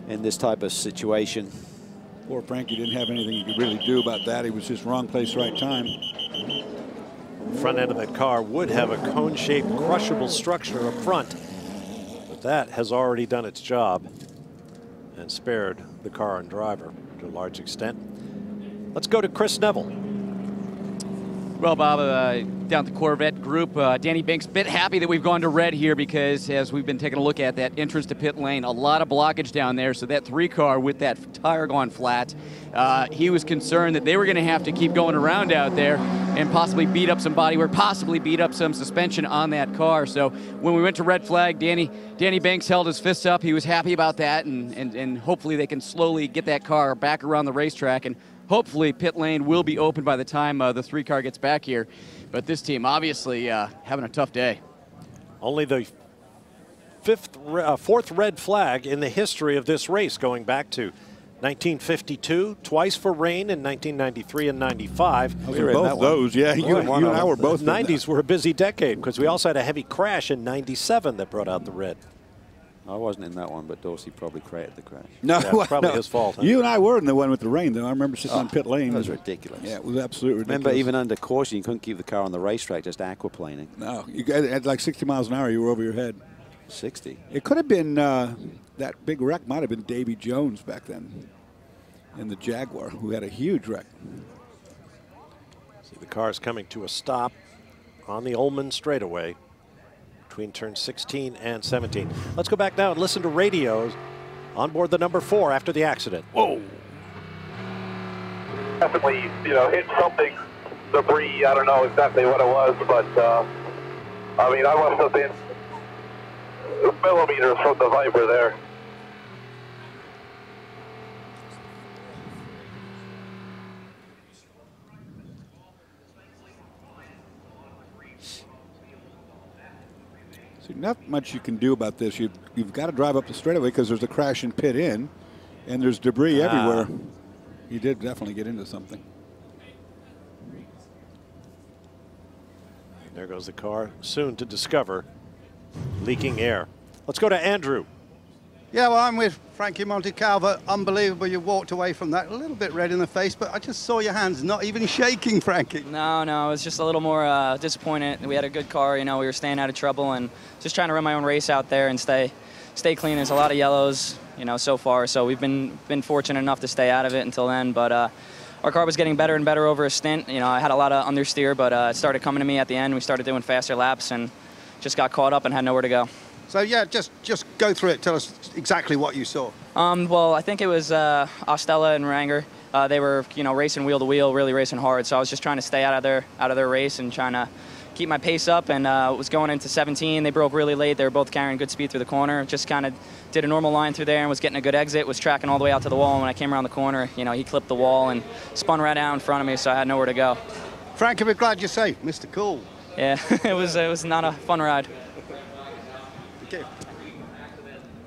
in this type of situation. Poor Frankie didn't have anything he could really do about that. He was just wrong place, right time. Front end of that car would have a cone-shaped crushable structure up front, but that has already done its job and spared the car and driver to a large extent. Let's go to Chris Neville. Well, Bob, uh, down at the Corvette group, uh, Danny Binks, bit happy that we've gone to red here because as we've been taking a look at that entrance to pit lane, a lot of blockage down there. So that three car with that tire gone flat, uh, he was concerned that they were going to have to keep going around out there and possibly beat up some bodywork, possibly beat up some suspension on that car. So when we went to red flag, Danny Danny Binks held his fists up. He was happy about that, and, and, and hopefully they can slowly get that car back around the racetrack and hopefully pit lane will be open by the time uh, the three car gets back here. But this team obviously uh, having a tough day. Only the fifth, uh, fourth red flag in the history of this race, going back to 1952, twice for rain in 1993 and 95. I was in both those, yeah. You, and- you and I were both in The that. 90s were a busy decade because we also had a heavy crash in 97 that brought out the red. I wasn't in that one, but Dorsey probably created the crash. No, Yeah, probably no. his fault, huh? You and I were in the one with the rain, though. I remember sitting on pit lane. Oh, That was ridiculous. Yeah, it was absolutely ridiculous. Remember, even under caution, you couldn't keep the car on the racetrack, just aquaplaning. No, you got at like 60 miles an hour, you were over your head. 60. It could have been uh, that big wreck. Might have been Davy Jones back then, in the Jaguar, who had a huge wreck. See the cars coming to a stop on the Ulmann straightaway between turn 16 and 17. Let's go back now and listen to radios on board the number four after the accident. Whoa. definitely, you know, hit something, debris. I don't know exactly what it was, but uh, I mean, I must have been millimeters from the Viper there. Not much you can do about this. You, you've got to drive up the straightaway because there's a crash and pit in, and there's debris Ah. everywhere. he did definitely get into something. There goes the car, soon to discover leaking air. Let's go to Andrew. Yeah, well, I'm with Frankie Montecalvo. Unbelievable you walked away from that. A little bit red in the face, but I just saw your hands not even shaking, Frankie. No, no, it was just a little more uh, disappointed. We had a good car, you know, we were staying out of trouble and just trying to run my own race out there and stay stay clean. There's a lot of yellows, you know, so far, so we've been been fortunate enough to stay out of it until then, but uh, our car was getting better and better over a stint. You know, I had a lot of understeer, but uh, it started coming to me at the end. We started doing faster laps and just got caught up and had nowhere to go. So yeah, just just go through it. Tell us exactly what you saw. Um, well, I think it was uh, Ostella and Ranger. Uh, they were, you know, racing wheel to wheel, really racing hard. So I was just trying to stay out of their out of their race and trying to keep my pace up. And uh, was going into 17. They broke really late. They were both carrying good speed through the corner. Just kind of did a normal line through there and was getting a good exit. Was tracking all the way out to the wall. And when I came around the corner, you know, he clipped the wall and spun right out in front of me. So I had nowhere to go. Frankie, we're glad you're safe, Mr. Cool. Yeah, it was it was not a fun ride. Okay.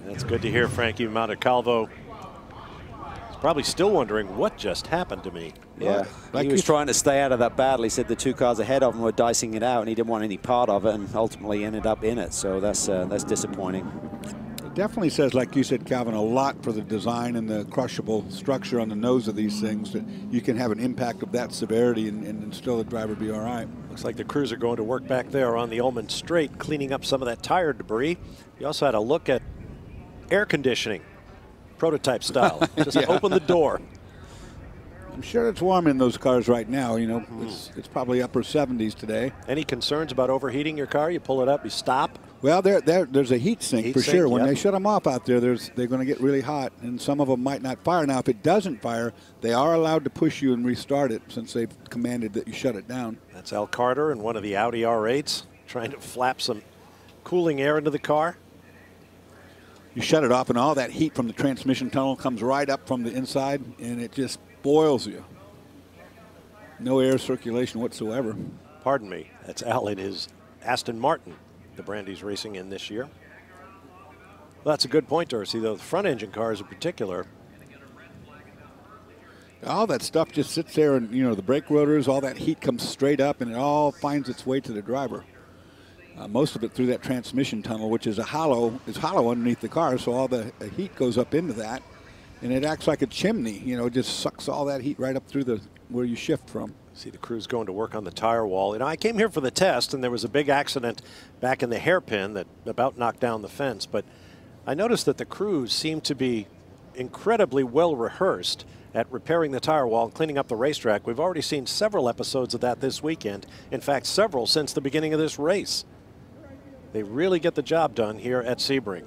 That's good to hear, Frankie Montecalvo. He's probably still wondering what just happened to me. Yeah, he was trying to stay out of that battle. He said the two cars ahead of him were dicing it out, and he didn't want any part of it, and ultimately ended up in it. So that's uh, that's disappointing. It definitely says, like you said, Calvin, a lot for the design and the crushable structure on the nose of these things that you can have an impact of that severity and, and still the driver be all right. Looks like the crews are going to work back there on the Ulmann Straight, cleaning up some of that tire debris. You also had a look at air conditioning, prototype style. Just Yeah. open the door. I'm sure it's warm in those cars right now. You know, hmm. it's, it's probably upper 70s today. Any concerns about overheating your car? You pull it up, you stop. Well, there, there, there's a heat sink Heat for sink, sure. When they shut them off out there, there's, they're going to get really hot, and some of them might not fire. Now, if it doesn't fire, they are allowed to push you and restart it since they've commanded that you shut it down. That's Al Carter in one of the Audi R8s trying to flap some cooling air into the car. You shut it off, and all that heat from the transmission tunnel comes right up from the inside, and it just boils you. No air circulation whatsoever. Pardon me. That's Al in his Aston Martin, the brand he's racing in this year. Well, that's a good point, Dorsey, though. The front engine cars in particular, All that stuff just sits there, and you know the brake rotors, all that heat comes straight up, and it all finds its way to the driver. Uh, most of it through that transmission tunnel, which is a hollow, is hollow underneath the car, so all the heat goes up into that, and it acts like a chimney. You know, just sucks all that heat right up through the where you shift from. See the crews going to work on the tire wall. You know, I came here for the test, and there was a big accident back in the hairpin that about knocked down the fence. But I noticed that the crews seem to be incredibly well rehearsed at repairing the tire wall and cleaning up the racetrack. We've already seen several episodes of that this weekend. In fact, several since the beginning of this race. They really get the job done here at Sebring.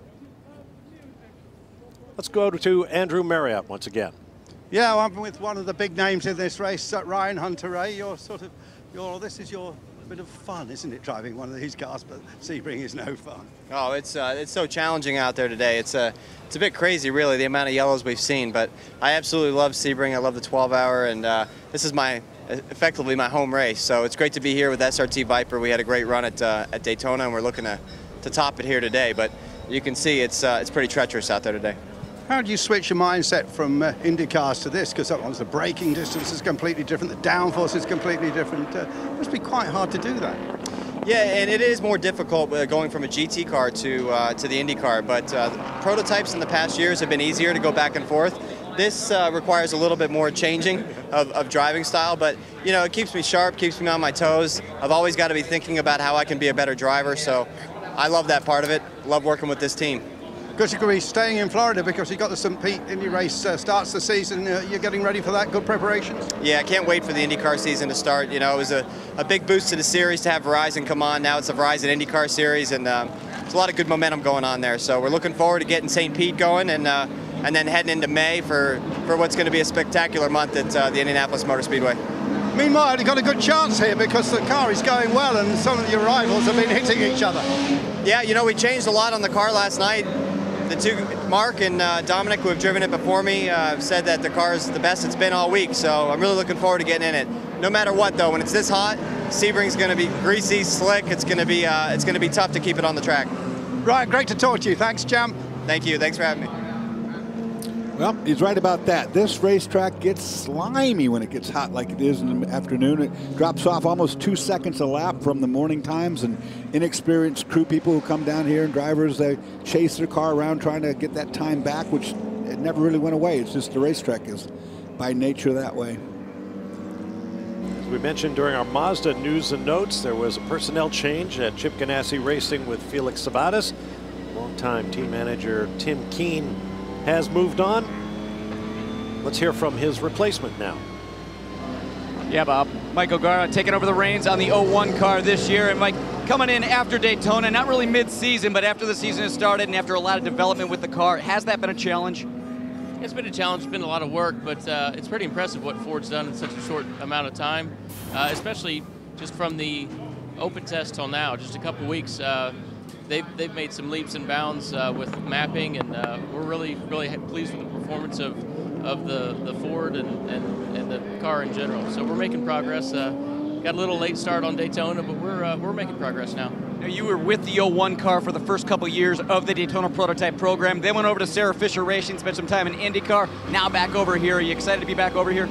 Let's go to Andrew Marriott once again. Yeah, well, I'm with one of the big names in this race, uh, Ryan Hunter-Reay. You're sort of, you're, this is your bit of fun, isn't it, driving one of these cars? But Sebring is no fun. Oh, it's uh, it's so challenging out there today. It's a it's a bit crazy, really, the amount of yellows we've seen. But I absolutely love Sebring. I love the 12 hour, and uh, this is my effectively my home race. So it's great to be here with SRT Viper. We had a great run at uh, at Daytona, and we're looking to to top it here today. But you can see it's uh, it's pretty treacherous out there today. How do you switch your mindset from uh, Indy cars to this? Because that one's the braking distance is completely different, the downforce is completely different. Uh, it must be quite hard to do that. Yeah, and it is more difficult uh, going from a GT car to uh, to the Indy car. But uh, the prototypes in the past years have been easier to go back and forth. This uh, requires a little bit more changing of, of driving style, but you know it keeps me sharp, keeps me on my toes. I've always got to be thinking about how I can be a better driver. So I love that part of it. Love working with this team. Because you're going to be staying in Florida because you've got the St. Pete Indy race uh, starts the season. Uh, you're getting ready for that. Good preparations. Yeah, I can't wait for the IndyCar season to start. You know, it was a, a big boost to the series to have Verizon come on. Now it's the Verizon IndyCar series, and um, there's a lot of good momentum going on there. So we're looking forward to getting St. Pete going, and uh, and then heading into May for for what's going to be a spectacular month at uh, the Indianapolis Motor Speedway. Meanwhile, you've got a good chance here because the car is going well and some of your rivals have been hitting each other. Yeah, you know, we changed a lot on the car last night. The two, Marc and uh, Dominik, who have driven it before me, uh, have said that the car is the best it's been all week. So I'm really looking forward to getting in it. No matter what, though, when it's this hot, Sebring's going to be greasy, slick. It's going to be uh, it's going to be tough to keep it on the track. Right, great to talk to you. Thanks, champ. Thank you. Thanks for having me. Well, he's right about that. This racetrack gets slimy when it gets hot like it is in the afternoon. It drops off almost two seconds a lap from the morning times, and inexperienced crew people who come down here and drivers, they chase their car around trying to get that time back, which it never really went away. It's just the racetrack is by nature that way. As we mentioned during our Mazda news and notes, there was a personnel change at Chip Ganassi Racing with Felix Sabates. Longtime team manager Tim Keen has moved on. Let's hear from his replacement now. Yeah, Bob. Michael O'Gara taking over the reins on the 01 car this year. And Mike, coming in after Daytona, not really mid-season, but after the season has started and after a lot of development with the car, has that been a challenge? It's been a challenge, it's been a lot of work, but uh, it's pretty impressive what Ford's done in such a short amount of time, uh, especially just from the open test till now, just a couple weeks. Uh, they've, they've made some leaps and bounds uh, with mapping, and uh, we're really, really pleased with the performance of, of the, the Ford and, and, and the car in general. So we're making progress. Uh, got a little late start on Daytona, but we're, uh, we're making progress now. Now, you were with the 01 car for the first couple years of the Daytona prototype program, then went over to Sarah Fisher Racing, spent some time in IndyCar, now back over here. Are you excited to be back over here?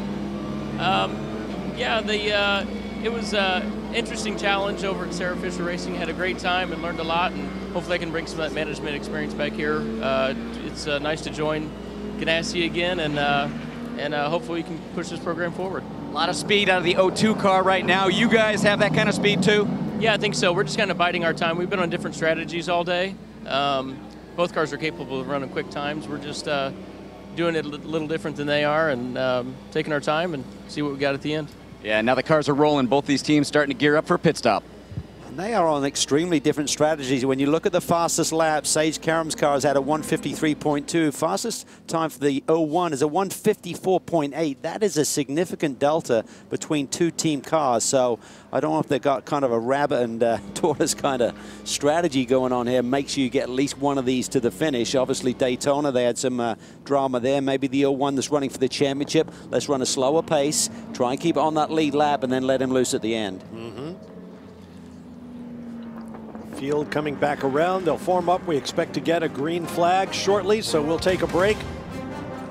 Um, yeah, the uh, it was an interesting challenge over at Sarah Fisher Racing. Had a great time and learned a lot, and hopefully I can bring some of that management experience back here. Uh, it's uh, nice to join Ganassi again, and uh, and uh, hopefully we can push this program forward. A lot of speed out of the 0-2 car right now. You guys have that kind of speed too? Yeah, I think so. We're just kind of biding our time. We've been on different strategies all day. Um, both cars are capable of running quick times. We're just uh, doing it a little different than they are and um, taking our time and see what we got at the end. Yeah, now the cars are rolling. Both these teams starting to gear up for a pit stop. They are on extremely different strategies. When you look at the fastest lap, Sage Karam's car has had a 153.2. Fastest time for the 01 is a 154.8. That is a significant delta between two team cars. So I don't know if they've got kind of a rabbit and uh, tortoise kind of strategy going on here. Make sure you get at least one of these to the finish. Obviously, Daytona, they had some uh, drama there. Maybe the 01 that's running for the championship. Let's run a slower pace, try and keep on that lead lap, and then let him loose at the end. Mm -hmm. Field coming back around. They'll form up. We expect to get a green flag shortly, so we'll take a break.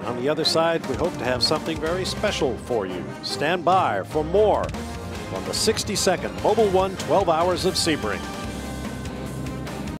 On the other side, we hope to have something very special for you. Stand by for more on the 62nd Mobil 1 12 Hours of Sebring.